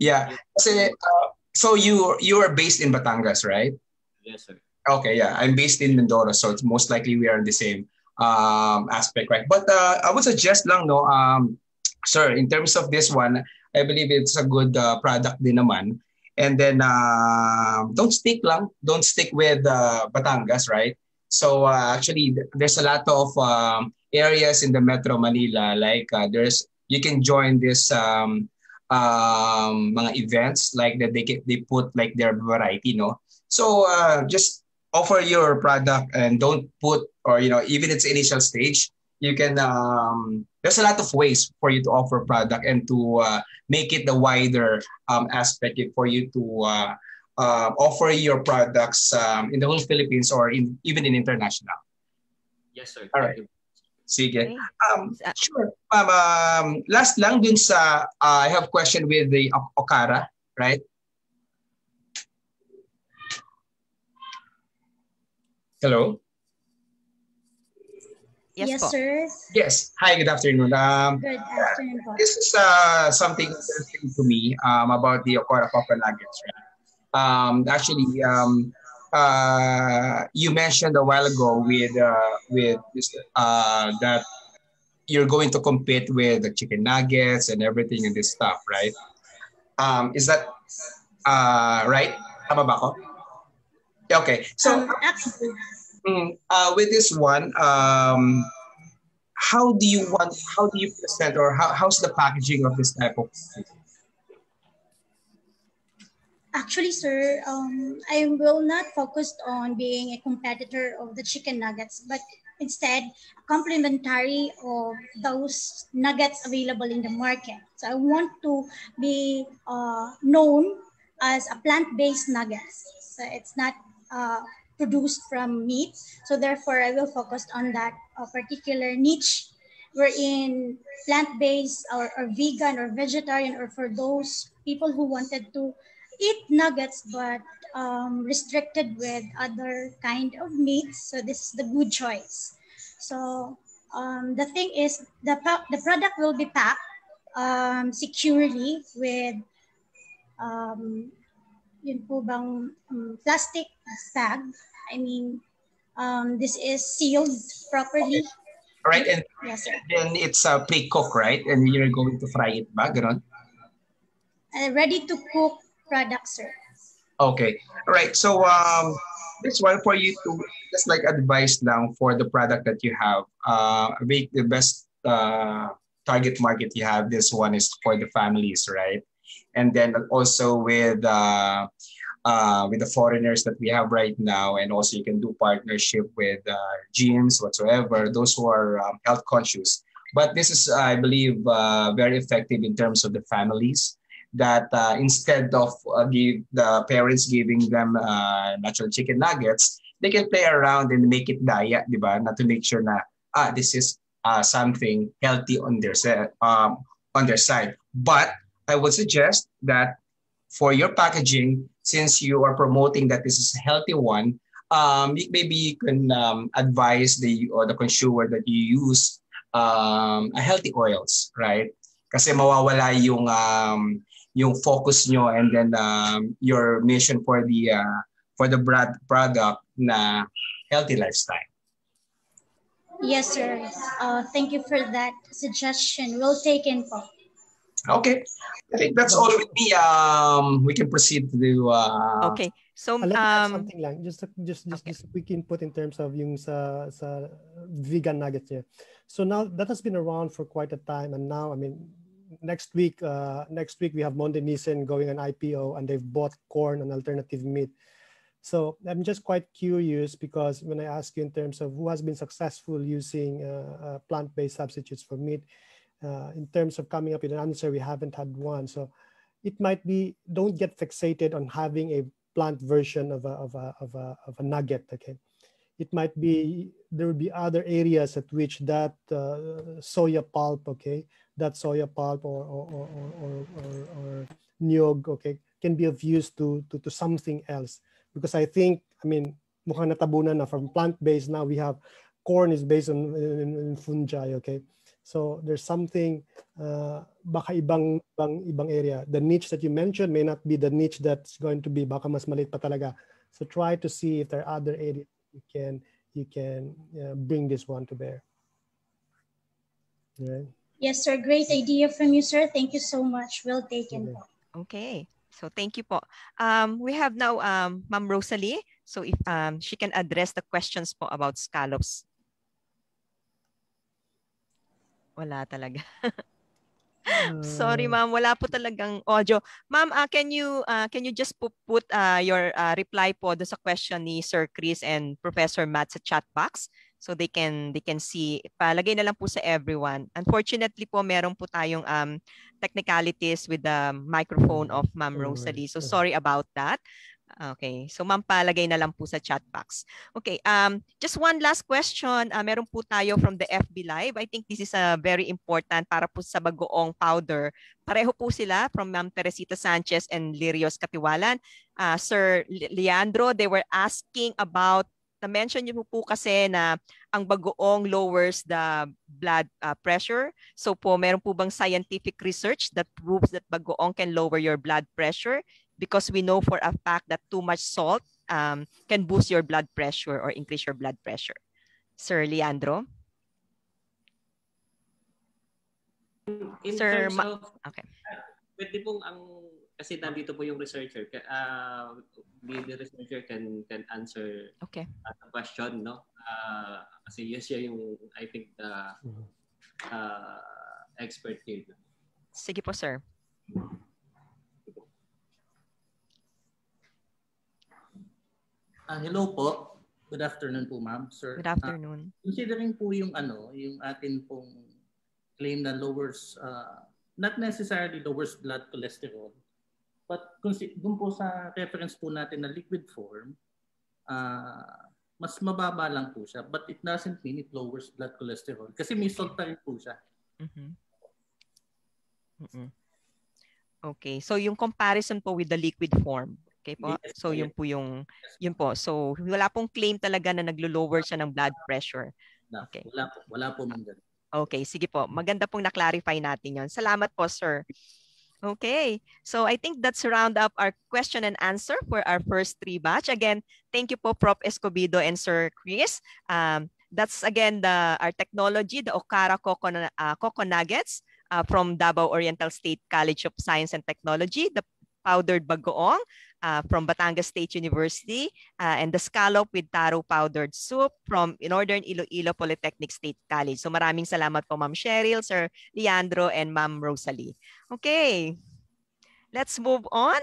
[SPEAKER 40] Yeah. Kasi, uh, so you you are based in Batangas, right?
[SPEAKER 36] Yes, sir.
[SPEAKER 40] Okay, yeah. I'm based in Mindoro, so it's most likely we are in the same um, aspect, right? But uh, I would suggest lang, no, um, sir, in terms of this one, I believe it's a good uh, product din naman. And then uh, don't stick lang, don't stick with uh, Batangas, right? So uh, actually, there's a lot of um, areas in the Metro Manila. Like uh, there's you can join this um, um, mga events like that they they put like their variety, no. So uh, just offer your product and don't put or you know even its initial stage you can um, there's a lot of ways for you to offer product and to uh, make it the wider um, aspect for you to uh, uh, offer your products um, in the whole Philippines or in even in international.
[SPEAKER 36] Yes, sir.
[SPEAKER 40] All right. Sige. Um, sure. Um, um, last lang dun sa, uh, I have question with the Okara, right? Hello?
[SPEAKER 39] Yes, yes sir.
[SPEAKER 40] Yes. Hi, good afternoon. Um,
[SPEAKER 39] good afternoon po.
[SPEAKER 40] This is uh, something interesting to me um, about the Okora Papa Nuggets. Right? Um, actually, um, uh, you mentioned a while ago with uh, with uh, that you're going to compete with the chicken nuggets and everything and this stuff, right? Um, is that uh, right? Tama ba ako? Okay. So,
[SPEAKER 39] Um, actually,
[SPEAKER 40] mm, uh, with this one, um, how do you want? How do you present, or how, how's the packaging of this type of?
[SPEAKER 39] Actually, sir, um, I will not focus on being a competitor of the chicken nuggets, but instead complementary of those nuggets available in the market. So I want to be uh, known as a plant-based nuggets. So it's not uh, produced from meat. So therefore, I will focus on that uh, particular niche wherein plant-based or, or vegan or vegetarian or for those people who wanted to eat nuggets but um, restricted with other kind of meats. So this is the good choice. So um, the thing is the, the product will be packed um, securely with um, yun po bang um, plastic bag. I mean, um, this is sealed properly.
[SPEAKER 40] Right, and
[SPEAKER 39] Yes, sir.
[SPEAKER 40] then it's uh, pre-cooked, right? And you're going to fry it ba? Ganon?
[SPEAKER 39] Uh, ready to cook product, sir.
[SPEAKER 40] Okay. All right. So um, this one for you to just like advice now for the product that you have. Uh, make the best uh, target market you have. This one is for the families, right? And then also with uh, uh, with the foreigners that we have right now, and also you can do partnership with uh, gyms whatsoever. Those who are um, health conscious. But this is, I believe, uh, very effective in terms of the families that uh, instead of uh, give the parents giving them uh, natural chicken nuggets, they can play around and make it diet, di ba? Na to make sure na ah this is something healthy on their um, on their side. But I would suggest that for your packaging, since you are promoting that this is a healthy one, um, maybe you can um, advise the or the consumer that you use um, a healthy oils, right? Kasi mawawala yung um, yung focus nyo and then um, your mission for the uh, for the brand product na healthy lifestyle.
[SPEAKER 39] Yes, sir. Uh, thank you for that suggestion. We'll take in po.
[SPEAKER 40] Okay. I think that's all with me. Um, we can proceed to uh,
[SPEAKER 1] Okay. So,
[SPEAKER 38] let me add
[SPEAKER 1] um,
[SPEAKER 38] something lang. Just a- just just just a quick input in terms of yung sa sa vegan nuggets niya. So now that has been around for quite a time, and now I mean, next week uh, next week we have Monde Nissin going on IPO, and they've bought Quorn and alternative meat. So I'm just quite curious because when I ask you in terms of who has been successful using uh, uh, plant-based substitutes for meat, uh, in terms of coming up with an answer, we haven't had one. So it might be don't get fixated on having a plant version of a of a of a, of a nugget. Okay, it might be there will be other areas at which that uh, soya pulp, okay, that soya pulp or or or or, or, or, nyog, okay, can be of use to to to something else. Because I think, I mean, mukhang natabunan na from plant-based now we have Quorn is based on in, in fungi, okay. So there's something uh, baka ibang ibang ibang area. The niche that you mentioned may not be the niche that's going to be baka mas malit pa talaga. So try to see if there are other areas you can you can uh, bring this one to bear. Right.
[SPEAKER 39] Yes, sir. Great idea from you, sir. Thank you so much. We'll take in po.
[SPEAKER 1] Okay. So thank you po. Um, we have now um, Ma'am Rosalie. So if um, she can address the questions po about scallops. Wala talaga. Sorry ma'am, wala po talagang audio. Ma'am, uh, can you uh, can you just pu- put uh, your uh, reply po do sa question ni Sir Chris and Professor Matt sa chat box so they can they can see. Palagay na lang po sa everyone. Unfortunately po meron po tayong um technicalities with the microphone of Ma'am Rosalie. So sorry about that. Okay. So ma'am palagay na lang po sa chat box. Okay, um just one last question. Uh, meron po tayo from the FB Live. I think this is a very important para po sa bagoong powder. Pareho po sila from Ma'am Teresita Sanchez and Lirios Katiwalan. Uh, Sir Le- Leandro, they were asking about na-mention niyo po kasi na ang bagoong lowers the blood uh, pressure. So po, meron po bang scientific research that proves that bagoong can lower your blood pressure? Because we know for a fact that too much salt um, can boost your blood pressure or increase your blood pressure. Sir Leandro?
[SPEAKER 36] In
[SPEAKER 1] Sir,
[SPEAKER 36] terms of,
[SPEAKER 1] okay.
[SPEAKER 36] pwede pong ang, kasi nandito po yung researcher, uh, the, the researcher can can answer
[SPEAKER 1] okay.
[SPEAKER 36] uh, the question, no? Uh, kasi yun siya yung, I think, the uh, expert here.
[SPEAKER 1] Sige po, sir.
[SPEAKER 41] Ah, hello po. Good afternoon po, ma'am, sir.
[SPEAKER 1] Good afternoon.
[SPEAKER 41] Ah, considering po yung ano, yung atin pong claim na lowers, uh, not necessarily lowers blood cholesterol, but dun po sa reference po natin na liquid form, uh, mas mababa lang po siya. But it doesn't mean it lowers blood cholesterol. Kasi may salt pa rin po siya.
[SPEAKER 1] Mm-hmm. Mm-mm. Okay. So yung comparison po with the liquid form. Okay po? So yun po yung yun po. So wala pong claim talaga na naglo-lower siya ng blood pressure. Okay.
[SPEAKER 41] Wala po. Wala po mong ganun.
[SPEAKER 1] Okay, sige po. Maganda pong na-clarify natin yon. Salamat po, sir. Okay, so I think that's round up our question and answer for our first three batch. Again, thank you po, Prof. Escobido and Sir Chris. Um, that's again the our technology, the Okara Coco, uh, Coco Nuggets uh, from Davao Oriental State College of Science and Technology, the powdered bagoong uh, from Batangas State University, uh, and the scallop with taro powdered soup from Northern Iloilo Polytechnic State College. So maraming salamat po Ma'am Cheryl, Sir Leandro, and Ma'am Rosalie. Okay, let's move on.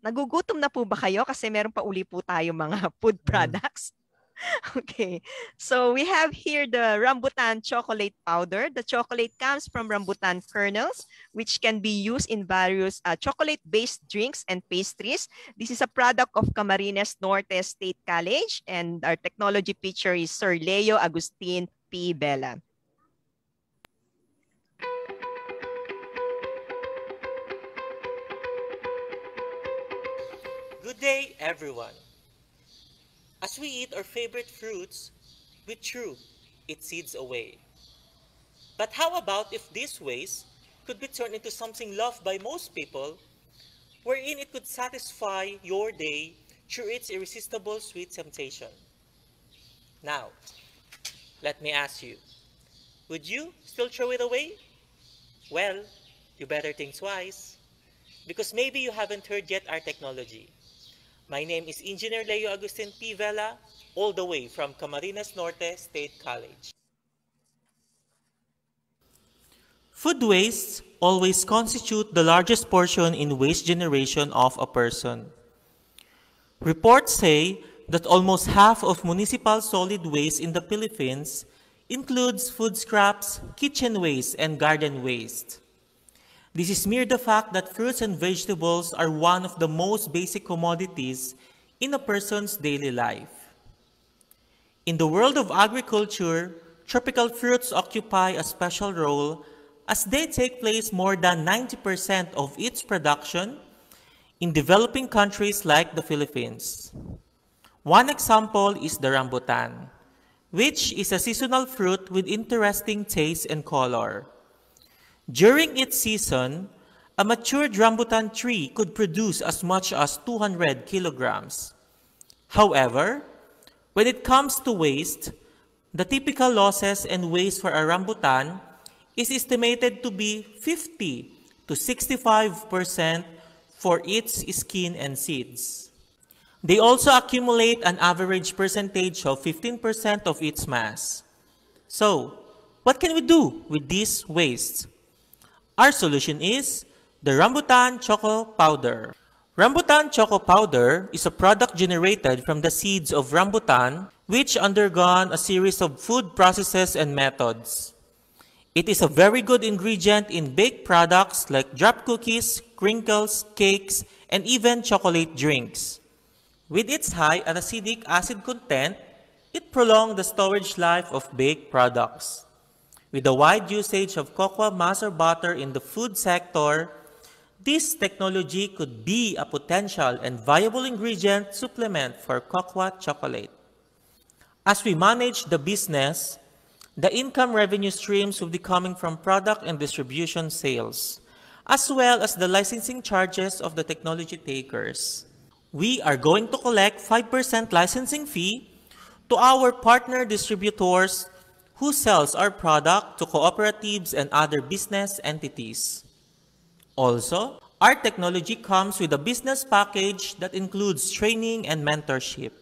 [SPEAKER 1] Nagugutom na po ba kayo? Kasi meron pa uli po tayo mga food products. Okay, so we have here the rambutan chocolate powder. The chocolate comes from rambutan kernels, which can be used in various uh, chocolate-based drinks and pastries. This is a product of Camarines Norte State College, and our technology feature is Sir Leo Agustin P. Vela.
[SPEAKER 42] Good day, everyone. As we eat our favorite fruits, we chew its seeds away. But how about if this waste could be turned into something loved by most people, wherein it could satisfy your day through its irresistible sweet temptation? Now, let me ask you, would you still throw it away? Well, you better think twice, because maybe you haven't heard yet our technology. My name is Engineer Leo Agustin P. Vela, all the way from Camarines Norte State College. Food wastes always constitute the largest portion in waste generation of a person. Reports say that almost half of municipal solid waste in the Philippines includes food scraps, kitchen waste, and garden waste. This is mere the fact that fruits and vegetables are one of the most basic commodities in a person's daily life. In the world of agriculture, tropical fruits occupy a special role as they take place more than 90% of its production in developing countries like the Philippines. One example is the rambutan, which is a seasonal fruit with interesting taste and color. During its season, a matured rambutan tree could produce as much as 200 kilograms. However, when it comes to waste, the typical losses and waste for a rambutan is estimated to be 50 to 65% for its skin and seeds. They also accumulate an average percentage of 15% of its mass. So, what can we do with these waste? Our solution is the Rambutan Choco Powder. Rambutan Choco Powder is a product generated from the seeds of rambutan which undergone a series of food processes and methods. It is a very good ingredient in baked products like drop cookies, crinkles, cakes, and even chocolate drinks. With its high acidic acid content, it prolongs the storage life of baked products. With the wide usage of cocoa mass or butter in the food sector, this technology could be a potential and viable ingredient supplement for cocoa chocolate. As we manage the business, the income revenue streams will be coming from product and distribution sales, as well as the licensing charges of the technology takers. We are going to collect 5% licensing fee to our partner distributors who sells our product to cooperatives and other business entities. Also, our technology comes with a business package that includes training and mentorship.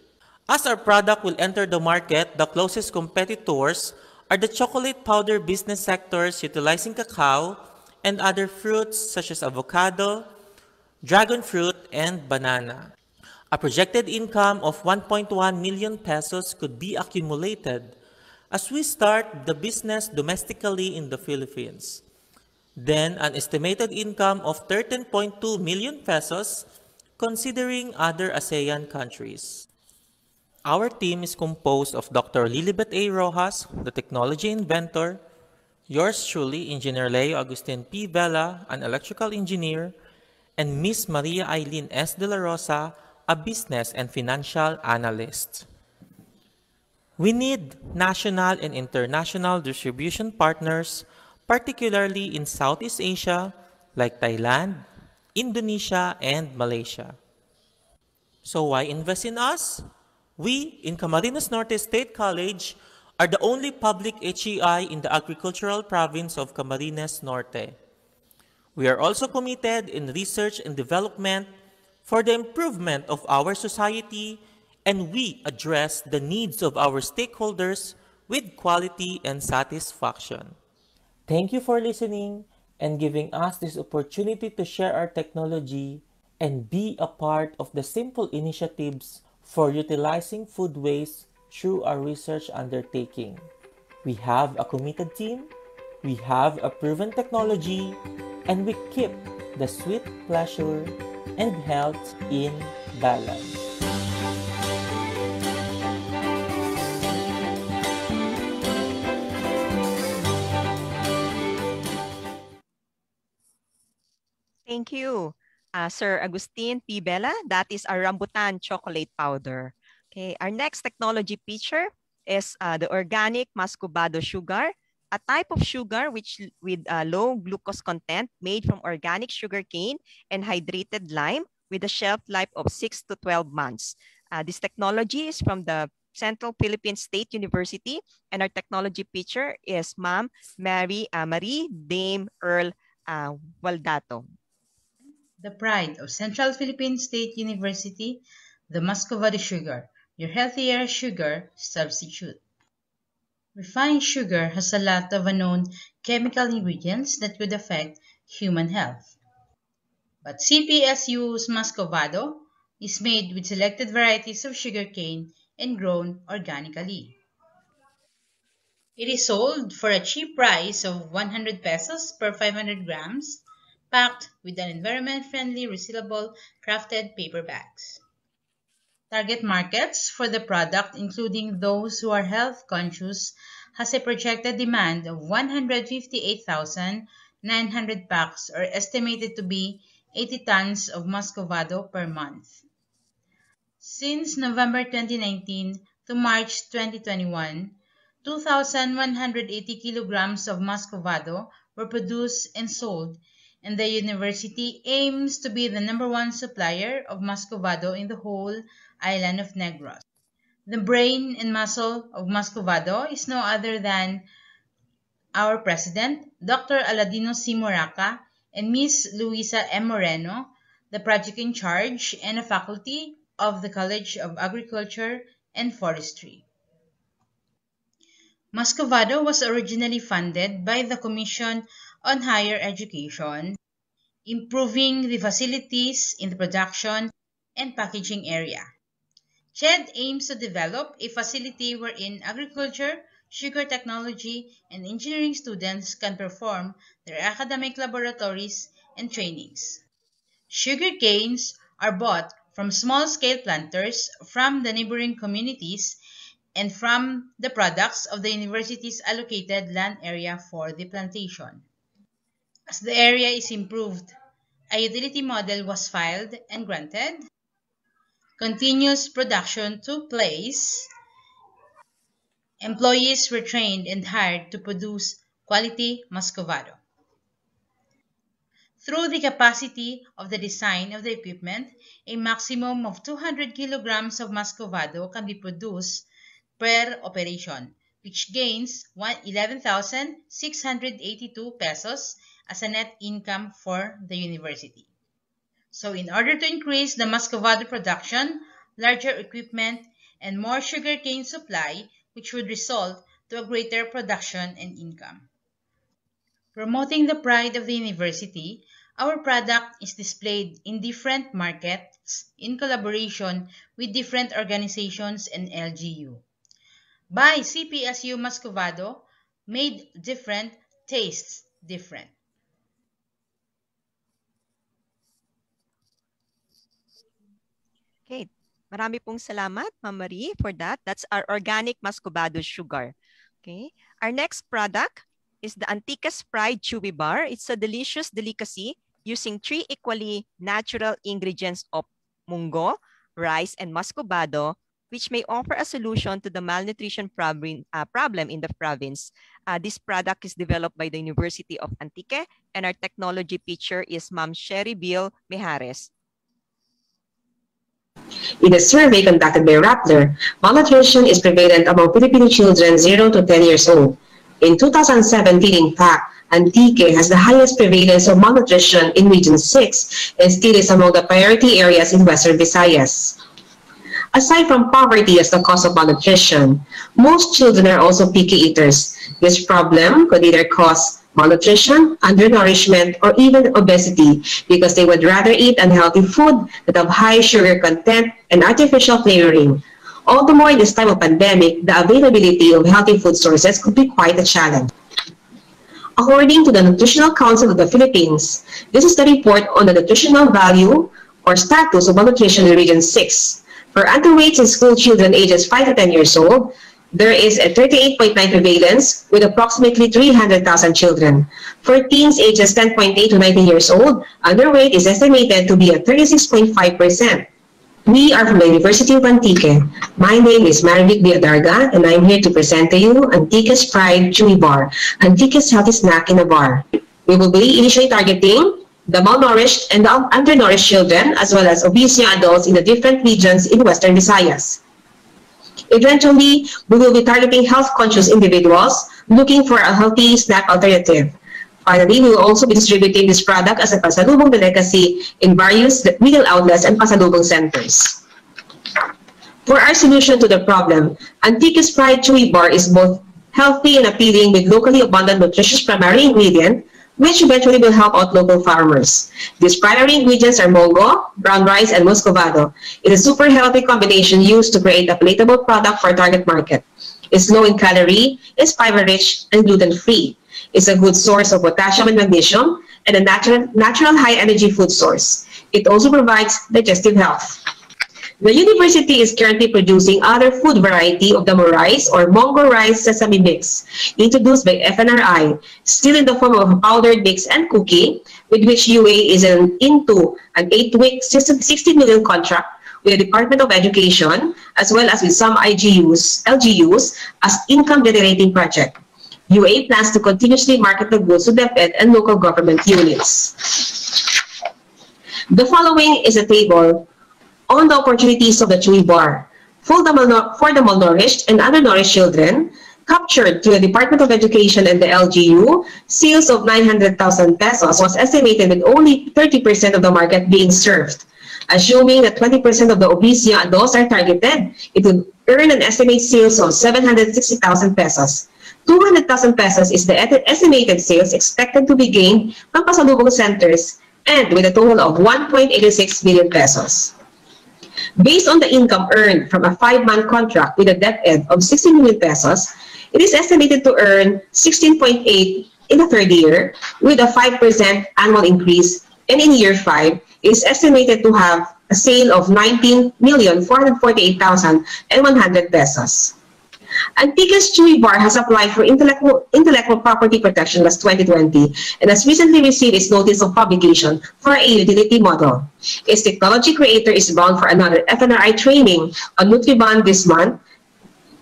[SPEAKER 42] As our product will enter the market, the closest competitors are the chocolate powder business sectors utilizing cacao and other fruits such as avocado, dragon fruit, and banana. A projected income of 1.1 million pesos could be accumulated as we start the business domestically in the Philippines. Then an estimated income of 13.2 million pesos considering other ASEAN countries. Our team is composed of Dr. Lilibet A. Rojas, the technology inventor, yours truly, Engineer Leo Agustin P. Vela, an electrical engineer, and Miss Maria Eileen S. De La Rosa, a business and financial analyst. We need national and international distribution partners, particularly in Southeast Asia, like Thailand, Indonesia, and Malaysia. So why invest in us? We, in Camarines Norte State College, are the only public HEI in the agricultural province of Camarines Norte. We are also committed in research and development for the improvement of our society, and we address the needs of our stakeholders with quality and satisfaction. Thank you for listening and giving us this opportunity to share our technology and be a part of the simple initiatives for utilizing food waste through our research undertaking. We have a committed team, we have a proven technology, and we keep the sweet pleasure and health in balance.
[SPEAKER 1] Thank you uh, Sir Agustin P. Vela. That is our rambutan chocolate powder. Okay, our next technology feature is uh, the organic muscovado sugar, a type of sugar which with uh, low glucose content made from organic sugar cane and hydrated lime with a shelf life of 6 to 12 months. Uh, this technology is from the Central Philippine State University and our technology feature is Ma'am Mary uh, Marie Dame Earl uh, Waldato
[SPEAKER 43] the pride of Central Philippine State University, the Muscovado sugar, your healthier sugar substitute. Refined sugar has a lot of unknown chemical ingredients that could affect human health. But CPSU's Muscovado is made with selected varieties of sugarcane and grown organically. It is sold for a cheap price of 100 pesos per 500 grams packed with an environment-friendly resealable crafted paper bags. Target markets for the product, including those who are health conscious, has a projected demand of 158,900 packs or estimated to be 80 tons of Muscovado per month. Since November 2019 to March 2021, 2,180 kilograms of Muscovado were produced and sold and the university aims to be the number one supplier of Muscovado in the whole island of Negros. The brain and muscle of Muscovado is no other than our president, Dr. Aladino C. Moraca, and Ms. Luisa M. Moreno, the project in charge and a faculty of the College of Agriculture and Forestry. Muscovado was originally funded by the Commission on higher education, improving the facilities in the production and packaging area. CHED aims to develop a facility wherein agriculture, sugar technology, and engineering students can perform their academic laboratories and trainings. Sugar canes are bought from small-scale planters from the neighboring communities and from the products of the university's allocated land area for the plantation. As the area is improved, a utility model was filed and granted. Continuous production took place. Employees were trained and hired to produce quality Muscovado. Through the capacity of the design of the equipment, a maximum of 200 kilograms of muscovado can be produced per operation, which gains 11,682 pesos as a net income for the university. So in order to increase the muscovado production, larger equipment, and more sugarcane supply, which would result to a greater production and income. Promoting the pride of the university, our product is displayed in different markets in collaboration with different organizations and LGU. By CPSU Muscovado, made different, tastes different.
[SPEAKER 1] Okay, marami pong salamat, Ma'am Marie, for that. That's our organic muscovado sugar. Okay, our next product is the Antique's Pride Chewy Bar. It's a delicious delicacy using three equally natural ingredients of mungo, rice, and muscovado, which may offer a solution to the malnutrition problem, uh, problem in the province. Uh, this product is developed by the University of Antique, and our technology teacher is Ma'am Sherry Bill Mijares.
[SPEAKER 44] In a survey conducted by Rappler, malnutrition is prevalent among Filipino children 0 to 10 years old. In 2017, in fact, Antique has the highest prevalence of malnutrition in Region 6 and still is among the priority areas in Western Visayas. Aside from poverty as the cause of malnutrition, most children are also picky eaters. This problem could either cause malnutrition, undernourishment, or even obesity because they would rather eat unhealthy food that have high sugar content and artificial flavoring. All the more in this time of pandemic, the availability of healthy food sources could be quite a challenge. According to the Nutritional Council of the Philippines, this is the report on the nutritional value or status of malnutrition in Region 6. For underweights and school children ages 5 to 10 years old, there is a 38.9 prevalence with approximately 300,000 children. For teens ages 10.8 to 19 years old, underweight is estimated to be at 36.5%. We are from the University of Antique. My name is Marivic Biadarga, and I'm here to present to you Antique's Pride Chewy Bar, Antique's healthy snack in a bar. We will be initially targeting the malnourished and undernourished children, as well as obese adults in the different regions in Western Visayas. Eventually, we will be targeting health-conscious individuals looking for a healthy snack alternative. Finally, we will also be distributing this product as a pasalubong delicacy in various retail outlets and pasalubong centers. For our solution to the problem, Antique's Pride Chewy Bar is both healthy and appealing with locally abundant nutritious primary ingredient, which eventually will help out local farmers. These primary ingredients are mongo, brown rice, and muscovado. It is a super healthy combination used to create a palatable product for target market. It's low in calorie, is fiber-rich, and gluten-free. It's a good source of potassium and magnesium, and a natural, natural high-energy food source. It also provides digestive health. The university is currently producing other food variety of the rice or mongo rice sesame mix, introduced by FNRI, still in the form of powdered mix and cookie, with which UA is an, into an eight-week 60 million contract with the Department of Education, as well as with some IGUs, LGUs, as income-generating project. UA plans to continuously market the goods to DepEd and local government units. The following is a table on the opportunities of the Chewy Bar for the, for the malnourished and undernourished children captured through the Department of Education and the LGU, sales of 900,000 pesos was estimated with only 30% of the market being served. Assuming that 20% of the obese adults are targeted, it would earn an estimated sales of 760,000 pesos. 200,000 pesos is the estimated sales expected to be gained from pasalubong centers and with a total of 1.86 billion pesos. Based on the income earned from a five-month contract with a DepEd of 60 million pesos, it is estimated to earn 16.8 in the third year with a 5% annual increase and in year five, it is estimated to have a sale of 19,448,100 pesos. Antique's Chewy Bar has applied for intellectual, intellectual property protection last 2020 and has recently received its notice of publication for a utility model. Its technology creator is bound for another FNRI training on Nutribond this month,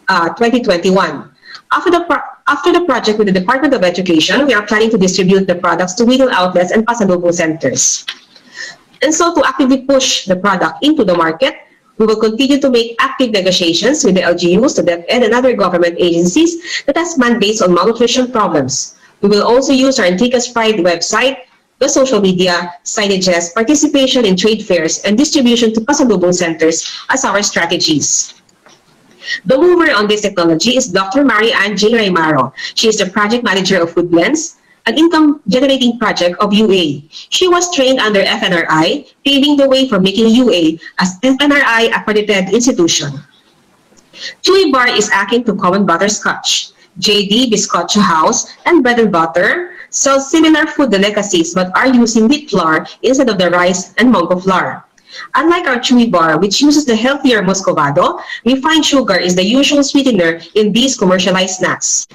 [SPEAKER 44] uh, 2021. After the, After the project with the Department of Education, we are planning to distribute the products to retail outlets and pasalubong centers. And so to actively push the product into the market, we will continue to make active negotiations with the LGUs, the DepEd, and other government agencies that has mandates on malnutrition problems. We will also use our Antique's Pride website, the social media, signages, participation in trade fairs, and distribution to pasalubong centers as our strategies. The mover on this technology is Dr. Mary Ann J. Raymaro. She is the project manager of Foodblends, an income-generating project of UA. She was trained under FNRI, paving the way for making UA as FNRI accredited institution. Chewy Bar is akin to common butterscotch. JD Biscocho House and Bread and Butter sell similar food delicacies but are using wheat flour instead of the rice and mongo flour. Unlike our chewy bar, which uses the healthier muscovado, refined sugar is the usual sweetener in these commercialized snacks.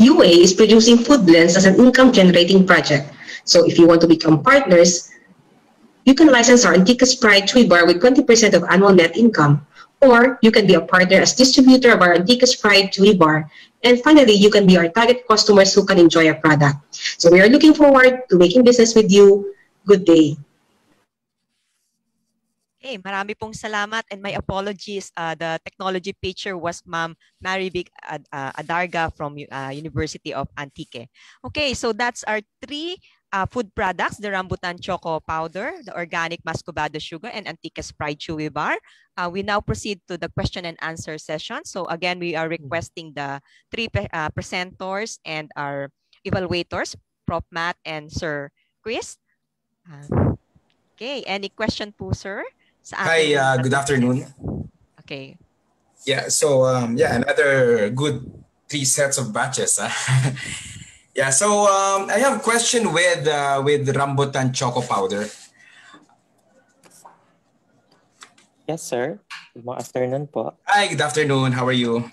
[SPEAKER 44] UA is producing Food Blends as an income-generating project. So if you want to become partners, you can license our Antique's Pride Chewy Bar with 20% of annual net income. Or you can be a partner as distributor of our Antique's Pride Chewy Bar. And finally, you can be our target customers who can enjoy our product. So we are looking forward to making business with you. Good day.
[SPEAKER 1] Okay, marami pong salamat and my apologies. Uh, the technology picture was Ma'am Marivic Ad, uh, Adarga from uh, University of Antique. Okay, so that's our three uh, food products, the Rambutan Choco Powder, the Organic Muscovado Sugar, and Antique's Pride Chewy Bar. Uh, we now proceed to the question and answer session. So again, we are requesting the three uh, presenters and our evaluators, Prof. Matt and Sir Chris. Uh, okay, any question po, sir?
[SPEAKER 40] Hi, uh, good afternoon.
[SPEAKER 1] Okay.
[SPEAKER 40] Yeah, so um, yeah, another good three sets of batches. Huh? yeah, so um, I have a question with uh, with rambutan choco powder.
[SPEAKER 45] Yes, sir. Good afternoon po.
[SPEAKER 40] Hi, good afternoon. How are you?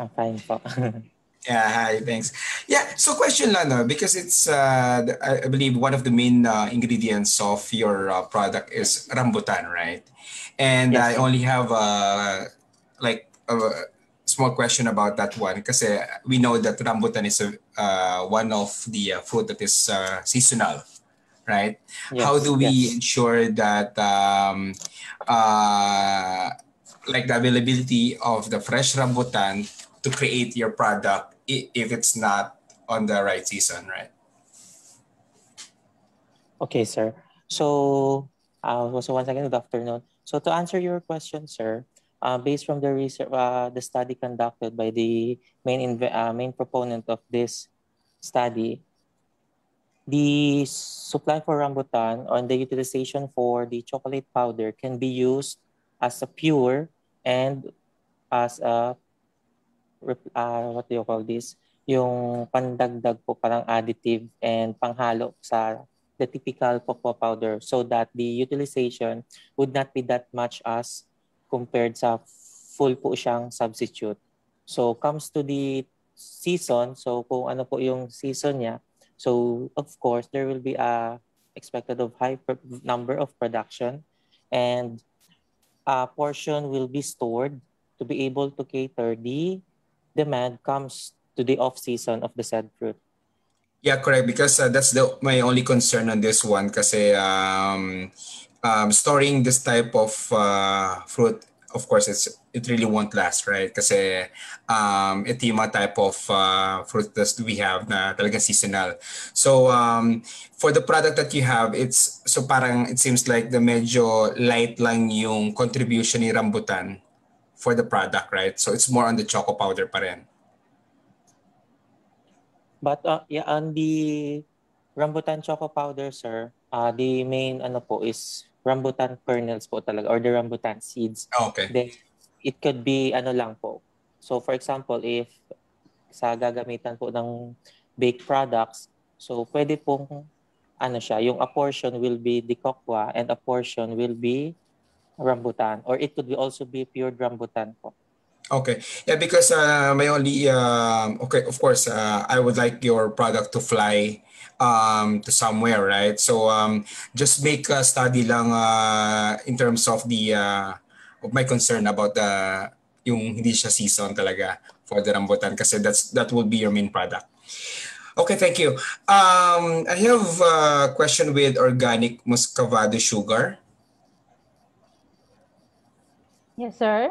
[SPEAKER 45] I'm fine po.
[SPEAKER 40] Yeah, hi, thanks. Yeah, so question Lana, because it's, uh, I believe one of the main uh, ingredients of your uh, product is rambutan, right? And
[SPEAKER 45] Yes,
[SPEAKER 40] I only have uh, like a small question about that one because we know that rambutan is a, uh, one of the uh, fruit that is uh, seasonal, right? How do we
[SPEAKER 45] yes.
[SPEAKER 40] ensure that um, uh, like the availability of the fresh rambutan to create your product if it's not on the right season, right?
[SPEAKER 45] Okay, sir. So, uh, so once again, good afternoon. So to answer your question, sir, uh, based from the research, uh, the study conducted by the main uh, main proponent of this study, the supply for rambutan or the utilization for the chocolate powder can be used as a pure and as a uh, what do you call this? Yung pandagdag po parang additive and panghalo sa the typical cocoa powder. So that the utilization would not be that much as compared sa full po siyang substitute. So comes to the season, so kung ano po yung season niya, so of course there will be a expected of high per- number of production and a portion will be stored to be able to cater. The demand comes to the off season of the said fruit.
[SPEAKER 40] Yeah, correct. Because uh, that's the my only concern on this one. Kasi um, um, storing this type of uh, fruit, of course, it's it really won't last, right? Kasi um, mga type of uh, fruit that we have na talagang seasonal. So um, for the product that you have, it's so parang it seems like the medyo light lang yung contribution ni rambutan for the product, right? So it's more on the choco powder pa rin.
[SPEAKER 45] But uh, yeah, on the rambutan choco powder, sir, uh, the main ano po is rambutan kernels po talaga or the rambutan seeds.
[SPEAKER 40] Okay.
[SPEAKER 45] Then it could be ano lang po. So for example, if sa gagamitan po ng baked products, so pwede pong ano siya, yung a portion will be the cocoa and a portion will be rambutan or it could be also be pure rambutan po.
[SPEAKER 40] Okay. Yeah, because uh, my only um, okay, of course, uh, I would like your product to fly um, to somewhere, right? So um, just make a study lang uh, in terms of the uh, of my concern about the yung hindi siya season talaga for the rambutan kasi that's that will be your main product. Okay, thank you. Um, I have a question with organic muscovado sugar.
[SPEAKER 46] Yes, sir.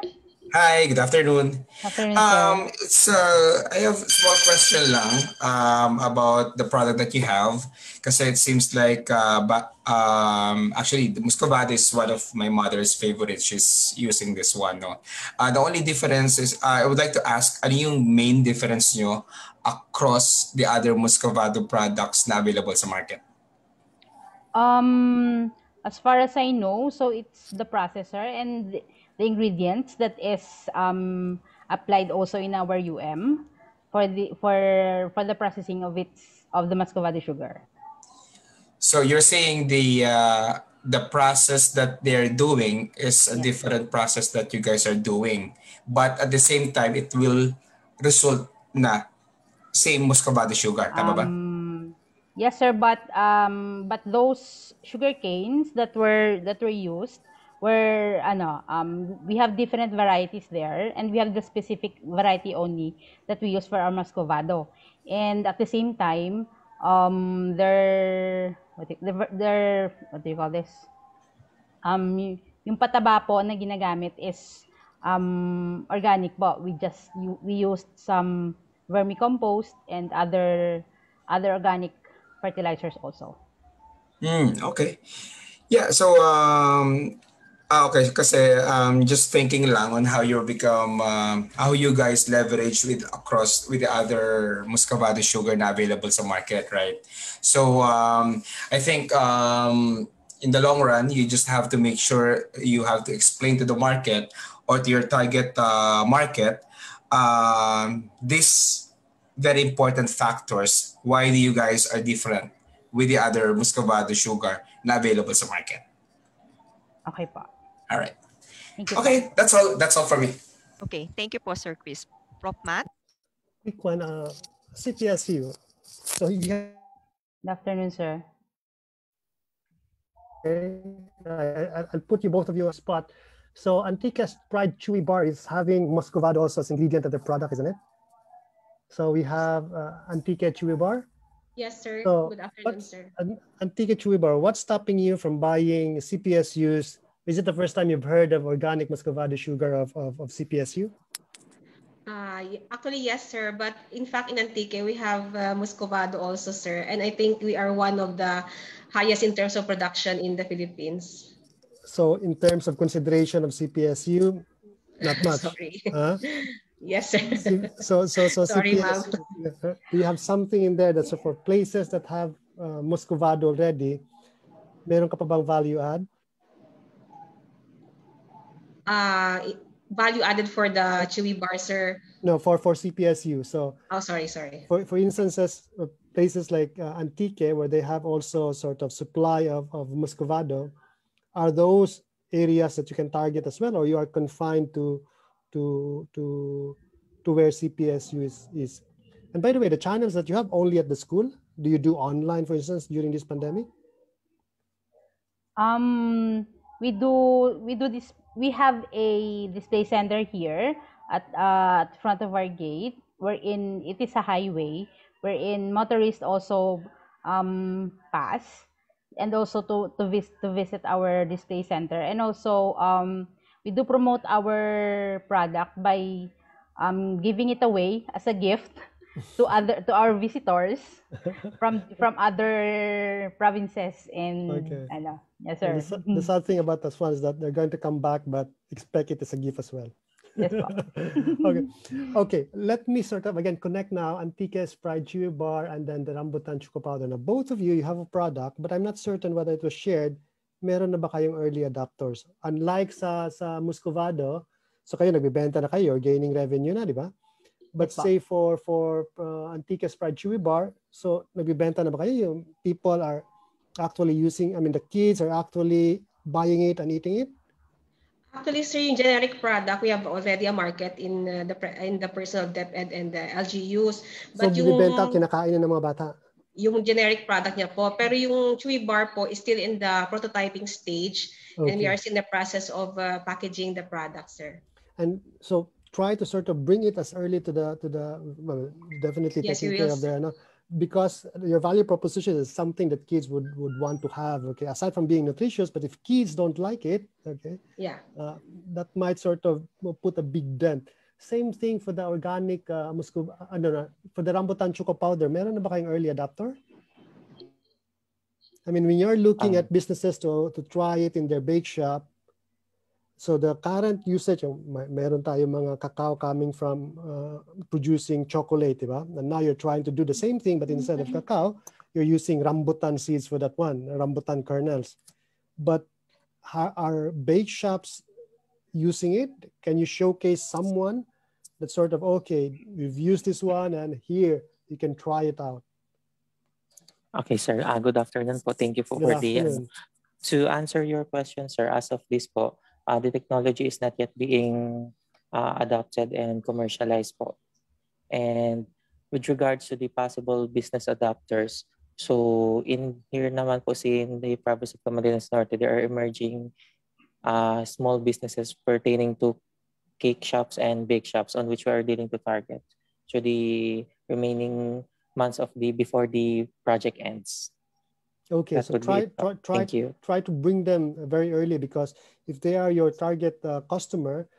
[SPEAKER 40] Hi, good afternoon.
[SPEAKER 46] Afternoon,
[SPEAKER 40] Um, uh, I have a small question lang um, about the product that you have because it seems like uh, ba- um, actually the muscovado is one of my mother's favorites. She's using this one. No? Uh, the only difference is uh, I would like to ask ano yung main difference nyo across the other muscovado products na available sa market?
[SPEAKER 46] Um, as far as I know, so it's the processor and the ingredients that is um, applied also in our UM for the for for the processing of its of the muscovado sugar.
[SPEAKER 40] So you're saying the uh, the process that they're doing is a different process that you guys are doing, but at the same time it will result na same muscovado sugar, tama ba?
[SPEAKER 46] Um, yes, sir. But um, but those sugar canes that were that were used were ano um we have different varieties there and we have the specific variety only that we use for our muscovado and at the same time um their what their, their what do you call this? Um yung pataba po na ginagamit is um organic po. We just we used some vermicompost and other other organic fertilizers also.
[SPEAKER 40] Hmm, okay. Yeah, so um ah, okay kasi um just thinking lang on how you become um, how you guys leverage with across with the other muscovado sugar na available sa market, right? So um I think um in the long run you just have to make sure you have to explain to the market or to your target uh, market um this very important factors why do you guys are different with the other muscovado sugar na available sa market.
[SPEAKER 46] okay po
[SPEAKER 40] All right.
[SPEAKER 46] thank you.
[SPEAKER 40] Okay, that's all. That's all for me.
[SPEAKER 1] Okay, thank you po, Sir Chris. Prof. Matt?
[SPEAKER 38] Quick one, uh, CPSU. So you have
[SPEAKER 46] good afternoon sir
[SPEAKER 38] Okay, I, I- I'll put you both of you on spot. So Antique's Pride Chewy Bar is having muscovado also as ingredient of their product, isn't it? So we have uh, Antique Chewy Bar.
[SPEAKER 47] Yes, sir.
[SPEAKER 38] So
[SPEAKER 47] Good afternoon, sir.
[SPEAKER 38] An- Antique Chewy Bar, what's stopping you from buying CPSUs? Is it the first time you've heard of organic muscovado sugar of, of, of CPSU?
[SPEAKER 47] Uh, actually, yes, sir. But in fact, in Antique, we have uh, Muscovado also, sir. And I think we are one of the highest in terms of production in the Philippines.
[SPEAKER 38] So in terms of consideration of CPSU, not much.
[SPEAKER 47] Sorry.
[SPEAKER 38] Huh?
[SPEAKER 47] Yes, sir.
[SPEAKER 38] So so so
[SPEAKER 47] Sorry.
[SPEAKER 38] CPSU, you have something in there that's for places that have uh, muscovado already? Meron ka pa bang value add?
[SPEAKER 47] Uh, value added for the chewy bar, sir.
[SPEAKER 38] No, for for CPSU. So
[SPEAKER 47] Oh, sorry, sorry.
[SPEAKER 38] for for instances, uh, places like uh, Antique where they have also sort of supply of of muscovado, are those areas that you can target as well, or you are confined to to to to where CPSU is is? And by the way, the channels that you have only at the school. Do you do online, for instance, during this pandemic?
[SPEAKER 46] Um, we do we do this. We have a display center here at uh, at front of our gate. Wherein it is a highway, wherein motorists also um pass, and also to to visit to visit our display center, and also um we do promote our product by um giving it away as a gift to other to our visitors from from other provinces in
[SPEAKER 38] Okay.
[SPEAKER 46] ano. Yes, sir.
[SPEAKER 38] The, the sad thing about this one is that they're going to come back, but expect it as a gift as well.
[SPEAKER 46] Yes,
[SPEAKER 38] okay. Okay. Let me sort of again connect now Antique's Pride Chewy Bar and then the Rambutan Choco Powder. Now, both of you, you have a product, but I'm not certain whether it was shared. Meron na ba kayong early adopters? Unlike sa sa Muscovado, so kayo nagbebenta na kayo, you're gaining revenue na, di ba? But
[SPEAKER 46] Yes,
[SPEAKER 38] say for for uh, Antique's Pride Chewy Bar, so nagbebenta na ba kayo? Yung people are actually using, I mean, the kids are actually buying it and eating it?
[SPEAKER 47] Actually, sir, yung generic product, we have already a market in uh, the in the personal depth and, and the LGUs.
[SPEAKER 38] So,
[SPEAKER 47] But yung
[SPEAKER 38] binibenta, kinakain na ng mga bata.
[SPEAKER 47] yung generic product niya po. Pero yung chewy bar po is still in the prototyping stage and we are still in the process of uh, packaging the product, sir.
[SPEAKER 38] And so try to sort of bring it as early to the to the well, definitely
[SPEAKER 47] Yes,
[SPEAKER 38] taking care
[SPEAKER 47] will.
[SPEAKER 38] of their no, because your value proposition is something that kids would would want to have. Okay, aside from being nutritious, but if kids don't like it, okay,
[SPEAKER 47] Yeah.
[SPEAKER 38] uh, that might sort of put a big dent. Same thing for the organic uh, musco, ano na, for the rambutan choco powder. Meron na ba kayong early adapter? I mean, when you're looking
[SPEAKER 45] Um,
[SPEAKER 38] at businesses to to try it in their bake shop, so the current usage, yung may- meron tayo mga cacao coming from uh, producing chocolate, di ba? And now you're trying to do the same thing, but instead of cacao, you're using rambutan seeds for that one, rambutan kernels. But are, are bake shops using it? Can you showcase someone that sort of, okay, we've used this one and here you can try it out?
[SPEAKER 45] Okay, sir. Uh, good afternoon po. Thank you po
[SPEAKER 38] Good
[SPEAKER 45] for the
[SPEAKER 38] afternoon.
[SPEAKER 45] To answer your question, sir, as of this po, uh, the technology is not yet being uh, adopted and commercialized po. And with regards to the possible business adapters, so in here naman po see in the province of Camarines Norte, there are emerging uh, small businesses pertaining to cake shops and bake shops on which we are dealing to target. So the remaining months of the before the project ends.
[SPEAKER 38] Okay,
[SPEAKER 45] That
[SPEAKER 38] so try try try
[SPEAKER 45] you.
[SPEAKER 38] try to bring them very early because if they are your target uh, customer,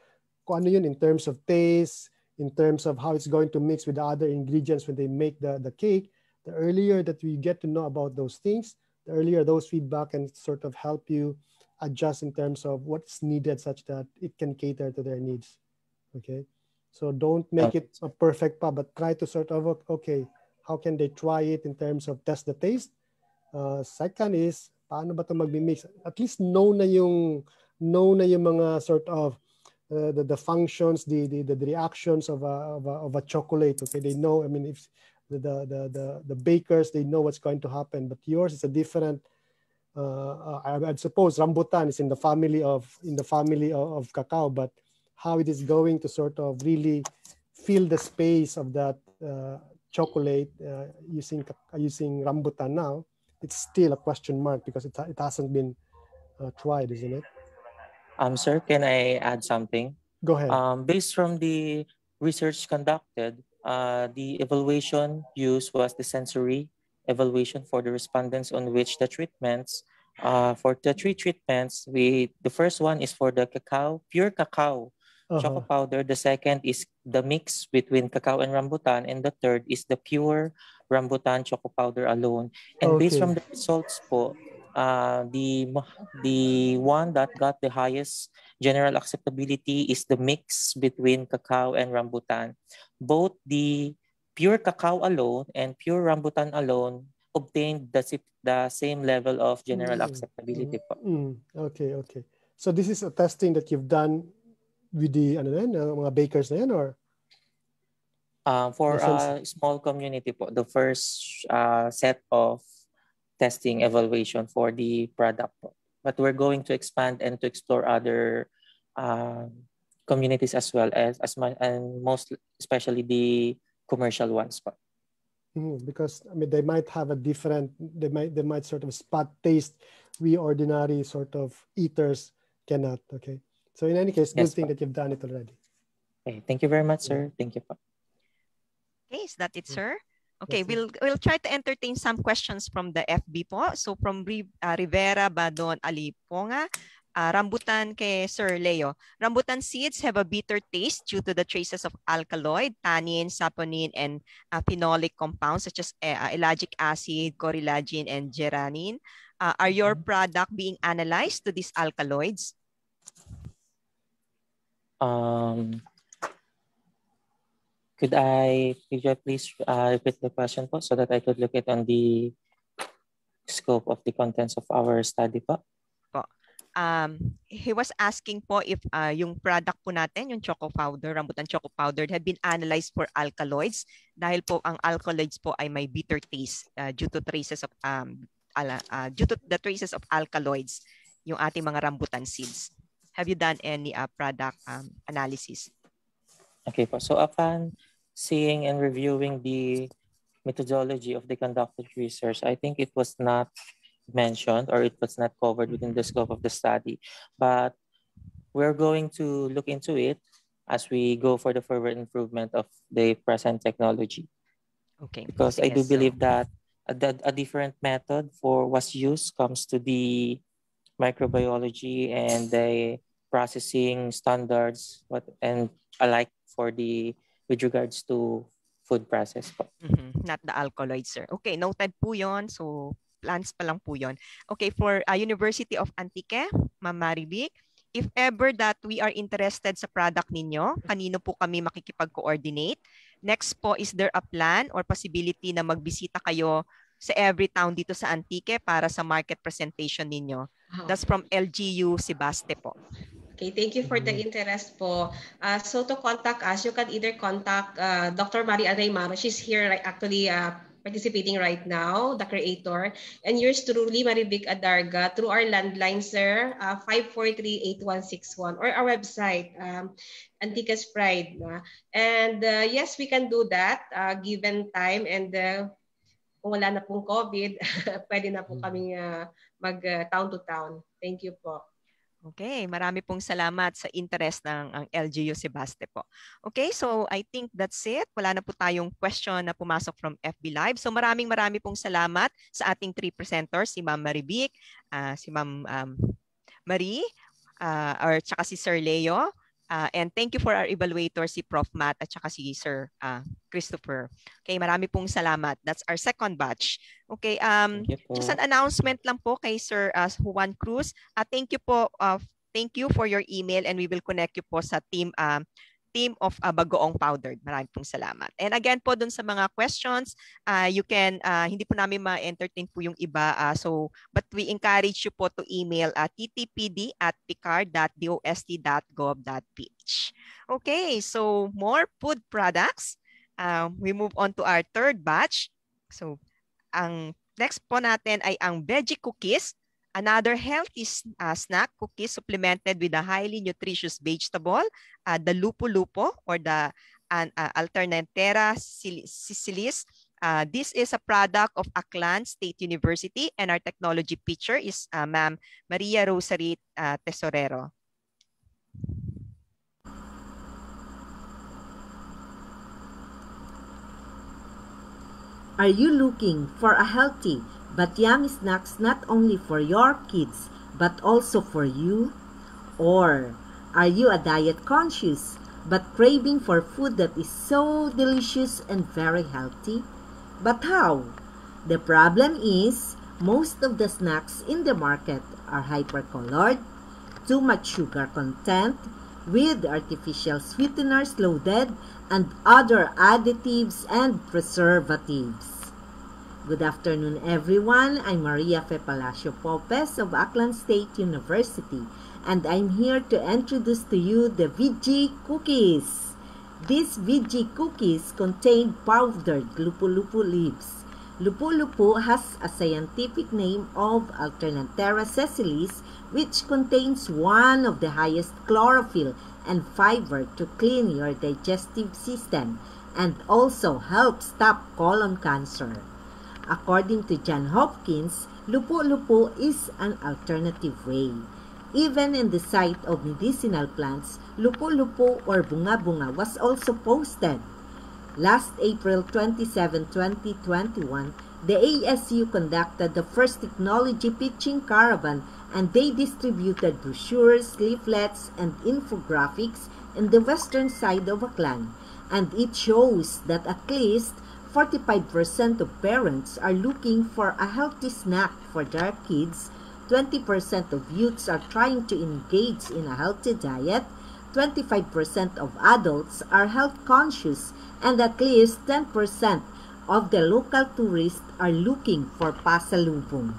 [SPEAKER 38] kung ano yun in terms of taste, in terms of how it's going to mix with the other ingredients when they make the, the cake, the earlier that we get to know about those things, the earlier those feedback can sort of help you adjust in terms of what's needed such that it can cater to their needs. Okay, so don't make it a perfect pub, but try to sort of okay, how can they try it in terms of test the taste Uh, second is, paano ba magmi-mix? At least know na yung, know na yung mga sort of uh, the, the functions, the, the, the reactions of a, of, a, of a chocolate. Okay, they know, I mean, if the, the, the, the, bakers, they know what's going to happen, but yours is a different, uh, I, I'd suppose rambutan is in the family of, in the family of, of cacao, but how it is going to sort of really fill the space of that uh, chocolate uh, using, using rambutan now, it's still a question mark because it, it hasn't been uh, tried, isn't it?
[SPEAKER 45] Um, sir, can I add something?
[SPEAKER 38] Go ahead.
[SPEAKER 45] Um, based from the research conducted, uh, the evaluation used was the sensory evaluation for the respondents on which the treatments, uh, for the three treatments, we the first one is for the cacao, pure cacao,
[SPEAKER 38] Uh-huh.
[SPEAKER 45] powder. The second is the mix between cacao and rambutan, and the third is the pure rambutan choco powder alone. And based
[SPEAKER 38] Okay.
[SPEAKER 45] from the results po, uh, the the one that got the highest general acceptability is the mix between cacao and rambutan. Both the pure cacao alone and pure rambutan alone obtained the, the same level of general
[SPEAKER 38] Mm,
[SPEAKER 45] acceptability po.
[SPEAKER 38] Mm, okay, okay. So this is a testing that you've done with the ano na uh, mga bakers na yan or?
[SPEAKER 45] Um, for a small community po, the first uh, set of testing evaluation for the product po. But we're going to expand and to explore other um, communities as well as as much and most especially the commercial ones po.
[SPEAKER 38] Mhm, because I mean they might have a different they might they might sort of spot taste we ordinary sort of eaters cannot okay so in any case good
[SPEAKER 45] Yes,
[SPEAKER 38] thing
[SPEAKER 45] po.
[SPEAKER 38] that you've done it already
[SPEAKER 45] Okay, thank you very much, sir. Thank you po.
[SPEAKER 1] Okay, is that it, sir? Okay, we'll we'll try to entertain some questions from the FB po. So from uh, Rivera Badon Aliponga, uh, rambutan kay Sir Leo. Rambutan seeds have a bitter taste due to the traces of alkaloid, tannin, saponin, and uh, phenolic compounds such as uh, ellagic acid, corilagin, and geraniin. Uh, are your product being analyzed to these alkaloids?
[SPEAKER 45] Um, could I, could you please uh, repeat the question po so that I could look it on the scope of the contents of our study po?
[SPEAKER 1] po. Um, he was asking po if uh, yung product po natin, yung choco powder, rambutan choco powder, had been analyzed for alkaloids dahil po ang alkaloids po ay may bitter taste uh, due to traces of um, ala, uh, due to the traces of alkaloids yung ating mga rambutan seeds. Have you done any uh, product um, analysis?
[SPEAKER 45] Okay po. So upon seeing and reviewing the methodology of the conducted research, I think it was not mentioned or it was not covered within the scope of the study. But we're going to look into it as we go for the further improvement of the present technology.
[SPEAKER 1] Okay.
[SPEAKER 45] Because I
[SPEAKER 1] Sige,
[SPEAKER 45] do
[SPEAKER 1] so-
[SPEAKER 45] believe that a, that a different method for was used comes to the microbiology and the processing standards what and alike for the with regards to food process po.
[SPEAKER 1] Mhm, Not the alkaloid, sir. Okay, noted po yon. So, plans pa lang po yon. Okay, for uh, University of Antique, Ma'am Maribik, if ever that we are interested sa product ninyo, kanino po kami makikipag-coordinate? Next po, is there a plan or possibility na magbisita kayo sa every town dito sa Antique para sa market presentation ninyo? That's from LGU Sebaste po.
[SPEAKER 47] Okay, thank you for the interest po. Uh, so to contact us, you can either contact uh, Dr. Maria Raymaro. She's here right, actually uh, participating right now, the creator. And yours truly, Maribik Adarga, through our landline, sir, uh, 543-8161 or our website, um, Antiques Pride. na. And uh, yes, we can do that uh, given time and uh, kung wala na pong COVID, pwede na po kaming uh, mag uh, town to town. Thank you po.
[SPEAKER 1] Okay, marami pong salamat sa interest ng ang LGU Sebaste po. Okay, so I think that's it. Wala na po tayong question na pumasok from FB Live. So maraming marami pong salamat sa ating three presenters, si Ma'am Maribik, ah, si Ma'am um, Marie, ah, or tsaka si Sir Leo. Ah, and thank you for our evaluator, si Prof. Matt at tsaka si Sir ah, Christopher. Okay, marami pong salamat. That's our second batch. Okay, um, just an announcement lang po kay Sir uh, Juan Cruz. Uh, thank you po. Uh, thank you for your email and we will connect you po sa team um, team of uh, Bagoong Powdered. Maraming pong salamat. And again po dun sa mga questions, uh, you can, uh, hindi po namin ma-entertain po yung iba. uh, so, but we encourage you po to email at ttpd at picard.dost.gov.ph. Okay, so more food products. Uh, we move on to our third batch. So, ang next po natin ay ang veggie cookies, another healthy uh, snack cookies supplemented with a highly nutritious vegetable, uh, the lupo-lupo or the uh, Alternatera sil- sicilis. Uh, this is a product of Aklan State University and our technology teacher is uh, Ma'am Maria Rosary uh, Tesorero.
[SPEAKER 48] Are you looking for a healthy but yummy snacks not only for your kids but also for you? Or are you a diet conscious but craving for food that is so delicious and very healthy? But how? The problem is most of the snacks in the market are hypercolored, too much sugar content, with artificial sweeteners loaded, and other additives and preservatives. Good afternoon, everyone. I'm Maria Fe Palacio Popes of Aklan State University, and I'm here to introduce to you the VG cookies. These VG cookies contain powdered lupu-lupu leaves. Lupu-lupu has a scientific name of Alternanthera sessilis, which contains one of the highest chlorophyll and fiber to clean your digestive system and also help stop colon cancer. According to John Hopkins, lupu-lupu is an alternative way. Even in the site of medicinal plants, lupu-lupu or bunga-bunga was also posted. Last April 27, 2021, the ASU conducted the first technology pitching caravan and they distributed brochures, leaflets, and infographics in the western side of Aklan. And it shows that at least 45% of parents are looking for a healthy snack for their kids, 20% of youths are trying to engage in a healthy diet, 25% of adults are health conscious, and at least 10% of the local tourists are looking for pasalubong.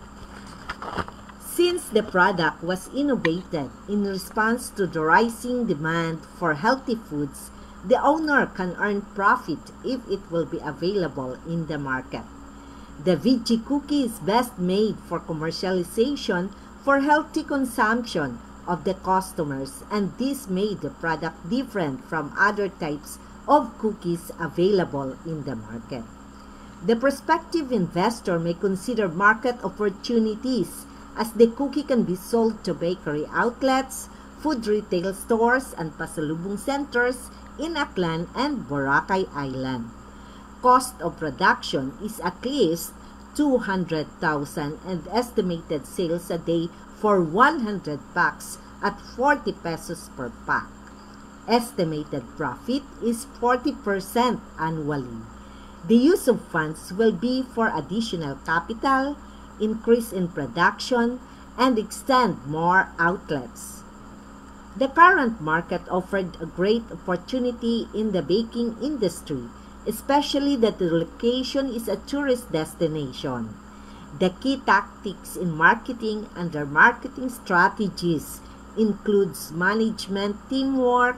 [SPEAKER 48] Since the product was innovated in response to the rising demand for healthy foods, the owner can earn profit if it will be available in the market. The VG cookie is best made for commercialization for healthy consumption of the customers and this made the product different from other types of cookies available in the market. The prospective investor may consider market opportunities as the cookie can be sold to bakery outlets, food retail stores and pasalubong centers in Aklan and Boracay Island. Cost of production is at least 200,000 and estimated sales a day for 100 packs at 40 pesos per pack. Estimated profit is 40% annually. The use of funds will be for additional capital, increase in production, and extend more outlets. The current market offered a great opportunity in the baking industry, especially that the location is a tourist destination. The key tactics in marketing and their marketing strategies includes management teamwork,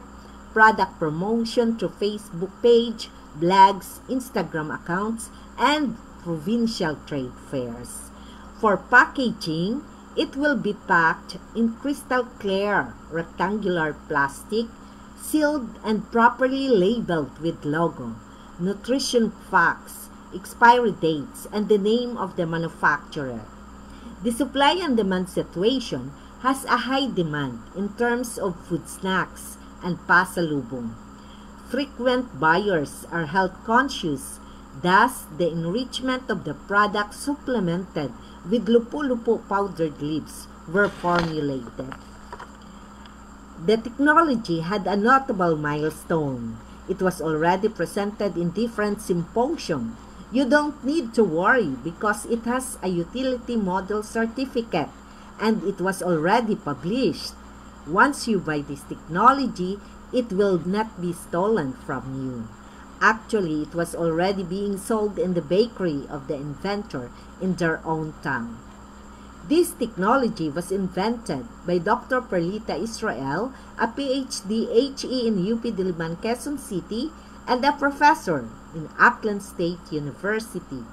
[SPEAKER 48] product promotion through Facebook page, blogs, Instagram accounts, and provincial trade fairs. For packaging, it will be packed in crystal clear rectangular plastic, sealed and properly labeled with logo, nutrition facts, expiry dates, and the name of the manufacturer. The supply and demand situation has a high demand in terms of food snacks and pasalubong. Frequent buyers are health conscious, thus the enrichment of the product supplemented with lupo-lupo powdered leaves were formulated. The technology had a notable milestone. It was already presented in different symposium. You don't need to worry because it has a utility model certificate and it was already published. Once you buy this technology, it will not be stolen from you. Actually, it was already being sold in the bakery of the inventor in their own town. This technology was invented by Dr. Perlita Israel, a PhD HE in UP Diliman, Quezon City, and a professor in Aklan State University,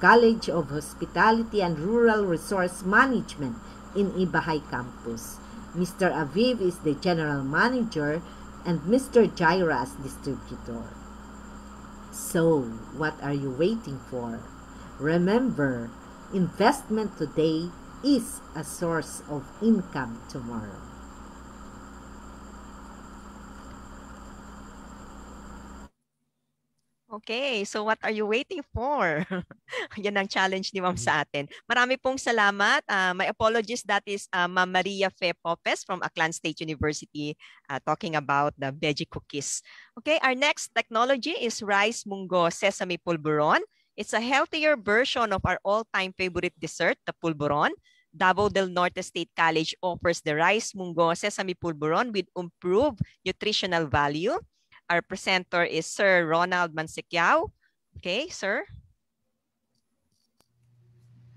[SPEAKER 48] College of Hospitality and Rural Resource Management in Ibajay campus. Mr. Aviv is the general manager and Mr. Jaira as distributor. So, what are you waiting for? Remember, investment today is a source of income tomorrow.
[SPEAKER 1] Okay, so what are you waiting for? Yan ang challenge ni Ma'am sa atin. Marami pong salamat. Uh, my apologies, that is uh, Ma'am Maria Fe Popes from Aklan State University uh, talking about the veggie cookies. Okay, our next technology is rice mungo sesame pulveron. It's a healthier version of our all-time favorite dessert, the pulburon. Davao del Norte State College offers the rice mungo sesame pulburon with improved nutritional value our presenter is Sir Ronald Mansequiao. Okay, sir.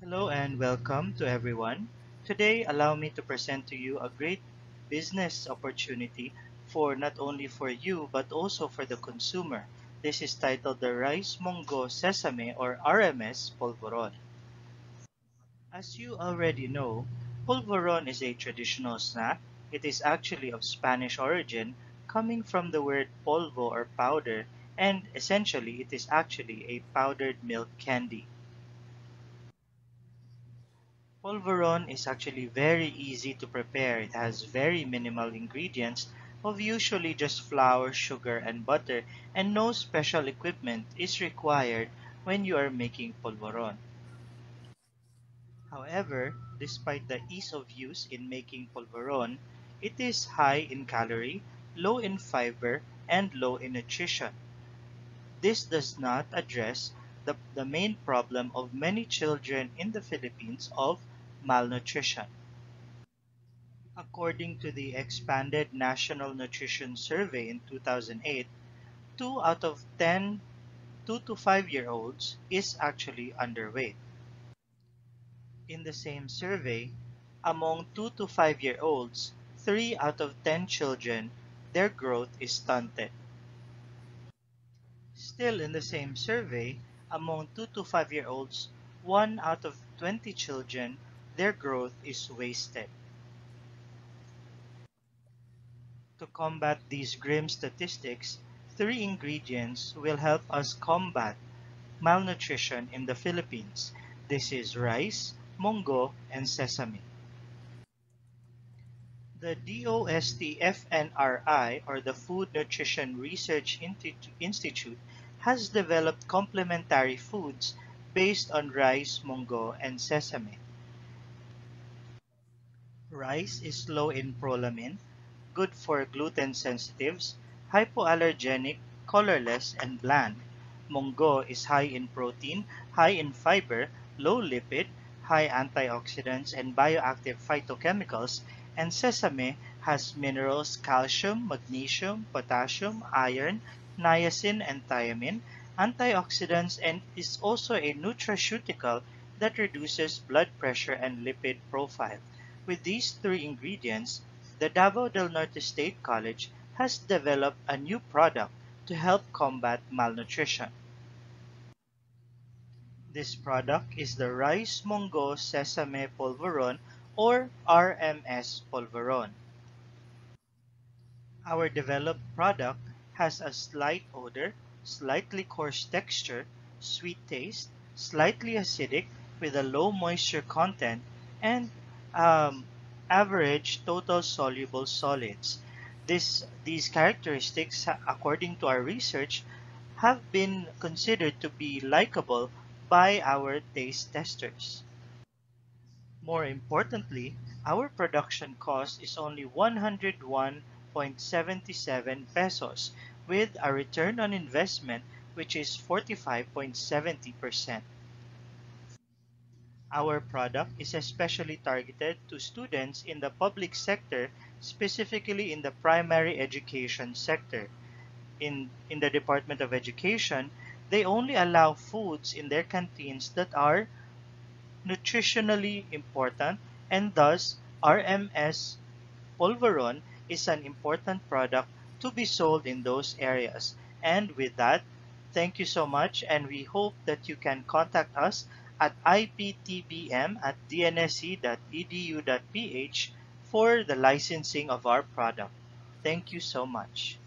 [SPEAKER 49] Hello and welcome to everyone. Today, allow me to present to you a great business opportunity for not only for you but also for the consumer. This is titled the Rice Mungo Sesame or RMS Polvoron. As you already know, polvoron is a traditional snack. It is actually of Spanish origin coming from the word polvo or powder, and essentially it is actually a powdered milk candy. Polvoron is actually very easy to prepare. It has very minimal ingredients of usually just flour, sugar, and butter, and no special equipment is required when you are making polvoron. However, despite the ease of use in making polvoron, it is high in calorie, low in fiber, and low in nutrition. This does not address the, the main problem of many children in the Philippines of malnutrition. According to the expanded National Nutrition Survey in 2008, 2 out of 10 2 to 5 year olds is actually underweight. In the same survey, among 2 to 5 year olds, 3 out of 10 children their growth is stunted. Still in the same survey, among 2 to 5 year olds, 1 out of 20 children, their growth is wasted. To combat these grim statistics, three ingredients will help us combat malnutrition in the Philippines. This is rice, mungo, and sesame. The DOST-FNRI, or the Food Nutrition Research Institute, has developed complementary foods based on rice, mungo, and sesame. Rice is low in prolamine, good for gluten sensitives, hypoallergenic, colorless, and bland. Mungo is high in protein, high in fiber, low lipid, high antioxidants and bioactive phytochemicals, and sesame has minerals calcium, magnesium, potassium, iron, niacin, and thiamine, antioxidants, and is also a nutraceutical that reduces blood pressure and lipid profile. With these three ingredients, the Davao del Norte State College has developed a new product to help combat malnutrition. This product is the Rice Mungo Sesame Polvoron or RMS Polvoron. Our developed product has a slight odor, slightly coarse texture, sweet taste, slightly acidic with a low moisture content, and um, average total soluble solids. This, these characteristics, according to our research, have been considered to be likable by our taste testers. More importantly, our production cost is only 101.77 pesos with a return on investment which is 45.70%. Our product is especially targeted to students in the public sector, specifically in the primary education sector. In, in the Department of Education, they only allow foods in their canteens that are nutritionally important and thus RMS Polvoron is an important product to be sold in those areas. And with that, thank you so much and we hope that you can contact us at iptbm at dnsc.edu.ph for the licensing of our product. Thank you so much.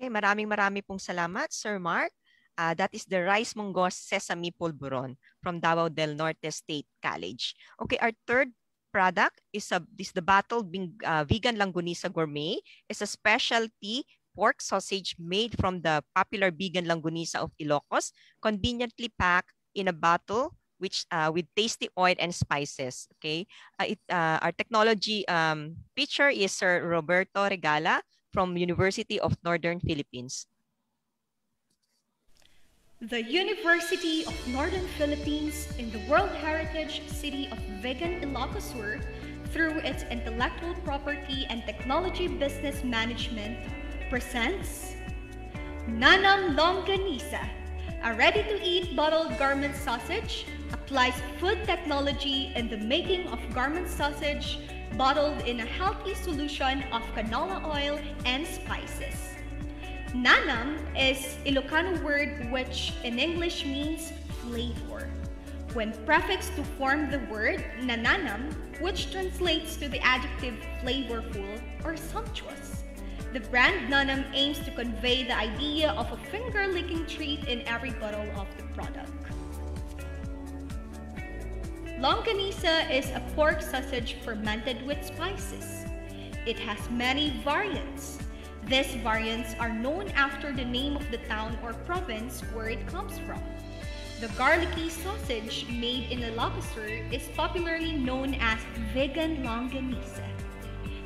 [SPEAKER 1] Okay, maraming marami pong salamat, Sir Mark. Uh, that is the Rice Mungos Sesame Pulburon from Davao del Norte State College. Okay, our third product is, a, is the Battle uh, Vegan Langgonisa Gourmet. It's a specialty pork sausage made from the popular Vigan longanisa of Ilocos, conveniently packed in a bottle which uh, with tasty oil and spices. Okay, uh, it, uh, our technology um, is Sir Roberto Regala from University of Northern Philippines.
[SPEAKER 50] The University of Northern Philippines in the World Heritage City of Vigan Ilocos Sur, through its Intellectual Property and Technology Business Management, presents Nanam Longanisa, a ready-to-eat bottled gourmet sausage, applies food technology in the making of gourmet sausage bottled in a healthy solution of canola oil and spices. Nanam is Ilocano word which in English means flavor. When prefixed to form the word nananam, which translates to the adjective flavorful or sumptuous. The brand Nanam aims to convey the idea of a finger-licking treat in every bottle of the product. Longanisa is a pork sausage fermented with spices. It has many variants. These variants are known after the name of the town or province where it comes from. The garlicky sausage made in Ilocos Sur is popularly known as Vigan longanisa.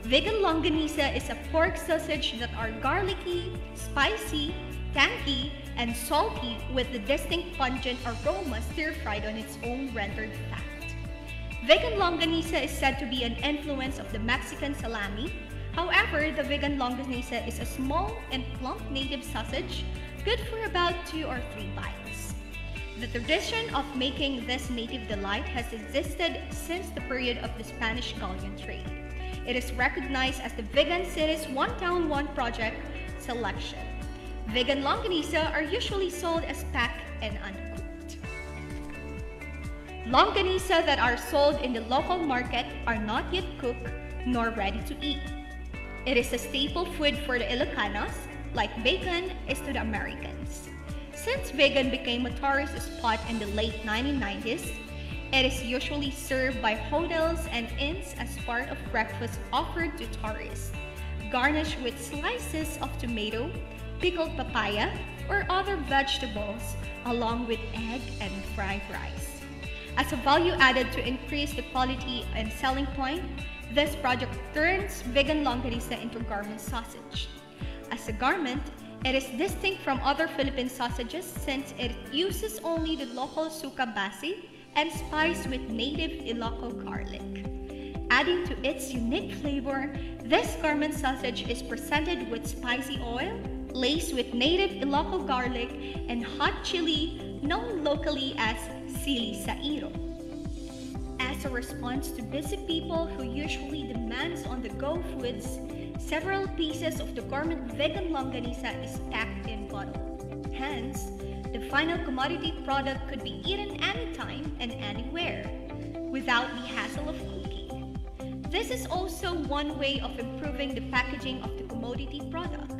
[SPEAKER 50] Vigan longanisa is a pork sausage that are garlicky, spicy, tangy, and salty with the distinct pungent aroma stir-fried on its own rendered fat. Vigan longanisa is said to be an influence of the Mexican salami. However, the Vigan longanisa is a small and plump native sausage, good for about two or three bites. The tradition of making this native delight has existed since the period of the Spanish galleon trade. It is recognized as the Vigan Cities One Town One Project selection. Vigan longanisa are usually sold as pack and uncooked. Longanisa that are sold in the local market are not yet cooked nor ready to eat. It is a staple food for the Ilocanos, like bacon is to the Americans. Since Vigan became a tourist spot in the late 1990s, It is usually served by hotels and inns as part of breakfast offered to tourists, garnished with slices of tomato, pickled papaya, or other vegetables, along with egg and fried rice. As a value added to increase the quality and selling point, this project turns Vigan longanisa into gourmet sausage. As a gourmet, it is distinct from other Philippine sausages since it uses only the local suka basi and spiced with native Ilocos garlic. Adding to its unique flavor, this gourmet sausage is presented with spicy oil, laced with native Ilocos garlic, and hot chili known locally as sili sairo. As a response to busy people who usually demands on-the-go foods, several pieces of the gourmet Vigan longanisa is packed in bottle. Hence, the final commodity product could be eaten anytime and anywhere without the hassle of cooking. This is also one way of improving the packaging of the commodity product.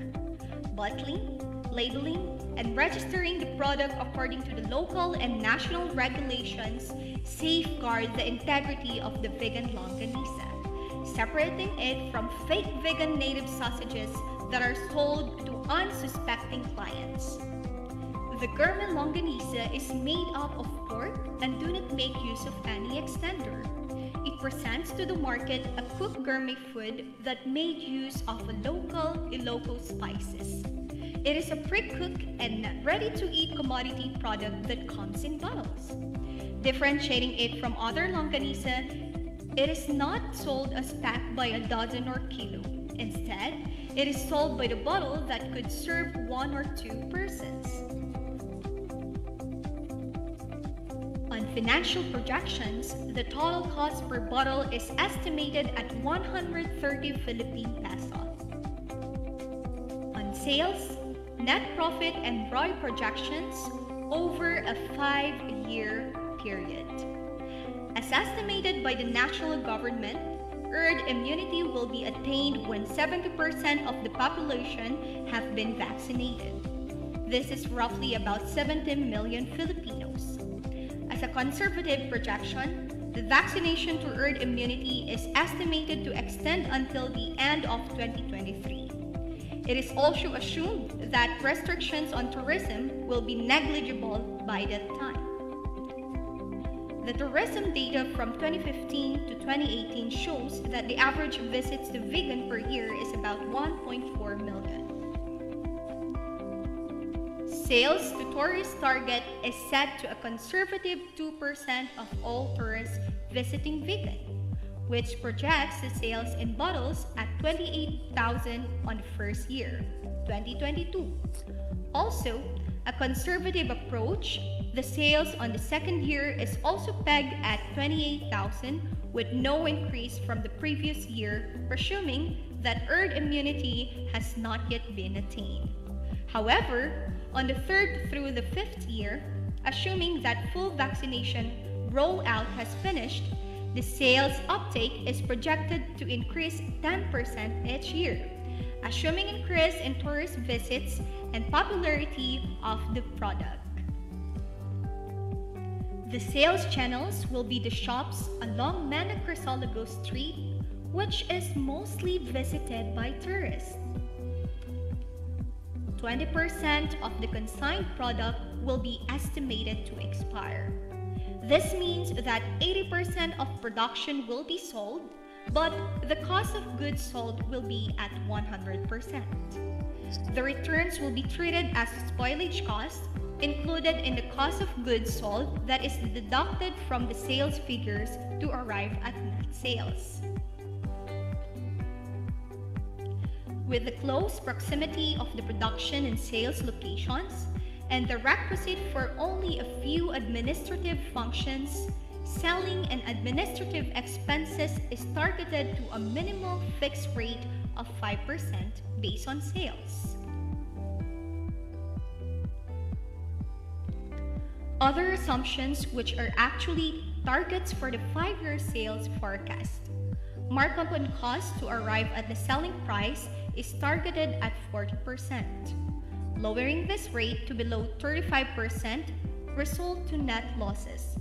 [SPEAKER 50] Bottling, labeling, and registering the product according to the local and national regulations safeguard the integrity of the Vigan longanisa, separating it from fake Vigan native sausages that are sold to unsuspecting clients. The gourmet longanisa is made up of pork and do not make use of any extender. It presents to the market a cooked gourmet food that made use of local Ilocos spices. It is a pre-cooked and ready-to-eat commodity product that comes in bottles. Differentiating it from other longanisa, it is not sold as packed by a dozen or kilo. Instead, it is sold by the bottle that could serve one or two persons. On financial projections, the total cost per bottle is estimated at 130 Philippine pesos. On sales, net profit and ROI projections over a five-year period. As estimated by the national government, herd immunity will be attained when 70% of the population have been vaccinated. This is roughly about 70 million Filipinos. As a conservative projection, the vaccination to herd immunity is estimated to extend until the end of 2023. It is also assumed that restrictions on tourism will be negligible by that time. The tourism data from 2015 to 2018 shows that the average visits to Vigan per year is about 1.4 million. Sales to tourist target is set to a conservative 2% of all tourists visiting Vigan, which projects the sales in bottles at 28,000 on the first year, 2022. Also, a conservative approach, the sales on the second year is also pegged at 28,000 with no increase from the previous year, presuming that herd immunity has not yet been attained. However, on the third through the fifth year, assuming that full vaccination rollout has finished, the sales uptake is projected to increase 10% each year, assuming increase in tourist visits and popularity of the product. The sales channels will be the shops along Mena Crisologo Street, which is mostly visited by tourists. 20% of the consigned product will be estimated to expire. This means that 80% of production will be sold, but the cost of goods sold will be at 100%. The returns will be treated as spoilage cost included in the cost of goods sold that is deducted from the sales figures to arrive at net sales. With the close proximity of the production and sales locations and the requisite for only a few administrative functions, selling and administrative expenses is targeted to a minimal fixed rate of 5% based on sales. Other assumptions which are actually targets for the 5-year sales forecast. Markup on cost to arrive at the selling price is targeted at 40%. Lowering this rate to below 35% result to net losses.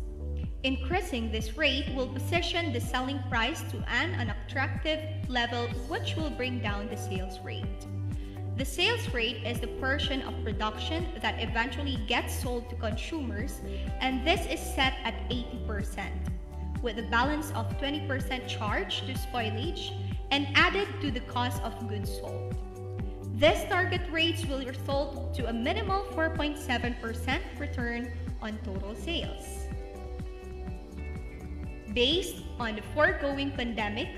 [SPEAKER 50] Increasing this rate will position the selling price to an unattractive level, which will bring down the sales rate. The sales rate is the portion of production that eventually gets sold to consumers, and this is set at 80%, with a balance of 20% charge to spoilage and added to the cost of goods sold. This target rates will result to a minimal 4.7% return on total sales. Based on the foregoing pandemic,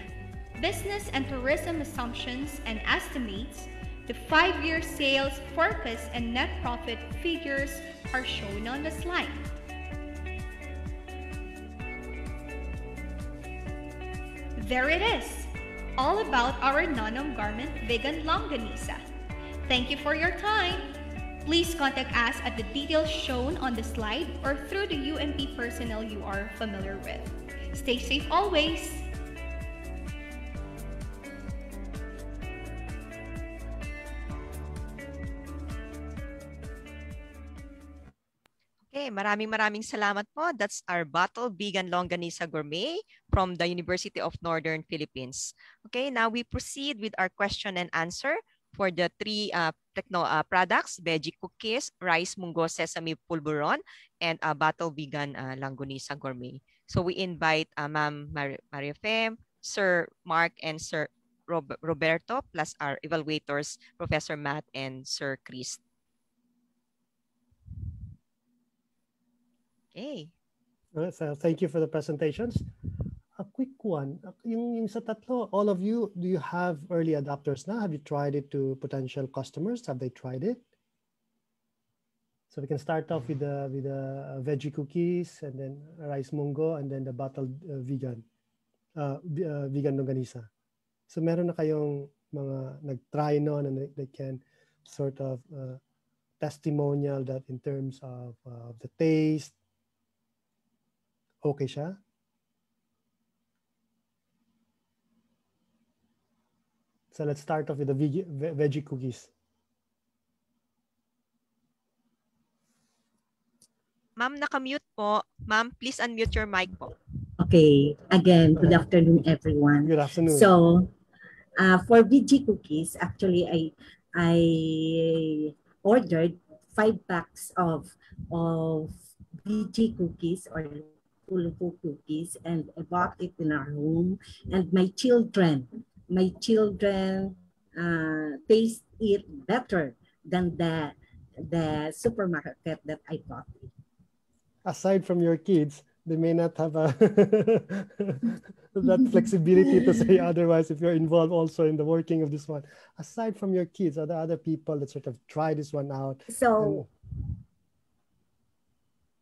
[SPEAKER 50] business and tourism assumptions and estimates, the five-year sales forecast and net profit figures are shown on the slide. There it is, all about our non garment Vigan longanisa. Thank you for your time. Please contact us at the details shown on the slide or through the UNP personnel you are familiar with. Stay safe always.
[SPEAKER 1] Okay, maraming maraming salamat po. That's our Bottle Vegan Longanisa Gourmet from the University of Northern Philippines. Okay, now we proceed with our question and answer for the three uh, techno uh, products, veggie cookies, rice mungo sesame pulveron, and uh, Bottle Vegan uh, Longanisa Gourmet. So we invite uh, Ma'am Mar Maria Fem, Sir Mark, and Sir Rob Roberto, plus our evaluators, Professor Matt and Sir Chris. Okay.
[SPEAKER 38] Uh, so thank you for the presentations. A quick one. Uh, yung, yung sa tatlo, all of you, do you have early adopters now? Have you tried it to potential customers? Have they tried it? So we can start off with the with the veggie cookies and then rice mungo and then the bottled uh, Vigan uh, uh, Vigan longanisa. So meron na kayong mga nag-try noon and they, they can sort of uh, testimonial that in terms of uh, the taste, okay siya? So let's start off with the veg veggie cookies.
[SPEAKER 1] Ma'am, naka-mute po. Ma'am, please unmute your mic po.
[SPEAKER 48] Okay. Again, good afternoon, everyone.
[SPEAKER 38] Good afternoon.
[SPEAKER 48] So, uh, for veggie cookies, actually, I I ordered five packs of of VG cookies or Pulpo cookies and I bought it in our home. And my children, my children uh, taste it better than the the supermarket that I bought it.
[SPEAKER 38] Aside from your kids, they may not have a that flexibility to say otherwise if you're involved also in the working of this one. Aside from your kids, are there other people that sort of try this one out?
[SPEAKER 48] So,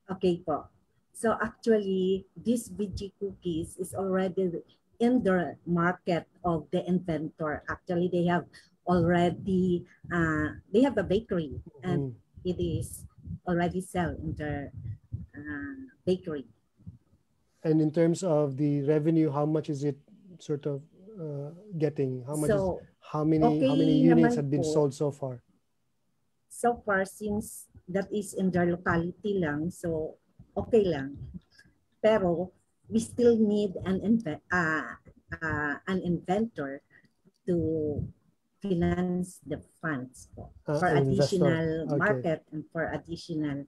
[SPEAKER 48] and... okay po. So actually, this VG cookies is already in the market of the inventor. Actually, they have already, uh, they have a bakery and mm. it is already sell in the uh, bakery.
[SPEAKER 38] And in terms of the revenue, how much is it sort of uh, getting? How much so, is, how many, okay, how many units have been sold so far?
[SPEAKER 48] So far, since that is in their locality lang, so okay lang. Pero we still need an uh, uh, an inventor to finance the funds po, uh, for additional okay. market and for additional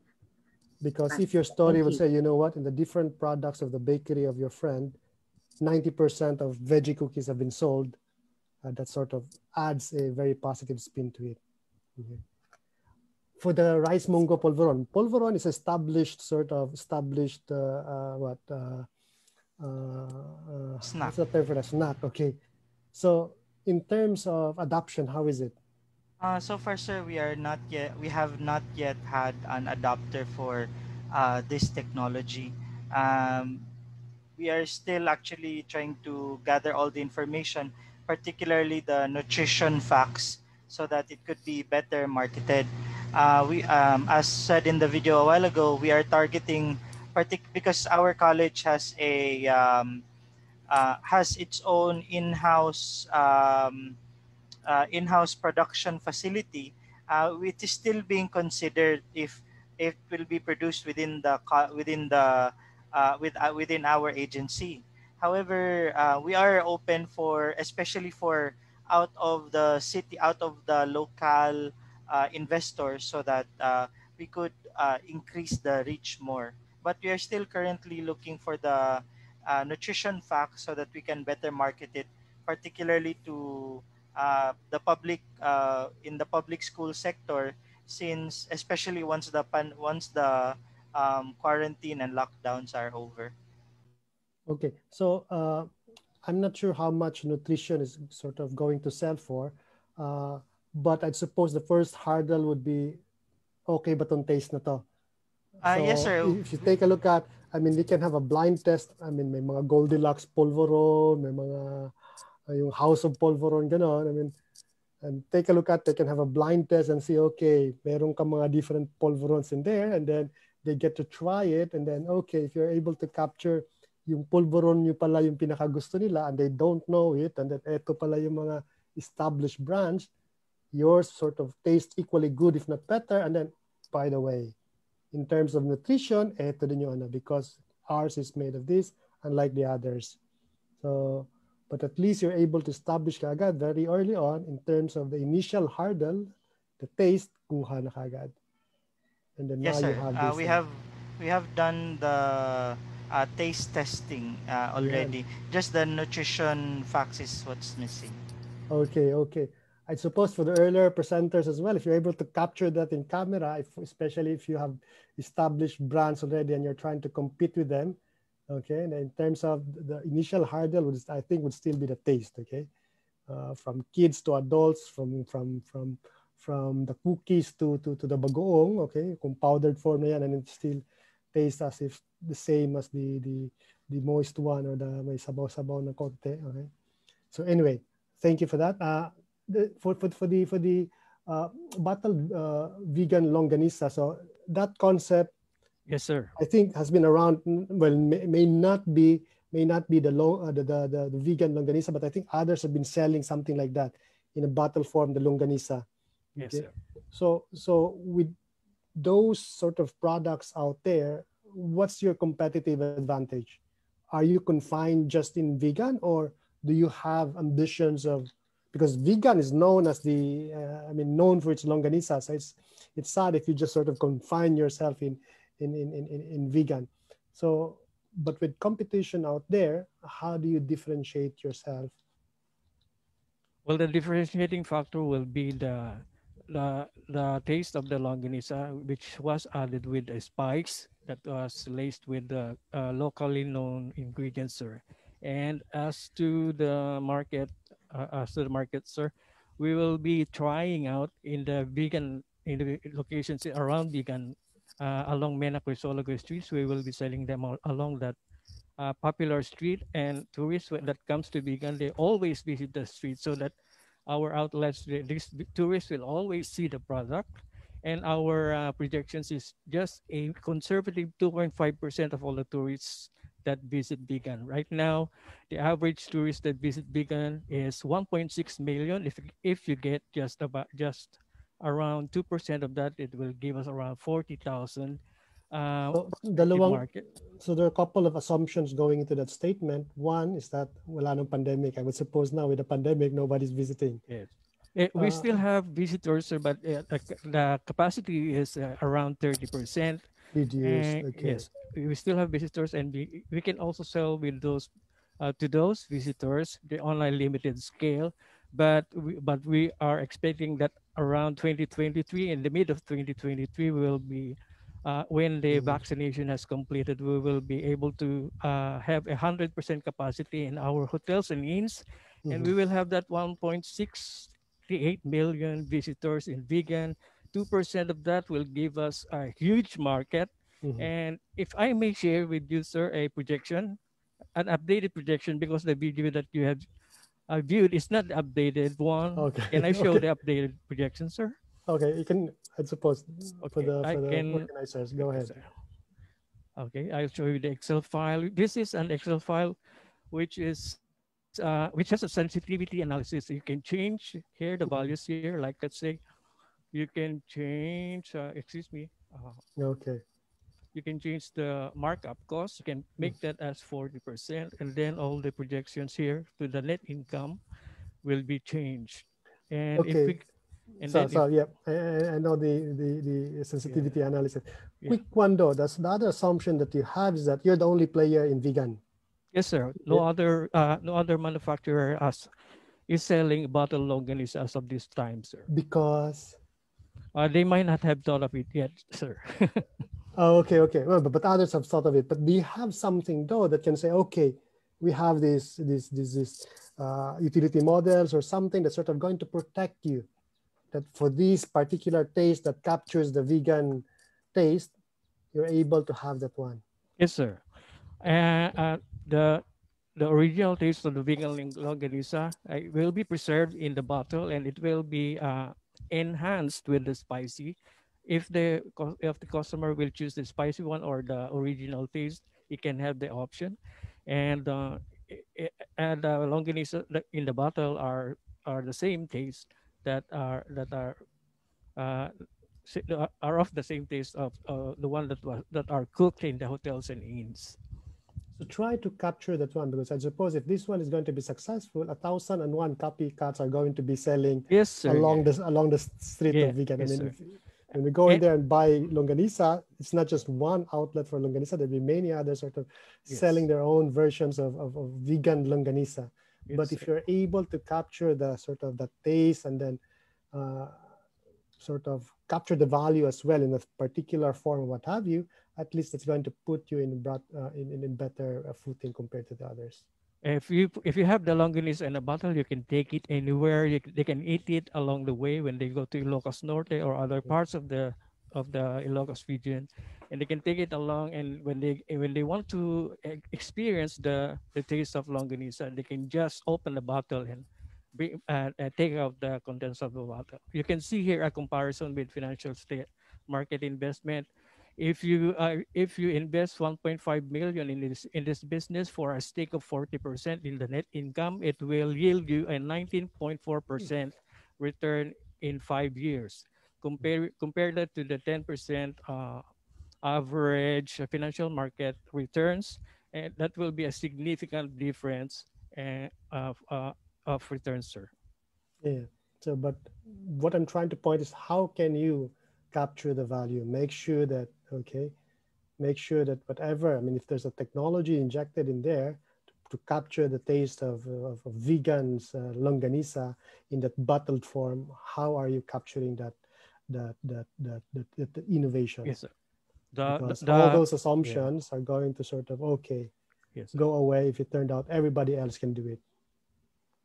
[SPEAKER 38] because if your story would say you. know what in the different products of the bakery of your friend 90% of veggie cookies have been sold uh, that sort of adds a very positive spin to it. Mm -hmm for the rice mungo polvoron. Polvoron is established sort of established uh, uh, what uh, uh,
[SPEAKER 49] snack.
[SPEAKER 38] What's the term for a snack? Okay, so in terms of adoption, how is it?
[SPEAKER 49] Uh, so far, sir, we are not yet. We have not yet had an adopter for uh, this technology. Um, we are still actually trying to gather all the information, particularly the nutrition facts, so that it could be better marketed uh, we um, as said in the video a while ago we are targeting partic- because our college has a um, uh, has its own in-house um, uh, in-house production facility uh, it is still being considered if it will be produced within the within the uh, with uh, within our agency. However, uh, we are open for especially for out of the city, out of the local investors, so that uh, we could uh, increase the reach more. But we are still currently looking for the uh, nutrition facts so that we can better market it, particularly to uh, the public uh, in the public school sector, since especially once the pan, once the um, quarantine and lockdowns are over.
[SPEAKER 38] Okay, so uh, I'm not sure how much nutrition is sort of going to sell for, uh, but I suppose the first hurdle would be, okay, but on taste na to.
[SPEAKER 49] Uh, yes, sir.
[SPEAKER 38] If you take a look at, I mean, they can have a blind test. I mean, may mga Goldilocks polvoron, may mga uh, yung House of Polvoron, gano'n. I mean, and take a look at, they can have a blind test and see, okay, meron ka mga different polvorons in there, and then they get to try it, and then, okay, if you're able to capture yung polvoron nyo pala yung pinakagusto nila, and they don't know it, and then eto pala yung mga established brands, yours sort of taste equally good, if not better, and then, by the way, in terms of nutrition, eto din yung ano, because ours is made of this, unlike the others. So, but at least you're able to establish kagad very early on in terms of the initial hurdle, the taste, kuha na kagad. And then
[SPEAKER 49] Yes,
[SPEAKER 38] now
[SPEAKER 49] sir.
[SPEAKER 38] you have
[SPEAKER 49] Uh,
[SPEAKER 38] this.
[SPEAKER 49] we
[SPEAKER 38] uh,
[SPEAKER 49] have we have done the uh, taste testing uh, already. Just the nutrition facts is what's missing.
[SPEAKER 38] Okay, okay. I suppose for the earlier presenters as well, if you're able to capture that in camera, if, especially if you have established brands already and you're trying to compete with them, okay, and in terms of the initial hurdle, would, I think would still be the taste, okay, uh, from kids to adults, from from from from the cookies to to to the bagoong, okay, kung powdered form na yan, and it still tastes as if the same as the the the moist one or the may sabaw-sabaw na konti, okay. So anyway, thank you for that. Uh, the, for, for, for the for the uh, bottled uh, Vigan longanisa. So that concept,
[SPEAKER 51] yes, sir.
[SPEAKER 38] I think has been around. Well, may, may not be may not be the, long, uh, the, the the the Vigan longanisa, but I think others have been selling something like that in a bottle form, the longanisa.
[SPEAKER 51] Yes,
[SPEAKER 38] Okay.
[SPEAKER 51] sir.
[SPEAKER 38] So so with those sort of products out there, what's your competitive advantage? Are you confined just in Vigan, or do you have ambitions of because Vigan is known as the uh, I mean known for its longanisa, so it's it's sad if you just sort of confine yourself in in in in, in, Vigan. So, but with competition out there, how do you differentiate yourself?
[SPEAKER 51] Well, the differentiating factor will be the the the taste of the longanisa, which was added with the spice that was laced with the uh, locally known ingredients, sir. And as to the market, uh, the market, sir, we will be trying out in the Vigan in the locations around Vigan uh, along Mena Crisologo streets. We will be selling them all along that uh, popular street. And tourists that comes to Vigan they always visit the street so that our outlets the- these tourists will always see the product. And our uh, projections is just a conservative 2.5% of all the tourists that visit Vigan right now the average tourist that visit Vigan is 1.6 million if if you get just about just around 2% of that it will give us around 40,000 uh,
[SPEAKER 38] So, dalawang,
[SPEAKER 51] market
[SPEAKER 38] so there are a couple of assumptions going into that statement. One is that wala nang pandemic. I would suppose now with the pandemic, nobody's visiting.
[SPEAKER 51] Yes. Eh, we
[SPEAKER 38] Uh,
[SPEAKER 51] still have visitors, but uh, the, the capacity is uh, around 30%.
[SPEAKER 38] Okay.
[SPEAKER 51] Yes, we still have visitors, and we, we can also sell with those uh, to those visitors the online limited scale. But we, but we are expecting that around 2023, in the mid of 2023, will be uh, when the
[SPEAKER 38] Mm-hmm.
[SPEAKER 51] vaccination has completed, we will be able to uh, have a hundred percent capacity in our hotels and inns, and we
[SPEAKER 38] Mhm.
[SPEAKER 51] will have that 1.68 million visitors in Vigan. Two percent of that will give us a huge market.
[SPEAKER 38] Mhm.
[SPEAKER 51] And if I may share with you, sir, a projection, an updated projection, because the video that you have uh, viewed is not the updated one.
[SPEAKER 38] Okay,
[SPEAKER 51] Can I show
[SPEAKER 38] okay.
[SPEAKER 51] the updated projection, sir?
[SPEAKER 38] Okay, you can, I suppose, for
[SPEAKER 51] Okay,
[SPEAKER 38] the,
[SPEAKER 51] I
[SPEAKER 38] for the
[SPEAKER 51] can-
[SPEAKER 38] organizers, go ahead.
[SPEAKER 51] Okay, I'll show you the Excel file. This is an Excel file, which is uh, which has a sensitivity analysis. You can change here the values here. Like let's say, you can change. Uh, excuse me. Uh,
[SPEAKER 38] Okay.
[SPEAKER 51] you can change the markup cost. You can make that as 40%, and then all the projections here to the net income will be changed. And if
[SPEAKER 38] Okay.
[SPEAKER 51] we, and
[SPEAKER 38] so, so
[SPEAKER 51] if-
[SPEAKER 38] yeah, I, I- know the, the, the sensitivity analysis. Quick one though, that's the other assumption that you have is that you're the only player in Vigan.
[SPEAKER 51] Yes, sir. No other uh, no other manufacturer as is selling bottle longanisa as of this time, sir.
[SPEAKER 38] Because
[SPEAKER 51] Uh, they might not have thought of it yet, sir.
[SPEAKER 38] Oh, okay, okay. Well, but, but others have thought of it. But do you have something though that can say, okay, we have this this this this uh, utility models or something that's sort of going to protect you, that for this particular taste that captures the Vigan taste, you're able to have that one.
[SPEAKER 51] yes, sir. Uh, uh, the the original taste of the Vigan ling- longanisa uh, will be preserved in the bottle, and it will be uh, enhanced with the spicy. If the if the customer will choose the spicy one or the original taste, he can have the option. And uh, and uh, longanisa in the bottle are are the same taste that are that are uh, uh, are of the same taste of uh, the one that was that are cooked in the hotels and inns.
[SPEAKER 38] So try to capture that one because I suppose if this one is going to be successful, a thousand and one copycats are going to be selling
[SPEAKER 51] Yes, sir,
[SPEAKER 38] along
[SPEAKER 51] yeah.
[SPEAKER 38] the along the street
[SPEAKER 51] Yeah,
[SPEAKER 38] of Vigan.
[SPEAKER 51] yes,
[SPEAKER 38] I mean, if, when we go in there and buy longanisa, it's not just one outlet for longanisa. There'll be many others sort of selling their own versions of, of, of Vigan longanisa. but
[SPEAKER 51] Yes,
[SPEAKER 38] if you're able to capture the sort of the taste and then uh, sort of capture the value as well in a particular form what have you, at least it's going to put you in broad, uh, in, in, in better uh, footing compared to the others.
[SPEAKER 51] If you if you have the longanisa in a bottle, you can take it anywhere. You, they can eat it along the way when they go to Ilocos Norte or other parts of the of the Ilocos region, and they can take it along. And when they when they want to experience the the taste of longanisa, they can just open the bottle and bring uh, uh, take out the contents of the bottle. You can see here a comparison with financial state market investment. If you uh, if you invest 1.5 million in this in this business for a stake of 40% in the net income, it will yield you a 19.4% return in five years. Compare compare that to the 10% uh, average financial market returns, and that will be a significant difference uh, of uh, of returns, sir.
[SPEAKER 38] Yeah. So, but what I'm trying to point is how can you capture the value? Make sure that, okay, make sure that whatever, I mean, if there's a technology injected in there to, to capture the taste of, of, of Vigan's, uh, longanisa in that bottled form, how are you capturing that, that, that, that, that, that, the innovation?
[SPEAKER 51] Yes, sir. The-
[SPEAKER 38] because
[SPEAKER 51] the-
[SPEAKER 38] all those
[SPEAKER 51] yeah.
[SPEAKER 38] assumptions are going to sort of, okay,
[SPEAKER 51] Yes,
[SPEAKER 38] go away if it turned out everybody else can do it.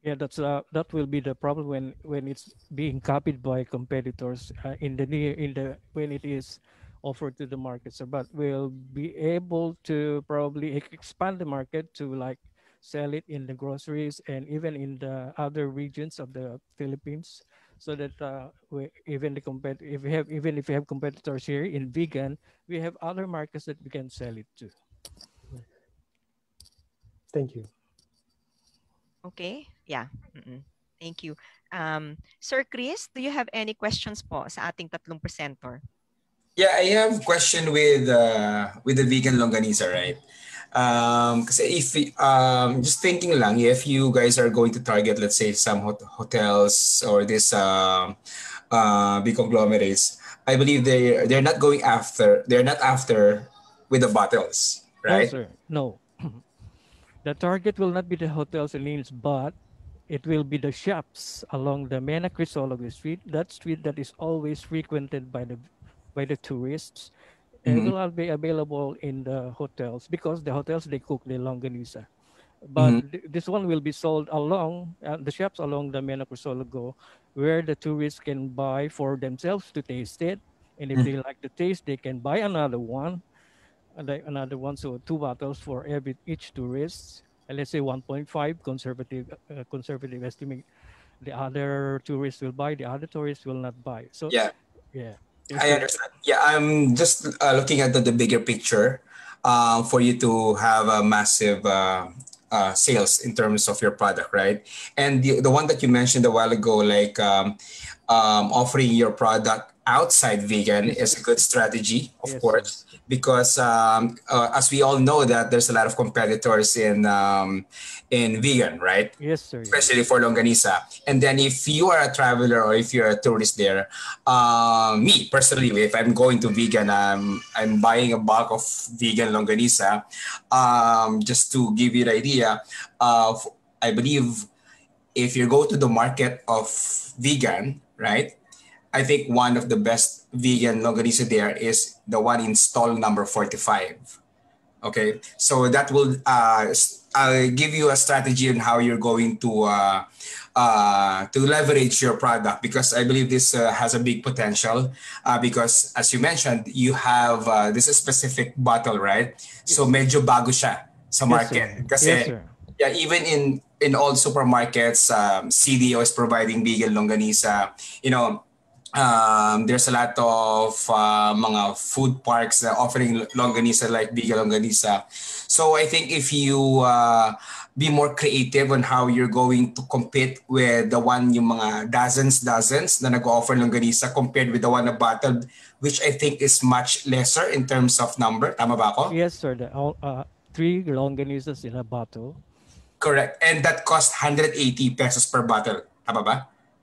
[SPEAKER 51] Yeah, that's uh, that will be the problem when when it's being copied by competitors uh, in the near in the when it is offered to the market. So, but we'll be able to probably expand the market to like sell it in the groceries and even in the other regions of the Philippines, so that uh, we, even the compet if we have even if we have competitors here in Vigan, we have other markets that we can sell it to.
[SPEAKER 38] Thank you.
[SPEAKER 1] Okay? Yeah. Mm-mm. Thank you. Um, Sir Chris, do you have any questions po sa ating tatlong presenter?
[SPEAKER 40] Yeah, I have a question with uh, with the Vigan longanisa, right? Um, kasi if um, just thinking lang, if you guys are going to target, let's say, some hot- hotels or this um uh, big conglomerates, I believe they they're not going after they're not after with the bottles, right?
[SPEAKER 51] No, sir. No. the target will not be the hotels and inns, but it will be the shops along the Mena Crisologo Street, that street that is always frequented by the by the tourists. And
[SPEAKER 40] Mhm.
[SPEAKER 51] will not be available in the hotels because the hotels they cook the longanisa. But
[SPEAKER 40] Mhm.
[SPEAKER 51] th- this one will be sold along uh, the shops along the Mena Crisologo where the tourists can buy for themselves to taste it. And if
[SPEAKER 40] Mm.
[SPEAKER 51] they like the taste, they can buy another one like another one, so two bottles for every each tourist. And let's say 1.5 conservative uh, conservative estimate. The other tourists will buy, the other tourists will not buy. So
[SPEAKER 40] Yeah.
[SPEAKER 51] yeah.
[SPEAKER 40] I understand. Yeah, I'm just uh, looking at the, the bigger picture um, for you to have a massive uh, uh, sales in terms of your product, right? And the, the one that you mentioned a while ago, like um, um, offering your product outside Vigan is a good strategy, of
[SPEAKER 51] Yes,
[SPEAKER 40] course, because um, uh, as we all know that there's a lot of competitors in um, in Vigan, right?
[SPEAKER 51] Yes, sir.
[SPEAKER 40] Especially for longanisa. And then if you are a traveler or if you're a tourist there, uh, me personally, if I'm going to Vigan, I'm I'm buying a bulk of Vigan longanisa. Um, just to give you the idea, uh, I believe if you go to the market of Vigan, right? I think one of the best Vigan longanisa there is the one in stall number 45. Okay, so that will uh, uh, give you a strategy on how you're going to uh, uh, to leverage your product because I believe this uh, has a big potential uh, because as you mentioned, you have uh, this is specific bottle, right? So medyo bago siya sa
[SPEAKER 51] Yes,
[SPEAKER 40] market. Kasi
[SPEAKER 51] Yes,
[SPEAKER 40] yeah, even in in all supermarkets, um, CDO is providing Vigan longanisa. You know, um, there's a lot of uh, mga food parks offering longanisa like Vigan longanisa. So I think if you uh, be more creative on how you're going to compete with the one yung mga dozens dozens na nag-offer longanisa compared with the one na bottled which I think is much lesser in terms of number. Tama ba ako?
[SPEAKER 51] Yes, sir. The, all, uh, three longanisas in a bottle.
[SPEAKER 40] Correct. And that cost 180 pesos per bottle. Tama ba?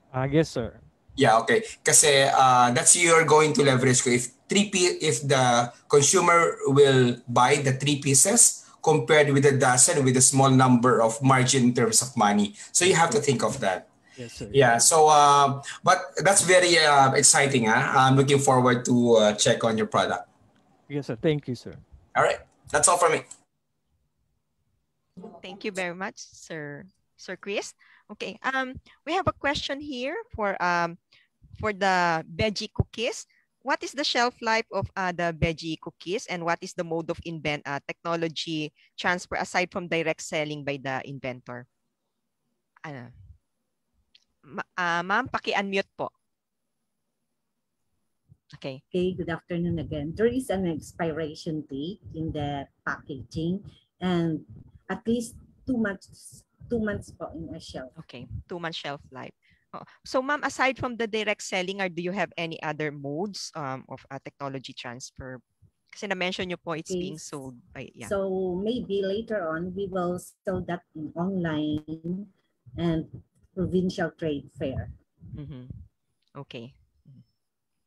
[SPEAKER 51] Uh, yes, sir.
[SPEAKER 40] Yeah, okay. Kasi uh, that's you're going to leverage ko. If three p if the consumer will buy the three pieces compared with a dozen with a small number of margin in terms of money. So you have to think of that.
[SPEAKER 51] Yes, sir.
[SPEAKER 40] Yeah. So, uh, but that's very uh, exciting. Huh? I'm looking forward to uh, check on your product.
[SPEAKER 51] Yes, sir. Thank you, sir.
[SPEAKER 40] All right. That's all for me.
[SPEAKER 1] Thank you very much, Sir Sir Chris. Okay, um, we have a question here for um for the veggie cookies. What is the shelf life of uh, the veggie cookies, and what is the mode of invent uh, technology transfer aside from direct selling by the inventor? Ano? Ma- ah, ma'am, paki-unmute po. Okay.
[SPEAKER 48] Okay, good afternoon again. There is an expiration date in the packaging and at least two months two months po in a shelf.
[SPEAKER 1] Okay, two month shelf life. Oh, So ma'am, aside from the direct selling, or do you have any other modes um, of uh, technology transfer? Kasi na-mention nyo po it's being sold by, yeah.
[SPEAKER 48] So maybe later on we will sell that in online and provincial trade fair.
[SPEAKER 1] Mhm. Okay.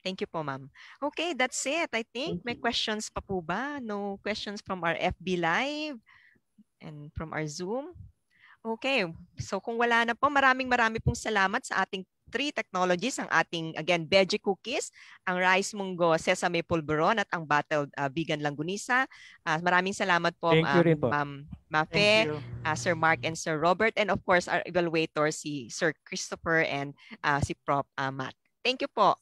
[SPEAKER 1] Thank you po, ma'am. Okay, that's it. I think may questions pa po ba? No questions from our FB Live and from our Zoom? Okay, so kung wala na po, maraming marami pong salamat sa ating three technologies, ang ating, again, veggie cookies, ang rice munggo sesame pulveron, at ang bottled uh, vegan langgunisa. Ah, maraming salamat po,
[SPEAKER 51] Thank you
[SPEAKER 1] um,
[SPEAKER 51] rin po.
[SPEAKER 1] Ma'am Mafe,
[SPEAKER 51] you.
[SPEAKER 1] uh, Sir Mark, and Sir Robert, and of course, our evaluator, si Sir Christopher and uh, si Prof. uh, Matt. Thank you po.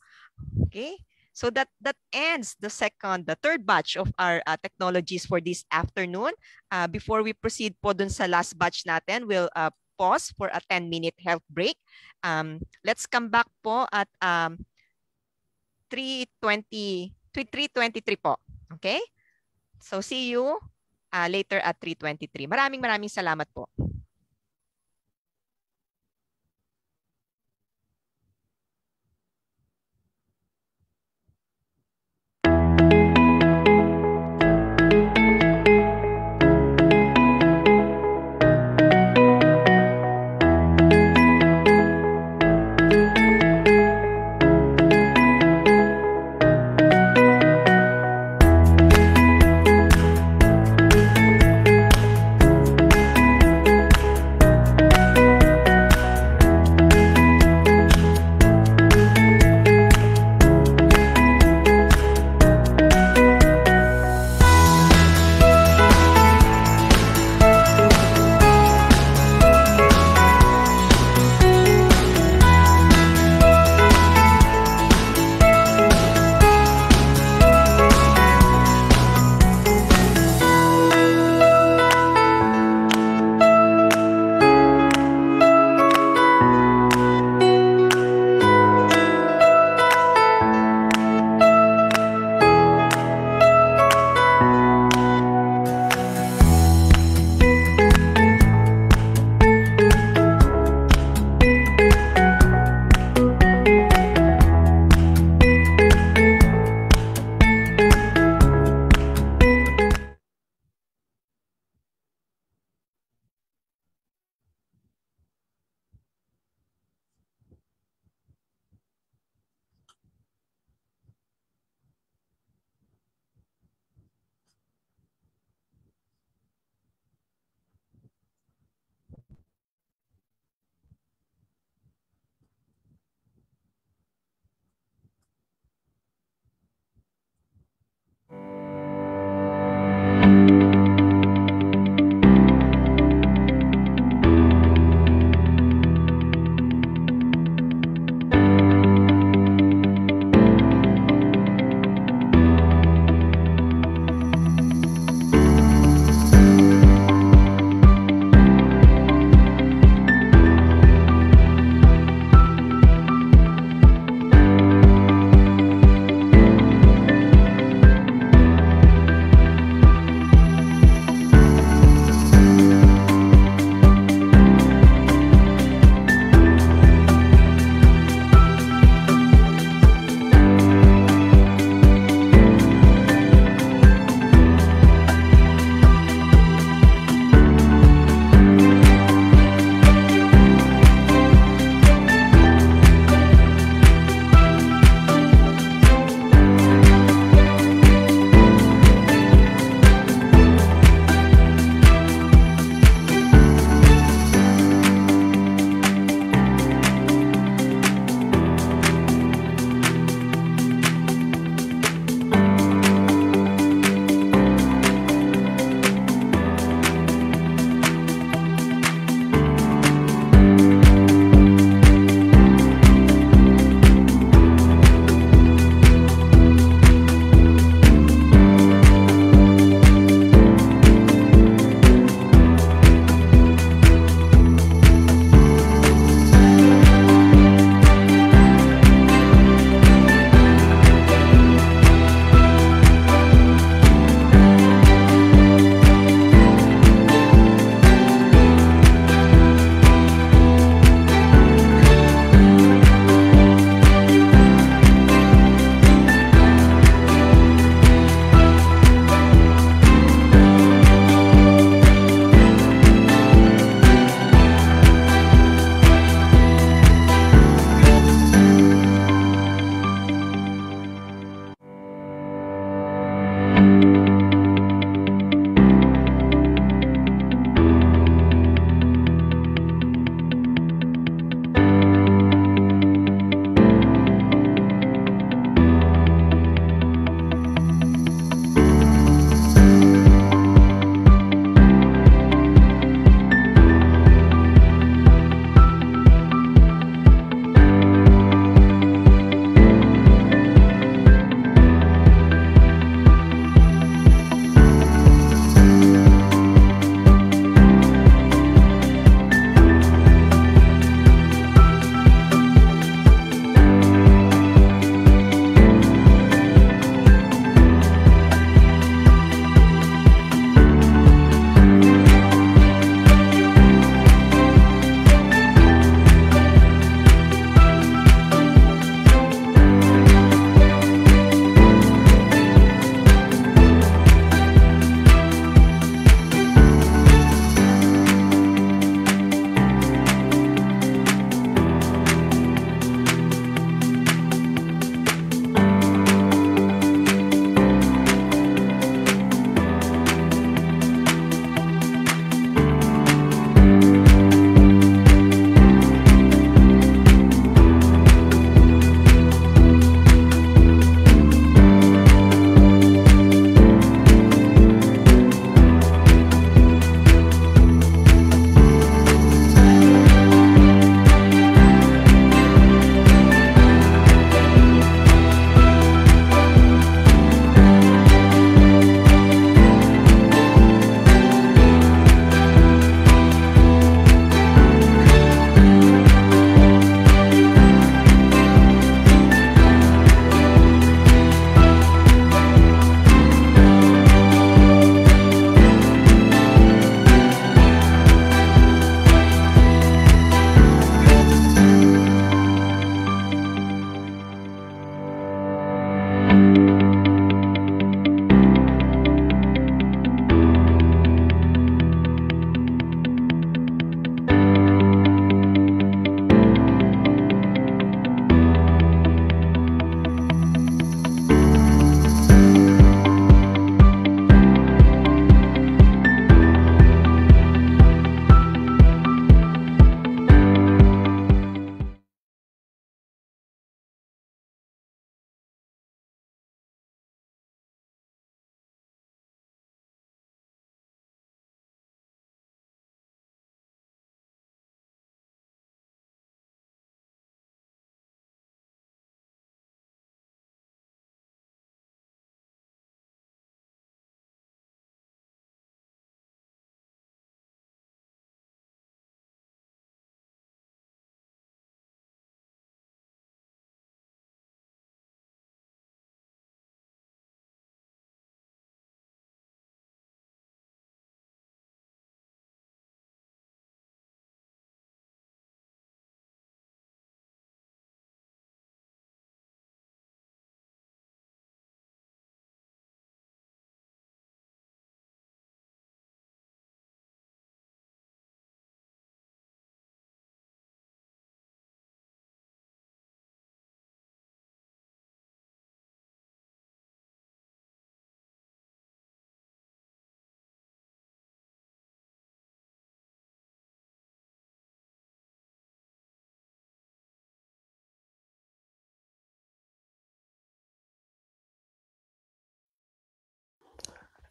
[SPEAKER 1] Okay. So that that ends the second, the third batch of our uh, technologies for this afternoon. Uh, before we proceed po dun sa last batch natin, we'll uh, pause for a 10-minute health break. Um, let's come back po at um, 3.20, 3.23 po. Okay? So see you uh, later at 3.23. Maraming maraming salamat po.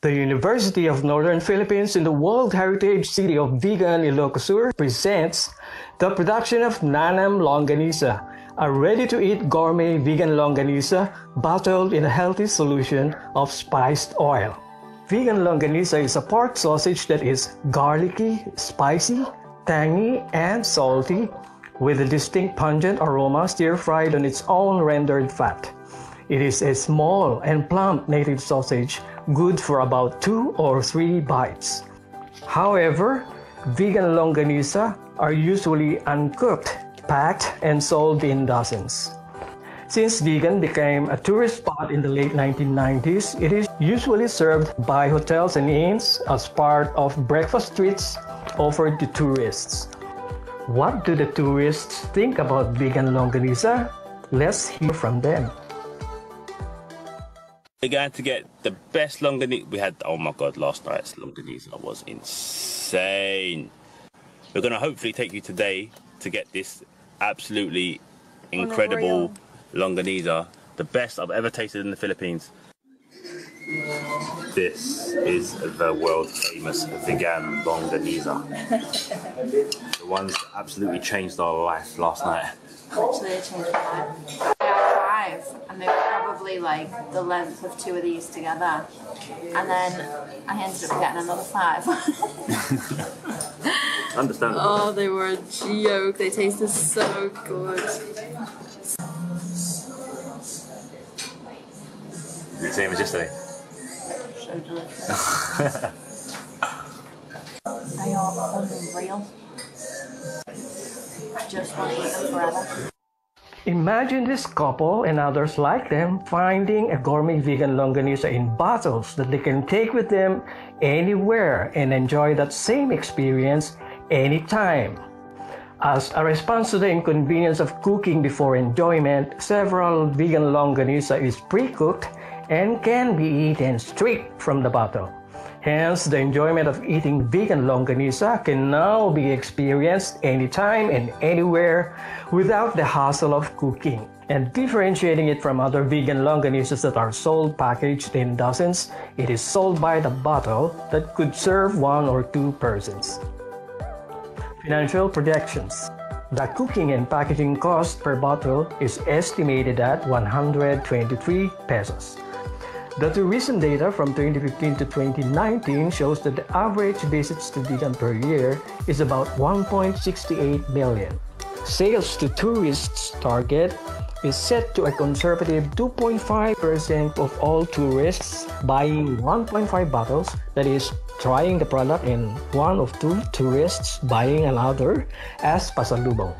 [SPEAKER 52] The University of Northern Philippines in the World Heritage City of Vigan, Ilocos Sur presents the production of Nanam Longanisa, a ready-to-eat gourmet Vigan longanisa bottled in a healthy solution of spiced oil. Vigan longanisa is a pork sausage that is garlicky, spicy, tangy, and salty, with a distinct pungent aroma stir-fried on its own rendered fat. It is a small and plump native sausage, good for about two or three bites. However, Vigan longanisa are usually uncooked, packed, and sold in dozens. Since Vigan became a tourist spot in the late 1990s, it is usually served by hotels and inns as part of breakfast treats offered to tourists. What do the tourists think about Vigan longanisa? Let's hear from them.
[SPEAKER 53] We're going to get the best longanisa. We had, oh my god, last night's longanisa was insane. We're going to hopefully take you today to get this absolutely incredible longanisa, the best I've ever tasted in the Philippines. This is the world famous Vigan longanisa. the ones that absolutely changed our life last night.
[SPEAKER 54] Literally changed my life. I got five, and they were probably like the length of two of these together. And then I ended up getting another five.
[SPEAKER 53] Understandable.
[SPEAKER 54] oh, they were a joke. They tasted so good.
[SPEAKER 53] The same as yesterday.
[SPEAKER 54] So delicious. they are unreal. Just want to eat them forever.
[SPEAKER 52] Imagine this couple and others like them finding a gourmet Vigan longanisa in bottles that they can take with them anywhere and enjoy that same experience anytime. As a response to the inconvenience of cooking before enjoyment, several Vigan longanisa is pre-cooked and can be eaten straight from the bottle. Hence, the enjoyment of eating Vigan longanisa can now be experienced anytime and anywhere without the hassle of cooking. And differentiating it from other Vigan longanisas that are sold packaged in dozens, it is sold by the bottle that could serve one or two persons. Financial projections. The cooking and packaging cost per bottle is estimated at 123 pesos. The tourism data from 2015 to 2019 shows that the average visits to Vigan per year is about 1.68 million. Sales to tourists target is set to a conservative 2.5% of all tourists buying 1.5 bottles, that is, trying the product, and one of two tourists buying another as pasalubong.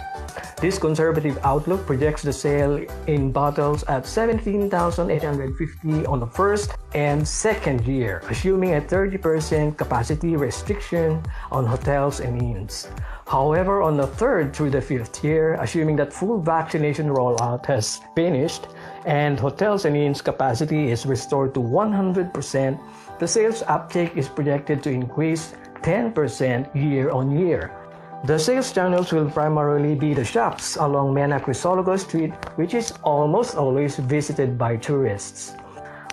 [SPEAKER 52] This conservative outlook projects the sale in bottles at 17,850 on the first and second year, assuming a 30% capacity restriction on hotels and inns. However, on the third through the fifth year, assuming that full vaccination rollout has finished and hotels and inns capacity is restored to 100%, the sales uptake is projected to increase 10% year on year. The sales channels will primarily be the shops along Mena Crisologo Street, which is almost always visited by tourists.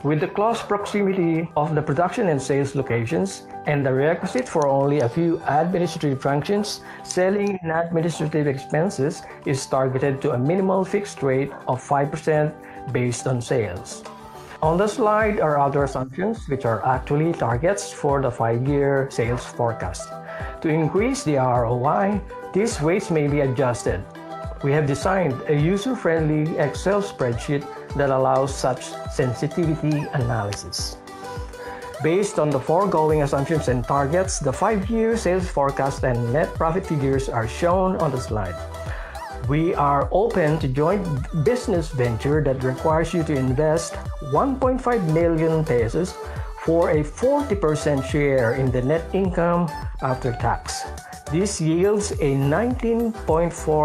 [SPEAKER 52] With the close proximity of the production and sales locations and the requisite for only a few administrative functions, selling and administrative expenses is targeted to a minimal fixed rate of 5% based on sales. On the slide are other assumptions which are actually targets for the five-year sales forecast. To increase the ROI, these weights may be adjusted. We have designed a user-friendly Excel spreadsheet that allows such sensitivity analysis. Based on the foregoing assumptions and targets, the five-year sales forecast and net profit figures are shown on the slide. We are open to joint business venture that requires you to invest 1.5 million pesos for a 40% share in the net income after tax. This yields a 19.4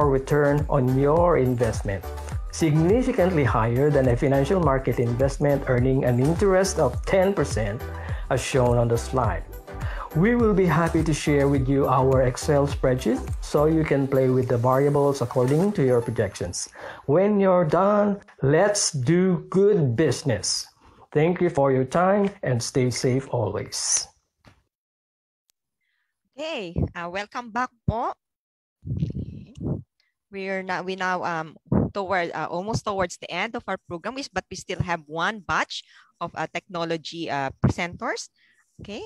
[SPEAKER 52] return on your investment, significantly higher than a financial market investment earning an interest of 10% as shown on the slide. We will be happy to share with you our Excel spreadsheet so you can play with the variables according to your projections. When you're done, let's do good business. Thank you for your time and stay safe always.
[SPEAKER 1] Okay, uh, welcome back po. We're now we now um toward uh, almost towards the end of our program is but we still have one batch of uh, technology uh, presenters. Okay,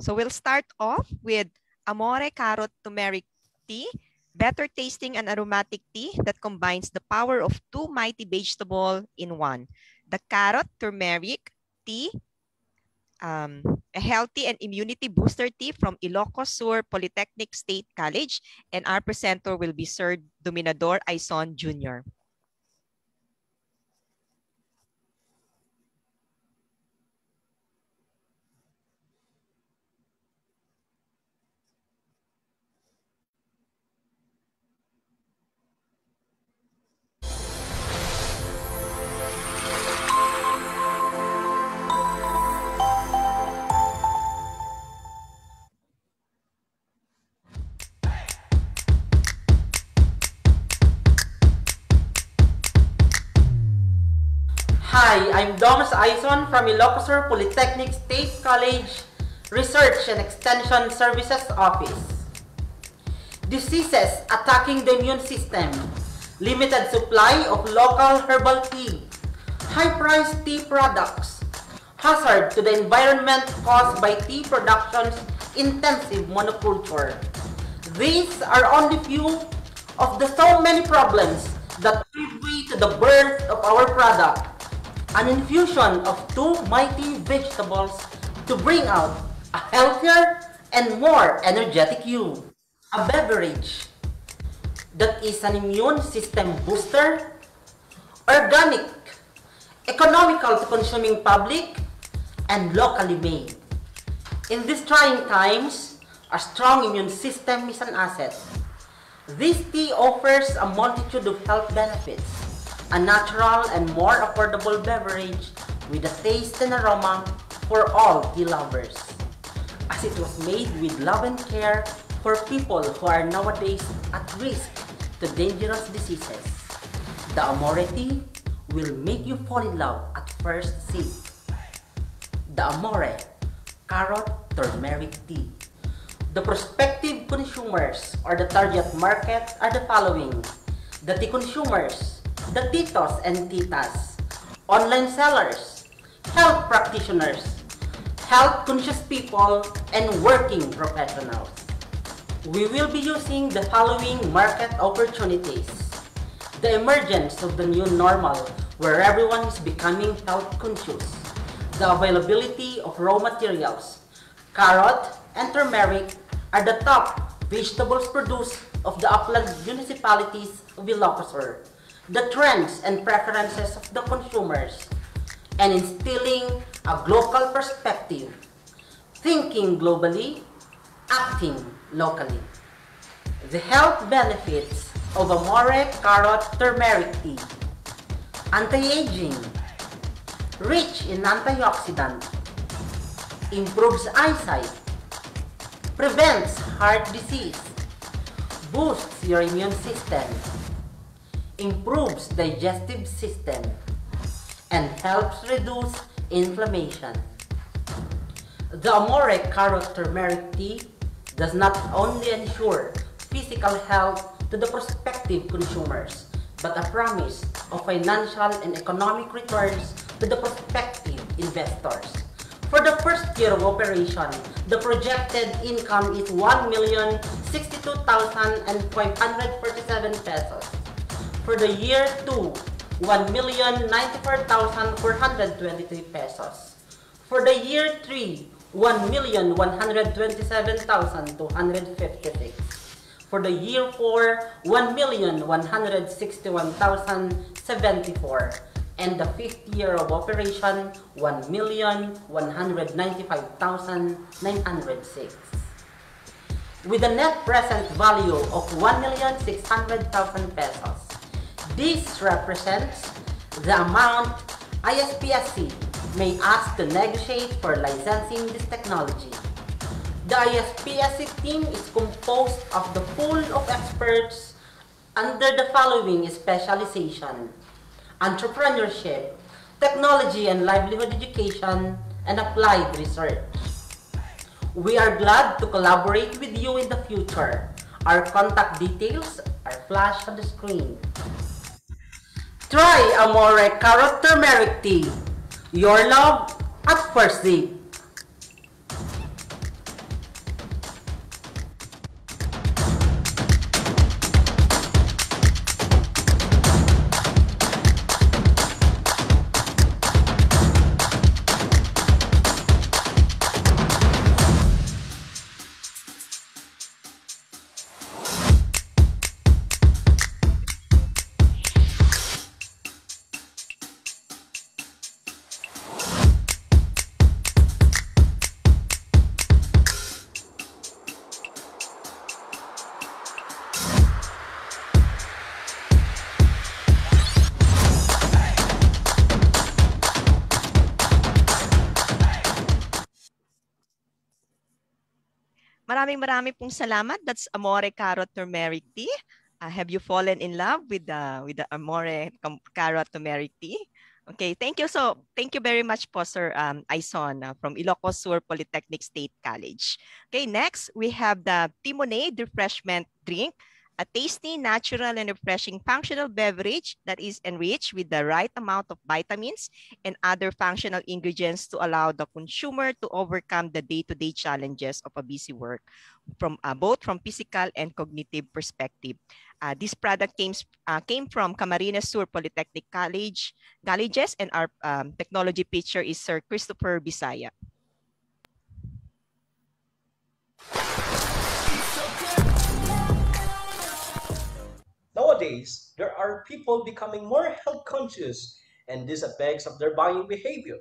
[SPEAKER 1] so we'll start off with Amore Carrot Turmeric Tea, better tasting and aromatic tea that combines the power of two mighty vegetable in one. The carrot turmeric tea, um, a healthy and immunity booster tea from Ilocos Sur Polytechnic State College, and our presenter will be Sir Dominador Aison Jr.
[SPEAKER 55] Hi, I'm Domus Aison from Ilocos Sur Polytechnic State College Research and Extension Services Office. Diseases attacking the immune system, limited supply of local herbal tea, high-priced tea products, hazard to the environment caused by tea production's intensive monoculture. These are only few of the so many problems that give way to the birth of our product an infusion of two mighty vegetables to bring out a healthier and more energetic you. A beverage that is an immune system booster, organic, economical to consuming public, and locally made. In these trying times, a strong immune system is an asset. This tea offers a multitude of health benefits a natural and more affordable beverage with a taste and aroma for all tea lovers. As it was made with love and care for people who are nowadays at risk to dangerous diseases. The Amore tea will make you fall in love at first sip. The Amore Carrot Turmeric Tea. The prospective consumers or the target market are the following. The tea consumers the titos and titas, online sellers, health practitioners, health conscious people, and working professionals. We will be using the following market opportunities. The emergence of the new normal where everyone is becoming health conscious. The availability of raw materials. Carrot and turmeric are the top vegetables produced of the upland municipalities of Ilocos Sur the trends and preferences of the consumers, and instilling a global perspective, thinking globally, acting locally. The health benefits of Amore Carrot Turmeric Tea. Anti-aging, rich in antioxidant, improves eyesight, prevents heart disease, boosts your immune system, improves digestive system, and helps reduce inflammation. The Amore Carrot Turmeric Tea does not only ensure physical health to the prospective consumers, but a promise of financial and economic returns to the prospective investors. For the first year of operation, the projected income is 1,062,547 pesos for the year 2, 1,094,423 pesos. For the year 3, 1,127,256. For the year 4, 1,161,074. And the fifth year of operation, 1,195,906. With a net present value of 1,600,000 pesos. This represents the amount ISPSC may ask to negotiate for licensing this technology. The ISPSC team is composed of the pool of experts under the following specialization. Entrepreneurship, technology and livelihood education, and applied research. We are glad to collaborate with you in the future. Our contact details are flashed on the screen. Try Amore Carrot Turmeric Tea. Your love at first date.
[SPEAKER 1] Maraming maraming pong salamat. That's Amore Carrot Turmeric Tea. Uh, have you fallen in love with the with the Amore Carrot Turmeric Tea? Okay, thank you. So, thank you very much po, Sir um, Aison uh, from Ilocos Sur Polytechnic State College. Okay, next, we have the Timonade Refreshment Drink a tasty, natural, and refreshing functional beverage that is enriched with the right amount of vitamins and other functional ingredients to allow the consumer to overcome the day-to-day challenges of a busy work from uh, both from physical and cognitive perspective. Uh, this product came, uh, came from Camarines Sur Polytechnic College, colleges, and our um, technology pitcher is Sir Christopher Bisaya.
[SPEAKER 56] Nowadays, there are people becoming more health conscious and this affects of their buying behavior.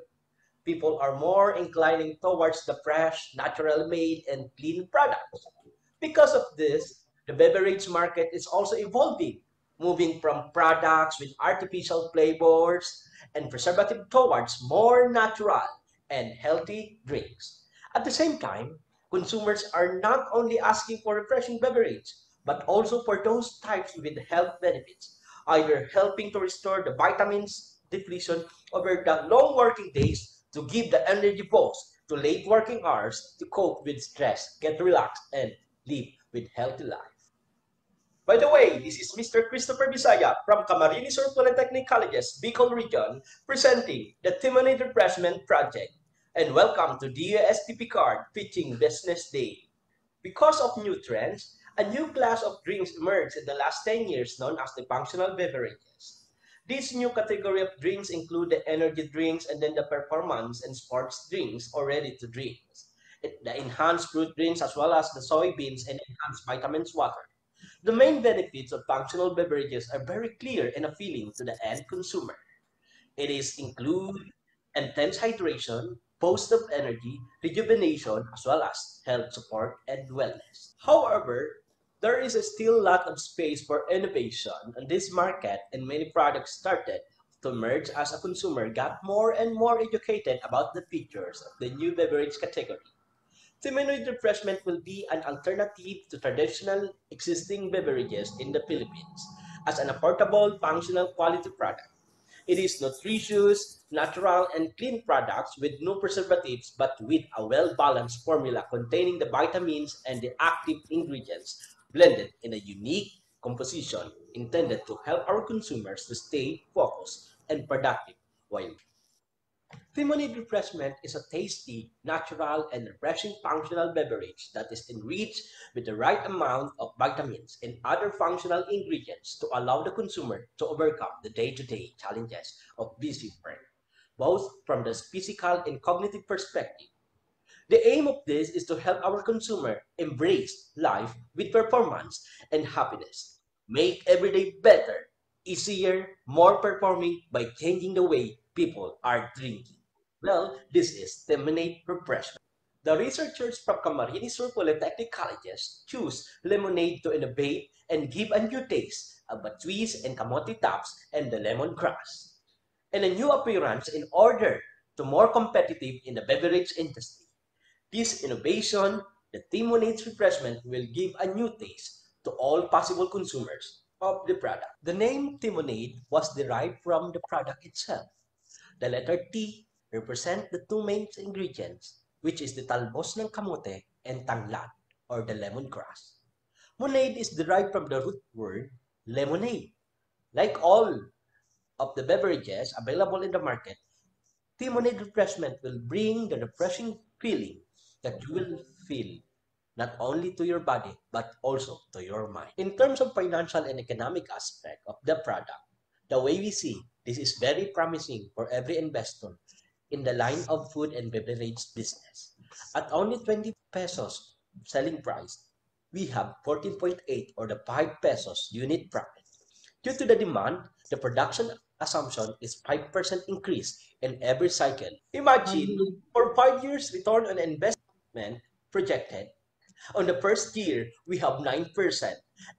[SPEAKER 56] People are more inclining towards the fresh, natural made, and clean products. Because of this, the beverage market is also evolving, moving from products with artificial flavors and preservative towards more natural and healthy drinks. At the same time, consumers are not only asking for refreshing beverage, but also for those types with health benefits, either helping to restore the vitamins depletion over the long working days to give the energy boost to late working hours to cope with stress, get relaxed, and live with healthy life. By the way, this is Mr. Christopher Bisaya from Camarines Sur Polytechnic College's Bicol region presenting the Timonade Refreshment Project. And welcome to DOST-PCAARRD Pitching Business Day. Because of new trends, a new class of drinks emerged in the last 10 years known as the functional beverages. This new category of drinks include the energy drinks and then the performance and sports drinks or ready-to drinks. the enhanced fruit drinks as well as the soybeans and enhanced vitamins water. The main benefits of functional beverages are very clear and appealing to the end consumer. It is include intense hydration, boost of energy, rejuvenation, as well as health support and wellness. However, there is still a still lot of space for innovation in this market and many products started to merge as a consumer got more and more educated about the features of the new beverage category. Timonade refreshment will be an alternative to traditional existing beverages in the Philippines as an affordable, functional quality product. It is nutritious, natural, and clean products with no preservatives but with a well-balanced formula containing the vitamins and the active ingredients blended in a unique composition intended to help our consumers to stay focused and productive while Timonade Refreshment is a tasty, natural, and refreshing functional beverage that is enriched with the right amount of vitamins and other functional ingredients to allow the consumer to overcome the day-to-day challenges of busy work, both from the physical and cognitive perspective. The aim of this is to help our consumer embrace life with performance and happiness, make every day better, easier, more performing by changing the way people are drinking. Well, this is Timonade Refreshment. The researchers from Camarines Sur Polytechnic Colleges choose lemonade to innovate and give a new taste of a twist and kamote tops and the lemongrass. And a new appearance in order to more competitive in the beverage industry. This innovation, the Timonade refreshment will give a new taste to all possible consumers of the product. The name Timonade was derived from the product itself. The letter T represents the two main ingredients, which is the talbos ng kamote and tanglad, or the lemongrass. Monade is derived from the root word lemonade. Like all of the beverages available in the market, Timonade refreshment will bring the refreshing feeling that you will mm-hmm. feel not only to your body but also to your mind. In terms of financial and economic aspect of the product, the way we see this is very promising for every investor in the line of food and beverage business. At only 20 pesos selling price, we have 14.8 or the 5 pesos unit profit. Due to the demand, the production assumption is 5% increase in every cycle. Imagine mm-hmm. for 5 years return on investment projected. On the first year, we have 9%,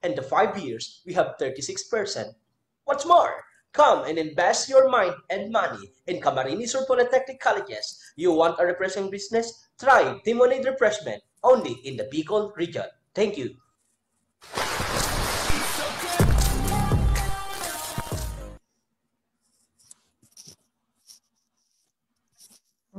[SPEAKER 56] and the 5 years, we have 36%. What's more, come and invest your mind and money in Camarines Sur Polytechnic Colleges. You want a refreshing business? Try Timonade Refreshment only in the Bicol region. Thank you.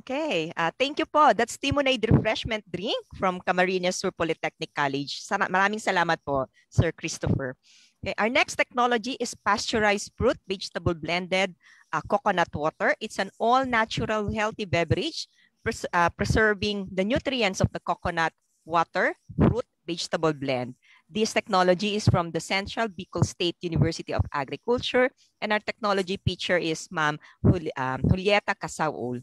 [SPEAKER 1] Okay, uh, thank you po. That's Timonade Refreshment Drink from Camarines Sur Polytechnic College. Sana, maraming salamat po, Sir Christopher. Okay, our next technology is pasteurized fruit vegetable blended uh, coconut water. It's an all-natural healthy beverage pres uh, preserving the nutrients of the coconut water, fruit, vegetable blend. This technology is from the Central Bicol State University of Agriculture, and our technology teacher is Ma'am Jul um, Julieta Casaul.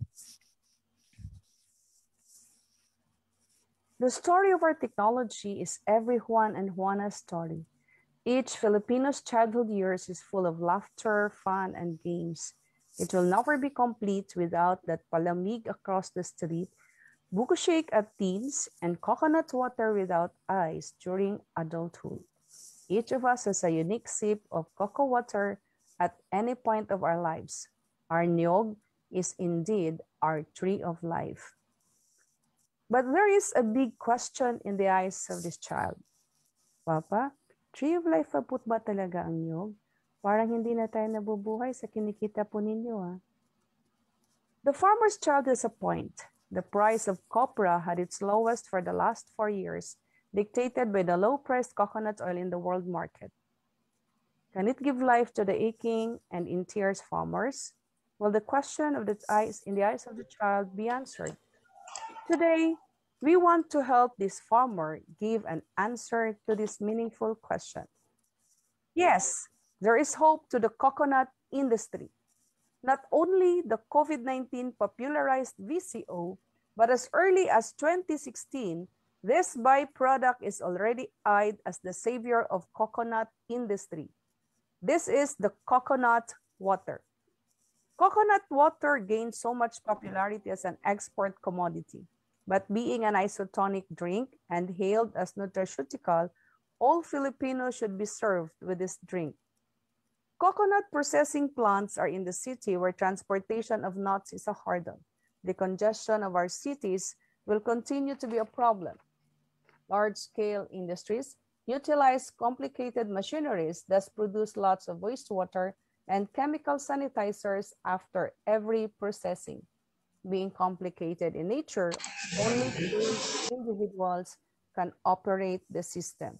[SPEAKER 57] The story of our technology is every Juan and Juana's story. Each Filipino's childhood years is full of laughter, fun, and games. It will never be complete without that palamig across the street, buko shake at teens, and coconut water without ice during adulthood. Each of us has a unique sip of coco water at any point of our lives. Our nyog is indeed our tree of life. But there is a big question in the eyes of this child. Papa, tree of life pa ba talaga ang nyog? Parang hindi na tayo nabubuhay sa kinikita po ninyo ah. The farmer's child is a point. The price of copra had its lowest for the last four years, dictated by the low-priced coconut oil in the world market. Can it give life to the aching and in tears farmers? Will the question of the eyes in the eyes of the child be answered? Today, we want to help this farmer give an answer to this meaningful question. Yes, there is hope to the coconut industry. Not only the COVID-19 popularized VCO, but as early as 2016, this byproduct is already eyed as the savior of coconut industry. This is the coconut water. Coconut water gained so much popularity as an export commodity. But being an isotonic drink and hailed as nutraceutical, all Filipinos should be served with this drink. Coconut processing plants are in the city where transportation of nuts is a hurdle. The congestion of our cities will continue to be a problem. Large-scale industries utilize complicated machineries, thus produce lots of wastewater and chemical sanitizers after every processing being complicated in nature, only individuals can operate the system.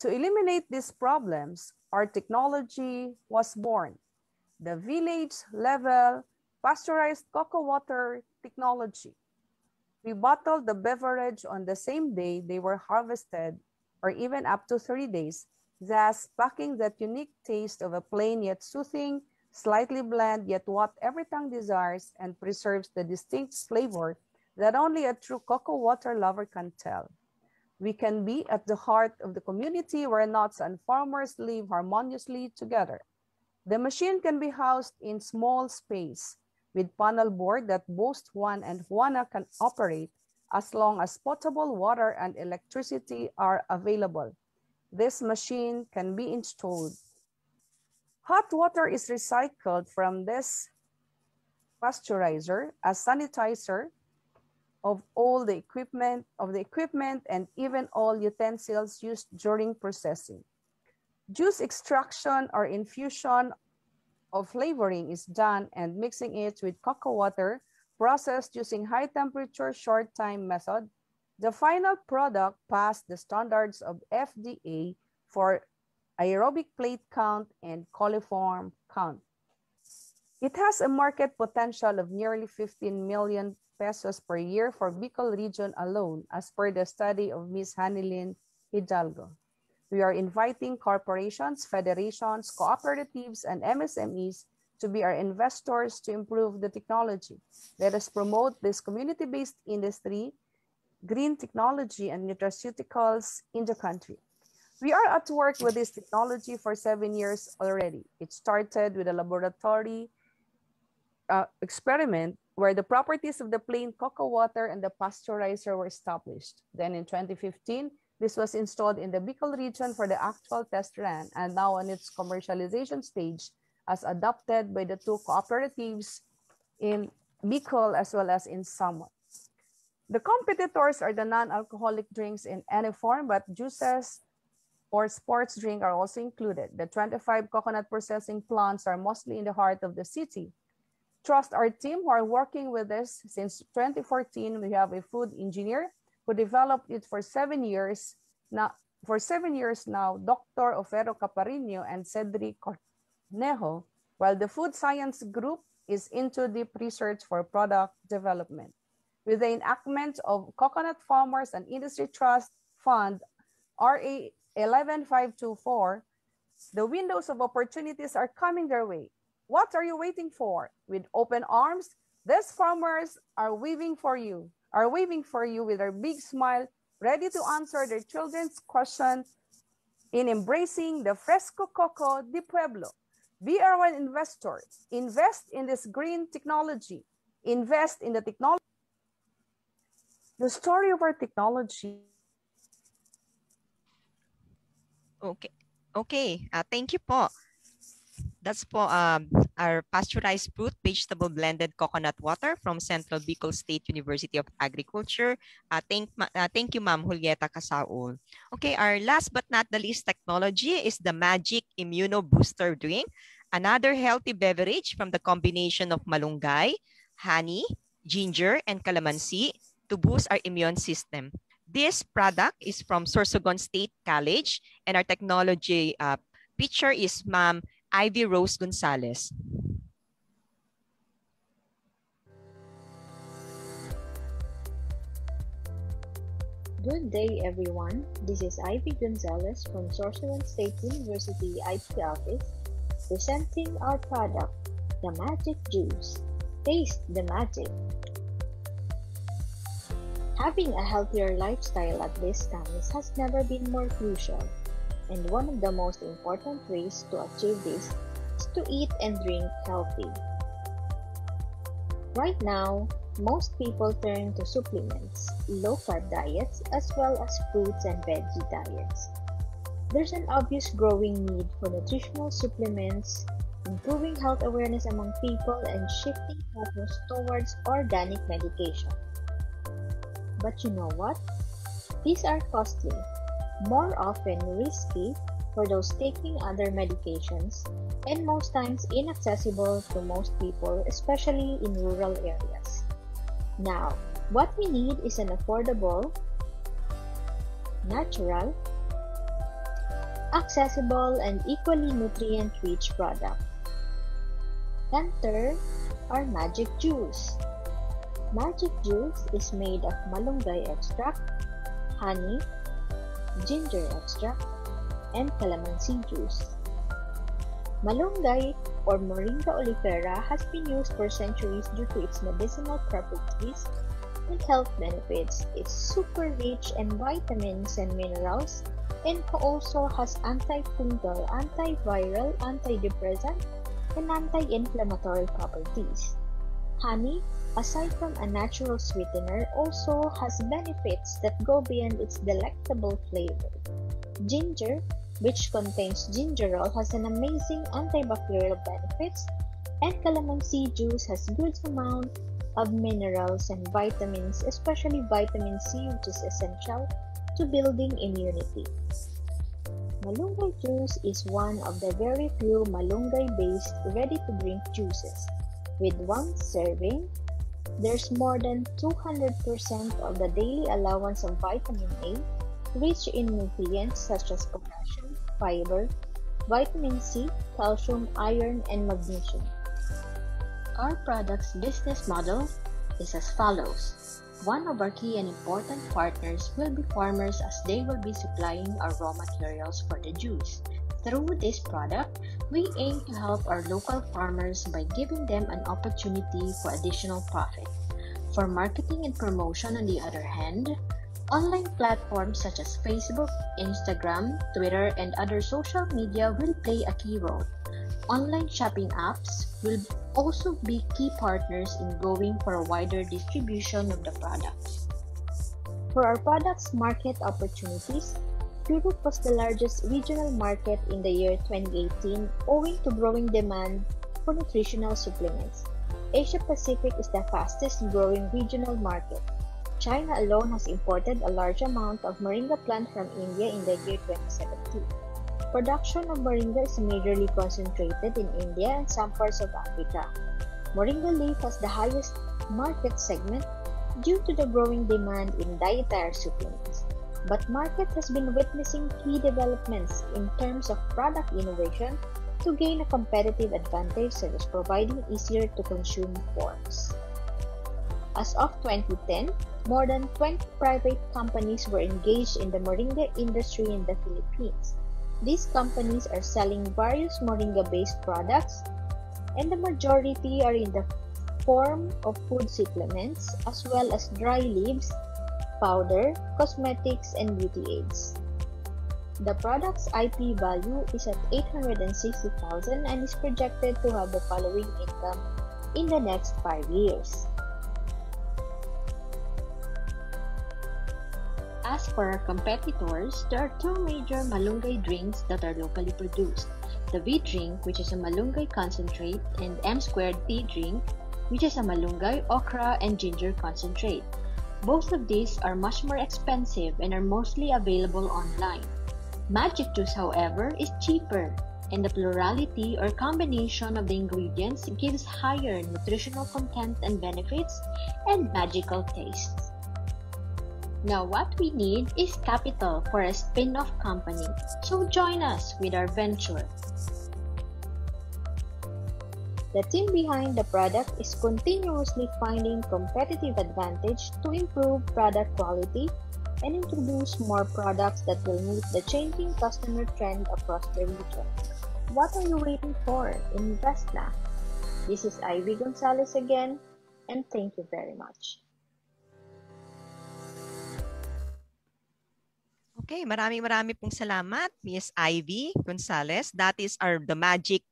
[SPEAKER 57] To eliminate these problems, our technology was born. The village level pasteurized coco water technology. We bottled the beverage on the same day they were harvested or even up to 30 days, thus packing that unique taste of a plain yet soothing slightly bland yet what every tongue desires and preserves the distinct flavor that only a true coco water lover can tell. We can be at the heart of the community where nuts and farmers live harmoniously together. The machine can be housed in small space with panel board that both Juan and Juana can operate as long as potable water and electricity are available. This machine can be installed Hot water is recycled from this pasteurizer as sanitizer of all the equipment of the equipment and even all utensils used during processing. Juice extraction or infusion of flavoring is done and mixing it with coco water processed using high temperature short time method, the final product passed the standards of FDA for aerobic plate count and coliform count. It has a market potential of nearly 15 million pesos per year for Bicol region alone, as per the study of Ms. Hanilin Hidalgo. We are inviting corporations, federations, cooperatives, and MSMEs to be our investors to improve the technology. Let us promote this community-based industry, green technology, and nutraceuticals in the country. We are at work with this technology for seven years already. It started with a laboratory uh, experiment where the properties of the plain coco water and the pasteurizer were established. Then in 2015, this was installed in the Bicol region for the actual test run and now on its commercialization stage as adopted by the two cooperatives in Bicol as well as in Samar. The competitors are the non-alcoholic drinks in any form, but juices or sports drink are also included. The 25 coconut processing plants are mostly in the heart of the city. Trust our team who are working with this since 2014. We have a food engineer who developed it for seven years now. For seven years now, Dr. Ofero Caparino and Cedric Cornejo, while the food science group is into deep research for product development. With the enactment of Coconut Farmers and Industry Trust Fund, RA 11524, the windows of opportunities are coming their way. What are you waiting for? With open arms, these farmers are waving for you are waving for you with their big smile, ready to answer their children's question in embracing the Fresco Coco de Pueblo. Be our investor. Invest in this green technology. Invest in the technology. The story of our technology.
[SPEAKER 1] Okay. Okay. Uh, thank you po. That's po um, our pasteurized fruit vegetable blended coconut water from Central Bicol State University of Agriculture. Uh, thank, uh, thank you, Ma'am Julieta Casaul. Okay, our last but not the least technology is the Magic Immuno Booster Drink, another healthy beverage from the combination of malunggay, honey, ginger, and calamansi to boost our immune system. This product is from Sorsogon State College, and our technology uh, is Ma'am Ivy Rose Gonzalez.
[SPEAKER 58] Good day, everyone. This is Ivy Gonzalez from Sorsogon State University IT office, presenting our product, the Magic Juice. Taste the magic. Having a healthier lifestyle at this time has never been more crucial and one of the most important ways to achieve this is to eat and drink healthy. Right now, most people turn to supplements, low carb diets, as well as fruits and veggie diets. There's an obvious growing need for nutritional supplements, improving health awareness among people, and shifting focus towards organic medication. But you know what? These are costly more often risky for those taking other medications, and most times inaccessible to most people, especially in rural areas. Now, what we need is an affordable, natural, accessible, and equally nutrient-rich product. Enter our Magic Juice. Magic Juice is made of malunggay extract, honey, ginger extract, and calamansi juice. Malunggay or Moringa oleifera has been used for centuries due to its medicinal properties and health benefits. It's super rich in vitamins and minerals and also has antifungal, antiviral, antidepressant, and anti-inflammatory properties. Honey aside from a natural sweetener, also has benefits that go beyond its delectable flavor. Ginger, which contains gingerol, has an amazing antibacterial benefits, and calamansi juice has good amount of minerals and vitamins, especially vitamin C, which is essential to building immunity. Malunggay juice is one of the very few malunggay-based ready-to-drink juices. With one serving, there's more than 200% of the daily allowance of vitamin A, rich in nutrients such as potassium, fiber, vitamin C, calcium, iron, and magnesium. Our product's business model is as follows. One of our key and important partners will be farmers as they will be supplying our raw materials for the juice. Through this product, we aim to help our local farmers by giving them an opportunity for additional profit. For marketing and promotion, on the other hand, online platforms such as Facebook, Instagram, Twitter, and other social media will play a key role. Online shopping apps will also be key partners in going for a wider distribution of the products. For our products market opportunities, Europe was the largest regional market in the year 2018 owing to growing demand for nutritional supplements. Asia Pacific is the fastest growing regional market. China alone has imported a large amount of moringa plant from India in the year 2017. Production of moringa is majorly concentrated in India and some parts of Africa. Moringa leaf has the highest market segment due to the growing demand in dietary supplements but market has been witnessing key developments in terms of product innovation to gain a competitive advantage such as providing easier to consume forms. As of 2010, more than 20 private companies were engaged in the moringa industry in the Philippines. These companies are selling various moringa-based products and the majority are in the form of food supplements as well as dry leaves powder, cosmetics, and beauty aids. The product's IP value is at 860,000 and is projected to have the following income in the next 5 years. As for our competitors, there are two major malunggay drinks that are locally produced. The V drink, which is a malunggay concentrate, and M squared tea drink, which is a malunggay, okra, and ginger concentrate. Both of these are much more expensive and are mostly available online. Magic Juice, however, is cheaper, and the plurality or combination of the ingredients gives higher nutritional content and benefits and magical tastes. Now, what we need is capital for a spin off company, so join us with our venture. The team behind the product is continuously finding competitive advantage to improve product quality and introduce more products that will meet the changing customer trend across the region. What are you waiting for? Invest na! This is Ivy Gonzalez again, and thank you very much.
[SPEAKER 1] Okay, maraming marami pong salamat, Miss Ivy Gonzalez. That is our the magic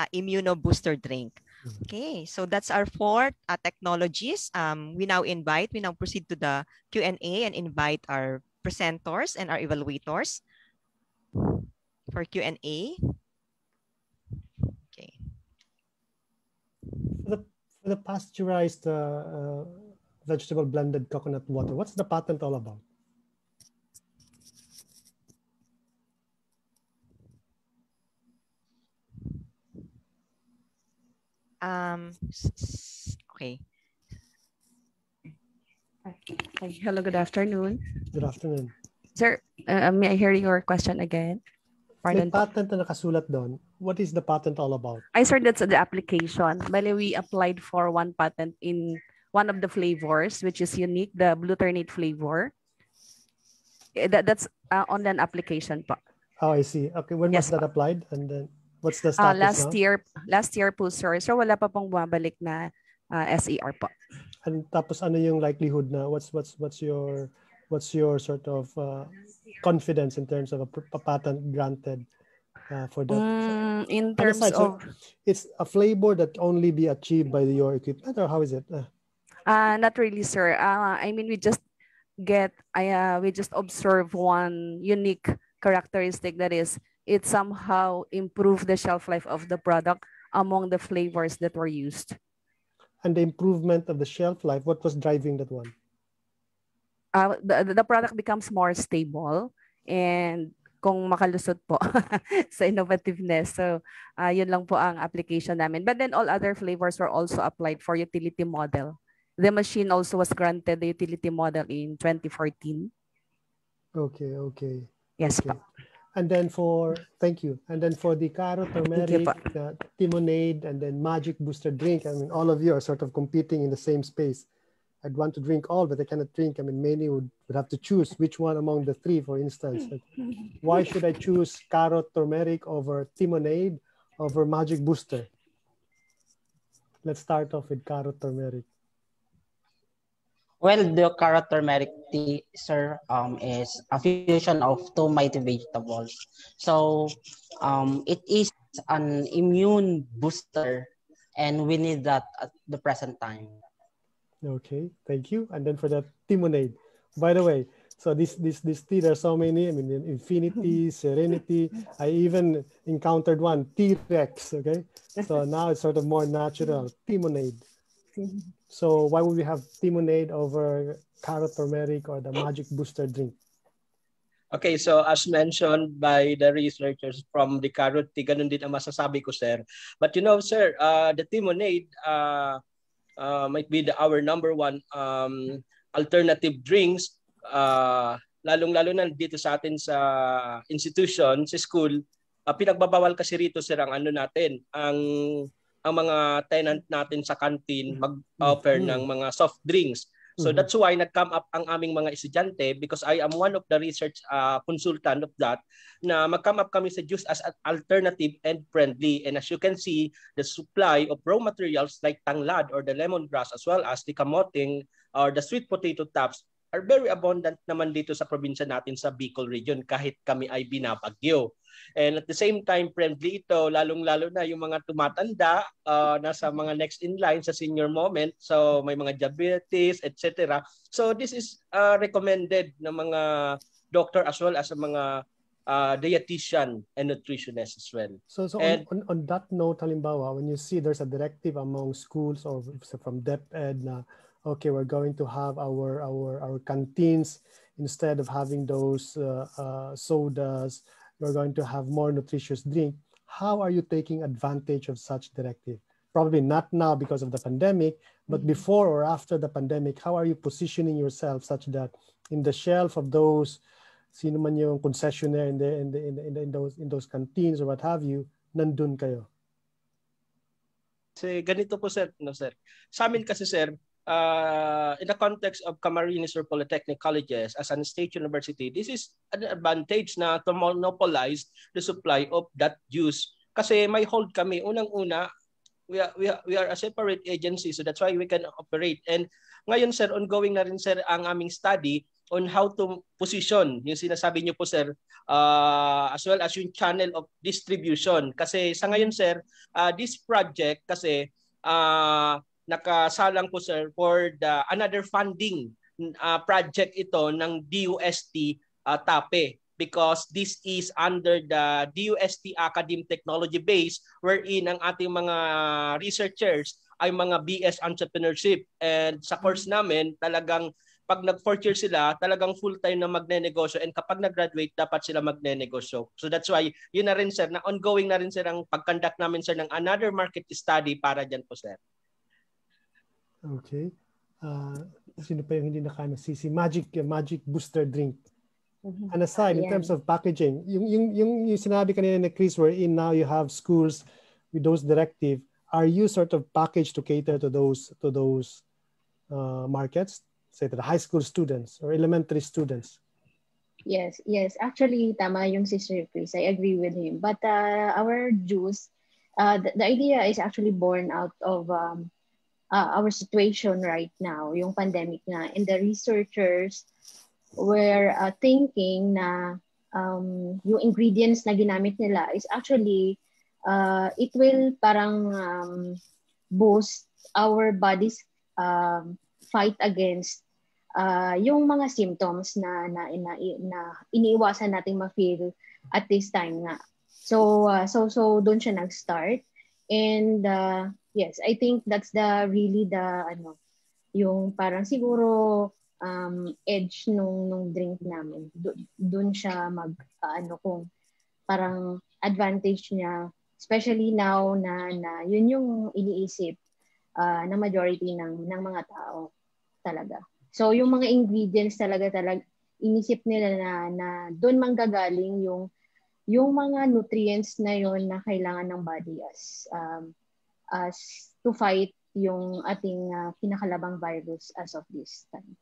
[SPEAKER 1] uh, immuno booster drink. Okay, so that's our four uh, technologies. Um, we now invite, we now proceed to the Q&A and invite our presenters and our evaluators for Q&A. Okay.
[SPEAKER 38] For the, for the pasteurized uh, uh, vegetable blended coconut water, what's the patent all about?
[SPEAKER 1] Um, okay.
[SPEAKER 59] Hi. Hello, good afternoon.
[SPEAKER 38] Good afternoon.
[SPEAKER 59] Sir, uh, may I hear your question again?
[SPEAKER 38] May patent na nakasulat doon. What is the patent all about?
[SPEAKER 59] I sir, that's the application. Bale, we applied for one patent in one of the flavors, which is unique, the glutarate flavor. Eh, That, that's uh, on an application pa.
[SPEAKER 38] Oh, I see. Okay, when was that applied? And then what's the
[SPEAKER 59] Uh, last
[SPEAKER 38] now?
[SPEAKER 59] year, last year po, sir. So wala pa pong bumabalik na uh, SER po.
[SPEAKER 38] And tapos ano yung likelihood na what's what's what's your what's your sort of uh, confidence in terms of a, a patent granted uh, for that?
[SPEAKER 59] Mm, in terms
[SPEAKER 38] side? So
[SPEAKER 59] of,
[SPEAKER 38] it's a flavor that only be achieved by your equipment or how is it? Uh,
[SPEAKER 59] uh, not really, sir. Uh, I mean, we just get, I uh, we just observe one unique characteristic that is it somehow improved the shelf life of the product among the flavors that were used.
[SPEAKER 38] and the improvement of the shelf life, what was driving that one?
[SPEAKER 59] uh, the, the product becomes more stable and kung makalusot po sa innovativeness. So, uh, yun lang po ang application namin. But then all other flavors were also applied for utility model. The machine also was granted the utility model in 2014.
[SPEAKER 38] Okay, okay.
[SPEAKER 59] Yes,
[SPEAKER 38] okay. And then for, thank you. And then for the carrot turmeric, the timonade, and then magic booster drink, I mean, all of you are sort of competing in the same space. I'd want to drink all, but I cannot drink. I mean, many would, would have to choose which one among the three, for instance. Like, why should I choose carrot turmeric over timonade over magic booster? Let's start off with carrot turmeric.
[SPEAKER 55] Well, the carrot turmeric tea, sir, um, is a fusion of two mighty vegetables. So um, it is an immune booster, and we need that at the present time.
[SPEAKER 38] Okay, thank you. And then for the timonade, by the way, so this this this tea, there's so many. I mean, infinity, serenity. I even encountered one T-Rex. Okay, so now it's sort of more natural. Timonade. So why would we have timonade over carrot turmeric or the magic booster drink?
[SPEAKER 56] Okay, so as mentioned by the researchers from the carrot tea, ganun din ang masasabi ko, sir. But you know, sir, uh, the timonade uh, uh, might be the, our number one um, alternative drinks, uh, lalong-lalo na dito sa atin sa institution, sa school, uh, pinagbabawal kasi rito, sir, ang ano natin, ang ang mga tenant natin sa canteen mag-offer mm-hmm. ng mga soft drinks. So mm-hmm. that's why nag-come up ang aming mga estudyante because I am one of the research uh, consultant of that na mag-come up kami sa juice as an alternative and friendly. And as you can see, the supply of raw materials like tanglad or the lemongrass as well as the kamoting or the sweet potato tops are very abundant naman dito sa probinsya natin sa Bicol region kahit kami ay binabagyo. And at the same time, friendly ito, lalong-lalo na yung mga tumatanda, uh, nasa mga next in line sa senior moment. So may mga diabetes, etc. So this is uh, recommended ng mga doctor as well as sa mga uh, dietitian and nutritionist as well.
[SPEAKER 38] So, so and, on, on, on that note, halimbawa, when you see there's a directive among schools or from DepEd na okay, we're going to have our our our canteens instead of having those uh, uh, sodas. We're going to have more nutritious drink. How are you taking advantage of such directive? Probably not now because of the pandemic, but mm-hmm. before or after the pandemic, how are you positioning yourself such that in the shelf of those sino man yung concessionaire in, the, in, the, in, the, in, the, in those in those canteens or what have you, nandun kayo?
[SPEAKER 56] Kasi ganito po sir, no sir. Sa amin kasi sir, uh, in the context of Camarines or Polytechnic colleges as an state university, this is an advantage na to monopolize the supply of that juice. Kasi may hold kami. Unang-una, we are, we are, we are a separate agency so that's why we can operate. And ngayon sir, ongoing na rin sir ang aming study on how to position yung sinasabi niyo po sir uh, as well as yung channel of distribution kasi sa ngayon sir uh, this project kasi uh, nakasalang po sir for the another funding uh, project ito ng DUST uh, TAPE because this is under the DUST Academe Technology Base wherein ang ating mga researchers ay mga BS Entrepreneurship and sa course namin talagang pag nag fourth year sila, talagang full time na magne-negosyo and kapag nag-graduate dapat sila magne-negosyo. So that's why yun na rin sir na ongoing na rin sir ang pag-conduct namin sir ng another market study para diyan po sir.
[SPEAKER 38] Okay. Uh, sino pa yung hindi nakano? Si, si Magic, Magic Booster Drink. Mm-hmm. And aside, in yeah. terms of packaging, yung, yung, yung, yung sinabi kanina ni Chris, in now you have schools with those directive, are you sort of packaged to cater to those to those uh, markets, say to the high school students or elementary students?
[SPEAKER 60] Yes, yes. Actually, tama yung Sister Chris. I agree with him. But uh, our juice, uh, the, the idea is actually born out of um, uh, our situation right now, yung pandemic na, and the researchers were uh, thinking na um, yung ingredients na ginamit nila is actually, uh, it will parang um, boost our body's um, fight against uh, yung mga symptoms na, na, na, na iniiwasan nating ma-feel at this time nga. So, uh, so, so doon siya nag-start. And uh, yes, I think that's the really the ano, yung parang siguro um,
[SPEAKER 58] edge nung nung drink namin. Doon siya mag uh, ano kung parang advantage niya especially now na na yun yung iniisip uh, ng majority ng ng mga tao talaga. So yung mga ingredients talaga talaga inisip nila na na doon manggagaling yung yung mga nutrients na yon na kailangan ng body as um, as to fight yung ating uh, kinakalabang virus as of this time.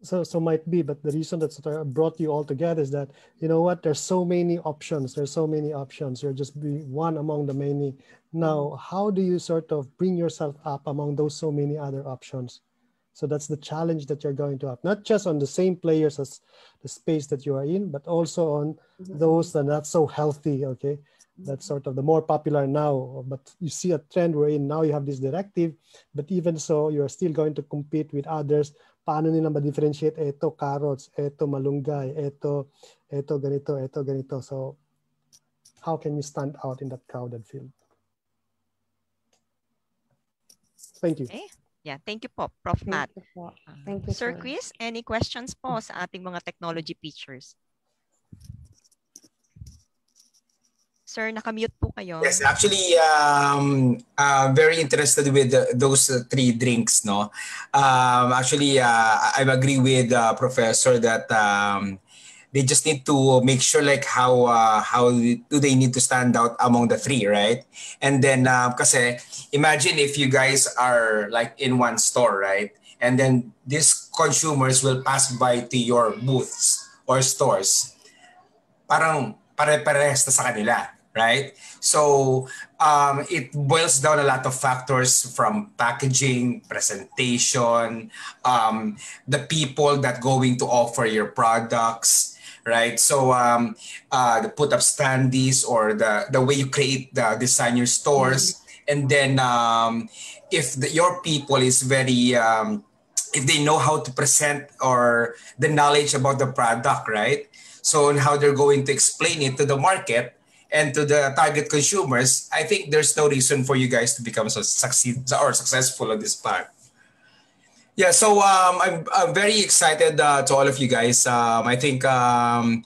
[SPEAKER 38] So, so might be, but the reason that brought you all together is that you know what? There's so many options. There's so many options. You're just one among the many. Now, how do you sort of bring yourself up among those so many other options? So that's the challenge that you're going to have, not just on the same players as the space that you are in, but also on mm-hmm. those that are not so healthy. Okay, that's sort of the more popular now. But you see a trend we're in now. You have this directive, but even so, you are still going to compete with others. Paano nila ma-differentiate? Eto carrots, eto malunggay, eto, eto ganito, eto ganito. So how can you stand out in that crowded field? Thank you.
[SPEAKER 1] Okay. Yeah, thank you po, Prof.
[SPEAKER 57] Thank
[SPEAKER 1] Matt.
[SPEAKER 57] you po.
[SPEAKER 1] Uh,
[SPEAKER 57] Thank you,
[SPEAKER 1] Sir
[SPEAKER 57] sir.
[SPEAKER 1] Chris, any questions po sa ating mga technology features? Sir, nakamute po kayo.
[SPEAKER 40] Yes, actually, um, uh, very interested with uh, those three drinks. No, um, actually, uh, I agree with uh, Professor that um, they just need to make sure like how uh, how do they need to stand out among the three right and then uh, kasi imagine if you guys are like in one store right and then these consumers will pass by to your booths or stores parang pare-parehas na sa kanila right so um, it boils down a lot of factors from packaging presentation um, the people that going to offer your products right? So um, uh, the put up standees or the the way you create the design your stores, and then um, if the, your people is very um, if they know how to present or the knowledge about the product, right? So and how they're going to explain it to the market and to the target consumers, I think there's no reason for you guys to become so succeed or successful on this part. Yeah, so um, I'm, I'm very excited uh, to all of you guys. Um, I think um,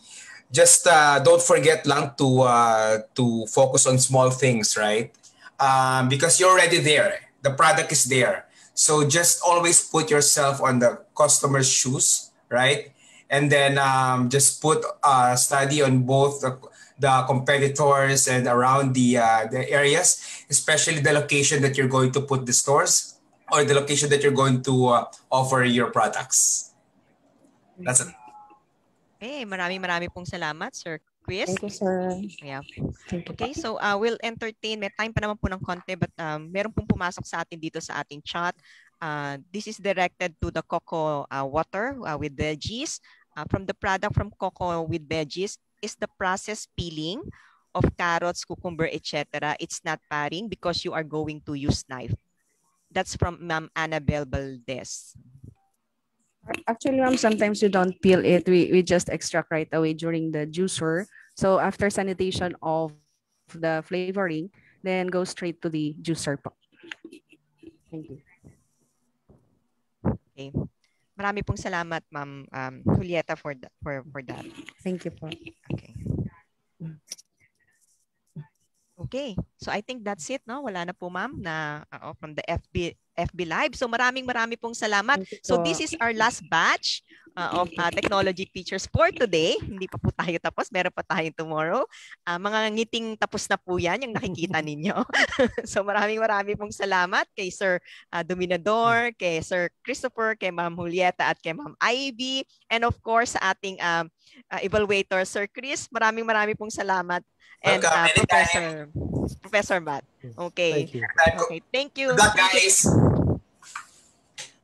[SPEAKER 40] just uh, don't forget lang to uh, to focus on small things, right? Um, because you're already there. The product is there. So just always put yourself on the customer's shoes, right? And then um, just put a study on both the, the competitors and around the uh, the areas, especially the location that you're going to put the stores or the location that you're going to uh, offer your products. That's it.
[SPEAKER 1] Okay, maraming maraming pong salamat, Sir Chris.
[SPEAKER 57] Thank you, sir.
[SPEAKER 1] Yeah.
[SPEAKER 57] Thank you.
[SPEAKER 1] Okay, so uh, we'll entertain. May time pa naman po ng konti, but um, meron pong pumasok sa atin dito sa ating chat. Uh, this is directed to the cocoa uh, water uh, with veggies. Uh, from the product from cocoa with veggies is the process peeling of carrots, cucumber, etc. It's not paring because you are going to use knife. That's from Ma'am Annabelle Valdez.
[SPEAKER 59] Actually, ma'am, sometimes we don't peel it. We, we just extract right away during the juicer. So after sanitation of the flavoring, then go straight to the juicer. Thank you.
[SPEAKER 1] Okay. Marami pong salamat, Ma'am um, Julieta, for, that, for, for that.
[SPEAKER 59] Thank you po.
[SPEAKER 1] Okay. Okay. So I think that's it, no? Wala na po, ma'am, na uh, from the FB FB Live. So maraming marami pong salamat. So this is our last batch uh, of uh, technology features for today. Hindi pa po tayo tapos. Meron pa tayo tomorrow. Uh, mga ngiting tapos na po yan, yung nakikita ninyo. so maraming marami pong salamat kay Sir uh, Dominador, kay Sir Christopher, kay Ma'am Julieta, at kay Ma'am Ivy. And of course, sa ating um, uh, evaluator, Sir Chris. Maraming marami pong salamat and uh, Professor Professor Matt. Okay.
[SPEAKER 38] Thank you.
[SPEAKER 1] Okay, thank you.
[SPEAKER 40] Good luck, guys.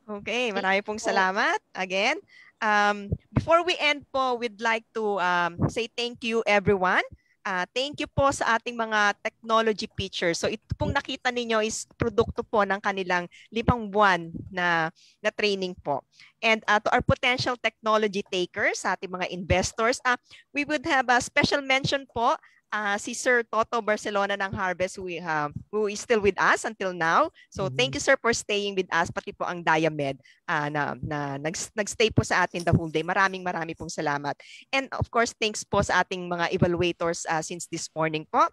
[SPEAKER 1] Okay, marami pong salamat again. Um, before we end po, we'd like to um, say thank you everyone. Uh, thank you po sa ating mga technology features. So ito pong nakita ninyo is produkto po ng kanilang limang buwan na, na training po. And uh, to our potential technology takers, sa ating mga investors, uh, we would have a special mention po uh, si Sir Toto Barcelona ng Harvest who, uh, who is still with us until now. So thank you sir for staying with us pati po ang Diamed uh, na, na nag, nagstay po sa atin the whole day. Maraming maraming pong salamat. And of course, thanks po sa ating mga evaluators uh, since this morning po.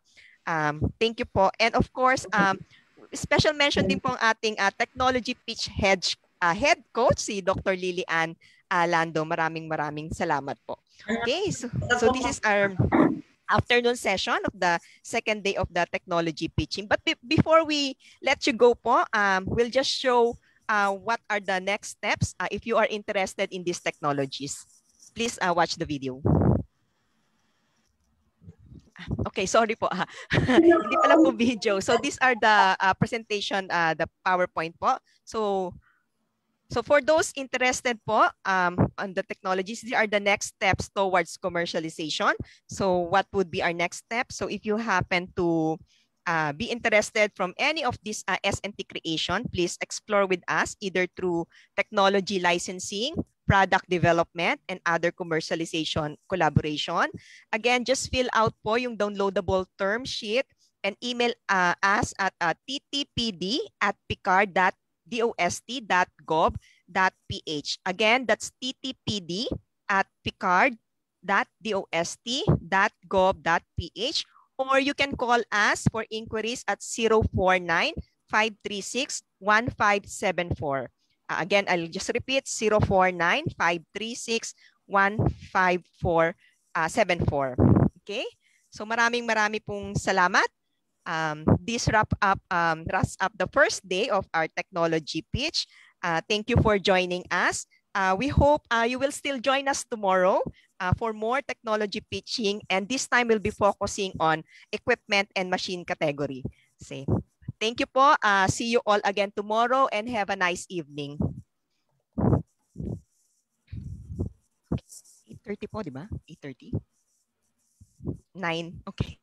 [SPEAKER 1] Um, thank you po. And of course, um, special mention din po ang ating uh, technology pitch head, uh, head coach, si Dr. Lilian uh, Lando. Maraming maraming salamat po. Okay, so, so this is our afternoon session of the second day of the technology pitching. But be before we let you go po, um, we'll just show uh, what are the next steps uh, if you are interested in these technologies. Please uh, watch the video. Okay, sorry po. Hindi pala po video. So these are the uh, presentation, uh, the PowerPoint po. So so for those interested po um, on the technologies, these are the next steps towards commercialization. So what would be our next step? So if you happen to uh, be interested from any of this uh, S&T creation, please explore with us either through technology licensing, product development, and other commercialization collaboration. Again, just fill out po yung downloadable term sheet and email uh, us at uh, ttpd at picard.dost.gov.ph. Again, that's ttpd at picard.dost.gov.ph or you can call us for inquiries at 049 536 1574. Uh, again, I'll just repeat 049 536 15474. Okay? So maraming marami pong salamat. Um, this wrap up um, wraps up the first day of our technology pitch. Uh, thank you for joining us. Uh, we hope uh, you will still join us tomorrow uh, for more technology pitching. And this time we'll be focusing on equipment and machine category. Say, thank you po. Uh, see you all again tomorrow and have a nice evening. 8.30 po, di ba? 8.30? 9. Okay.